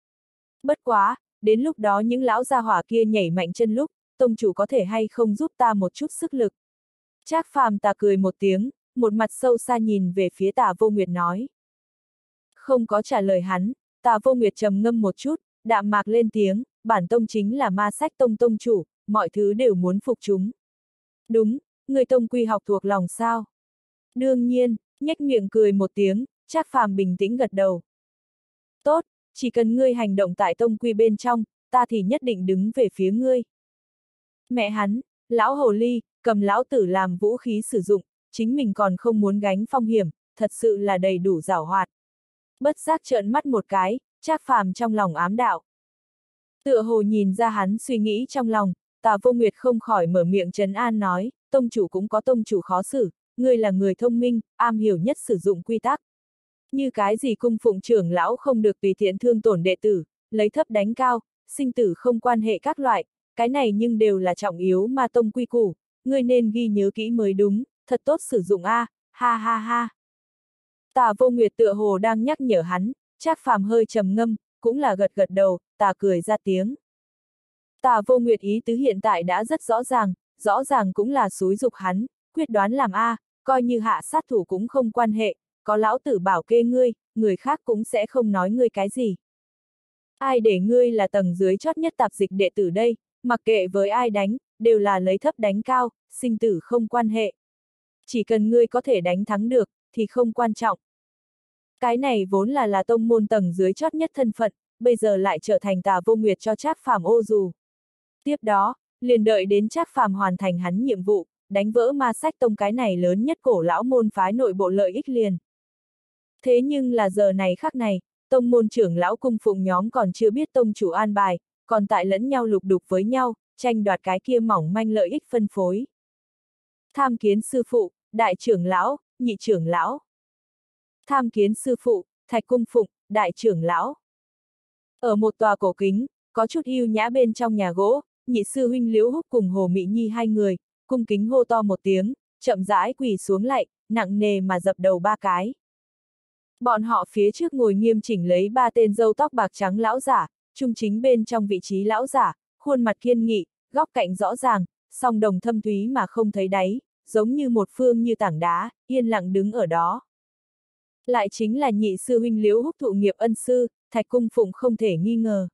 Bất quá, đến lúc đó những lão gia hỏa kia nhảy mạnh chân lúc, tông chủ có thể hay không giúp ta một chút sức lực. Trác phàm ta cười một tiếng, một mặt sâu xa nhìn về phía tà vô nguyệt nói. Không có trả lời hắn, tà vô nguyệt trầm ngâm một chút, đạm mạc lên tiếng, bản tông chính là ma sách tông tông chủ, mọi thứ đều muốn phục chúng. Đúng, người tông quy học thuộc lòng sao? Đương nhiên, nhếch miệng cười một tiếng, Trác phàm bình tĩnh gật đầu. Tốt, chỉ cần ngươi hành động tại tông quy bên trong, ta thì nhất định đứng về phía ngươi. Mẹ hắn, lão hồ ly, cầm lão tử làm vũ khí sử dụng, chính mình còn không muốn gánh phong hiểm, thật sự là đầy đủ giảo hoạt. Bất giác trợn mắt một cái, Trác phàm trong lòng ám đạo. Tựa hồ nhìn ra hắn suy nghĩ trong lòng, tà vô nguyệt không khỏi mở miệng trấn an nói, tông chủ cũng có tông chủ khó xử, ngươi là người thông minh, am hiểu nhất sử dụng quy tắc. Như cái gì cung phụng trưởng lão không được tùy tiện thương tổn đệ tử, lấy thấp đánh cao, sinh tử không quan hệ các loại, cái này nhưng đều là trọng yếu mà tông quy củ, ngươi nên ghi nhớ kỹ mới đúng, thật tốt sử dụng a, ha ha ha. Tà vô nguyệt tựa hồ đang nhắc nhở hắn, chắc phàm hơi trầm ngâm, cũng là gật gật đầu, tà cười ra tiếng. Tà vô nguyệt ý tứ hiện tại đã rất rõ ràng, rõ ràng cũng là xúi dục hắn, quyết đoán làm A, coi như hạ sát thủ cũng không quan hệ, có lão tử bảo kê ngươi, người khác cũng sẽ không nói ngươi cái gì. Ai để ngươi là tầng dưới chót nhất tạp dịch đệ tử đây, mặc kệ với ai đánh, đều là lấy thấp đánh cao, sinh tử không quan hệ. Chỉ cần ngươi có thể đánh thắng được, thì không quan trọng. Cái này vốn là là tông môn tầng dưới chót nhất thân phận, bây giờ lại trở thành tà vô nguyệt cho Trác Phàm ô dù. Tiếp đó, liền đợi đến Trác Phàm hoàn thành hắn nhiệm vụ, đánh vỡ ma sách tông cái này lớn nhất cổ lão môn phái nội bộ lợi ích liền. Thế nhưng là giờ này khác này, tông môn trưởng lão cung phụng nhóm còn chưa biết tông chủ an bài, còn tại lẫn nhau lục đục với nhau, tranh đoạt cái kia mỏng manh lợi ích phân phối. Tham kiến sư phụ, đại trưởng lão, nhị trưởng lão. Tham kiến sư phụ, thạch cung phụng, đại trưởng lão. Ở một tòa cổ kính, có chút yêu nhã bên trong nhà gỗ, nhị sư huynh liễu húc cùng hồ mỹ nhi hai người, cung kính hô to một tiếng, chậm rãi quỳ xuống lại, nặng nề mà dập đầu ba cái. Bọn họ phía trước ngồi nghiêm chỉnh lấy ba tên dâu tóc bạc trắng lão giả, trung chính bên trong vị trí lão giả, khuôn mặt kiên nghị, góc cạnh rõ ràng, song đồng thâm thúy mà không thấy đáy, giống như một phương như tảng đá, yên lặng đứng ở đó. Lại chính là nhị sư huynh liễu húc thụ nghiệp ân sư, thạch cung phụng không thể nghi ngờ.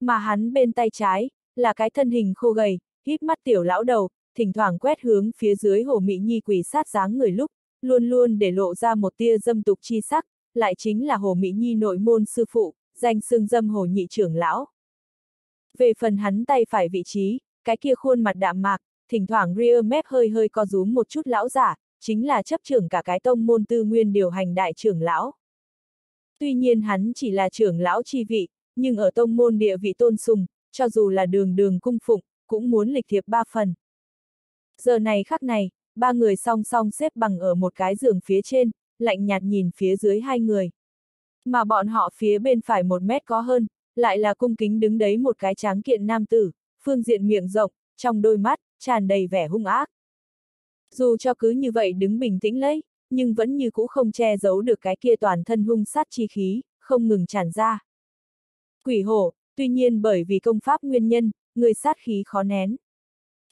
Mà hắn bên tay trái, là cái thân hình khô gầy, híp mắt tiểu lão đầu, thỉnh thoảng quét hướng phía dưới hồ mỹ nhi quỷ sát dáng người lúc, luôn luôn để lộ ra một tia dâm tục chi sắc, lại chính là hồ mỹ nhi nội môn sư phụ, danh xương dâm hồ nhị trưởng lão. Về phần hắn tay phải vị trí, cái kia khuôn mặt đạm mạc, thỉnh thoảng rear mép hơi hơi co rúm một chút lão giả, chính là chấp trưởng cả cái tông môn tư nguyên điều hành đại trưởng lão. Tuy nhiên hắn chỉ là trưởng lão chi vị, nhưng ở tông môn địa vị tôn sùng, cho dù là đường đường cung phụng, cũng muốn lịch thiệp ba phần. Giờ này khắc này, ba người song song xếp bằng ở một cái giường phía trên, lạnh nhạt nhìn phía dưới hai người. Mà bọn họ phía bên phải một mét có hơn, lại là cung kính đứng đấy một cái tráng kiện nam tử, phương diện miệng rộng, trong đôi mắt, tràn đầy vẻ hung ác. Dù cho cứ như vậy đứng bình tĩnh lấy, nhưng vẫn như cũ không che giấu được cái kia toàn thân hung sát chi khí, không ngừng tràn ra. Quỷ hổ, tuy nhiên bởi vì công pháp nguyên nhân, người sát khí khó nén.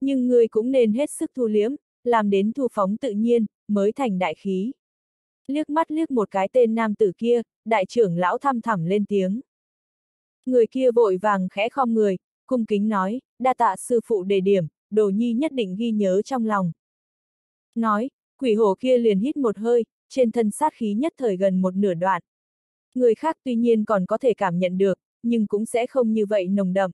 Nhưng người cũng nên hết sức thu liếm, làm đến thu phóng tự nhiên, mới thành đại khí. Liếc mắt liếc một cái tên nam tử kia, đại trưởng lão thăm thẳm lên tiếng. Người kia vội vàng khẽ khom người, cung kính nói, đa tạ sư phụ đề điểm, đồ nhi nhất định ghi nhớ trong lòng. Nói, quỷ hổ kia liền hít một hơi, trên thân sát khí nhất thời gần một nửa đoạn. Người khác tuy nhiên còn có thể cảm nhận được, nhưng cũng sẽ không như vậy nồng đậm.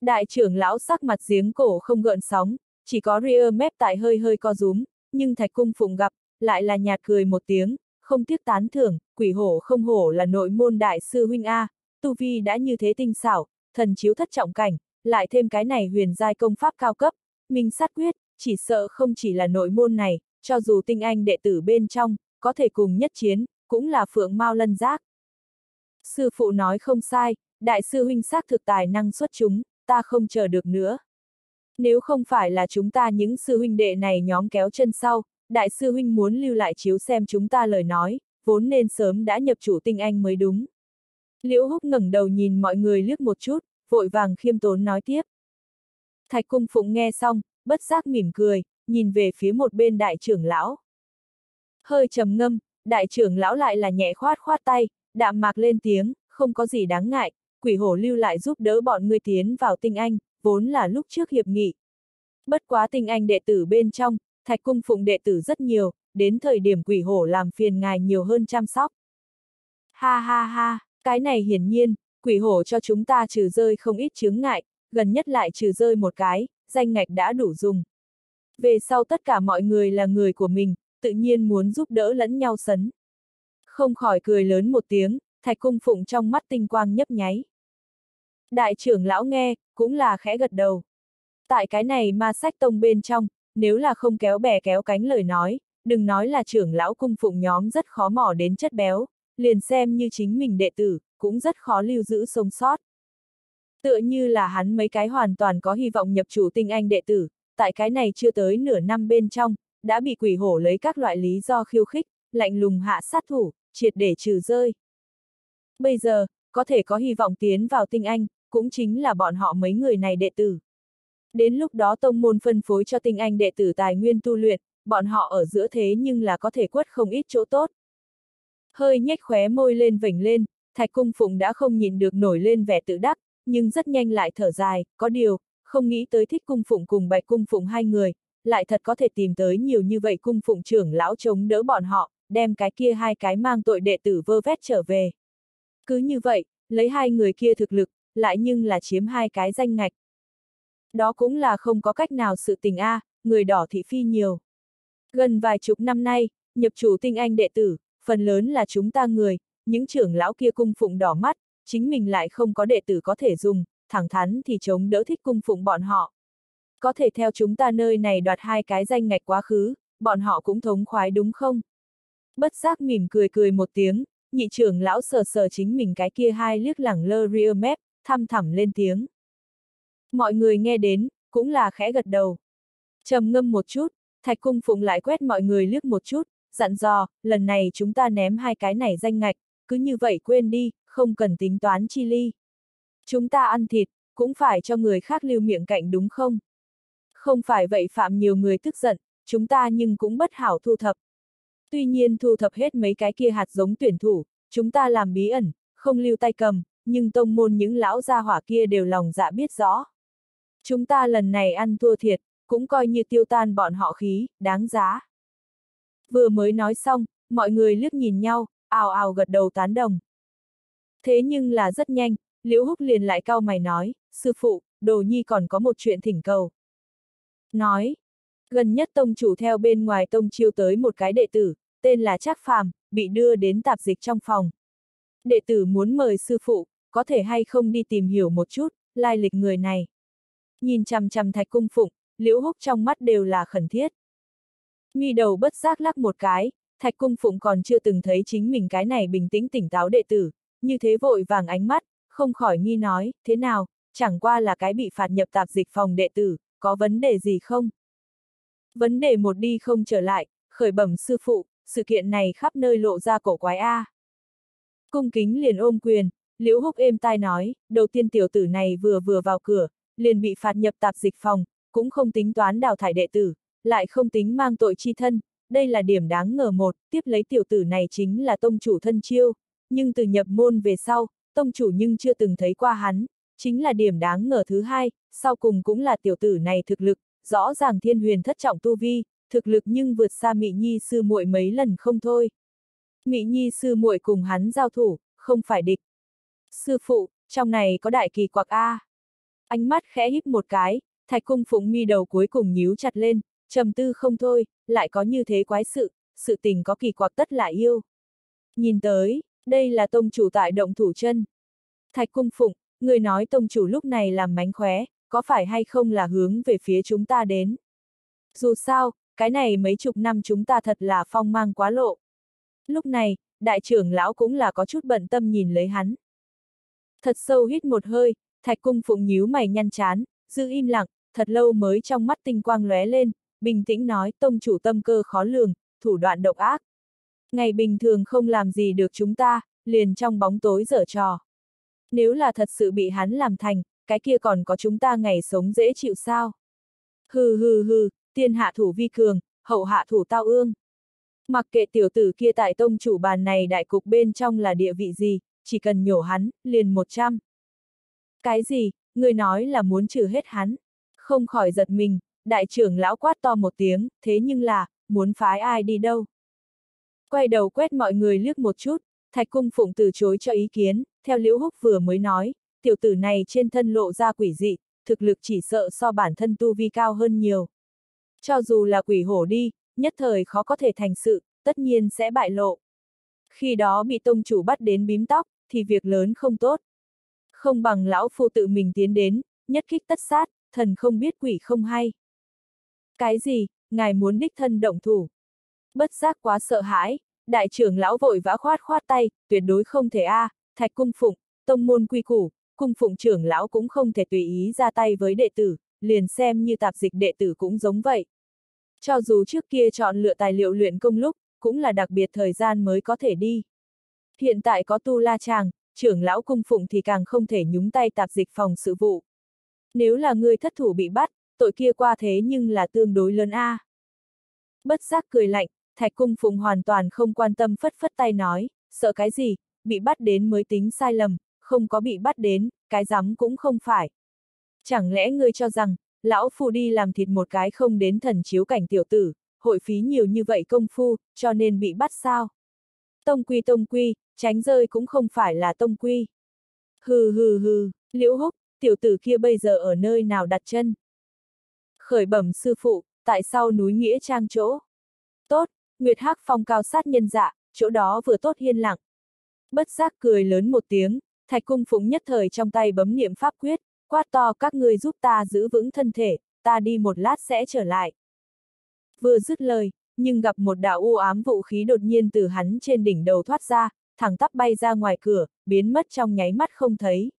Đại trưởng lão sắc mặt giếng cổ không gợn sóng, chỉ có rear mép tại hơi hơi co rúm, nhưng thạch cung phụng gặp, lại là nhạt cười một tiếng, không tiếc tán thưởng, quỷ hổ không hổ là nội môn đại sư huynh A, tu vi đã như thế tinh xảo, thần chiếu thất trọng cảnh, lại thêm cái này huyền giai công pháp cao cấp, minh sát quyết, chỉ sợ không chỉ là nội môn này, cho dù tinh anh đệ tử bên trong, có thể cùng nhất chiến, cũng là phượng mau lân giác. Sư phụ nói không sai, đại sư huynh xác thực tài năng xuất chúng, ta không chờ được nữa. Nếu không phải là chúng ta những sư huynh đệ này nhóm kéo chân sau, đại sư huynh muốn lưu lại chiếu xem chúng ta lời nói, vốn nên sớm đã nhập chủ tinh anh mới đúng. Liễu húc ngẩng đầu nhìn mọi người liếc một chút, vội vàng khiêm tốn nói tiếp. Thạch cung phụng nghe xong, bất giác mỉm cười, nhìn về phía một bên đại trưởng lão. Hơi trầm ngâm, đại trưởng lão lại là nhẹ khoát khoát tay, đạm mạc lên tiếng, không có gì đáng ngại, quỷ hổ lưu lại giúp đỡ bọn ngươi tiến vào tinh anh, vốn là lúc trước hiệp nghị. Bất quá tinh anh đệ tử bên trong, thạch cung phụng đệ tử rất nhiều, đến thời điểm quỷ hổ làm phiền ngài nhiều hơn chăm sóc. Ha ha ha, cái này hiển nhiên, quỷ hổ cho chúng ta trừ rơi không ít chướng ngại, gần nhất lại trừ rơi một cái, danh ngạch đã đủ dùng. Về sau tất cả mọi người là người của mình, tự nhiên muốn giúp đỡ lẫn nhau sấn. Không khỏi cười lớn một tiếng, thạch cung phụng trong mắt tinh quang nhấp nháy. Đại trưởng lão nghe, cũng là khẽ gật đầu. Tại cái này ma sách tông bên trong, nếu là không kéo bè kéo cánh lời nói, đừng nói là trưởng lão cung phụng nhóm rất khó mỏ đến chất béo, liền xem như chính mình đệ tử, cũng rất khó lưu giữ sống sót. Tựa như là hắn mấy cái hoàn toàn có hy vọng nhập chủ tinh anh đệ tử, tại cái này chưa tới nửa năm bên trong, đã bị quỷ hổ lấy các loại lý do khiêu khích, lạnh lùng hạ sát thủ, triệt để trừ rơi. Bây giờ, có thể có hy vọng tiến vào tinh anh, cũng chính là bọn họ mấy người này đệ tử. Đến lúc đó tông môn phân phối cho tinh anh đệ tử tài nguyên tu luyện, bọn họ ở giữa thế nhưng là có thể quất không ít chỗ tốt. Hơi nhếch khóe môi lên vểnh lên, thạch cung phụng đã không nhìn được nổi lên vẻ tự đắc, nhưng rất nhanh lại thở dài, có điều, không nghĩ tới thích cung phụng cùng bạch cung phụng hai người, lại thật có thể tìm tới nhiều như vậy cung phụng trưởng lão chống đỡ bọn họ, đem cái kia hai cái mang tội đệ tử vơ vét trở về. Cứ như vậy, lấy hai người kia thực lực, lại nhưng là chiếm hai cái danh ngạch. Đó cũng là không có cách nào sự tình a, người đỏ thị phi nhiều. Gần vài chục năm nay, nhập chủ tinh anh đệ tử, phần lớn là chúng ta người, những trưởng lão kia cung phụng đỏ mắt, chính mình lại không có đệ tử có thể dùng, thẳng thắn thì chống đỡ thích cung phụng bọn họ. Có thể theo chúng ta nơi này đoạt hai cái danh ngạch quá khứ, bọn họ cũng thống khoái đúng không? Bất giác mỉm cười cười một tiếng, nhị trưởng lão sờ sờ chính mình cái kia hai liếc lẳng lơ rear mép, thăm thẳm lên tiếng. Mọi người nghe đến, cũng là khẽ gật đầu. trầm ngâm một chút, thạch cung phụng lại quét mọi người liếc một chút, dặn dò, lần này chúng ta ném hai cái này danh ngạch, cứ như vậy quên đi, không cần tính toán chi ly. Chúng ta ăn thịt, cũng phải cho người khác lưu miệng cạnh đúng không? Không phải vậy phạm nhiều người tức giận, chúng ta nhưng cũng bất hảo thu thập. Tuy nhiên thu thập hết mấy cái kia hạt giống tuyển thủ, chúng ta làm bí ẩn, không lưu tay cầm, nhưng tông môn những lão gia hỏa kia đều lòng dạ biết rõ. Chúng ta lần này ăn thua thiệt, cũng coi như tiêu tan bọn họ khí, đáng giá. Vừa mới nói xong, mọi người liếc nhìn nhau, ào ào gật đầu tán đồng. Thế nhưng là rất nhanh, Liễu Húc liền lại cao mày nói, sư phụ, đồ nhi còn có một chuyện thỉnh cầu. Nói, gần nhất tông chủ theo bên ngoài tông chiêu tới một cái đệ tử, tên là Trác Phàm, bị đưa đến tạp dịch trong phòng. Đệ tử muốn mời sư phụ, có thể hay không đi tìm hiểu một chút, lai lịch người này. Nhìn chằm chằm thạch cung phụng, liễu húc trong mắt đều là khẩn thiết. Mi đầu bất giác lắc một cái, thạch cung phụng còn chưa từng thấy chính mình cái này bình tĩnh tỉnh táo đệ tử, như thế vội vàng ánh mắt, không khỏi nghi nói, thế nào, chẳng qua là cái bị phạt nhập tạp dịch phòng đệ tử, có vấn đề gì không? Vấn đề một đi không trở lại, khởi bẩm sư phụ, sự kiện này khắp nơi lộ ra cổ quái A. Cung kính liền ôm quyền, liễu húc êm tai nói, đầu tiên tiểu tử này vừa vừa vào cửa, liền bị phạt nhập tạp dịch phòng, cũng không tính toán đào thải đệ tử, lại không tính mang tội chi thân, đây là điểm đáng ngờ một, tiếp lấy tiểu tử này chính là tông chủ thân chiêu, nhưng từ nhập môn về sau, tông chủ nhưng chưa từng thấy qua hắn, chính là điểm đáng ngờ thứ hai, sau cùng cũng là tiểu tử này thực lực, rõ ràng thiên huyền thất trọng tu vi, thực lực nhưng vượt xa mỹ Nhi sư muội mấy lần không thôi. mỹ Nhi sư muội cùng hắn giao thủ, không phải địch. Sư phụ, trong này có đại kỳ quặc A. Ánh mắt khẽ híp một cái, thạch cung phụng mi đầu cuối cùng nhíu chặt lên, trầm tư không thôi, lại có như thế quái sự, sự tình có kỳ quặc tất là yêu. Nhìn tới, đây là tông chủ tại động thủ chân. Thạch cung phụng, người nói tông chủ lúc này làm mánh khóe, có phải hay không là hướng về phía chúng ta đến. Dù sao, cái này mấy chục năm chúng ta thật là phong mang quá lộ. Lúc này, đại trưởng lão cũng là có chút bận tâm nhìn lấy hắn. Thật sâu hít một hơi, thạch cung phụng nhíu mày nhăn chán, giữ im lặng, thật lâu mới trong mắt tinh quang lóe lên, bình tĩnh nói tông chủ tâm cơ khó lường, thủ đoạn độc ác. Ngày bình thường không làm gì được chúng ta, liền trong bóng tối dở trò. Nếu là thật sự bị hắn làm thành, cái kia còn có chúng ta ngày sống dễ chịu sao? Hừ hừ hừ, tiên hạ thủ vi cường, hậu hạ thủ tao ương. Mặc kệ tiểu tử kia tại tông chủ bàn này đại cục bên trong là địa vị gì, chỉ cần nhổ hắn, liền một trăm. Cái gì, người nói là muốn trừ hết hắn? Không khỏi giật mình, đại trưởng lão quát to một tiếng, thế nhưng là, muốn phái ai đi đâu? Quay đầu quét mọi người liếc một chút, thạch cung phụng từ chối cho ý kiến, theo liễu húc vừa mới nói, tiểu tử này trên thân lộ ra quỷ dị, thực lực chỉ sợ so bản thân tu vi cao hơn nhiều. Cho dù là quỷ hổ đi, nhất thời khó có thể thành sự, tất nhiên sẽ bại lộ. Khi đó bị tông chủ bắt đến bím tóc, thì việc lớn không tốt. Không bằng lão phu tự mình tiến đến, nhất kích tất sát, thần không biết quỷ không hay. Cái gì, ngài muốn đích thân động thủ? Bất giác quá sợ hãi, đại trưởng lão vội vã khoát khoát tay, tuyệt đối không thể a, à, thạch cung phụng, tông môn quy củ, cung phụng trưởng lão cũng không thể tùy ý ra tay với đệ tử, liền xem như tạp dịch đệ tử cũng giống vậy. Cho dù trước kia chọn lựa tài liệu luyện công lúc, cũng là đặc biệt thời gian mới có thể đi. Hiện tại có tu la chàng, trưởng lão cung phụng thì càng không thể nhúng tay tạp dịch phòng sự vụ. Nếu là người thất thủ bị bắt, tội kia qua thế nhưng là tương đối lớn a. Bất giác cười lạnh, thạch cung Phùng hoàn toàn không quan tâm phất phất tay nói, sợ cái gì, bị bắt đến mới tính sai lầm, không có bị bắt đến, cái rắm cũng không phải. Chẳng lẽ ngươi cho rằng, lão phu đi làm thịt một cái không đến thần chiếu cảnh tiểu tử, hội phí nhiều như vậy công phu, cho nên bị bắt sao? Tông quy tông quy, tránh rơi cũng không phải là tông quy. Hừ hừ hừ, liễu húc, tiểu tử kia bây giờ ở nơi nào đặt chân? Khởi bẩm sư phụ, tại sao núi Nghĩa Trang chỗ? Tốt, Nguyệt Hắc phong cao sát nhân dạ, chỗ đó vừa tốt hiên lặng. Bất giác cười lớn một tiếng, thạch cung phụng nhất thời trong tay bấm niệm pháp quyết, quát to các ngươi giúp ta giữ vững thân thể, ta đi một lát sẽ trở lại. Vừa dứt lời, nhưng gặp một đạo u ám vũ khí đột nhiên từ hắn trên đỉnh đầu thoát ra, thẳng tắp bay ra ngoài cửa, biến mất trong nháy mắt không thấy.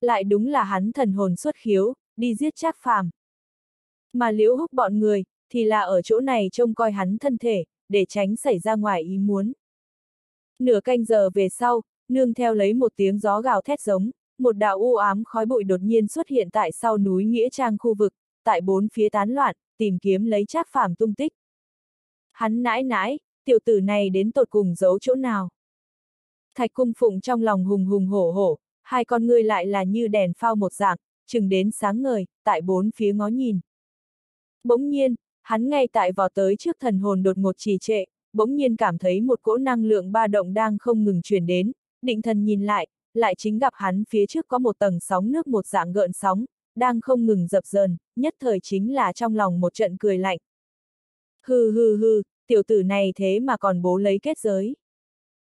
Lại đúng là hắn thần hồn xuất khiếu, đi giết Trác Phàm. Mà liễu húc bọn người, thì là ở chỗ này trông coi hắn thân thể, để tránh xảy ra ngoài ý muốn. Nửa canh giờ về sau, nương theo lấy một tiếng gió gào thét giống, một đạo u ám khói bụi đột nhiên xuất hiện tại sau núi Nghĩa Trang khu vực, tại bốn phía tán loạn, tìm kiếm lấy Trác Phàm tung tích. Hắn nãi nãi, tiểu tử này đến tột cùng giấu chỗ nào? Thạch cung phụng trong lòng hùng hùng hổ hổ, hai con ngươi lại là như đèn phao một dạng, chừng đến sáng ngời, tại bốn phía ngó nhìn. Bỗng nhiên, hắn ngay tại vò tới trước thần hồn đột ngột trì trệ, bỗng nhiên cảm thấy một cỗ năng lượng ba động đang không ngừng truyền đến, định thần nhìn lại, lại chính gặp hắn phía trước có một tầng sóng nước một dạng gợn sóng, đang không ngừng dập dờn, nhất thời chính là trong lòng một trận cười lạnh. Hừ hừ hừ, tiểu tử này thế mà còn bố lấy kết giới.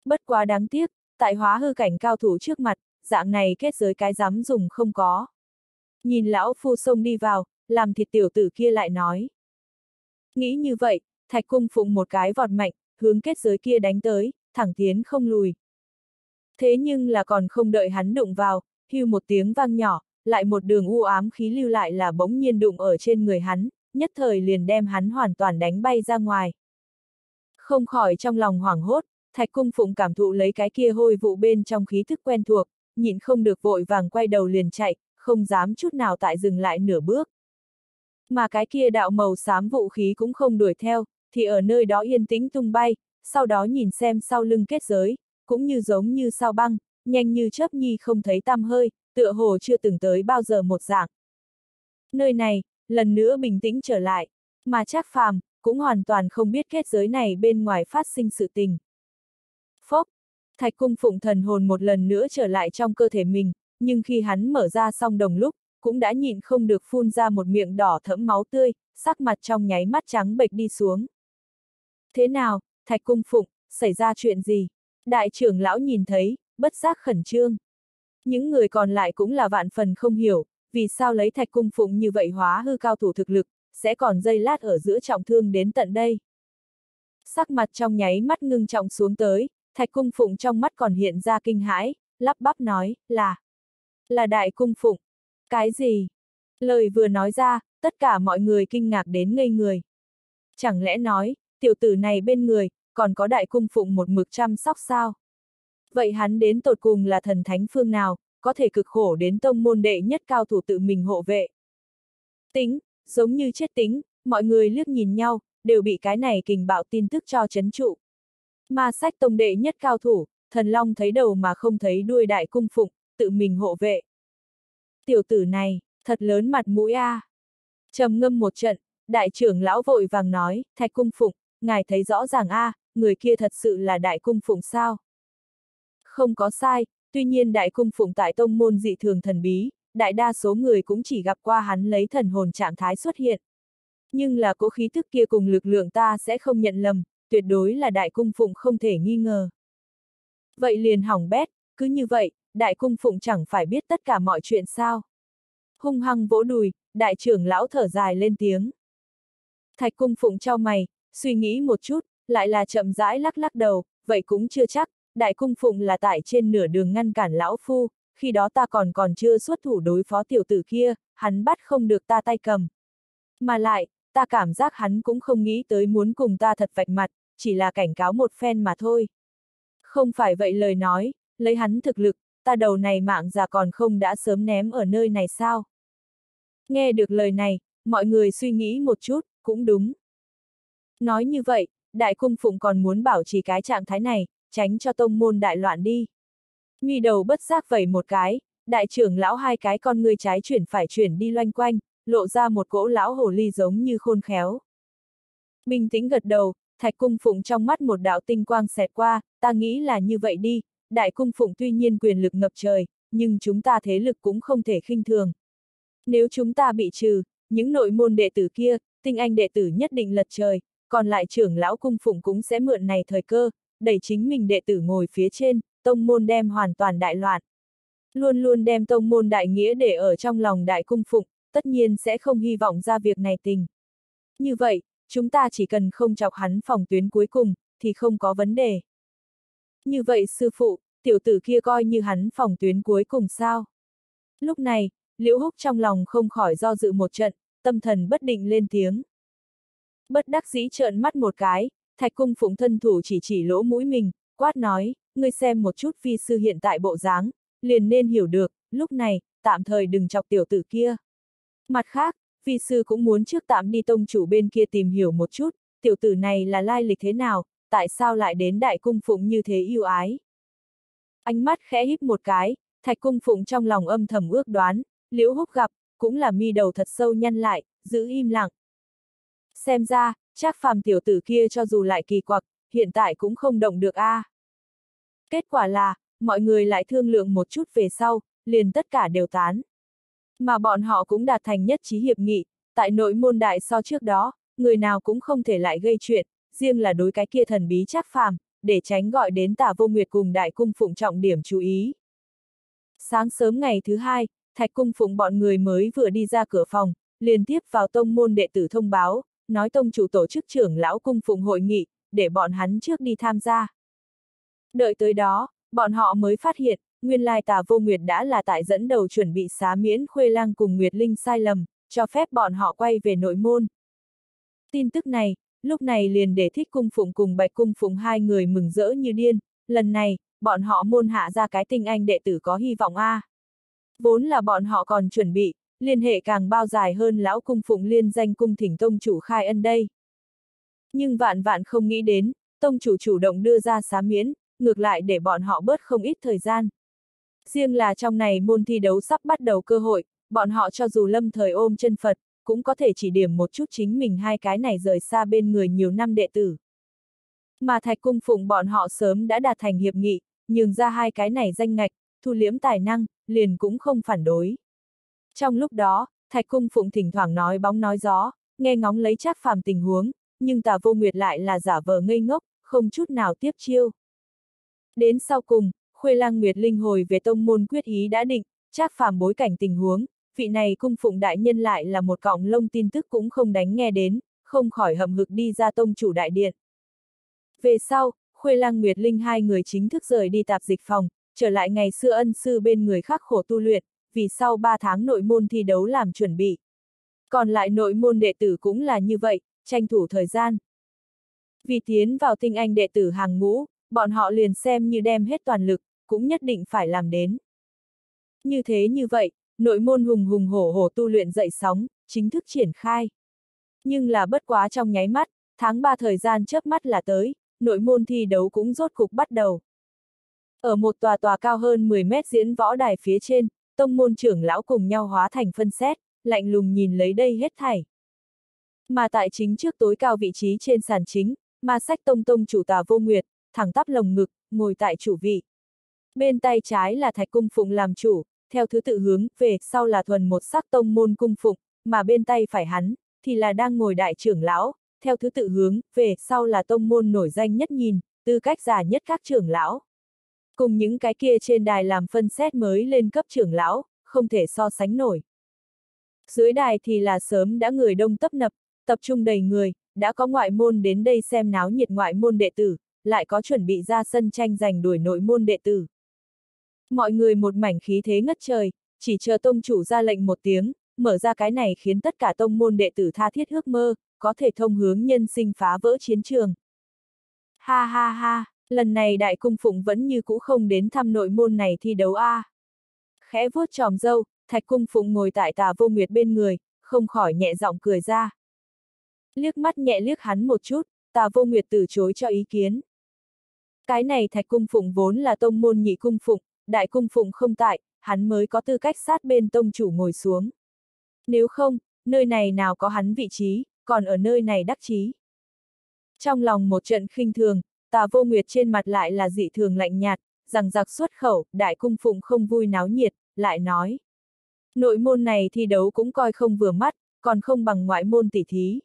Bất quá đáng tiếc, tại hóa hư cảnh cao thủ trước mặt, dạng này kết giới cái dám dùng không có. Nhìn lão phu sông đi vào, làm thịt tiểu tử kia lại nói. Nghĩ như vậy, thạch cung phụng một cái vọt mạnh, hướng kết giới kia đánh tới, thẳng tiến không lùi. Thế nhưng là còn không đợi hắn đụng vào, hưu một tiếng vang nhỏ, lại một đường u ám khí lưu lại là bỗng nhiên đụng ở trên người hắn, nhất thời liền đem hắn hoàn toàn đánh bay ra ngoài. Không khỏi trong lòng hoảng hốt, thạch cung phụng cảm thụ lấy cái kia hôi vụ bên trong khí thức quen thuộc, nhịn không được vội vàng quay đầu liền chạy, không dám chút nào tại dừng lại nửa bước. Mà cái kia đạo màu xám vũ khí cũng không đuổi theo, thì ở nơi đó yên tĩnh tung bay, sau đó nhìn xem sau lưng kết giới, cũng như giống như sao băng, nhanh như chớp nhi không thấy tăm hơi, tựa hồ chưa từng tới bao giờ một dạng. Nơi này, lần nữa bình tĩnh trở lại, mà chắc phàm, cũng hoàn toàn không biết kết giới này bên ngoài phát sinh sự tình. Phốc, thạch cung phụng thần hồn một lần nữa trở lại trong cơ thể mình, nhưng khi hắn mở ra xong đồng lúc, cũng đã nhịn không được phun ra một miệng đỏ thẫm máu tươi, sắc mặt trong nháy mắt trắng bệch đi xuống. Thế nào, thạch cung phụng, xảy ra chuyện gì? Đại trưởng lão nhìn thấy, bất giác khẩn trương. Những người còn lại cũng là vạn phần không hiểu, vì sao lấy thạch cung phụng như vậy hóa hư cao thủ thực lực, sẽ còn dây lát ở giữa trọng thương đến tận đây. Sắc mặt trong nháy mắt ngưng trọng xuống tới, thạch cung phụng trong mắt còn hiện ra kinh hãi, lắp bắp nói, là, là đại cung phụng. Cái gì? Lời vừa nói ra, tất cả mọi người kinh ngạc đến ngây người. Chẳng lẽ nói, tiểu tử này bên người, còn có đại cung phụng một mực chăm sóc sao? Vậy hắn đến tột cùng là thần thánh phương nào, có thể cực khổ đến tông môn đệ nhất cao thủ tự mình hộ vệ. Tính, giống như chết tính, mọi người liếc nhìn nhau, đều bị cái này kình bạo tin tức cho chấn trụ. Ma sách tông đệ nhất cao thủ, thần long thấy đầu mà không thấy đuôi đại cung phụng, tự mình hộ vệ. Tiểu tử này, thật lớn mặt mũi a. À. trầm ngâm một trận, đại trưởng lão vội vàng nói, thạch cung phụng, ngài thấy rõ ràng a, à, người kia thật sự là đại cung phụng sao? Không có sai, tuy nhiên đại cung phụng tại tông môn dị thường thần bí, đại đa số người cũng chỉ gặp qua hắn lấy thần hồn trạng thái xuất hiện. Nhưng là cố khí thức kia cùng lực lượng ta sẽ không nhận lầm, tuyệt đối là đại cung phụng không thể nghi ngờ. Vậy liền hỏng bét, cứ như vậy, đại cung phụng chẳng phải biết tất cả mọi chuyện sao. Hung hăng vỗ đùi, đại trưởng lão thở dài lên tiếng. Thạch cung phụng trao mày, suy nghĩ một chút, lại là chậm rãi lắc lắc đầu, vậy cũng chưa chắc, đại cung phụng là tại trên nửa đường ngăn cản lão phu, khi đó ta còn còn chưa xuất thủ đối phó tiểu tử kia, hắn bắt không được ta tay cầm. Mà lại, ta cảm giác hắn cũng không nghĩ tới muốn cùng ta thật vạch mặt, chỉ là cảnh cáo một phen mà thôi. Không phải vậy lời nói, lấy hắn thực lực, ta đầu này mạng già còn không đã sớm ném ở nơi này sao? Nghe được lời này, mọi người suy nghĩ một chút, cũng đúng. Nói như vậy, đại cung phụng còn muốn bảo trì cái trạng thái này, tránh cho tông môn đại loạn đi. Mi đầu bất giác vẩy một cái, đại trưởng lão hai cái con ngươi trái chuyển phải chuyển đi loanh quanh, lộ ra một cỗ lão hồ ly giống như khôn khéo. Bình tĩnh gật đầu, thạch cung phụng trong mắt một đạo tinh quang xẹt qua, ta nghĩ là như vậy đi, đại cung phụng tuy nhiên quyền lực ngập trời, nhưng chúng ta thế lực cũng không thể khinh thường. Nếu chúng ta bị trừ, những nội môn đệ tử kia, tinh anh đệ tử nhất định lật trời, còn lại trưởng lão cung phụng cũng sẽ mượn này thời cơ, đẩy chính mình đệ tử ngồi phía trên, tông môn đem hoàn toàn đại loạn. Luôn luôn đem tông môn đại nghĩa để ở trong lòng đại cung phụng, tất nhiên sẽ không hy vọng ra việc này tình. Như vậy, chúng ta chỉ cần không chọc hắn phòng tuyến cuối cùng, thì không có vấn đề. Như vậy sư phụ, tiểu tử kia coi như hắn phòng tuyến cuối cùng sao? Lúc này, Liễu Húc trong lòng không khỏi do dự một trận, tâm thần bất định lên tiếng. Bất đắc dĩ trợn mắt một cái, Thạch cung phụng thân thủ chỉ chỉ lỗ mũi mình, quát nói, ngươi xem một chút phi sư hiện tại bộ dáng, liền nên hiểu được, lúc này, tạm thời đừng chọc tiểu tử kia. Mặt khác, phi sư cũng muốn trước tạm đi tông chủ bên kia tìm hiểu một chút, tiểu tử này là lai lịch thế nào, tại sao lại đến đại cung phụng như thế yêu ái. Ánh mắt khẽ híp một cái, thạch cung phụng trong lòng âm thầm ước đoán, liễu húc gặp, cũng là mi đầu thật sâu nhăn lại, giữ im lặng. Xem ra, chắc phàm tiểu tử kia cho dù lại kỳ quặc, hiện tại cũng không động được a. À. Kết quả là, mọi người lại thương lượng một chút về sau, liền tất cả đều tán. Mà bọn họ cũng đạt thành nhất trí hiệp nghị, tại nội môn đại so trước đó, người nào cũng không thể lại gây chuyện, riêng là đối cái kia thần bí chắc phàm, để tránh gọi đến tả vô nguyệt cùng đại cung phụng trọng điểm chú ý. Sáng sớm ngày thứ hai, thạch cung phụng bọn người mới vừa đi ra cửa phòng, liên tiếp vào tông môn đệ tử thông báo, nói tông chủ tổ chức trưởng lão cung phụng hội nghị, để bọn hắn trước đi tham gia. Đợi tới đó, bọn họ mới phát hiện, nguyên lai tà vô nguyệt đã là tại dẫn đầu chuẩn bị xá miễn khuê lang cùng Nguyệt Linh sai lầm, cho phép bọn họ quay về nội môn. Tin tức này, lúc này liền để thích cung phụng cùng bạch cung phụng hai người mừng rỡ như điên, lần này, bọn họ môn hạ ra cái tinh anh đệ tử có hy vọng a. À. Vốn là bọn họ còn chuẩn bị, liên hệ càng bao dài hơn lão cung phụng liên danh cung thỉnh tông chủ khai ân đây. Nhưng vạn vạn không nghĩ đến, tông chủ chủ động đưa ra xá miễn, ngược lại để bọn họ bớt không ít thời gian. Riêng là trong này môn thi đấu sắp bắt đầu cơ hội, bọn họ cho dù lâm thời ôm chân Phật, cũng có thể chỉ điểm một chút chính mình hai cái này rời xa bên người nhiều năm đệ tử. Mà thạch cung phụng bọn họ sớm đã đạt thành hiệp nghị, nhường ra hai cái này danh ngạch, thu liếm tài năng, liền cũng không phản đối. Trong lúc đó, thạch cung phụng thỉnh thoảng nói bóng nói gió, nghe ngóng lấy chắc phàm tình huống, nhưng tà vô nguyệt lại là giả vờ ngây ngốc, không chút nào tiếp chiêu. Đến sau cùng, Khuê Lang Nguyệt Linh hồi về tông môn quyết ý đã định, chắc phàm bối cảnh tình huống, vị này cung phụng đại nhân lại là một cọng lông tin tức cũng không đánh nghe đến, không khỏi hầm hực đi ra tông chủ đại điện. Về sau, Khuê Lang Nguyệt Linh hai người chính thức rời đi tạp dịch phòng, trở lại ngày xưa ân sư bên người khắc khổ tu luyện, vì sau 3 tháng nội môn thi đấu làm chuẩn bị. Còn lại nội môn đệ tử cũng là như vậy, tranh thủ thời gian. Vì tiến vào tinh anh đệ tử hàng ngũ, bọn họ liền xem như đem hết toàn lực, cũng nhất định phải làm đến. Như thế như vậy, nội môn hùng hùng hổ hổ tu luyện dậy sóng, chính thức triển khai. Nhưng là bất quá trong nháy mắt, tháng 3 thời gian chớp mắt là tới, nội môn thi đấu cũng rốt cục bắt đầu. Ở một tòa tòa cao hơn 10 mét diễn võ đài phía trên, tông môn trưởng lão cùng nhau hóa thành phân xét, lạnh lùng nhìn lấy đây hết thảy. Mà tại chính trước tối cao vị trí trên sàn chính, ma sách tông tông chủ tà vô nguyệt, thẳng tắp lồng ngực, ngồi tại chủ vị. Bên tay trái là thạch cung phụng làm chủ, theo thứ tự hướng về sau là thuần một sắc tông môn cung phụng, mà bên tay phải hắn, thì là đang ngồi đại trưởng lão, theo thứ tự hướng về sau là tông môn nổi danh nhất nhìn, tư cách giả nhất các trưởng lão. Cùng những cái kia trên đài làm phân xét mới lên cấp trưởng lão, không thể so sánh nổi. Dưới đài thì là sớm đã người đông tấp nập, tập trung đầy người, đã có ngoại môn đến đây xem náo nhiệt ngoại môn đệ tử, lại có chuẩn bị ra sân tranh giành đuổi nội môn đệ tử. Mọi người một mảnh khí thế ngất trời, chỉ chờ tông chủ ra lệnh một tiếng, mở ra cái này khiến tất cả tông môn đệ tử tha thiết ước mơ, có thể thông hướng nhân sinh phá vỡ chiến trường. Ha ha ha, lần này đại cung phụng vẫn như cũ không đến thăm nội môn này thi đấu a. À. Khẽ vuốt tròm dâu, thạch cung phụng ngồi tại tà vô nguyệt bên người, không khỏi nhẹ giọng cười ra. Liếc mắt nhẹ liếc hắn một chút, tà vô nguyệt từ chối cho ý kiến. Cái này thạch cung phụng vốn là tông môn nhị cung phụng, đại cung phụng không tại, hắn mới có tư cách sát bên tông chủ ngồi xuống. Nếu không, nơi này nào có hắn vị trí, còn ở nơi này đắc chí. Trong lòng một trận khinh thường, tà vô nguyệt trên mặt lại là dị thường lạnh nhạt, rằng giặc xuất khẩu, đại cung phụng không vui náo nhiệt, lại nói. Nội môn này thi đấu cũng coi không vừa mắt, còn không bằng ngoại môn tỷ thí.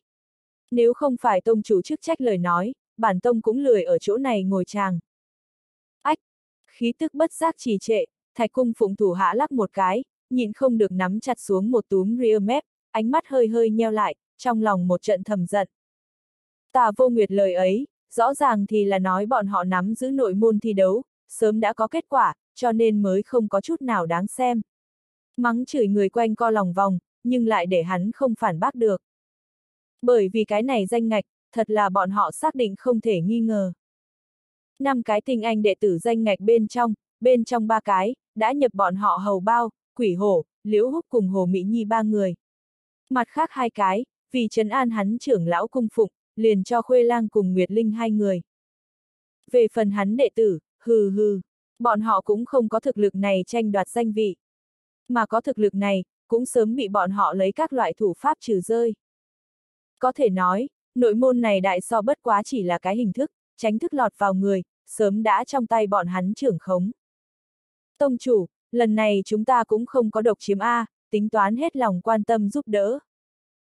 Nếu không phải tông chủ chức trách lời nói, bản tông cũng lười ở chỗ này ngồi tràng. Khí tức bất giác trì trệ, thạch cung phụng thủ hạ lắc một cái, nhịn không được nắm chặt xuống một túm rear mép, ánh mắt hơi hơi nheo lại, trong lòng một trận thầm giận. Tà vô nguyệt lời ấy, rõ ràng thì là nói bọn họ nắm giữ nội môn thi đấu, sớm đã có kết quả, cho nên mới không có chút nào đáng xem. Mắng chửi người quanh co lòng vòng, nhưng lại để hắn không phản bác được. Bởi vì cái này danh ngạch, thật là bọn họ xác định không thể nghi ngờ. Năm cái tinh anh đệ tử danh ngạch bên trong, bên trong ba cái, đã nhập bọn họ hầu bao, quỷ hổ, liễu húc cùng hồ Mỹ Nhi ba người. Mặt khác hai cái, vì trấn an hắn trưởng lão cung phụng, liền cho Khuê Lang cùng Nguyệt Linh hai người. Về phần hắn đệ tử, hừ hừ, bọn họ cũng không có thực lực này tranh đoạt danh vị. Mà có thực lực này, cũng sớm bị bọn họ lấy các loại thủ pháp trừ rơi. Có thể nói, nội môn này đại so bất quá chỉ là cái hình thức, tránh thức lọt vào người, sớm đã trong tay bọn hắn trưởng khống. Tông chủ, lần này chúng ta cũng không có độc chiếm A, tính toán hết lòng quan tâm giúp đỡ.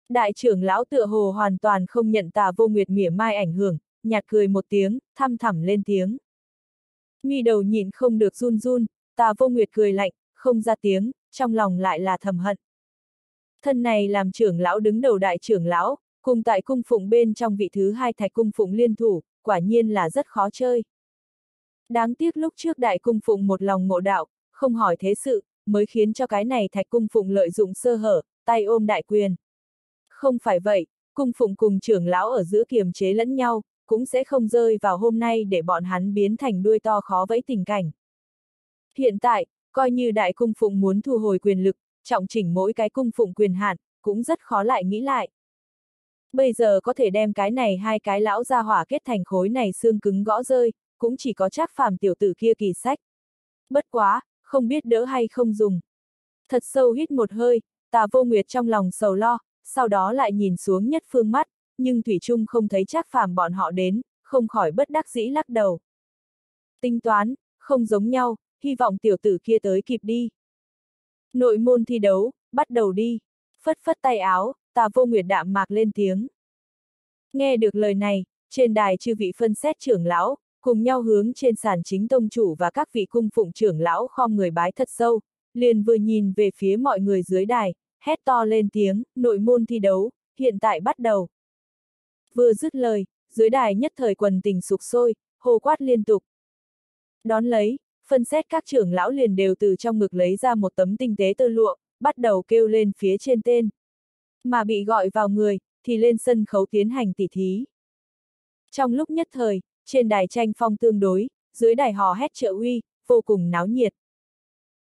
Đại trưởng lão tựa hồ hoàn toàn không nhận tà vô nguyệt mỉa mai ảnh hưởng, nhạt cười một tiếng, thăm thẳm lên tiếng. Nghi đầu nhìn không được run run, tà vô nguyệt cười lạnh, không ra tiếng, trong lòng lại là thầm hận. Thân này làm trưởng lão đứng đầu đại trưởng lão, cùng tại cung phụng bên trong vị thứ hai thạch cung phụng liên thủ, quả nhiên là rất khó chơi. Đáng tiếc lúc trước đại cung phụng một lòng ngộ đạo, không hỏi thế sự, mới khiến cho cái này thạch cung phụng lợi dụng sơ hở, tay ôm đại quyền. Không phải vậy, cung phụng cùng trưởng lão ở giữa kiềm chế lẫn nhau, cũng sẽ không rơi vào hôm nay để bọn hắn biến thành đuôi to khó vẫy tình cảnh. Hiện tại, coi như đại cung phụng muốn thu hồi quyền lực, trọng chỉnh mỗi cái cung phụng quyền hạn, cũng rất khó lại nghĩ lại. Bây giờ có thể đem cái này hai cái lão ra hỏa kết thành khối này xương cứng gõ rơi, cũng chỉ có chắc phàm tiểu tử kia kỳ sách. Bất quá, không biết đỡ hay không dùng. Thật sâu hít một hơi, tà vô nguyệt trong lòng sầu lo, sau đó lại nhìn xuống nhất phương mắt, nhưng Thủy Trung không thấy chắc phàm bọn họ đến, không khỏi bất đắc dĩ lắc đầu. Tính toán, không giống nhau, hy vọng tiểu tử kia tới kịp đi. Nội môn thi đấu, bắt đầu đi. Phất phất tay áo, tà vô nguyệt đạm mạc lên tiếng. Nghe được lời này, trên đài chư vị phân xét trưởng lão, cùng nhau hướng trên sàn chính tông chủ và các vị cung phụng trưởng lão khom người bái thật sâu, liền vừa nhìn về phía mọi người dưới đài, hét to lên tiếng, nội môn thi đấu, hiện tại bắt đầu. Vừa dứt lời, dưới đài nhất thời quần tình sục sôi, hô quát liên tục. Đón lấy, phân xét các trưởng lão liền đều từ trong ngực lấy ra một tấm tinh tế tơ lụa, bắt đầu kêu lên phía trên tên. Mà bị gọi vào người, thì lên sân khấu tiến hành tỉ thí. Trong lúc nhất thời, trên đài tranh phong tương đối, dưới đài hò hét trợ uy, vô cùng náo nhiệt.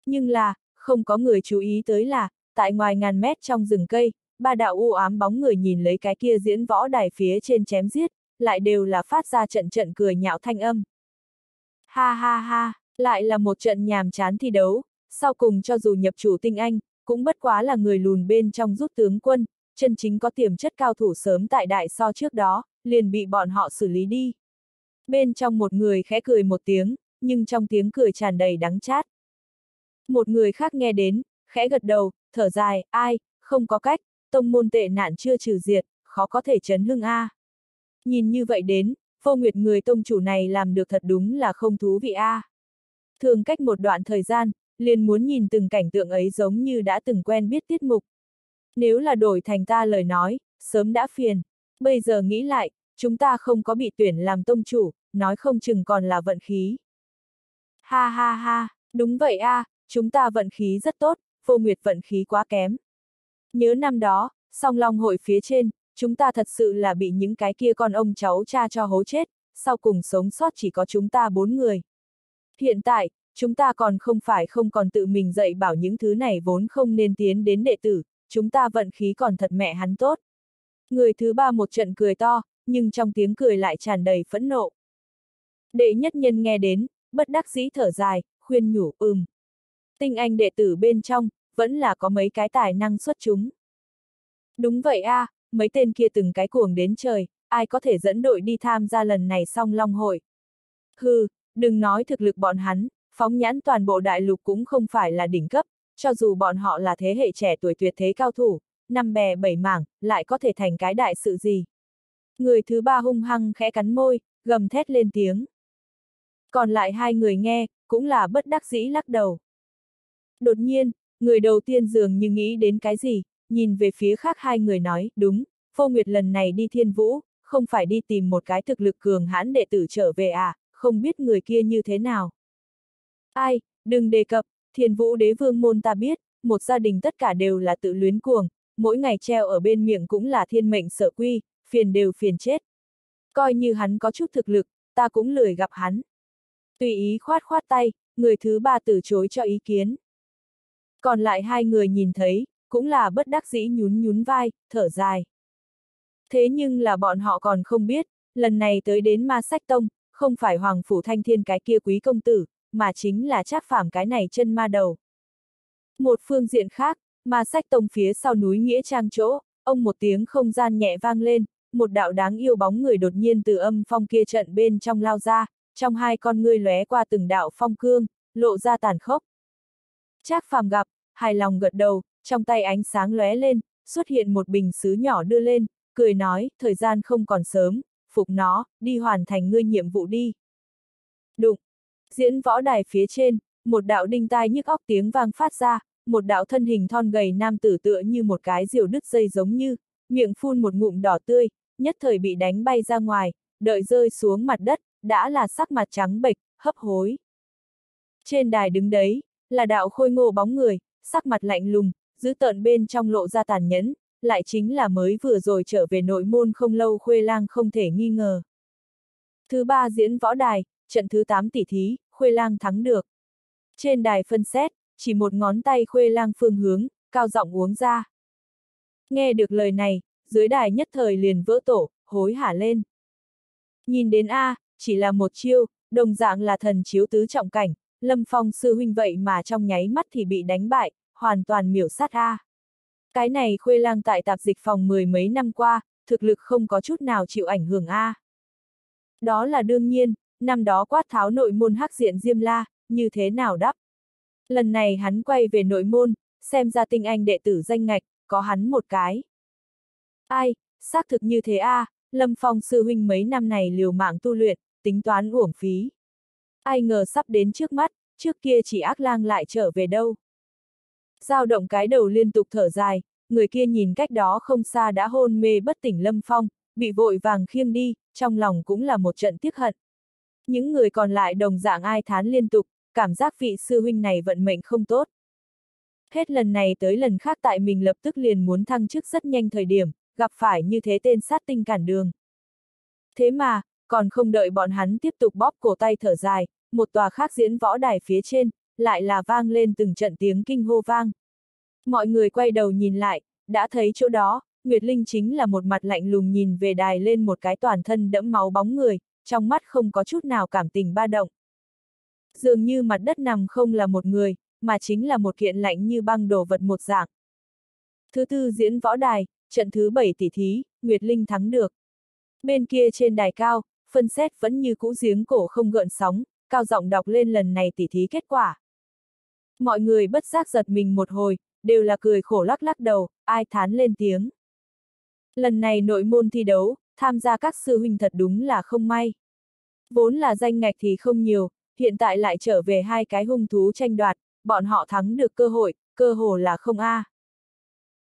Nhưng là, không có người chú ý tới là, tại ngoài ngàn mét trong rừng cây, ba đạo u ám bóng người nhìn lấy cái kia diễn võ đài phía trên chém giết, lại đều là phát ra trận trận cười nhạo thanh âm. Ha ha ha, lại là một trận nhàm chán thi đấu, sau cùng cho dù nhập chủ tinh anh, cũng bất quá là người lùn bên trong rút tướng quân, chân chính có tiềm chất cao thủ sớm tại đại so trước đó, liền bị bọn họ xử lý đi. Bên trong một người khẽ cười một tiếng, nhưng trong tiếng cười tràn đầy đắng chát. Một người khác nghe đến, khẽ gật đầu, thở dài, ai, không có cách, tông môn tệ nạn chưa trừ diệt, khó có thể chấn hưng a. Nhìn như vậy đến, vô nguyệt người tông chủ này làm được thật đúng là không thú vị a. Thường cách một đoạn thời gian, liền muốn nhìn từng cảnh tượng ấy giống như đã từng quen biết tiết mục. Nếu là đổi thành ta lời nói, sớm đã phiền. Bây giờ nghĩ lại, chúng ta không có bị tuyển làm tông chủ, nói không chừng còn là vận khí. Ha ha ha, đúng vậy a, à, chúng ta vận khí rất tốt, vô nguyệt vận khí quá kém. Nhớ năm đó, song long hội phía trên, chúng ta thật sự là bị những cái kia con ông cháu cha cho hố chết, sau cùng sống sót chỉ có chúng ta bốn người. Hiện tại, chúng ta còn không phải không còn tự mình dạy bảo những thứ này vốn không nên tiến đến đệ tử, chúng ta vận khí còn thật mẹ hắn tốt. Người thứ ba một trận cười to, nhưng trong tiếng cười lại tràn đầy phẫn nộ. Đệ nhất nhân nghe đến, bất đắc dĩ thở dài, khuyên nhủ ừm. Tinh anh đệ tử bên trong, vẫn là có mấy cái tài năng xuất chúng. Đúng vậy a, à, mấy tên kia từng cái cuồng đến trời, ai có thể dẫn đội đi tham gia lần này song long hội. Hừ, đừng nói thực lực bọn hắn, phóng nhãn toàn bộ đại lục cũng không phải là đỉnh cấp, cho dù bọn họ là thế hệ trẻ tuổi tuyệt thế cao thủ, năm bè bảy mảng, lại có thể thành cái đại sự gì. Người thứ ba hung hăng khẽ cắn môi, gầm thét lên tiếng. Còn lại hai người nghe, cũng là bất đắc dĩ lắc đầu. Đột nhiên, người đầu tiên dường như nghĩ đến cái gì, nhìn về phía khác hai người nói, đúng, Phô Nguyệt lần này đi thiên vũ, không phải đi tìm một cái thực lực cường hãn đệ tử trở về à, không biết người kia như thế nào. Ai, đừng đề cập, thiên vũ đế vương môn ta biết, một gia đình tất cả đều là tự luyến cuồng, mỗi ngày treo ở bên miệng cũng là thiên mệnh sở quy, phiền đều phiền chết, Coi như hắn có chút thực lực, ta cũng lười gặp hắn. Tùy ý khoát khoát tay, người thứ ba từ chối cho ý kiến. Còn lại hai người nhìn thấy, cũng là bất đắc dĩ nhún nhún vai, thở dài. Thế nhưng là bọn họ còn không biết, lần này tới đến ma sách tông, không phải Hoàng Phủ Thanh Thiên cái kia quý công tử, mà chính là trác phàm cái này chân ma đầu. Một phương diện khác, ma sách tông phía sau núi Nghĩa Trang chỗ, ông một tiếng không gian nhẹ vang lên, một đạo đáng yêu bóng người đột nhiên từ âm phong kia trận bên trong lao ra, trong hai con ngươi lóe qua từng đạo phong cương, lộ ra tàn khốc. Trác phàm gặp, hài lòng gật đầu, trong tay ánh sáng lóe lên, xuất hiện một bình sứ nhỏ đưa lên, cười nói, thời gian không còn sớm, phục nó, đi hoàn thành ngươi nhiệm vụ đi. Đụng. Diễn võ đài phía trên, một đạo đinh tai nhức óc tiếng vang phát ra, một đạo thân hình thon gầy nam tử tựa như một cái diều đứt dây giống như, miệng phun một ngụm đỏ tươi, nhất thời bị đánh bay ra ngoài, đợi rơi xuống mặt đất, đã là sắc mặt trắng bệch, hấp hối. Trên đài đứng đấy, là đạo khôi ngô bóng người, sắc mặt lạnh lùng, giữ tợn bên trong lộ ra tàn nhẫn, lại chính là mới vừa rồi trở về nội môn không lâu khuê lang không thể nghi ngờ. Thứ ba diễn võ đài, trận thứ 8 tỷ thí, khuê lang thắng được. Trên đài phân xét, chỉ một ngón tay khuê lang phương hướng, cao giọng uống ra. Nghe được lời này, dưới đài nhất thời liền vỡ tổ, hối hả lên. Nhìn đến A, chỉ là một chiêu, đồng dạng là thần chiếu tứ trọng cảnh, Lâm Phong sư huynh vậy mà trong nháy mắt thì bị đánh bại, hoàn toàn miểu sát A. Cái này khuê lang tại tạp dịch phòng mười mấy năm qua, thực lực không có chút nào chịu ảnh hưởng A. Đó là đương nhiên, năm đó quát tháo nội môn hắc diện Diêm La, như thế nào đắp. Lần này hắn quay về nội môn, xem ra tinh anh đệ tử danh ngạch, có hắn một cái. Ai, xác thực như thế a, Lâm Phong sư huynh mấy năm này liều mạng tu luyện, tính toán uổng phí. Ai ngờ sắp đến trước mắt, trước kia chỉ ác lang lại trở về đâu. Giao động cái đầu liên tục thở dài, người kia nhìn cách đó không xa đã hôn mê bất tỉnh Lâm Phong, bị vội vàng khiêng đi, trong lòng cũng là một trận tiếc hận. Những người còn lại đồng dạng ai thán liên tục, cảm giác vị sư huynh này vận mệnh không tốt. Hết lần này tới lần khác tại mình lập tức liền muốn thăng chức rất nhanh thời điểm, gặp phải như thế tên sát tinh cản đường. Thế mà, còn không đợi bọn hắn tiếp tục bóp cổ tay thở dài, một tòa khác diễn võ đài phía trên, lại là vang lên từng trận tiếng kinh hô vang. Mọi người quay đầu nhìn lại, đã thấy chỗ đó, Nguyệt Linh chính là một mặt lạnh lùng nhìn về đài lên một cái toàn thân đẫm máu bóng người, trong mắt không có chút nào cảm tình ba động. Dường như mặt đất nằm không là một người, mà chính là một kiện lạnh như băng đồ vật một dạng. Thứ tư diễn võ đài, trận thứ bảy tỷ thí, Nguyệt Linh thắng được. Bên kia trên đài cao, phân xét vẫn như cũ giếng cổ không gợn sóng, cao giọng đọc lên lần này tỷ thí kết quả. Mọi người bất giác giật mình một hồi, đều là cười khổ lắc lắc đầu, ai thán lên tiếng. Lần này nội môn thi đấu, tham gia các sư huynh thật đúng là không may. Vốn là danh ngạch thì không nhiều, hiện tại lại trở về hai cái hung thú tranh đoạt, bọn họ thắng được cơ hội, cơ hồ là không A.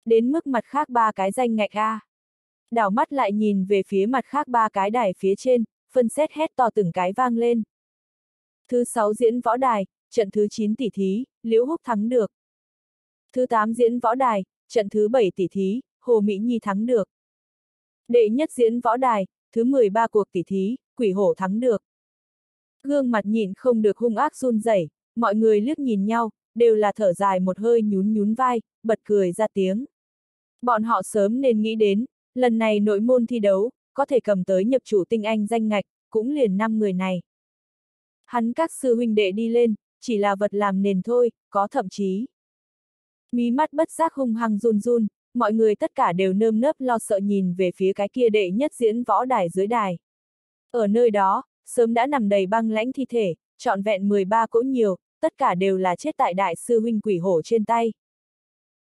Đến mức mặt khác ba cái danh ngạch A. Đảo mắt lại nhìn về phía mặt khác ba cái đài phía trên, phân xét hét to từng cái vang lên. Thứ sáu diễn võ đài, trận thứ 9 tỷ thí, Liễu Húc thắng được. Thứ 8 diễn võ đài, trận thứ 7 tỷ thí, Hồ Mỹ Nhi thắng được. Đệ nhất diễn võ đài, thứ 13 cuộc tỷ thí, Quỷ Hổ thắng được. Gương mặt nhìn không được hung ác run rẩy, mọi người liếc nhìn nhau, đều là thở dài một hơi nhún nhún vai, bật cười ra tiếng. Bọn họ sớm nên nghĩ đến, lần này nội môn thi đấu, có thể cầm tới nhập chủ tinh anh danh ngạch, cũng liền năm người này. Hắn các sư huynh đệ đi lên, chỉ là vật làm nền thôi, có thậm chí. Mí mắt bất giác hung hăng run run, mọi người tất cả đều nơm nớp lo sợ nhìn về phía cái kia đệ nhất diễn võ đài dưới đài. Ở nơi đó, sớm đã nằm đầy băng lãnh thi thể, trọn vẹn 13 cỗ nhiều, tất cả đều là chết tại đại sư huynh quỷ hổ trên tay.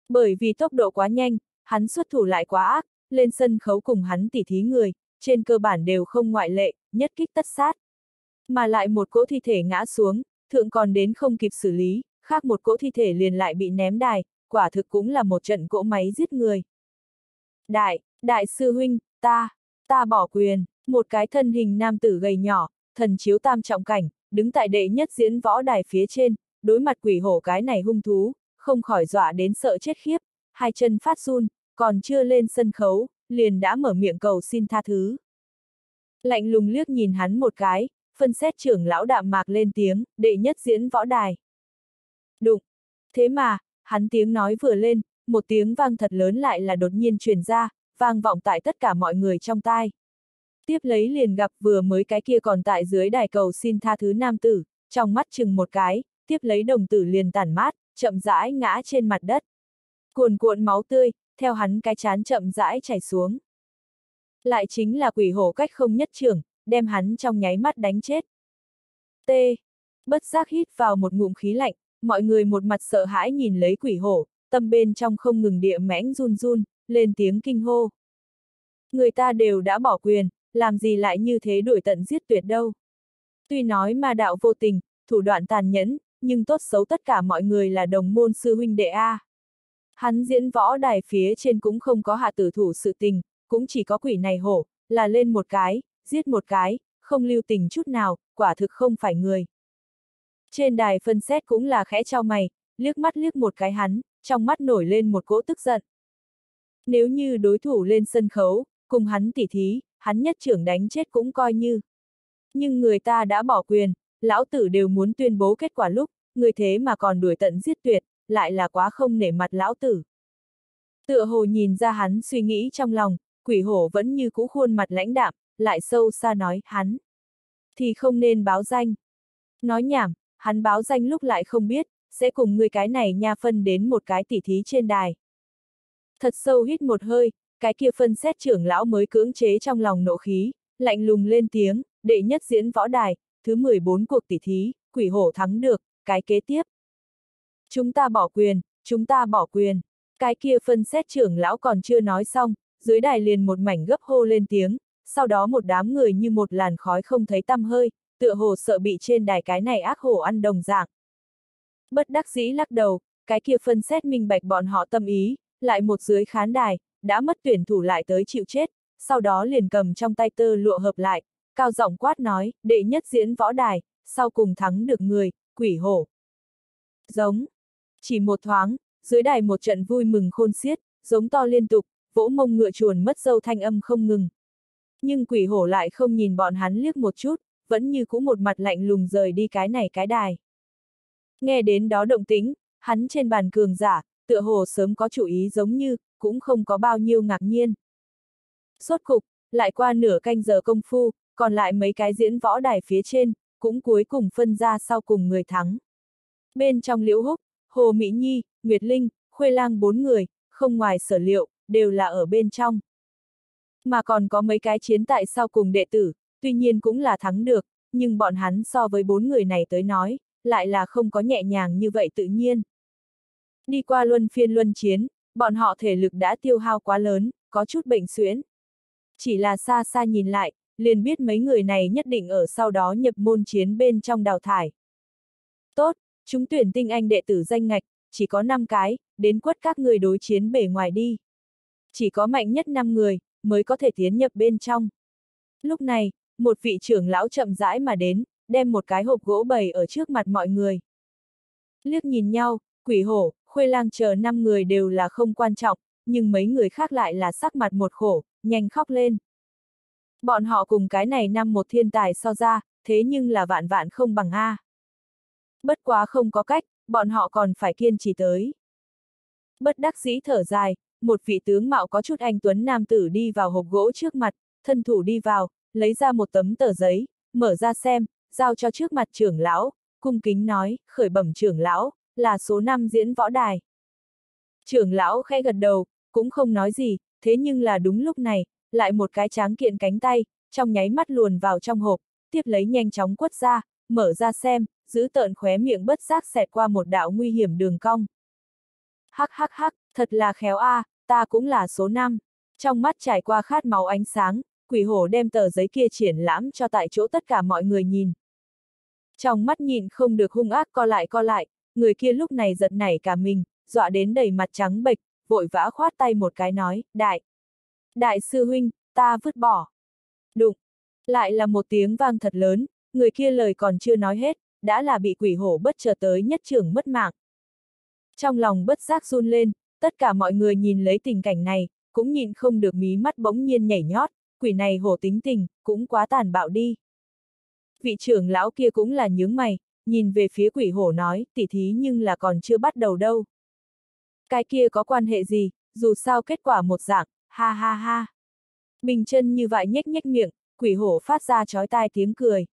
Bởi vì tốc độ quá nhanh, hắn xuất thủ lại quá ác, lên sân khấu cùng hắn tỉ thí người, trên cơ bản đều không ngoại lệ, nhất kích tất sát. Mà lại một cỗ thi thể ngã xuống, thượng còn đến không kịp xử lý, khác một cỗ thi thể liền lại bị ném đài, quả thực cũng là một trận cỗ máy giết người. Đại, đại sư huynh, ta, ta bỏ quyền, một cái thân hình nam tử gầy nhỏ, thần chiếu tam trọng cảnh, đứng tại đệ nhất diễn võ đài phía trên, đối mặt quỷ hổ cái này hung thú, không khỏi dọa đến sợ chết khiếp, hai chân phát run, còn chưa lên sân khấu, liền đã mở miệng cầu xin tha thứ. Lạnh lùng liếc nhìn hắn một cái, phân xét trưởng lão đạm mạc lên tiếng, đệ nhất diễn võ đài. Đụng. Thế mà, hắn tiếng nói vừa lên, một tiếng vang thật lớn lại là đột nhiên truyền ra, vang vọng tại tất cả mọi người trong tai. Tiếp lấy liền gặp vừa mới cái kia còn tại dưới đài cầu xin tha thứ nam tử, trong mắt chừng một cái, tiếp lấy đồng tử liền tản mát, chậm rãi ngã trên mặt đất. Cuồn cuộn máu tươi, theo hắn cái chán chậm rãi chảy xuống. Lại chính là quỷ hổ cách không nhất trưởng, đem hắn trong nháy mắt đánh chết. T. Bất giác hít vào một ngụm khí lạnh, mọi người một mặt sợ hãi nhìn lấy quỷ hổ, tâm bên trong không ngừng địa mẽnh run run, lên tiếng kinh hô. Người ta đều đã bỏ quyền, làm gì lại như thế đuổi tận giết tuyệt đâu. Tuy nói ma đạo vô tình, thủ đoạn tàn nhẫn, nhưng tốt xấu tất cả mọi người là đồng môn sư huynh đệ A. Hắn diễn võ đài phía trên cũng không có hạ tử thủ sự tình, cũng chỉ có quỷ này hổ, là lên một cái, giết một cái, không lưu tình chút nào, quả thực không phải người. Trên đài phân xét cũng là khẽ trao mày, liếc mắt liếc một cái hắn, trong mắt nổi lên một cỗ tức giận. Nếu như đối thủ lên sân khấu, cùng hắn tỉ thí, hắn nhất trưởng đánh chết cũng coi như. Nhưng người ta đã bỏ quyền, lão tử đều muốn tuyên bố kết quả lúc, người thế mà còn đuổi tận giết tuyệt, lại là quá không nể mặt lão tử. Tựa hồ nhìn ra hắn suy nghĩ trong lòng, quỷ hổ vẫn như cũ khuôn mặt lãnh đạm, lại sâu xa nói, hắn. Thì không nên báo danh. Nói nhảm, hắn báo danh lúc lại không biết, sẽ cùng người cái này nha phân đến một cái tỉ thí trên đài. Thật sâu hít một hơi, cái kia phân xét trưởng lão mới cưỡng chế trong lòng nộ khí, lạnh lùng lên tiếng, đệ nhất diễn võ đài, thứ 14 cuộc tỉ thí, quỷ hổ thắng được, cái kế tiếp. Chúng ta bỏ quyền, chúng ta bỏ quyền. Cái kia phân xét trưởng lão còn chưa nói xong, dưới đài liền một mảnh gấp hô lên tiếng, sau đó một đám người như một làn khói không thấy tăm hơi, tựa hồ sợ bị trên đài cái này ác hổ ăn đồng dạng. Bất đắc dĩ lắc đầu, cái kia phân xét minh bạch bọn họ tâm ý, lại một dưới khán đài, đã mất tuyển thủ lại tới chịu chết, sau đó liền cầm trong tay tơ lụa hợp lại, cao giọng quát nói, đệ nhất diễn võ đài, sau cùng thắng được người, quỷ hổ. Giống. Chỉ một thoáng, dưới đài một trận vui mừng khôn xiết, giống to liên tục, vỗ mông ngựa chuồn mất dâu thanh âm không ngừng. Nhưng quỷ hổ lại không nhìn bọn hắn liếc một chút, vẫn như cũ một mặt lạnh lùng rời đi cái này cái đài. Nghe đến đó động tính, hắn trên bàn cường giả, tựa hồ sớm có chủ ý giống như, cũng không có bao nhiêu ngạc nhiên. Sốt cục, lại qua nửa canh giờ công phu, còn lại mấy cái diễn võ đài phía trên, cũng cuối cùng phân ra sau cùng người thắng. Bên trong liễu húc, Hồ Mỹ Nhi, Nguyệt Linh, Khuê Lang bốn người, không ngoài sở liệu, đều là ở bên trong. Mà còn có mấy cái chiến tại sau cùng đệ tử, tuy nhiên cũng là thắng được, nhưng bọn hắn so với bốn người này tới nói, lại là không có nhẹ nhàng như vậy tự nhiên. Đi qua luân phiên luân chiến, bọn họ thể lực đã tiêu hao quá lớn, có chút bệnh xuyễn. Chỉ là xa xa nhìn lại, liền biết mấy người này nhất định ở sau đó nhập môn chiến bên trong đào thải. Tốt, chúng tuyển tinh anh đệ tử danh ngạch, chỉ có 5 cái, đến quất các người đối chiến bể ngoài đi. Chỉ có mạnh nhất 5 người, mới có thể tiến nhập bên trong. Lúc này, một vị trưởng lão chậm rãi mà đến, đem một cái hộp gỗ bày ở trước mặt mọi người. Liếc nhìn nhau, quỷ hổ, khuê lang chờ 5 người đều là không quan trọng, nhưng mấy người khác lại là sắc mặt một khổ, nhanh khóc lên. Bọn họ cùng cái này năm một thiên tài so ra, thế nhưng là vạn vạn không bằng A. Bất quá không có cách, bọn họ còn phải kiên trì tới. Bất đắc dĩ thở dài, một vị tướng mạo có chút anh tuấn nam tử đi vào hộp gỗ trước mặt, thân thủ đi vào, lấy ra một tấm tờ giấy, mở ra xem, giao cho trước mặt trưởng lão, cung kính nói, khởi bẩm trưởng lão, là số 5 diễn võ đài. Trưởng lão khẽ gật đầu, cũng không nói gì, thế nhưng là đúng lúc này, lại một cái tráng kiện cánh tay, trong nháy mắt luồn vào trong hộp, tiếp lấy nhanh chóng quất ra, mở ra xem, giữ tợn khóe miệng bất giác xẹt qua một đạo nguy hiểm đường cong. Hắc hắc hắc, thật là khéo a, à, ta cũng là số 5. Trong mắt trải qua khát máu ánh sáng, quỷ hổ đem tờ giấy kia triển lãm cho tại chỗ tất cả mọi người nhìn. Trong mắt nhìn không được hung ác co lại co lại, người kia lúc này giật nảy cả mình, dọa đến đầy mặt trắng bệch, vội vã khoát tay một cái nói, đại. Đại sư huynh, ta vứt bỏ. Đụng. Lại là một tiếng vang thật lớn, người kia lời còn chưa nói hết, đã là bị quỷ hổ bất chợt tới nhất trưởng mất mạng. Trong lòng bất giác run lên, tất cả mọi người nhìn lấy tình cảnh này, cũng nhìn không được mí mắt bỗng nhiên nhảy nhót, quỷ này hổ tính tình, cũng quá tàn bạo đi. Vị trưởng lão kia cũng là nhướng mày, nhìn về phía quỷ hổ nói, tỉ thí nhưng là còn chưa bắt đầu đâu. Cái kia có quan hệ gì, dù sao kết quả một dạng, ha ha ha. Bình chân như vậy nhếch nhếch miệng, quỷ hổ phát ra chói tai tiếng cười.